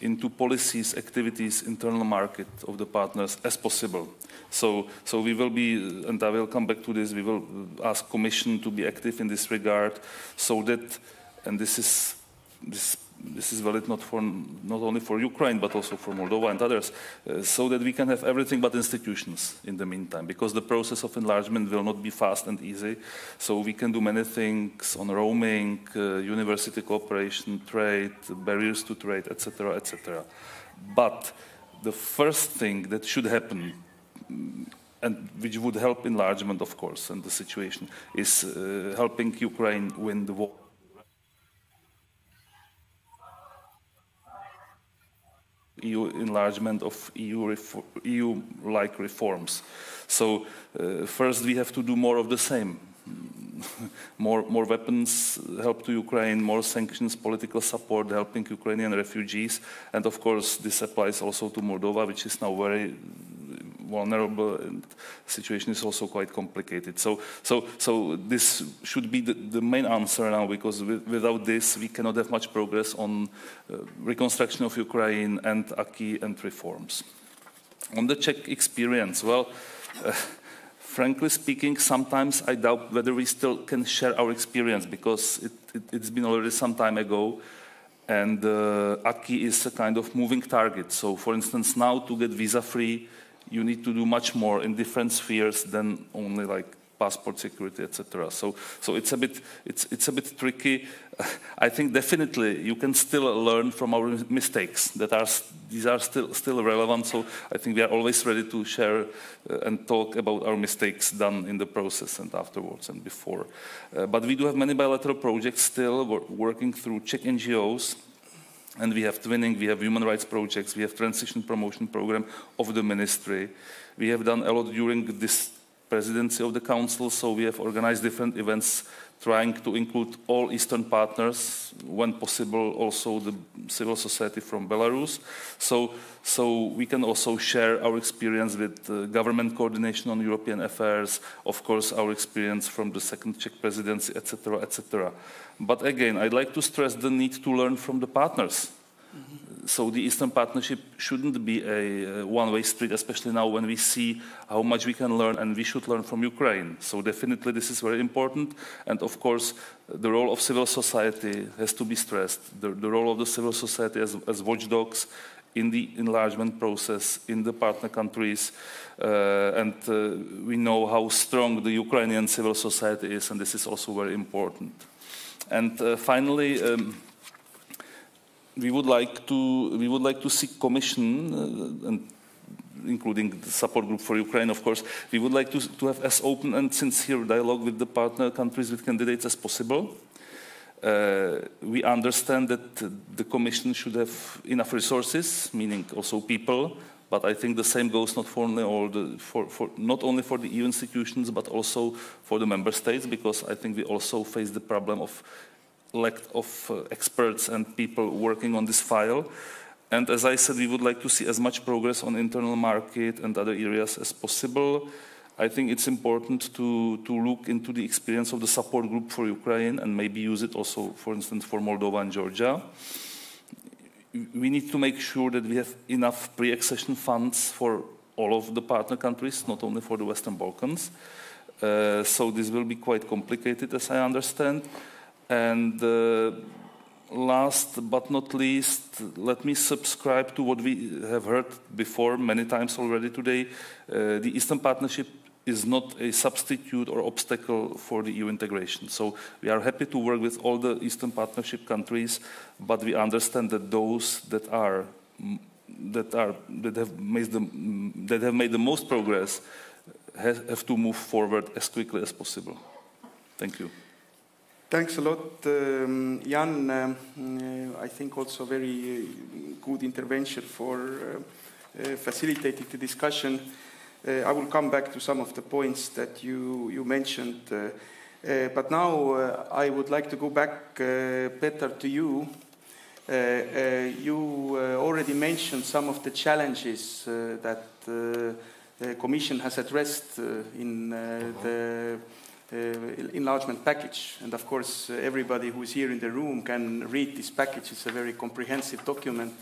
into policies, activities, internal market of the partners as possible. So, so we will be, and I will come back to this, we will ask Commission to be active in this regard so that, and this is, this this is valid not, for, not only for Ukraine, but also for Moldova and others, uh, so that we can have everything but institutions in the meantime, because the process of enlargement will not be fast and easy. So we can do many things on roaming, uh, university cooperation, trade, barriers to trade, etc., etc. But the first thing that should happen and which would help enlargement, of course, and the situation, is uh, helping Ukraine win the war. EU enlargement of EU-like EU reforms. So uh, first we have to do more of the same. more, more weapons help to Ukraine, more sanctions, political support helping Ukrainian refugees. And of course, this applies also to Moldova, which is now very vulnerable and the situation is also quite complicated. So, so, so this should be the, the main answer now because without this we cannot have much progress on uh, reconstruction of Ukraine and acquis and reforms. On the Czech experience, well, uh, frankly speaking, sometimes I doubt whether we still can share our experience because it, has it, been already some time ago and uh, acquis is a kind of moving target. So, for instance, now to get visa-free, you need to do much more in different spheres than only like passport security, etc. So, so it's a bit, it's, it's a bit tricky. I think definitely you can still learn from our mistakes that are, these are still, still relevant. So I think we are always ready to share uh, and talk about our mistakes done in the process and afterwards and before. Uh, but we do have many bilateral projects still working through Czech NGOs and we have twinning, we have human rights projects, we have transition promotion program of the ministry. We have done a lot during this presidency of the council, so we have organized different events trying to include all Eastern partners, when possible also the civil society from Belarus. So, so we can also share our experience with uh, government coordination on European affairs, of course our experience from the second Czech presidency, etc., etc. But again, I'd like to stress the need to learn from the partners. Mm -hmm. So the Eastern Partnership shouldn't be a, a one-way street, especially now when we see how much we can learn and we should learn from Ukraine. So definitely this is very important. And of course, the role of civil society has to be stressed. The, the role of the civil society as, as watchdogs in the enlargement process in the partner countries. Uh, and uh, we know how strong the Ukrainian civil society is, and this is also very important. And uh, finally, um, we would like to we would like to see Commission uh, and including the support group for Ukraine, of course, we would like to, to have as open and sincere dialogue with the partner countries, with candidates as possible. Uh, we understand that the Commission should have enough resources, meaning also people, but I think the same goes not, for only, all the, for, for, not only for the EU institutions, but also for the member states, because I think we also face the problem of lack of uh, experts and people working on this file. And as I said, we would like to see as much progress on internal market and other areas as possible. I think it's important to, to look into the experience of the support group for Ukraine and maybe use it also, for instance, for Moldova and Georgia. We need to make sure that we have enough pre-accession funds for all of the partner countries, not only for the Western Balkans. Uh, so this will be quite complicated, as I understand. And uh, last but not least, let me subscribe to what we have heard before many times already today. Uh, the Eastern Partnership is not a substitute or obstacle for the EU integration. So we are happy to work with all the Eastern Partnership countries, but we understand that those that are that are that have made the that have made the most progress have, have to move forward as quickly as possible. Thank you. Thanks a lot, um, Jan. Um, uh, I think also very uh, good intervention for uh, uh facilitating the discussion. Uh, I will come back to some of the points that you, you mentioned. Uh, but now I would like to go back, Peter, to you. you already mentioned some of the challenges that the Commission has addressed in the enlargement package. And of course, uh, everybody who is here in the room can read this package. It's a very comprehensive document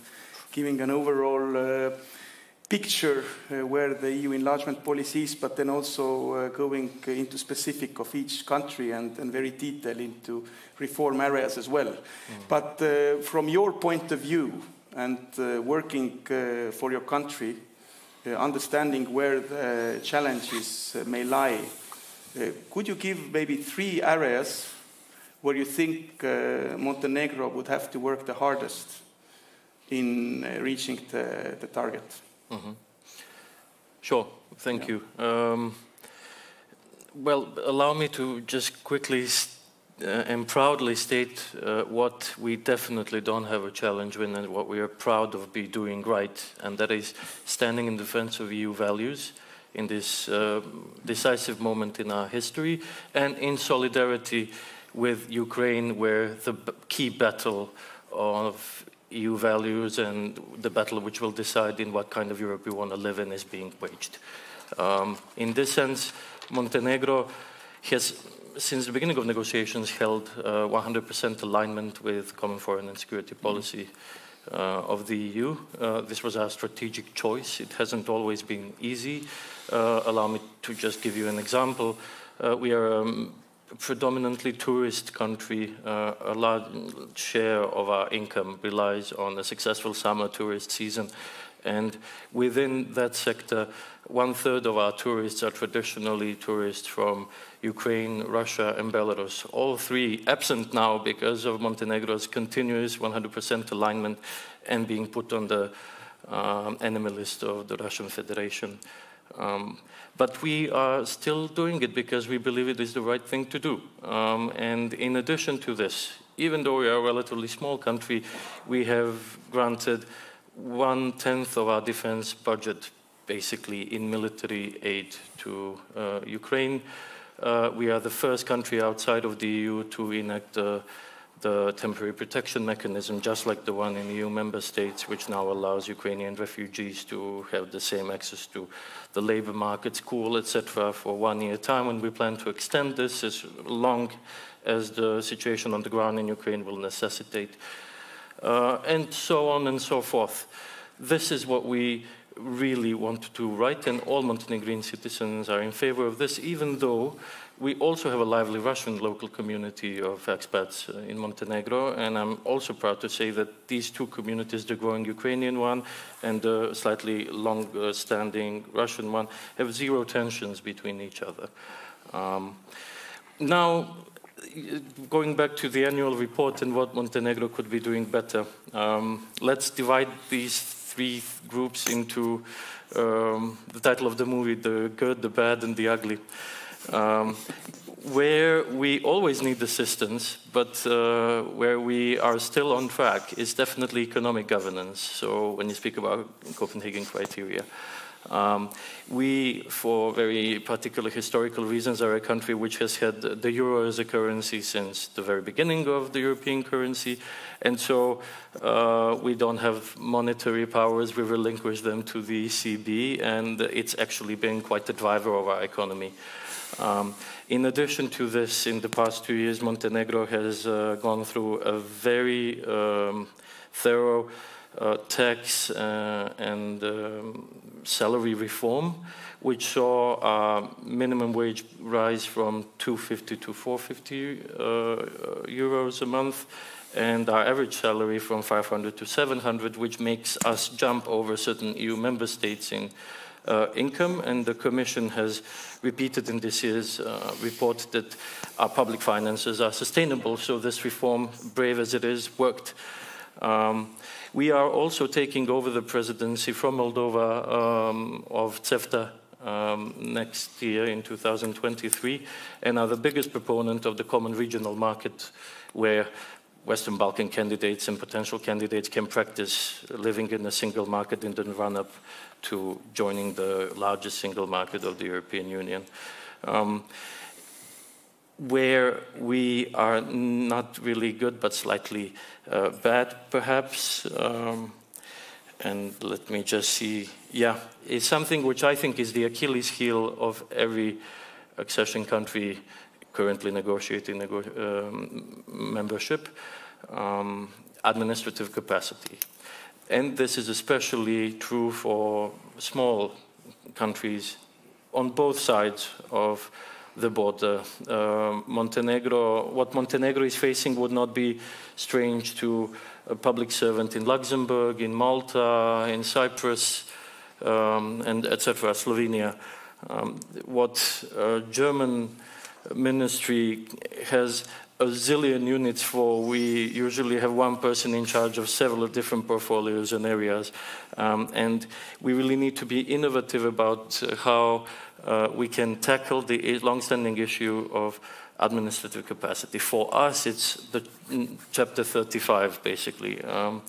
giving an overall uh, picture uh, where the EU enlargement policy is, but then also uh, going into specific of each country and, and very detailed into reform areas as well. Mm. But uh, from your point of view and working for your country, understanding where the challenges may lie, uh, could you give maybe three areas where you think uh, Montenegro would have to work the hardest in uh, reaching the, the target? Mm -hmm. Sure, thank yeah. you. Um, well, allow me to just quickly uh, and proudly state uh, what we definitely don't have a challenge with and what we are proud of be doing right, and that is standing in defense of EU values in this uh, decisive moment in our history and in solidarity with Ukraine, where the key battle of EU values and the battle which will decide in what kind of Europe we want to live in is being waged. Um, in this sense, Montenegro has, since the beginning of negotiations, held 100% uh, alignment with common foreign and security policy uh, of the EU. Uh, this was our strategic choice. It hasn't always been easy. Uh, allow me to just give you an example. Uh, we are um, predominantly tourist country, uh, a large share of our income relies on a successful summer tourist season. And within that sector, one third of our tourists are traditionally tourists from Ukraine, Russia, and Belarus. All three absent now because of Montenegro's continuous 100% alignment and being put on the um, enemy list of the Russian Federation. Um, but we are still doing it because we believe it is the right thing to do. Um, and in addition to this, even though we are a relatively small country, we have granted one tenth of our defense budget basically in military aid to uh, Ukraine. Uh, we are the first country outside of the EU to enact the, the temporary protection mechanism, just like the one in EU member states, which now allows Ukrainian refugees to have the same access to the labor market, school, etc., for one year time. And we plan to extend this as long as the situation on the ground in Ukraine will necessitate, uh, and so on and so forth. This is what we really want to right, and all Montenegrin citizens are in favor of this, even though we also have a lively Russian local community of expats uh, in Montenegro, and I'm also proud to say that these two communities, the growing Ukrainian one and the slightly longer standing Russian one, have zero tensions between each other. Um, now, going back to the annual report and what Montenegro could be doing better, um, let's divide these three groups into um, the title of the movie the good, the bad, and the ugly. Um, where we always need assistance, but uh, where we are still on track, is definitely economic governance. So, when you speak about Copenhagen criteria, um, we, for very particular historical reasons, are a country which has had the euro as a currency since the very beginning of the European currency, and so uh, we don't have monetary powers. We relinquish them to the ECB, and it's actually been quite the driver of our economy. Um, in addition to this, in the past two years, Montenegro has uh, gone through a very um, thorough uh, tax uh, and um, salary reform, which saw uh, minimum wage rise from 250 to 450 uh, euros a month, and our average salary from 500 to 700, which makes us jump over certain EU member states in uh, income. And the Commission has repeated in this year's uh, report that our public finances are sustainable. So this reform, brave as it is, worked. Um, we are also taking over the presidency from Moldova um, of CEFTA um, next year in 2023 and are the biggest proponent of the common regional market where Western Balkan candidates and potential candidates can practice living in a single market in the run up to joining the largest single market of the European Union. Um, where we are not really good but slightly uh, bad, perhaps. Um, and let me just see. Yeah, it's something which I think is the Achilles heel of every accession country currently negotiating nego um, membership um, administrative capacity. And this is especially true for small countries on both sides of the border. Uh, Montenegro, what Montenegro is facing would not be strange to a public servant in Luxembourg, in Malta, in Cyprus, um, and etc., Slovenia. Um, what uh, German ministry has a zillion units for, we usually have one person in charge of several different portfolios and areas. Um, and we really need to be innovative about uh, how uh, we can tackle the long-standing issue of administrative capacity. For us, it's the chapter 35, basically. Um,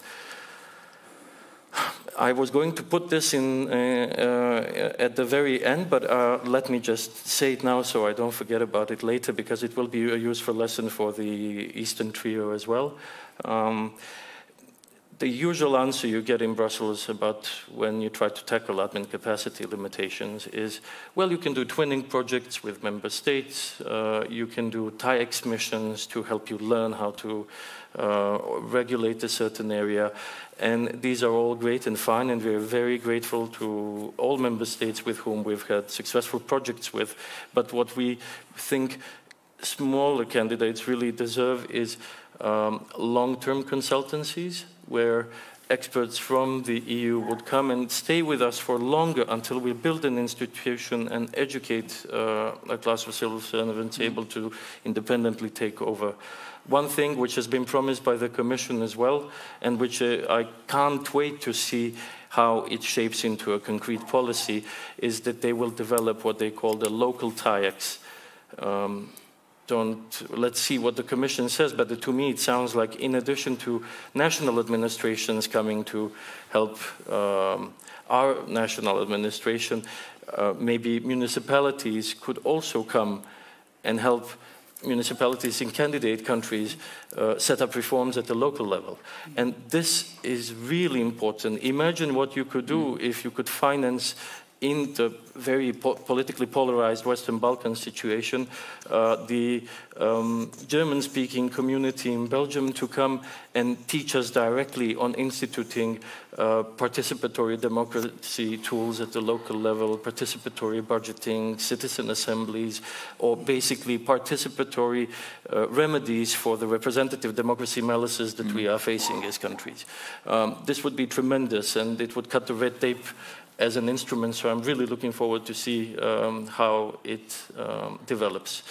I was going to put this in uh, uh, at the very end, but uh, let me just say it now so I don't forget about it later because it will be a useful lesson for the Eastern Trio as well. Um, the usual answer you get in Brussels about when you try to tackle admin capacity limitations is, well, you can do twinning projects with member states, uh, you can do TAIEX missions to help you learn how to uh, regulate a certain area, and these are all great and fine, and we're very grateful to all member states with whom we've had successful projects with. But what we think smaller candidates really deserve is um, long-term consultancies where experts from the EU would come and stay with us for longer until we build an institution and educate uh, a class of civil servants able to independently take over. One thing which has been promised by the Commission as well, and which uh, I can't wait to see how it shapes into a concrete policy, is that they will develop what they call the local TAIEX. Um, don't let's see what the commission says but to me it sounds like in addition to national administrations coming to help um, our national administration uh, maybe municipalities could also come and help municipalities in candidate countries uh, set up reforms at the local level. And this is really important. Imagine what you could do if you could finance in the very po politically polarized Western Balkan situation, uh, the um, German speaking community in Belgium to come and teach us directly on instituting uh, participatory democracy tools at the local level, participatory budgeting, citizen assemblies, or basically participatory uh, remedies for the representative democracy malices that we are facing as countries. Um, this would be tremendous and it would cut the red tape as an instrument. So I'm really looking forward to see um, how it um, develops.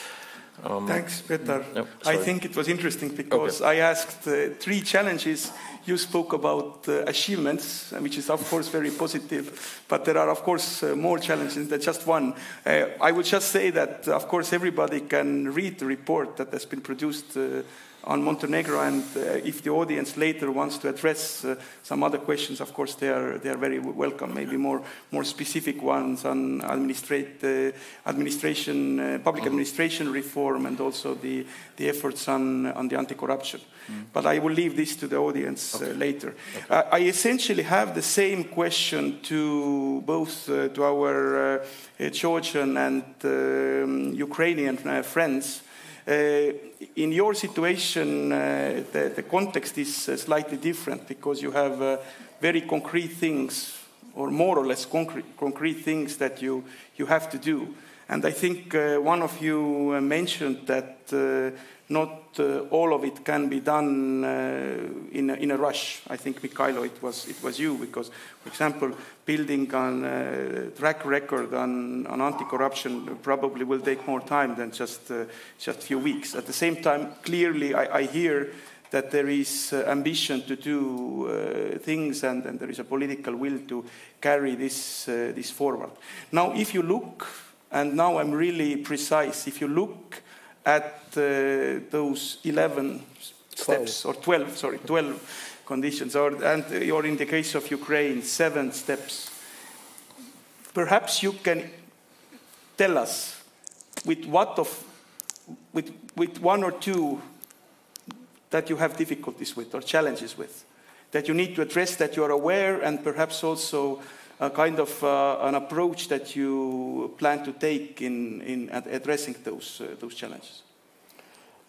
Um, Thanks, Peter. No, I think it was interesting because okay. I asked uh, three challenges. You spoke about uh, achievements, uh, which is of course very positive, but there are of course uh, more challenges than just one. Uh, I would just say that of course everybody can read the report that has been produced uh, on Montenegro, and uh, if the audience later wants to address uh, some other questions, of course, they are, they are very welcome, maybe more, more specific ones on administrate, uh, administration, uh, public mm-hmm. administration reform and also the, the efforts on, on the anti-corruption. Mm. But I will leave this to the audience uh, okay. later. Okay. Uh, I essentially have the same question to both to our Georgian and um, Ukrainian friends. Uh, in your situation, uh, the, the, context is uh, slightly different because you have very concrete things, or more or less concrete, concrete things that you, you have to do. And I think one of you mentioned that not uh, all of it can be done uh, in, a, in a rush. I think, Mikhailo, it was, it was you, because, for example, building on uh, track record on, on anti-corruption probably will take more time than just, uh, just a few weeks. At the same time, clearly, I, I hear that there is uh, ambition to do uh, things and, and, there is a political will to carry this, this forward. Now, if you look, and now I'm really precise, if you look at uh, those 11 steps, or 12, sorry, 12 conditions, or, and, or in the case of Ukraine, seven steps. Perhaps you can tell us with what of, with, with one or two that you have difficulties with or challenges with, that you need to address, that you are aware, and perhaps also a kind of uh, an approach that you plan to take in, in addressing those, uh, those challenges?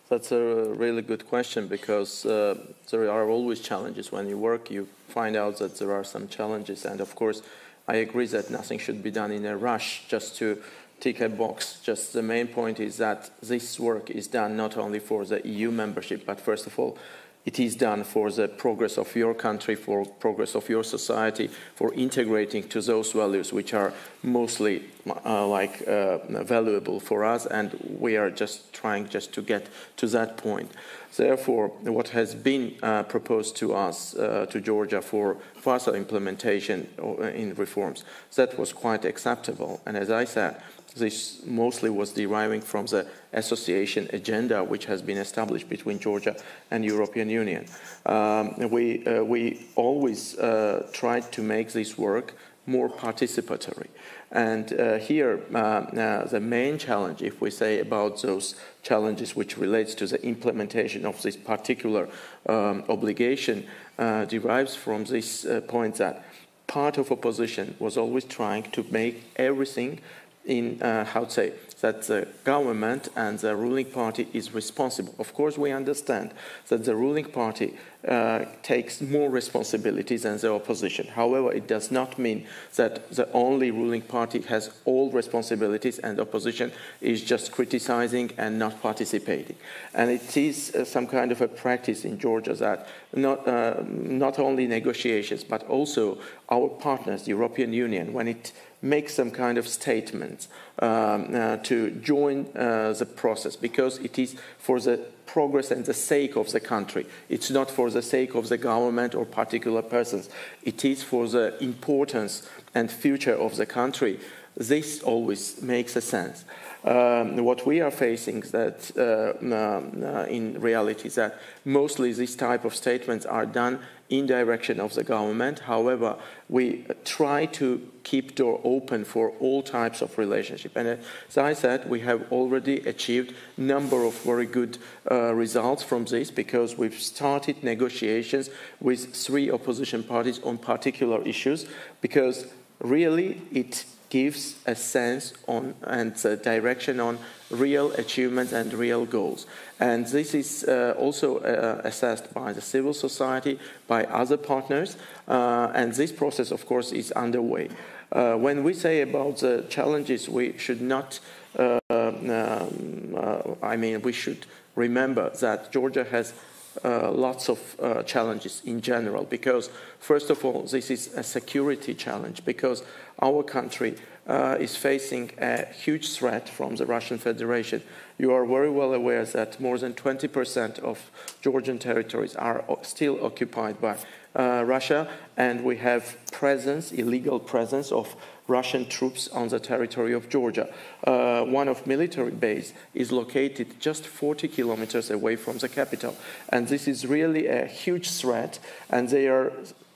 That's a really good question because uh, there are always challenges. When you work, you find out that there are some challenges. And of course, I agree that nothing should be done in a rush just to tick a box. Just the main point is that this work is done not only for the EU membership, but first of all, it is done for the progress of your country, for progress of your society, for integrating to those values which are mostly uh, like uh, valuable for us, and we are just trying just to get to that point. Therefore, what has been uh, proposed to us, uh, to Georgia, for faster implementation uh, in reforms, that was quite acceptable. And as I said, this mostly was deriving from the association agenda which has been established between Georgia and European Union. Um, we, uh, we always uh, tried to make this work more participatory. And uh, here, uh, uh, the main challenge, if we say about those challenges which relates to the implementation of this particular um, obligation, uh, derives from this uh, point that part of opposition was always trying to make everything in uh, how to say that the government and the ruling party is responsible. Of course, we understand that the ruling party uh, takes more responsibilities than the opposition. However, it does not mean that the only ruling party has all responsibilities and opposition is just criticizing and not participating. And it is uh, some kind of a practice in Georgia that not, uh, not only negotiations, but also our partners, the European Union, when it make some kind of statements um, uh, to join uh, the process because it is for the progress and the sake of the country. It's not for the sake of the government or particular persons. It is for the importance and future of the country. This always makes a sense. Um, what we are facing that uh, um, uh, in reality is that mostly these type of statements are done in direction of the government. However, we try to keep door open for all types of relationship. And as I said, we have already achieved number of very good uh, results from this because we've started negotiations with three opposition parties on particular issues because really it gives a sense on and a direction on real achievements and real goals. And this is uh, also uh, assessed by the civil society, by other partners, uh, and this process, of course, is underway. Uh, when we say about the challenges, we should not, uh, um, uh, I mean, we should remember that Georgia has uh, lots of uh, challenges in general because, first of all, this is a security challenge because our country uh, is facing a huge threat from the Russian Federation. You are very well aware that more than 20% of Georgian territories are still occupied by uh, Russia, and we have presence, illegal presence of Russian troops on the territory of Georgia. Uh, one of military base is located just 40 kilometers away from the capital, and this is really a huge threat. And they are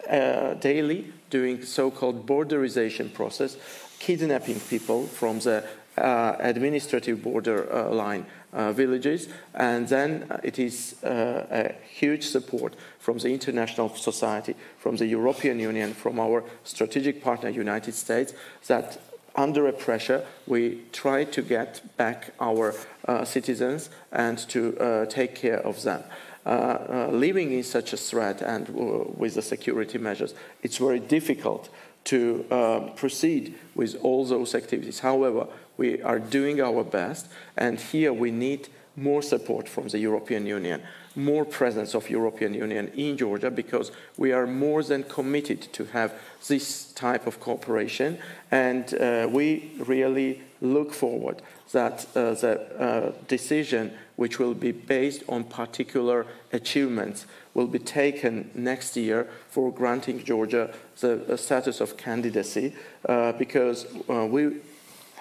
uh, daily doing so-called borderization process, kidnapping people from the administrative border uh, line uh, villages, and then it is uh, a huge support from the international society, from the European Union, from our strategic partner, United States, that under a pressure, we try to get back our uh, citizens and to uh, take care of them. Uh, uh, living in such a threat and with the security measures, it's very difficult to proceed with all those activities. However, we are doing our best, and here we need more support from the European Union more presence of European Union in Georgia because we are more than committed to have this type of cooperation and uh, we really look forward that uh, the uh, decision which will be based on particular achievements will be taken next year for granting Georgia the status of candidacy uh, because uh, we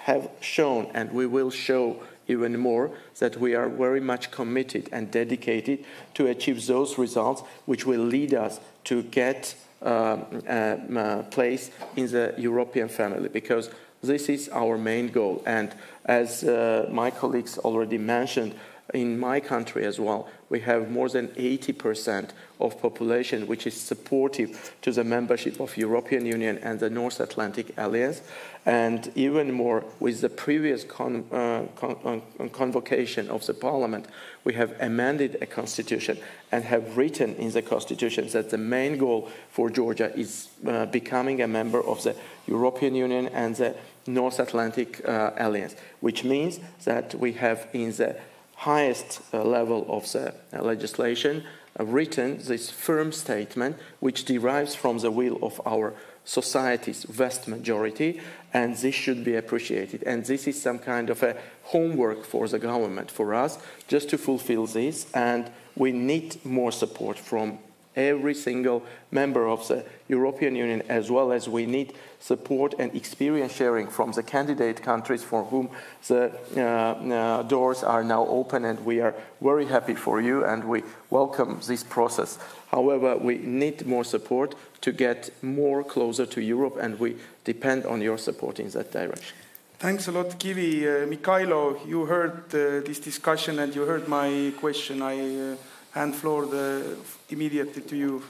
have shown and we will show even more that we are very much committed and dedicated to achieve those results which will lead us to get um, a, a place in the European family because this is our main goal. And as uh, my colleagues already mentioned, in my country as well, we have more than 80% of population which is supportive to the membership of European Union and the North Atlantic Alliance. And even more, with the previous con uh, con uh, convocation of the parliament, we have amended a constitution and have written in the constitution that the main goal for Georgia is uh, becoming a member of the European Union and the North Atlantic uh, Alliance, which means that we have in the highest uh, level of the uh, legislation written this firm statement which derives from the will of our society's vast majority and this should be appreciated. And this is some kind of a homework for the government for us just to fulfill this and we need more support from every single member of the European Union, as well as we need support and experience sharing from the candidate countries for whom the uh, uh, doors are now open. And we are very happy for you and we welcome this process. However, we need more support to get more closer to Europe, and we depend on your support in that direction. Thanks a lot, Givi. Uh, Mikhailo, you heard uh, this discussion and you heard my question. I uh, hand floor the, immediately to you,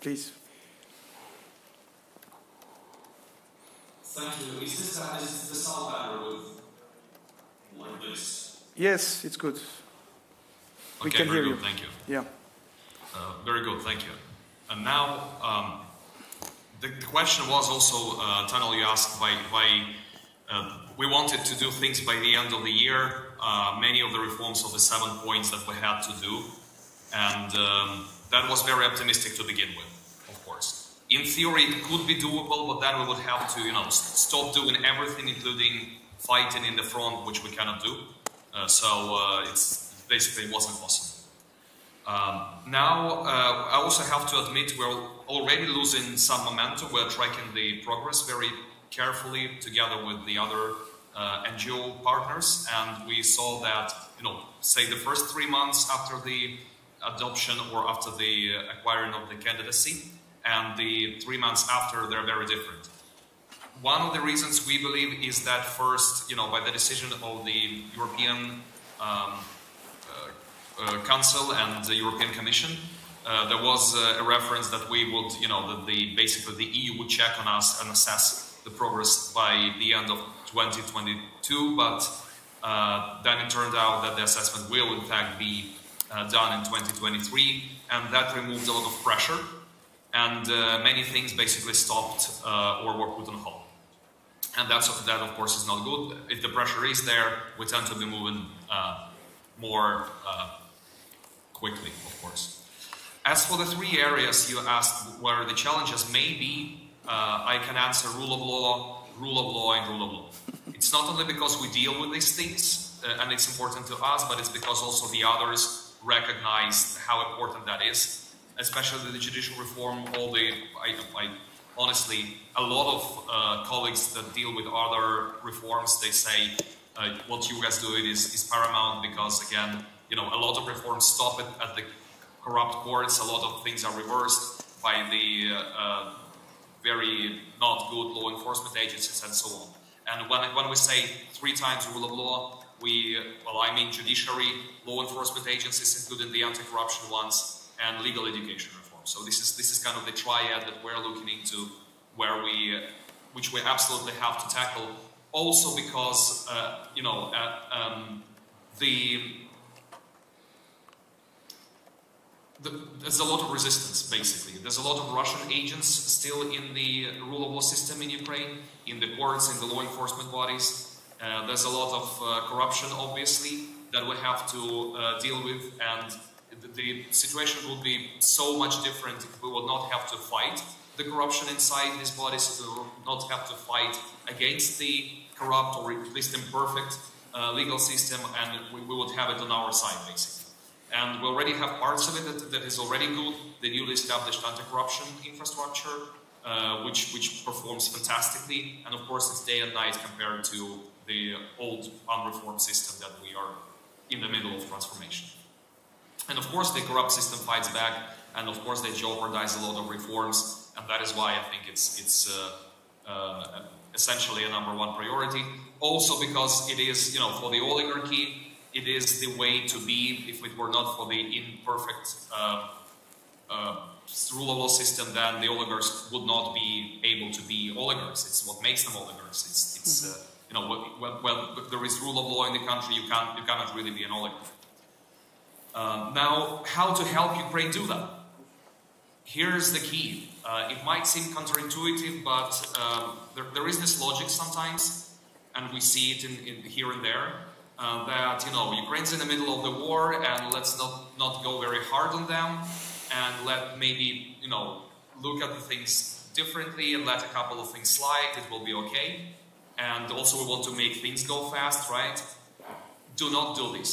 please. Thank you. Is this uh, is the sound better with like this? Yes, it's good. we can very hear good, you. thank you. Yeah. Uh, very good, thank you. And now, um, the, the question was also, uh, Tunnel, you asked why, why uh, we wanted to do things by the end of the year, uh, many of the reforms of the seven points that we had to do, and um, that was very optimistic to begin with, of course. In theory, it could be doable, but then we would have to, you know, stop doing everything, including fighting in the front, which we cannot do. Uh, so uh, it's basically wasn't possible. Um, now, uh, I also have to admit we're already losing some momentum. We're tracking the progress very carefully together with the other uh, NGO partners, and we saw that, you know, say the first three months after the adoption or after the uh, acquiring of the candidacy, and the three months after, they're very different. One of the reasons we believe is that first, you know, by the decision of the European um, uh, Council and the European Commission, uh, there was uh, a reference that we would, you know, that the basically the EU would check on us and assess the progress by the end of 2022. But uh, then it turned out that the assessment will in fact be uh, done in 2023, and that removed a lot of pressure, and uh, many things basically stopped uh, or were put on hold. And that's that, of course, is not good. If the pressure is there, we tend to be moving uh, more uh, quickly, of course. As for the three areas you asked where the challenges may be, uh, I can answer rule of law, rule of law, and rule of law. It's not only because we deal with these things uh, and it's important to us, but it's because also the others recognize how important that is, especially the judicial reform. All the, I, I honestly, a lot of uh, colleagues that deal with other reforms, they say uh, what you guys do is, is paramount because again, you know, a lot of reforms stop at, at the corrupt courts. A lot of things are reversed by the uh, uh, very not good law enforcement agencies and so on. And when, when we say three times rule of law, we, well, I mean judiciary, law enforcement agencies, including the anti-corruption ones, and legal education reform. So this is this is kind of the triad that we're looking into, where we, uh, which we absolutely have to tackle. Also because uh, you know uh, um, the the, there's a lot of resistance, basically. There's a lot of Russian agents still in the rule of law system in Ukraine, in the courts, in the law enforcement bodies. Uh, there's a lot of uh, corruption, obviously, that we have to uh, deal with, and the, the situation would be so much different if we would not have to fight the corruption inside these bodies, if we would not have to fight against the corrupt or at least imperfect uh, legal system, and we, we would have it on our side, basically. And we already have parts of it that, that is already good. The newly established anti-corruption infrastructure, uh, which which performs fantastically, and of course it's day and night compared to the old unreformed system that we are in the middle of transformation. And of course the corrupt system fights back, and of course they jeopardize a lot of reforms, and that is why I think it's it's uh, uh, essentially a number one priority. Also because it is, you know, for the oligarchy, it is the way to be. If it were not for the imperfect uh, uh, rule of law system, then the oligarchs would not be able to be oligarchs. It's what makes them oligarchs. It's, it's uh, you know, when, when there is rule of law in the country, you can't, you cannot really be an oligarch. Uh, now, how to help Ukraine do that? Here's the key. Uh, it might seem counterintuitive, but um, there, there is this logic sometimes, and we see it in, in here and there uh, that you know Ukraine's in the middle of the war and let's not not go very hard on them and let maybe you know look at the things differently and let a couple of things slide it will be okay and also we want to make things go fast right do not do this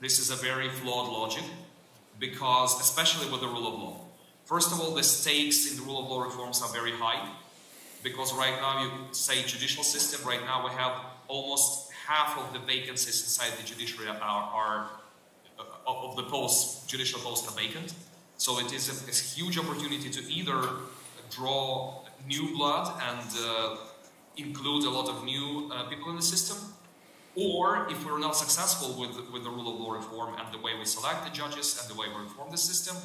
this is a very flawed logic because especially with the rule of law First of all, the stakes in the rule of law reforms are very high because right now you say judicial system, right now we have almost half of the vacancies inside the judiciary are, are uh, of the posts, judicial posts are vacant. So it is a, a huge opportunity to either draw new blood and uh, include a lot of new uh, people in the system, or if we're not successful with, with the rule of law reform and the way we select the judges and the way we reform the system,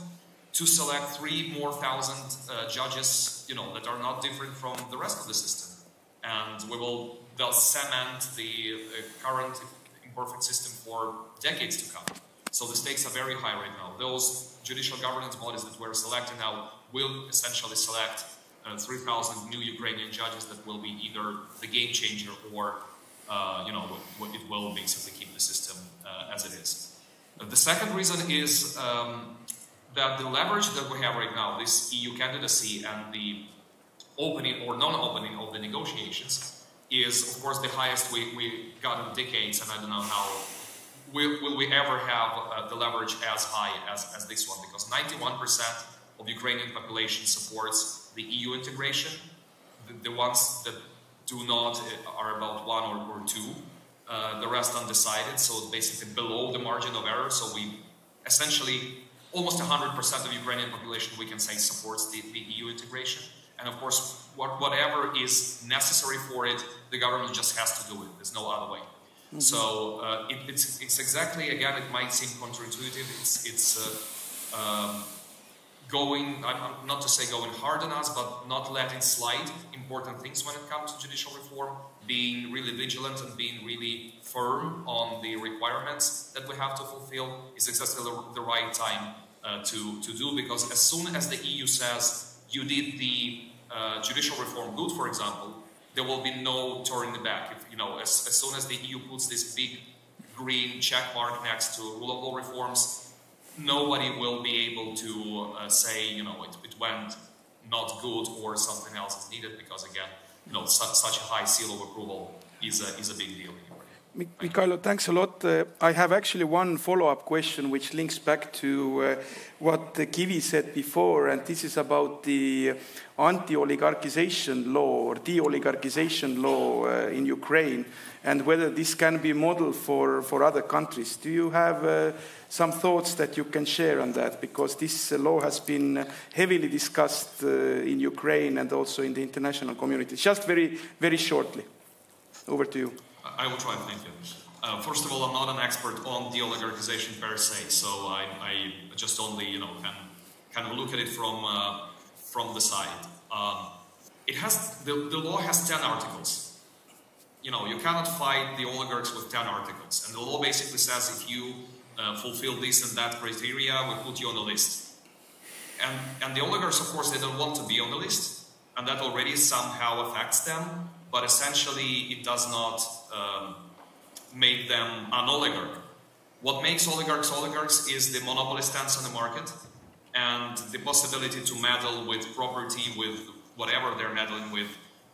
to select three more thousand uh, judges, you know, that are not different from the rest of the system. And we will thus cement the uh, current imperfect system for decades to come. So the stakes are very high right now. Those judicial governance bodies that we're selecting now will essentially select uh, 3,000 new Ukrainian judges that will be either the game changer or, uh, you know, it will basically keep the system uh, as it is. The second reason is um, that the leverage that we have right now, this EU candidacy and the opening or non-opening of the negotiations, is of course the highest we, we got in decades, and I don't know how will, will we ever have uh, the leverage as high as, as this one, because 91% of Ukrainian population supports the EU integration. The, the ones that do not uh, are about one or, or two. Uh, the rest undecided, so basically below the margin of error. So we essentially almost 100% of Ukrainian population, we can say, supports the, the EU integration. And of course, what, whatever is necessary for it, the government just has to do it. There's no other way. Mm -hmm. So uh, it, it's, it's exactly, again, it might seem counterintuitive. It's, it's uh, um, going, not to say going hard on us, but not letting slide important things when it comes to judicial reform, being really vigilant and being really firm on the requirements that we have to fulfill is exactly the, right time uh, to, to do because as soon as the EU says you did the uh, judicial reform good, for example, there will be no turning back. If, you know, as, as soon as the EU puts this big green check mark next to rule of law reforms, nobody will be able to uh, say, you know, it, it, went not good or something else is needed because, again, you know, such, such a high seal of approval is a, is a big deal. Mikhailo, thanks a lot. Uh, I have actually one follow-up question which links back to uh, what Givi said before, and this is about the anti-oligarchization law or de-oligarchization law uh, in Ukraine, and whether this can be model for, for other countries. Do you have uh, some thoughts that you can share on that? Because this law has been heavily discussed uh, in Ukraine and also in the international community. Just very, very shortly. Over to you. I will try, thank you. Uh, first of all, I'm not an expert on de-oligarchization per se, so I, I, just only, you know, can kind of look at it from uh, from the side. Um, it has the, the law has ten articles. You know, you cannot fight the oligarchs with ten articles, and the law basically says if you uh, fulfill this and that criteria, we put you on the list. And and the oligarchs, of course, they don't want to be on the list, and that already somehow affects them but essentially it does not um, make them an oligarch. What makes oligarchs oligarchs is the monopoly stance on the market and the possibility to meddle with property, with whatever they're meddling with,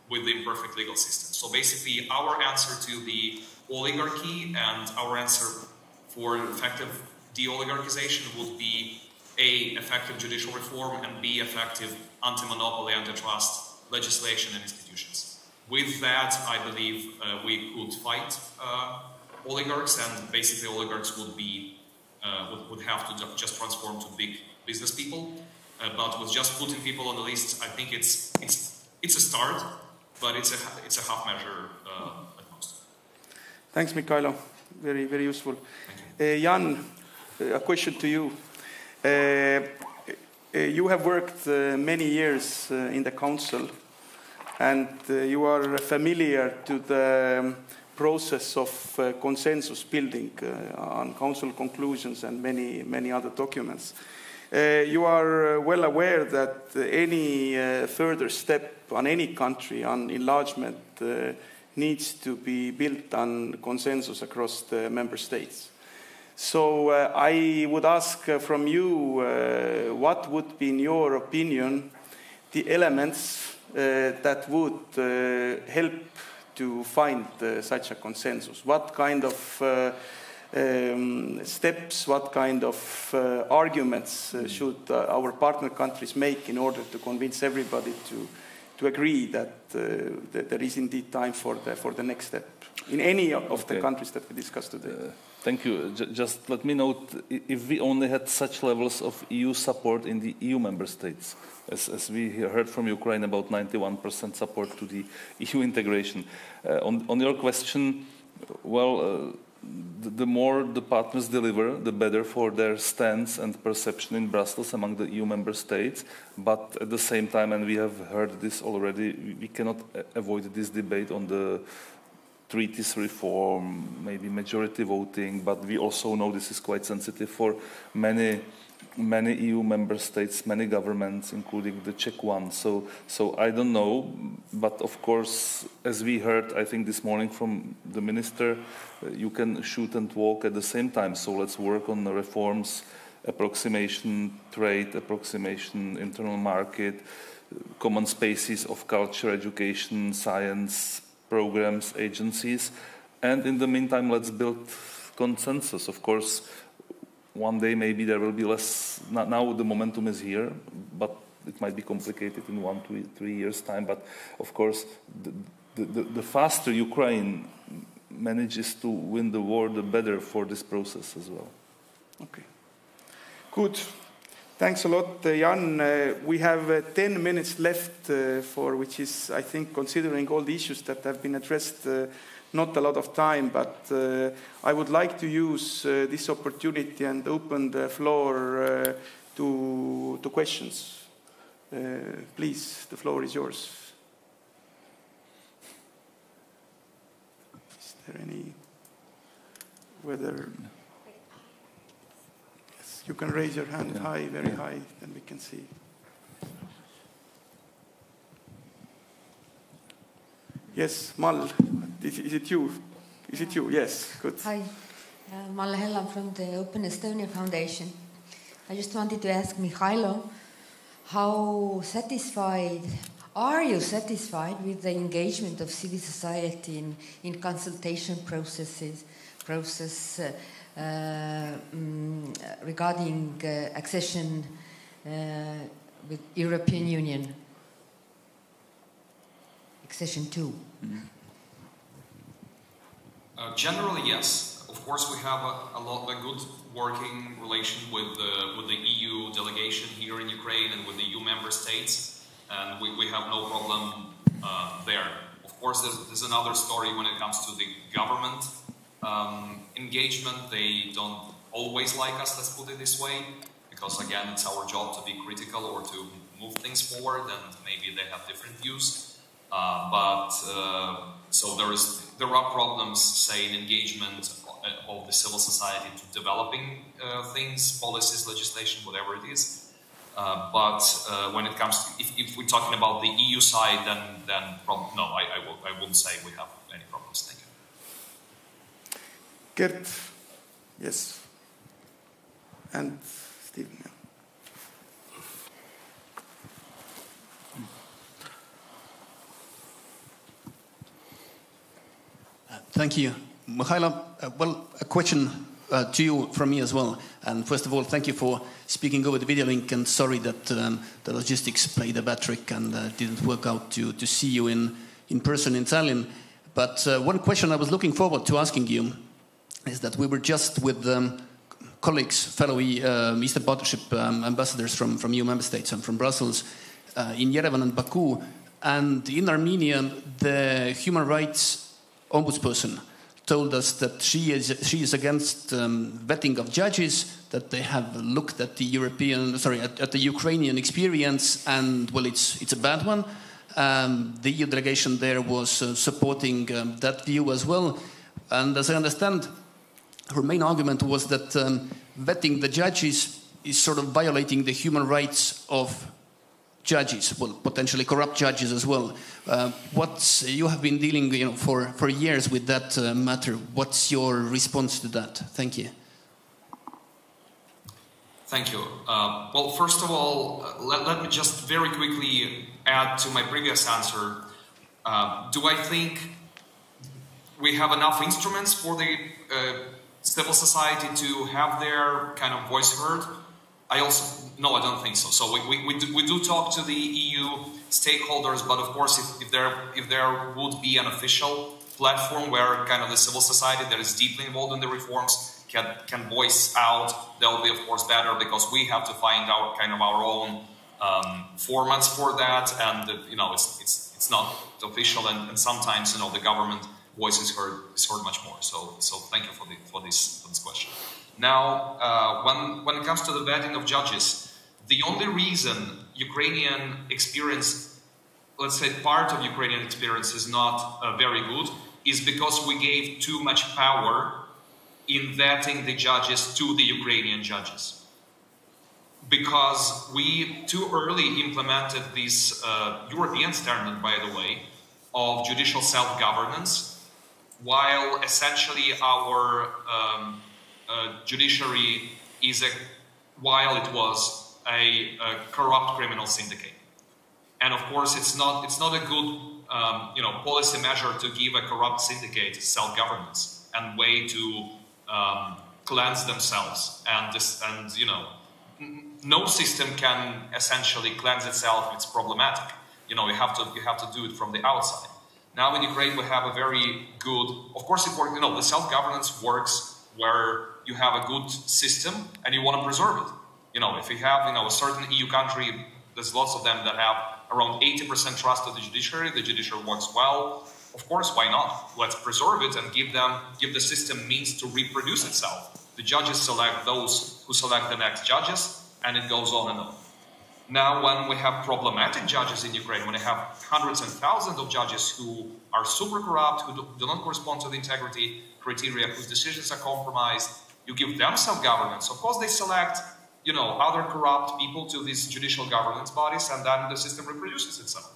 with the imperfect legal system. So basically, our answer to the oligarchy and our answer for effective de-oligarchization would be A, effective judicial reform, and B, effective anti-monopoly, antitrust legislation and institutions. With that, I believe uh, we could fight uh, oligarchs, and basically oligarchs would be uh, would, would, have to just transform to big business people. Uh, but with just putting people on the list, I think it's it's it's a start, but it's a it's a half measure uh, at most. Thanks, Mikhailo. Very very useful. Uh, Jan, a question to you. you have worked many years in the council and uh, you are familiar to the um, process of uh, consensus building uh, on council conclusions and many, many other documents. Uh, you are uh, well aware that any uh, further step on any country on enlargement needs to be built on consensus across the member states. So I would ask from you what would be, in your opinion, the elements uh, that would uh, help to find uh, such a consensus? What kind of um, steps, what kind of uh, arguments uh, should uh, our partner countries make in order to convince everybody to, to agree that, uh, that there is indeed time for the, for the next step in any of Okay. the countries that we discussed today? Thank you. J- just let me note if we only had such levels of EU support in the EU member states, as, as we heard from Ukraine, about 91% support to the EU integration. Uh, on, on your question, well, uh, the, more the partners deliver, the better for their stance and perception in Brussels among the EU member states. But at the same time, and we have heard this already, we- cannot avoid this debate on the treaties reform, maybe majority voting, but we also know this is quite sensitive for many many EU member states, many governments, including the Czech one. So, so I don't know, but of course, as we heard, I think this morning from the minister, uh, you can shoot and walk at the same time. So let's work on the reforms, approximation trade, approximation internal market, common spaces of culture, education, science, programs, agencies. And in the meantime, let's build consensus. Of course, one day maybe there will be less. Now the momentum is here, but it might be complicated in one, two, three years' time. But of course, the, the, the, the faster Ukraine manages to win the war, the better for this process as well. Okay. Good. Thanks a lot, uh, Jan. Uh, we have uh, 10 minutes left uh, for which is, I think, considering all the issues that have been addressed, uh, not a lot of time, but uh, I would like to use uh, this opportunity and open the floor uh, to, to questions. Uh, please, the floor is yours. Is there any, whether Yes, you can raise your hand high, very high, then we can see. Yes, Mal, is, is it you? Is it you? Yes, good. Hi, uh, Malle Hellam from the Open Estonia Foundation. I just wanted to ask Mikhailo, how satisfied are you satisfied with the engagement of civil society in, in consultation processes, process uh, uh, mm, regarding uh, accession uh, with European Union? Accession two. Uh, generally, yes. Of course, we have a, a lot a good working relation with the with the EU delegation here in Ukraine and with the EU member states, and we, we have no problem uh, there. Of course, there's, there's another story when it comes to the government um, engagement. They don't always like us. Let's put it this way, because again, it's our job to be critical or to move things forward, and maybe they have different views. Uh, but uh, so there is there are problems, say, in engagement of the civil society to developing uh, things, policies, legislation, whatever it is. Uh, but uh, when it comes to if, if, we're talking about the EU side, then then prob- no, I, I, will, I wouldn't say we have any problems. Thank you. Gert, yes. And Steven. yeah. Thank you. Mikhailo, uh, well, a question uh, to you from me as well. And first of all, thank you for speaking over the video link and sorry that um, the logistics played a bad trick and uh, didn't work out to, to see you in, in person in Tallinn. But uh, one question I was looking forward to asking you is that we were just with um, colleagues, fellow um, Eastern Partnership um, ambassadors from, from EU member states and from Brussels uh, in Yerevan and Baku. And in Armenia, the human rights ombudsperson told us that she is, she is against um, vetting of judges, that they have looked at the European, sorry, at, at the Ukrainian experience, and well, it's, it's a bad one. Um, the EU delegation there was uh, supporting um, that view as well. And as I understand, her main argument was that um, vetting the judges is sort of violating the human rights of judges, well, potentially corrupt judges as well. Uh, what's you have been dealing, you know, for for years with that uh, matter. What's your response to that? Thank you. Thank you. Uh, well, first of all, uh, let, let me just very quickly add to my previous answer. Uh, do I think we have enough instruments for the uh, civil society to have their kind of voice heard? I also, no, I don't think so. So we, we, we, do, we do talk to the EU stakeholders, but of course, if, if, there, if there would be an official platform where kind of the civil society that is deeply involved in the reforms can, can voice out, that would be, of course, better because we have to find out kind of our own um, formats for that. And, uh, you know, it's, it's, it's not official. And, and sometimes, you know, the government voice is heard, is heard much more. So, so thank you for, the, for, this, for this question. Now, uh, when, when it comes to the vetting of judges, the only reason Ukrainian experience, let's say part of Ukrainian experience is not uh, very good, is because we gave too much power in vetting the judges to the Ukrainian judges. Because we too early implemented this uh, European standard, by the way, of judicial self governance, while essentially our um, uh, judiciary is a, while it was a, a, corrupt criminal syndicate. And of course, it's not, it's not a good um, you know, policy measure to give a corrupt syndicate self-governance and way to um, cleanse themselves. And, this, and, you know, no system can essentially cleanse itself. It's problematic. You know, you have to, you have to do it from the outside. Now in Ukraine, we have a very good, of course, works, you know, the self-governance works where you have a good system and you want to preserve it. You know, if you have, you know, a certain EU country, there's lots of them that have around 80% trust of the judiciary, the judiciary works well. Of course, why not? Let's preserve it and give them, give the system means to reproduce itself. The judges select those who select the next judges, and it goes on and on. Now, when we have problematic judges in Ukraine, when we have hundreds and thousands of judges who are super corrupt, who do, not correspond to the integrity criteria, whose decisions are compromised, you give them self-governance. Of course, they select, you know, other corrupt people to these judicial governance bodies, and then the system reproduces itself.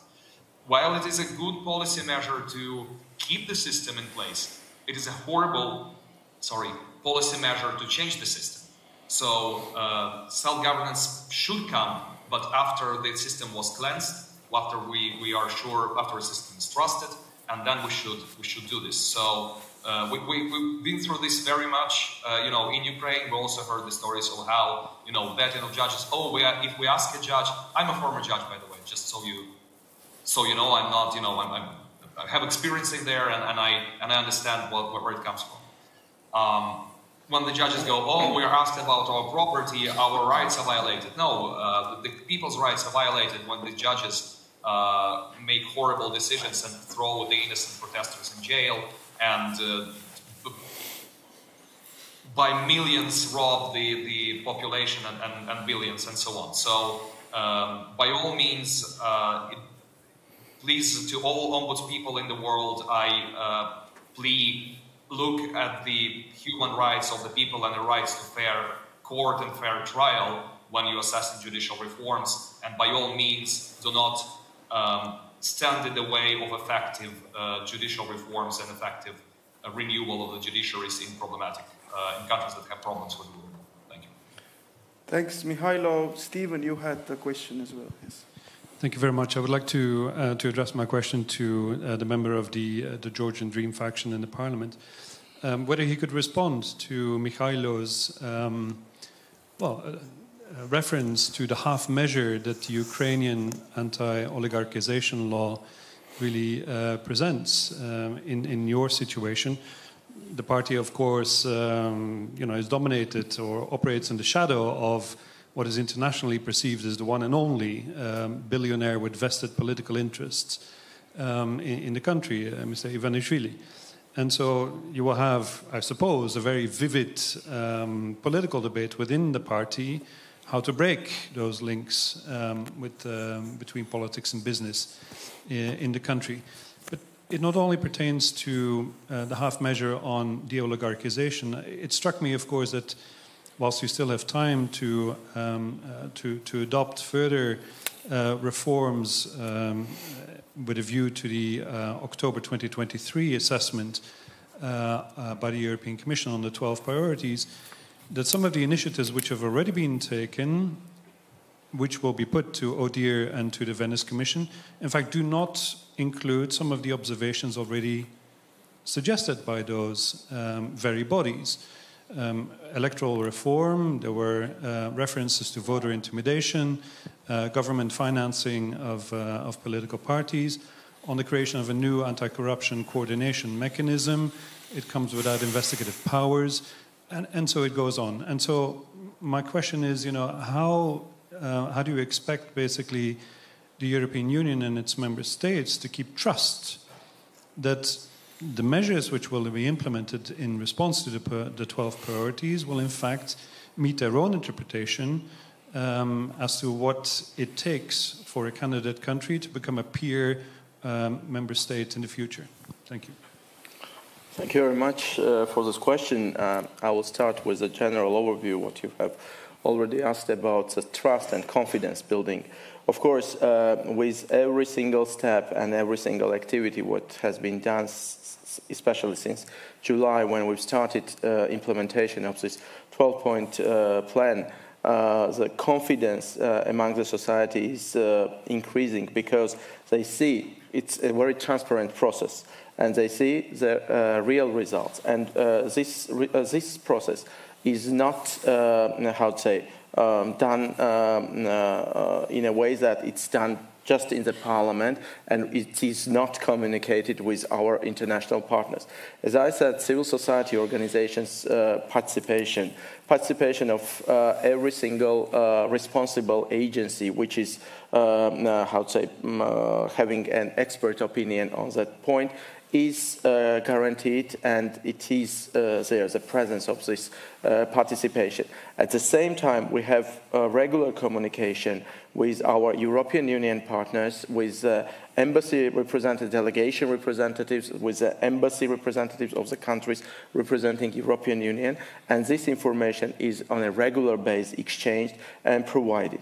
While it is a good policy measure to keep the system in place, it is a horrible, sorry, policy measure to change the system. So uh, self-governance should come, but after the system was cleansed, after we, we are sure, after the system is trusted, and then we should we should do this. So uh, we, we, have been through this very much, uh, you know, in Ukraine. We also heard the stories of how, you know, vetting of judges. Oh, we, if we ask a judge, I'm a former judge, by the way, just so you, so you know, I'm not, you know, I'm, I'm i have experience in there and, and, I, and I understand what, where it comes from. Um, when the judges go, oh, we're asked about our property, our rights are violated. No, uh, the, the, people's rights are violated when the judges uh, make horrible decisions and throw the innocent protesters in jail and uh, by millions rob the, the population and, and, and billions and so on. So um, by all means, uh, it, please to all ombudspeople in the world, I uh, plea look at the human rights of the people and the rights to fair court and fair trial when you assess the judicial reforms, and by all means, do not um, stand in the way of effective uh, judicial reforms and effective uh, renewal of the judiciaries in problematic uh, in countries that have problems with rule. Thank you. Thanks, Mihailo. Steven, you had a question as well. Yes. Thank you very much. I would like to uh, to address my question to uh, the member of the uh, the Georgian Dream faction in the parliament, um, whether he could respond to Mihailo's um, well reference to the half measure that the Ukrainian anti-oligarchization law really uh, presents um, in, in your situation. The party, of course, um, you know, is dominated or operates in the shadow of what is internationally perceived as the one and only um, billionaire with vested political interests um, in, in, the country, uh, Mr. Ivanishvili. And so you will have, I suppose, a very vivid um, political debate within the party how to break those links um, with, um, between politics and business in, the country. But it not only pertains to uh, the half measure on de oligarchization, it struck me, of course, that whilst you still have time to, um, uh, to, to adopt further uh, reforms um, with a view to the uh, October 2023 assessment uh, uh, by the European Commission on the 12 priorities, that some of the initiatives which have already been taken, which will be put to ODIHR and to the Venice Commission, in fact, do not include some of the observations already suggested by those um, very bodies. um, electoral reform, there were uh, references to voter intimidation, uh, government financing of, uh, of political parties, on the creation of a new anti corruption coordination mechanism. It comes without investigative powers, and, and so it goes on. And so, my question is you know, how, uh, how do you expect basically the European Union and its member states to keep trust that the measures which will be implemented in response to the, the 12 priorities will, in fact, meet their own interpretation um, as to what it takes for a candidate country to become a peer um, member state in the future? Thank you. Thank you very much uh, for this question. Uh, I will start with a general overview, what you have already asked about the trust and confidence building. Of course, uh, with every single step and every single activity, what has been done, especially since July when we've started uh, implementation of this 12-point uh, plan, uh, the confidence uh, among the society is uh, increasing because they see it's a very transparent process and they see the uh, real results. And uh, this, uh, this process is not, how to say, um, done um, in a way that it's done just in the parliament and it is not communicated with our international partners. As I said, civil society organizations' uh, participation, participation of uh, every single uh, responsible agency, which is, um, how to say, um, having an expert opinion on that point, is uh, guaranteed and it is uh, there, the presence of this uh, participation. At the same time, we have regular communication with our European Union partners, with embassy representatives, delegation representatives, with the embassy representatives of the countries representing European Union, and this information is on a regular basis exchanged and provided.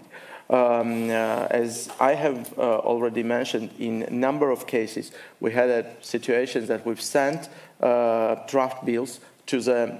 Um, uh, as I have uh, already mentioned, in a number of cases, we had situations that we've sent uh, draft bills to the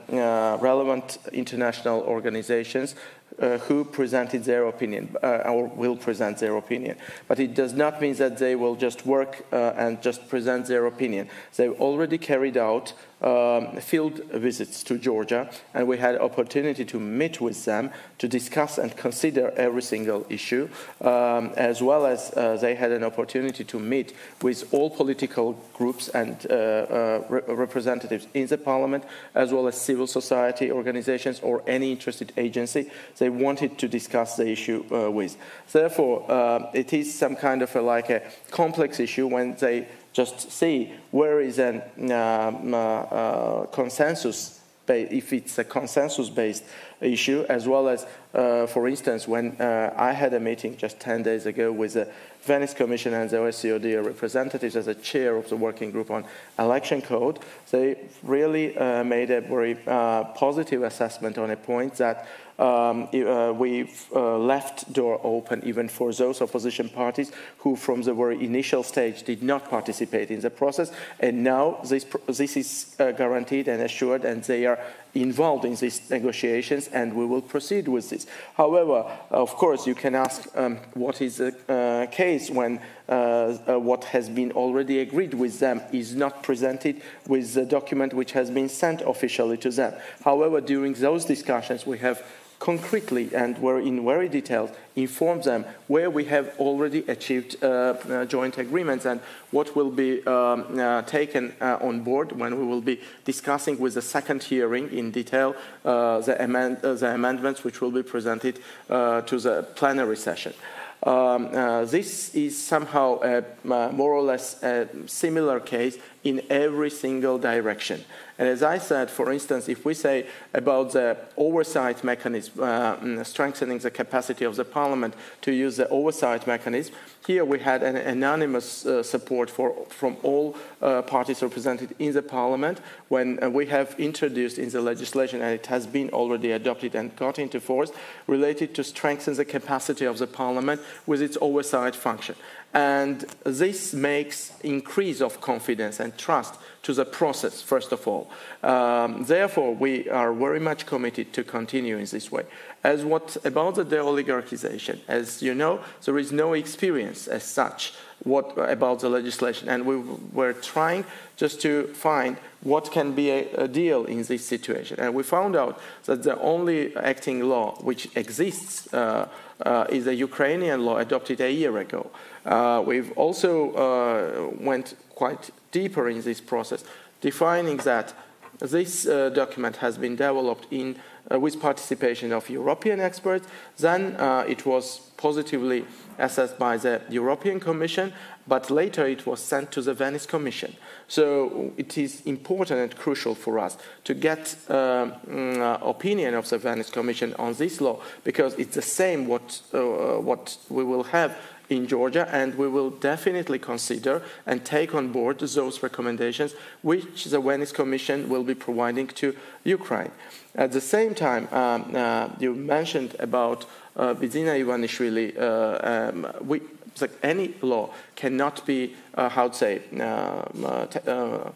relevant international organizations uh, who presented their opinion uh, or will present their opinion. But it does not mean that they will just work uh, and just present their opinion. They've already carried out um, field visits to Georgia, and we had opportunity to meet with them to discuss and consider every single issue, um, as well as uh, they had an opportunity to meet with all political groups and uh, uh, re representatives in the parliament, as well as civil society organizations or any interested agency they wanted to discuss the issue uh, with. Therefore, uh, it is some kind of a, like a complex issue when they just see where is a um, uh, uh, consensus if it's a consensus-based issue, as well as, uh, for instance, when uh, I had a meeting just 10 days ago with the Venice Commission and the OSCE representatives as a chair of the working group on election code, they really uh, made a very uh, positive assessment on a point that um, uh, we've uh, left door open even for those opposition parties who from the very initial stage did not participate in the process and now this, this is uh, guaranteed and assured and they are involved in these negotiations and we will proceed with this. However, of course, you can ask um, what is the uh, case when uh, uh, what has been already agreed with them is not presented with the document which has been sent officially to them. However, during those discussions, we have concretely and were in very detail inform them where we have already achieved uh, uh, joint agreements and what will be um, uh, taken uh, on board when we will be discussing with the second hearing in detail the, amend the, amendments which will be presented to the plenary session. Um, this is somehow a, more or less a similar case in every single direction. And as I said, for instance, if we say about the oversight mechanism, uh, mm, strengthening the capacity of the parliament to use the oversight mechanism, here we had an anonymous uh, support for, from all uh, parties represented in the parliament when uh, we have introduced in the legislation, and it has been already adopted and got into force, related to strengthen the capacity of the parliament with its oversight function. And this makes increase of confidence and trust to the process, first of all. Um, therefore, we are very much committed to continue in this way. As what about the de-oligarchization? As you know, there is no experience as such what about the legislation, and we were trying just to find what can be a, a, deal in this situation. And we found out that the only acting law which exists uh, uh, is a Ukrainian law adopted a year ago. Uh, we've also uh, went quite deeper in this process, defining that this uh, document has been developed in uh, with participation of European experts. Then it was positively assessed by the European Commission, but later it was sent to the Venice Commission. So it is important and crucial for us to get um, uh, opinion of the Venice Commission on this law because it's the same what uh, what we will have in Georgia, and we will definitely consider and take on board those recommendations which the Venice Commission will be providing to Ukraine. At the same time, um, uh, you mentioned about uh, Bidzina Ivanishvili. Uh, um, we, like any law cannot be, uh, how to say, um, uh, uh,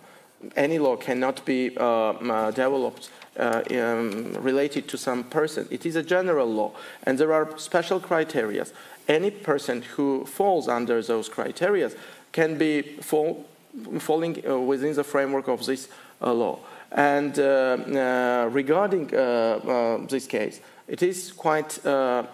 any law cannot be um, uh, developed uh, um, related to some person. It is a general law, and there are special criteria. Any person who falls under those criteria can be fall, falling uh, within the framework of this uh, law. And uh, uh, regarding this case, it is quite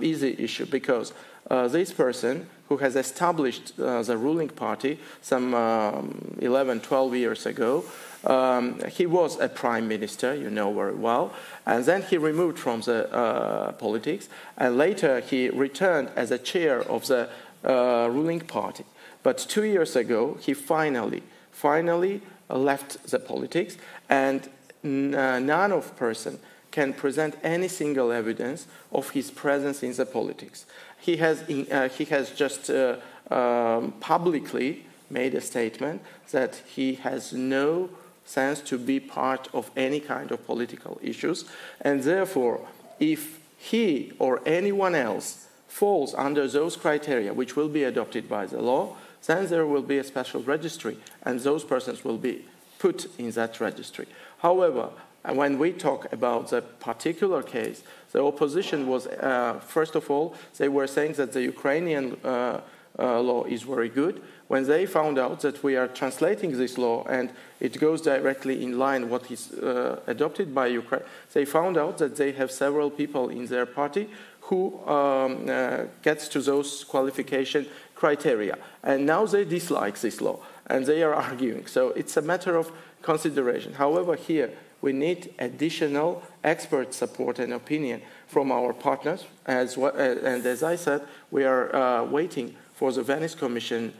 easy issue because this person who has established uh, the ruling party some um, 11, 12 years ago. Um, he was a prime minister, you know very well, and then he removed from the uh, politics, and later he returned as a chair of the uh, ruling party. But two years ago, he finally, finally left the politics, and uh, none of person can present any single evidence of his presence in the politics he has, uh, he has just uh, um, publicly made a statement that he has no sense to be part of any kind of political issues. And therefore, if he or anyone else falls under those criteria, which will be adopted by the law, then there will be a special registry, and those persons will be put in that registry. However, when we talk about the particular case, the opposition was, uh, first of all, they were saying that the Ukrainian uh, uh, law is very good. When they found out that we are translating this law and it goes directly in line what is uh, adopted by Ukraine, they found out that they have several people in their party who um, uh, gets to those qualification criteria. And now they dislike this law and they are arguing. So it's a matter of consideration. However, here we need additional expert support and opinion from our partners. As well, uh, and as I said, we are uh, waiting for the Venice Commission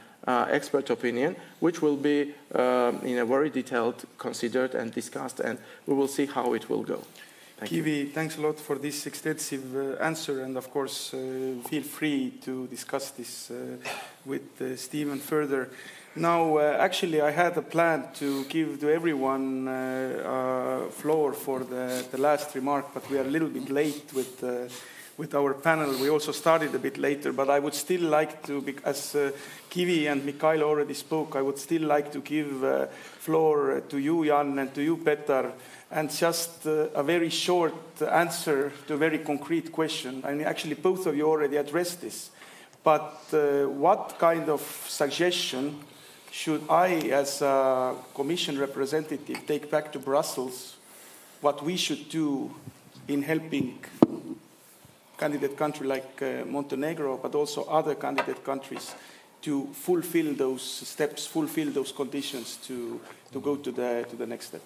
expert opinion, which will be um, in a very detailed considered and discussed, and we will see how it will go. Thank you. thanks a lot for this extensive uh, answer, and of course, uh, feel free to discuss this uh, with Steven further. Now, uh, actually, I had a plan to give to everyone uh, uh, floor for the, the last remark, but we are a little bit late with, uh, with our panel. We also started a bit later, but I would still like to, as uh, Givi and Mikhail already spoke, I would still like to give uh, floor to you, Jan, and to you, Petar, and just a very short answer to a very concrete question. I mean, actually, both of you already addressed this. But what kind of suggestion should I, as a Commission representative, take back to Brussels what we should do in helping candidate country like uh, Montenegro, but also other candidate countries to fulfill those steps, fulfill those conditions to, to go to the, to the next step?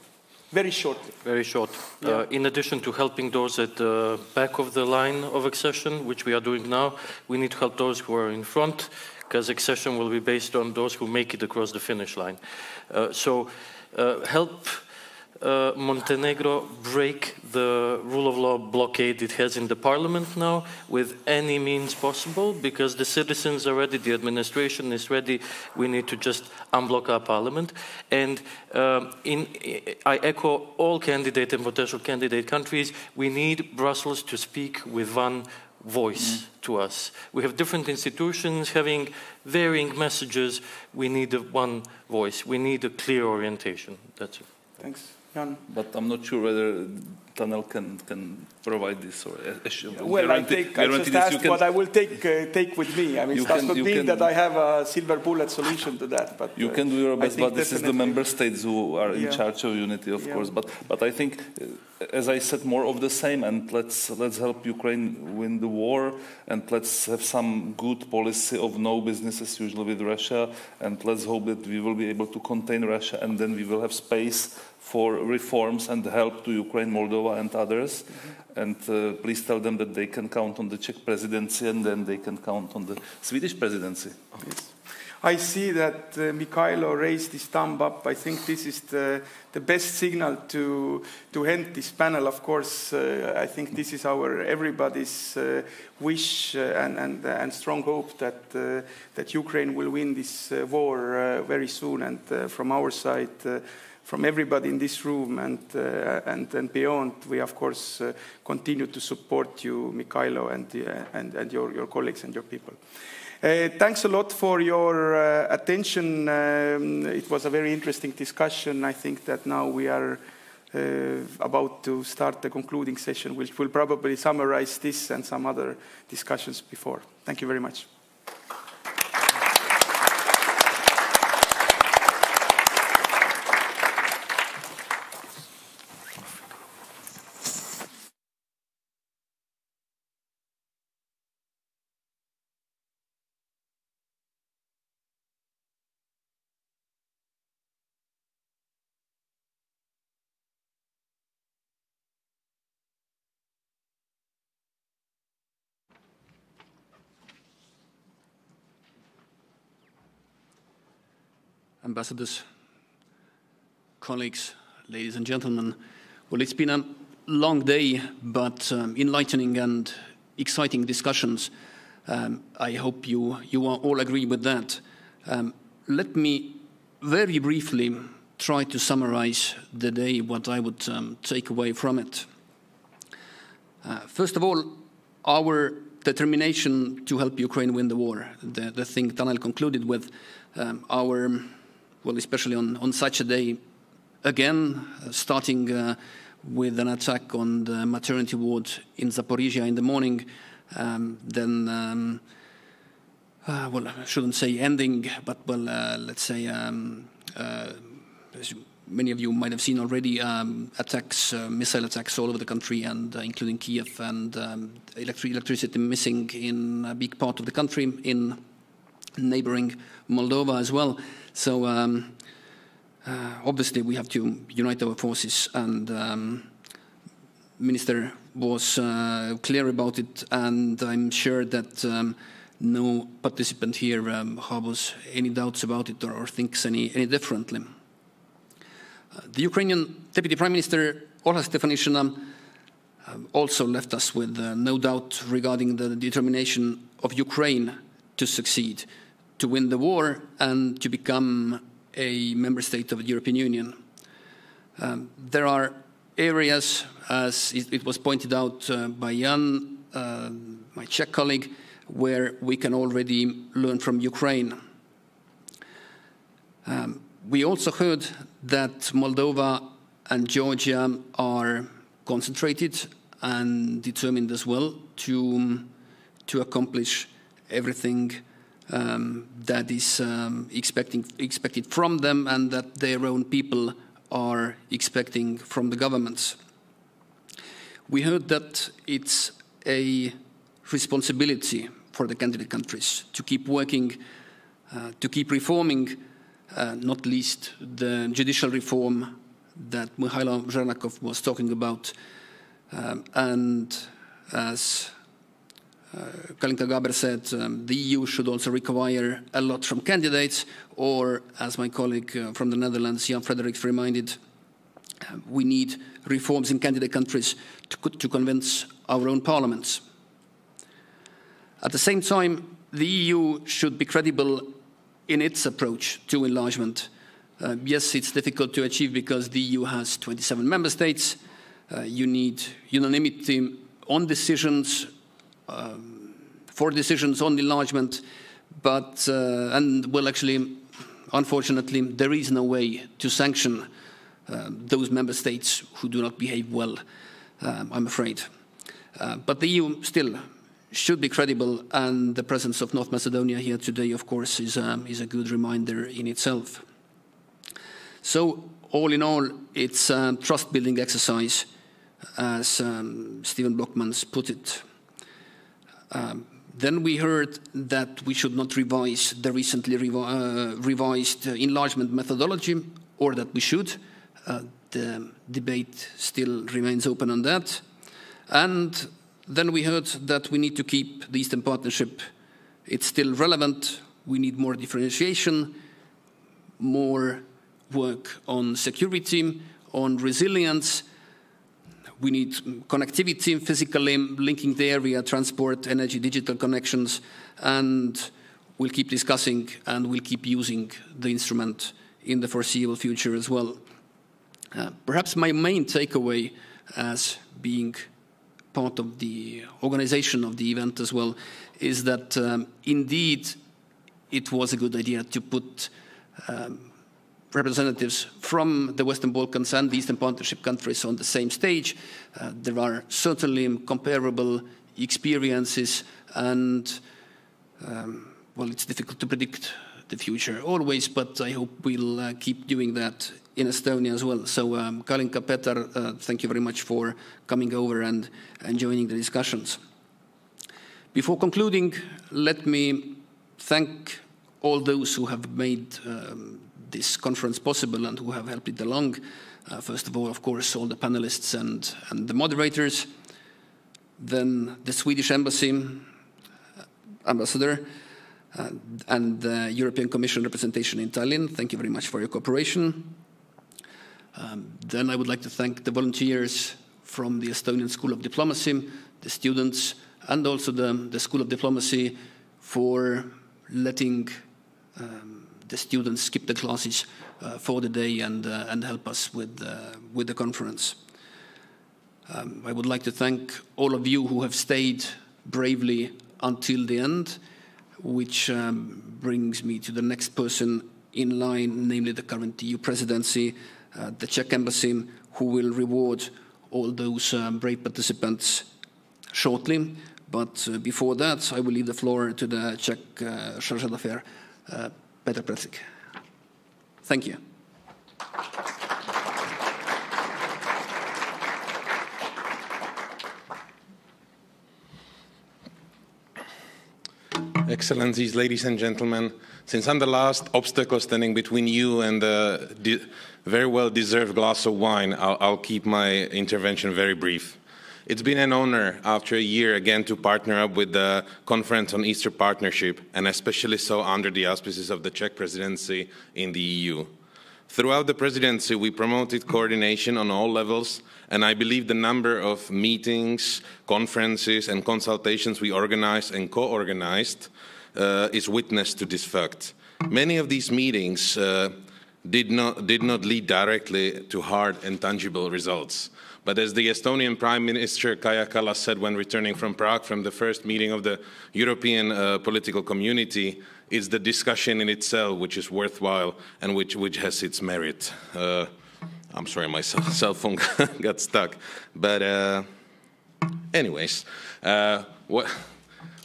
Very shortly. Very short. Yeah. Uh, in addition to helping those at the back of the line of accession, which we are doing now, we need to help those who are in front because accession will be based on those who make it across the finish line. Uh, so uh, help uh, Montenegro break the rule of law blockade it has in the parliament now with any means possible because the citizens are ready, the administration is ready. We need to just unblock our parliament. And um, in, I echo all candidate and potential candidate countries. We need Brussels to speak with one voice mm. to us. We have different institutions having varying messages. We need one voice. We need a clear orientation. That's it. Thanks, Jan. But I'm not sure whether Tanel can can provide this or issue. Well, I take. I just asked can, what I will take uh, take with me. I mean, it does not mean that I have a silver bullet solution to that. But you uh, can do your best. But this is the member states who are in yeah. charge of unity, of yeah. course. But but I think, uh, as I said, more of the same. And let's let's help Ukraine win the war, and let's have some good policy of no business as usual with Russia, and let's hope that we will be able to contain Russia, and then we will have space for reforms and help to Ukraine, Moldova, and others. Mm-hmm. And uh, please tell them that they can count on the Czech presidency and then they can count on the Swedish presidency. Yes. I see that uh, Mikhailo raised his thumb up. I think this is the, the best signal to, to end this panel. Of course, uh, I think this is our everybody's uh, wish uh, and, and, and strong hope that, uh, that Ukraine will win this uh, war very soon. And from our side, from everybody in this room and, uh, and, and beyond, we of course uh, continue to support you, Mikhailo, and, uh, and, and your, your colleagues and your people. Uh, thanks a lot for your uh, attention. Um, it was a very interesting discussion. I think that now we are uh, about to start the concluding session, which will probably summarize this and some other discussions before. Thank you very much. Ambassadors, colleagues, ladies and gentlemen. Well, it's been a long day, but um, enlightening and exciting discussions. Um, I hope you, you all agree with that. Um, let me very briefly try to summarize the day, what I would um, take away from it. Uh, first of all, our determination to help Ukraine win the war, the, the thing Tanel concluded with, um, our well, especially on, on such a day, again, uh, starting uh, with an attack on the maternity ward in Zaporizhia in the morning, um, then, um, uh, well, I shouldn't say ending, but, well, uh, let's say, um, uh, many of you might have seen already, um, attacks, uh, missile attacks all over the country, and including Kiev, and um, electric electricity missing in a big part of the country, in neighboring Moldova as well. So um, uh, obviously we have to unite our forces, and um, Minister was uh, clear about it, and I'm sure that um, no participant here um, harbors any doubts about it or, or thinks any, any differently. Uh, the Ukrainian Deputy Prime Minister Olha Stefanishyna uh, also left us with uh, no doubt regarding the determination of Ukraine to succeed to win the war and to become a member state of the European Union. Um, there are areas, as it, was pointed out uh, by Jan, uh, my Czech colleague, where we can already learn from Ukraine. Um, we also heard that Moldova and Georgia are concentrated and determined as well to, to accomplish everything um, that is um, expecting, expected from them and that their own people are expecting from the governments. We heard that it's a responsibility for the candidate countries to keep working, uh, to keep reforming, uh, not least the judicial reform that Mikhailo Zhernakov was talking about. Um, and as Kalinka Gaber said um, the EU should also require a lot from candidates, or as my colleague uh, from the Netherlands, Jan Fredericks, reminded, uh, we need reforms in candidate countries to, to convince our own parliaments. At the same time, the EU should be credible in its approach to enlargement. Uh, yes, it's difficult to achieve because the EU has 27 member states. Uh, you need unanimity on decisions um, for decisions on enlargement, but uh, and well, actually, unfortunately, there is no way to sanction uh, those member states who do not behave well. um, I'm afraid. Uh, but the EU still should be credible, and the presence of North Macedonia here today, of course, is, um, is a good reminder in itself. So, all in all, it's a trust building exercise, as um, Steven Blockmans put it. Um, then we heard that we should not revise the recently revi uh, revised enlargement methodology, or that we should. Uh, the debate still remains open on that. And then we heard that we need to keep the Eastern Partnership. It's still relevant. We need more differentiation, more work on security, on resilience. We need connectivity, physically linking the area, transport, energy, digital connections, and we'll keep discussing and we'll keep using the instrument in the foreseeable future as well. Uh, perhaps my main takeaway as being part of the organization of the event as well, is that um, indeed it was a good idea to put um, representatives from the Western Balkans and the Eastern Partnership countries on the same stage. Uh, there are certainly comparable experiences, and um, well, it's difficult to predict the future always, but I hope we'll uh, keep doing that in Estonia as well. So, um, Kalinka, Peter, uh, thank you very much for coming over and, and joining the discussions. Before concluding, let me thank all those who have made um, this conference possible and who have helped it along. Uh, first of all, of course, all the panelists and, and the moderators. Then the Swedish Embassy, uh, Ambassador, uh, and the European Commission representation in Tallinn. Thank you very much for your cooperation. Um, then I would like to thank the volunteers from the Estonian School of Diplomacy, the students, and also the, the School of Diplomacy for letting um, the students skip the classes uh, for the day and, uh, and help us with, uh, with the conference. Um, I would like to thank all of you who have stayed bravely until the end, which um, brings me to the next person in line, namely the current EU presidency, uh, the Czech embassy, who will reward all those um, brave participants shortly. But uh, before that, I will leave the floor to the Czech uh, charge d'affaires, Petr Precik. Thank you. Excellencies, ladies and gentlemen, since I'm the last obstacle standing between you and the very well deserved glass of wine, I'll, I'll keep my intervention very brief. It's been an honor after a year again to partner up with the Conference on Eastern Partnership, and especially so under the auspices of the Czech presidency in the EU. Throughout the presidency, we promoted coordination on all levels, and I believe the number of meetings, conferences, and consultations we organized and co organized uh, is witness to this fact. Many of these meetings uh, did, not, did not lead directly to hard and tangible results. But as the Estonian Prime Minister Kaja Kallas said when returning from Prague from the first meeting of the European uh, political community, it's the discussion in itself which is worthwhile and which, which has its merit. Uh, I'm sorry, my cell phone got stuck. But, uh, anyways, uh, what.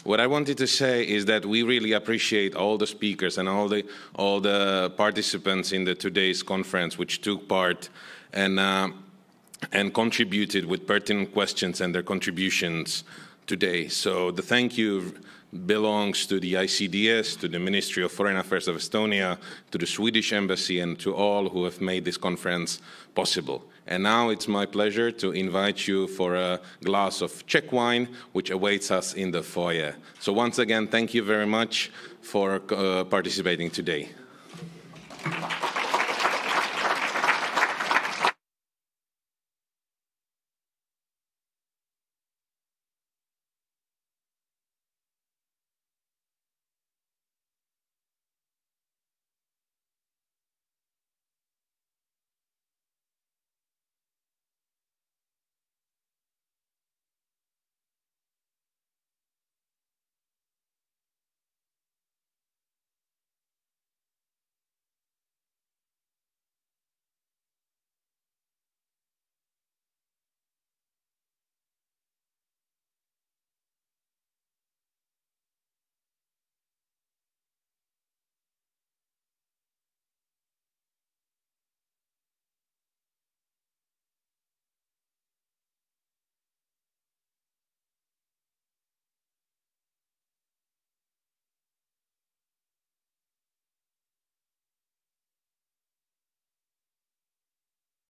What I wanted to say is that we really appreciate all the speakers and all the all the participants in the today's conference which took part and uh, and contributed with pertinent questions and their contributions today. So the thank you belongs to the ICDS, to the Ministry of Foreign Affairs of Estonia, to the Swedish Embassy, and to all who have made this conference possible. And now it's my pleasure to invite you for a glass of Czech wine, which awaits us in the foyer. So once again, thank you very much for uh, participating today.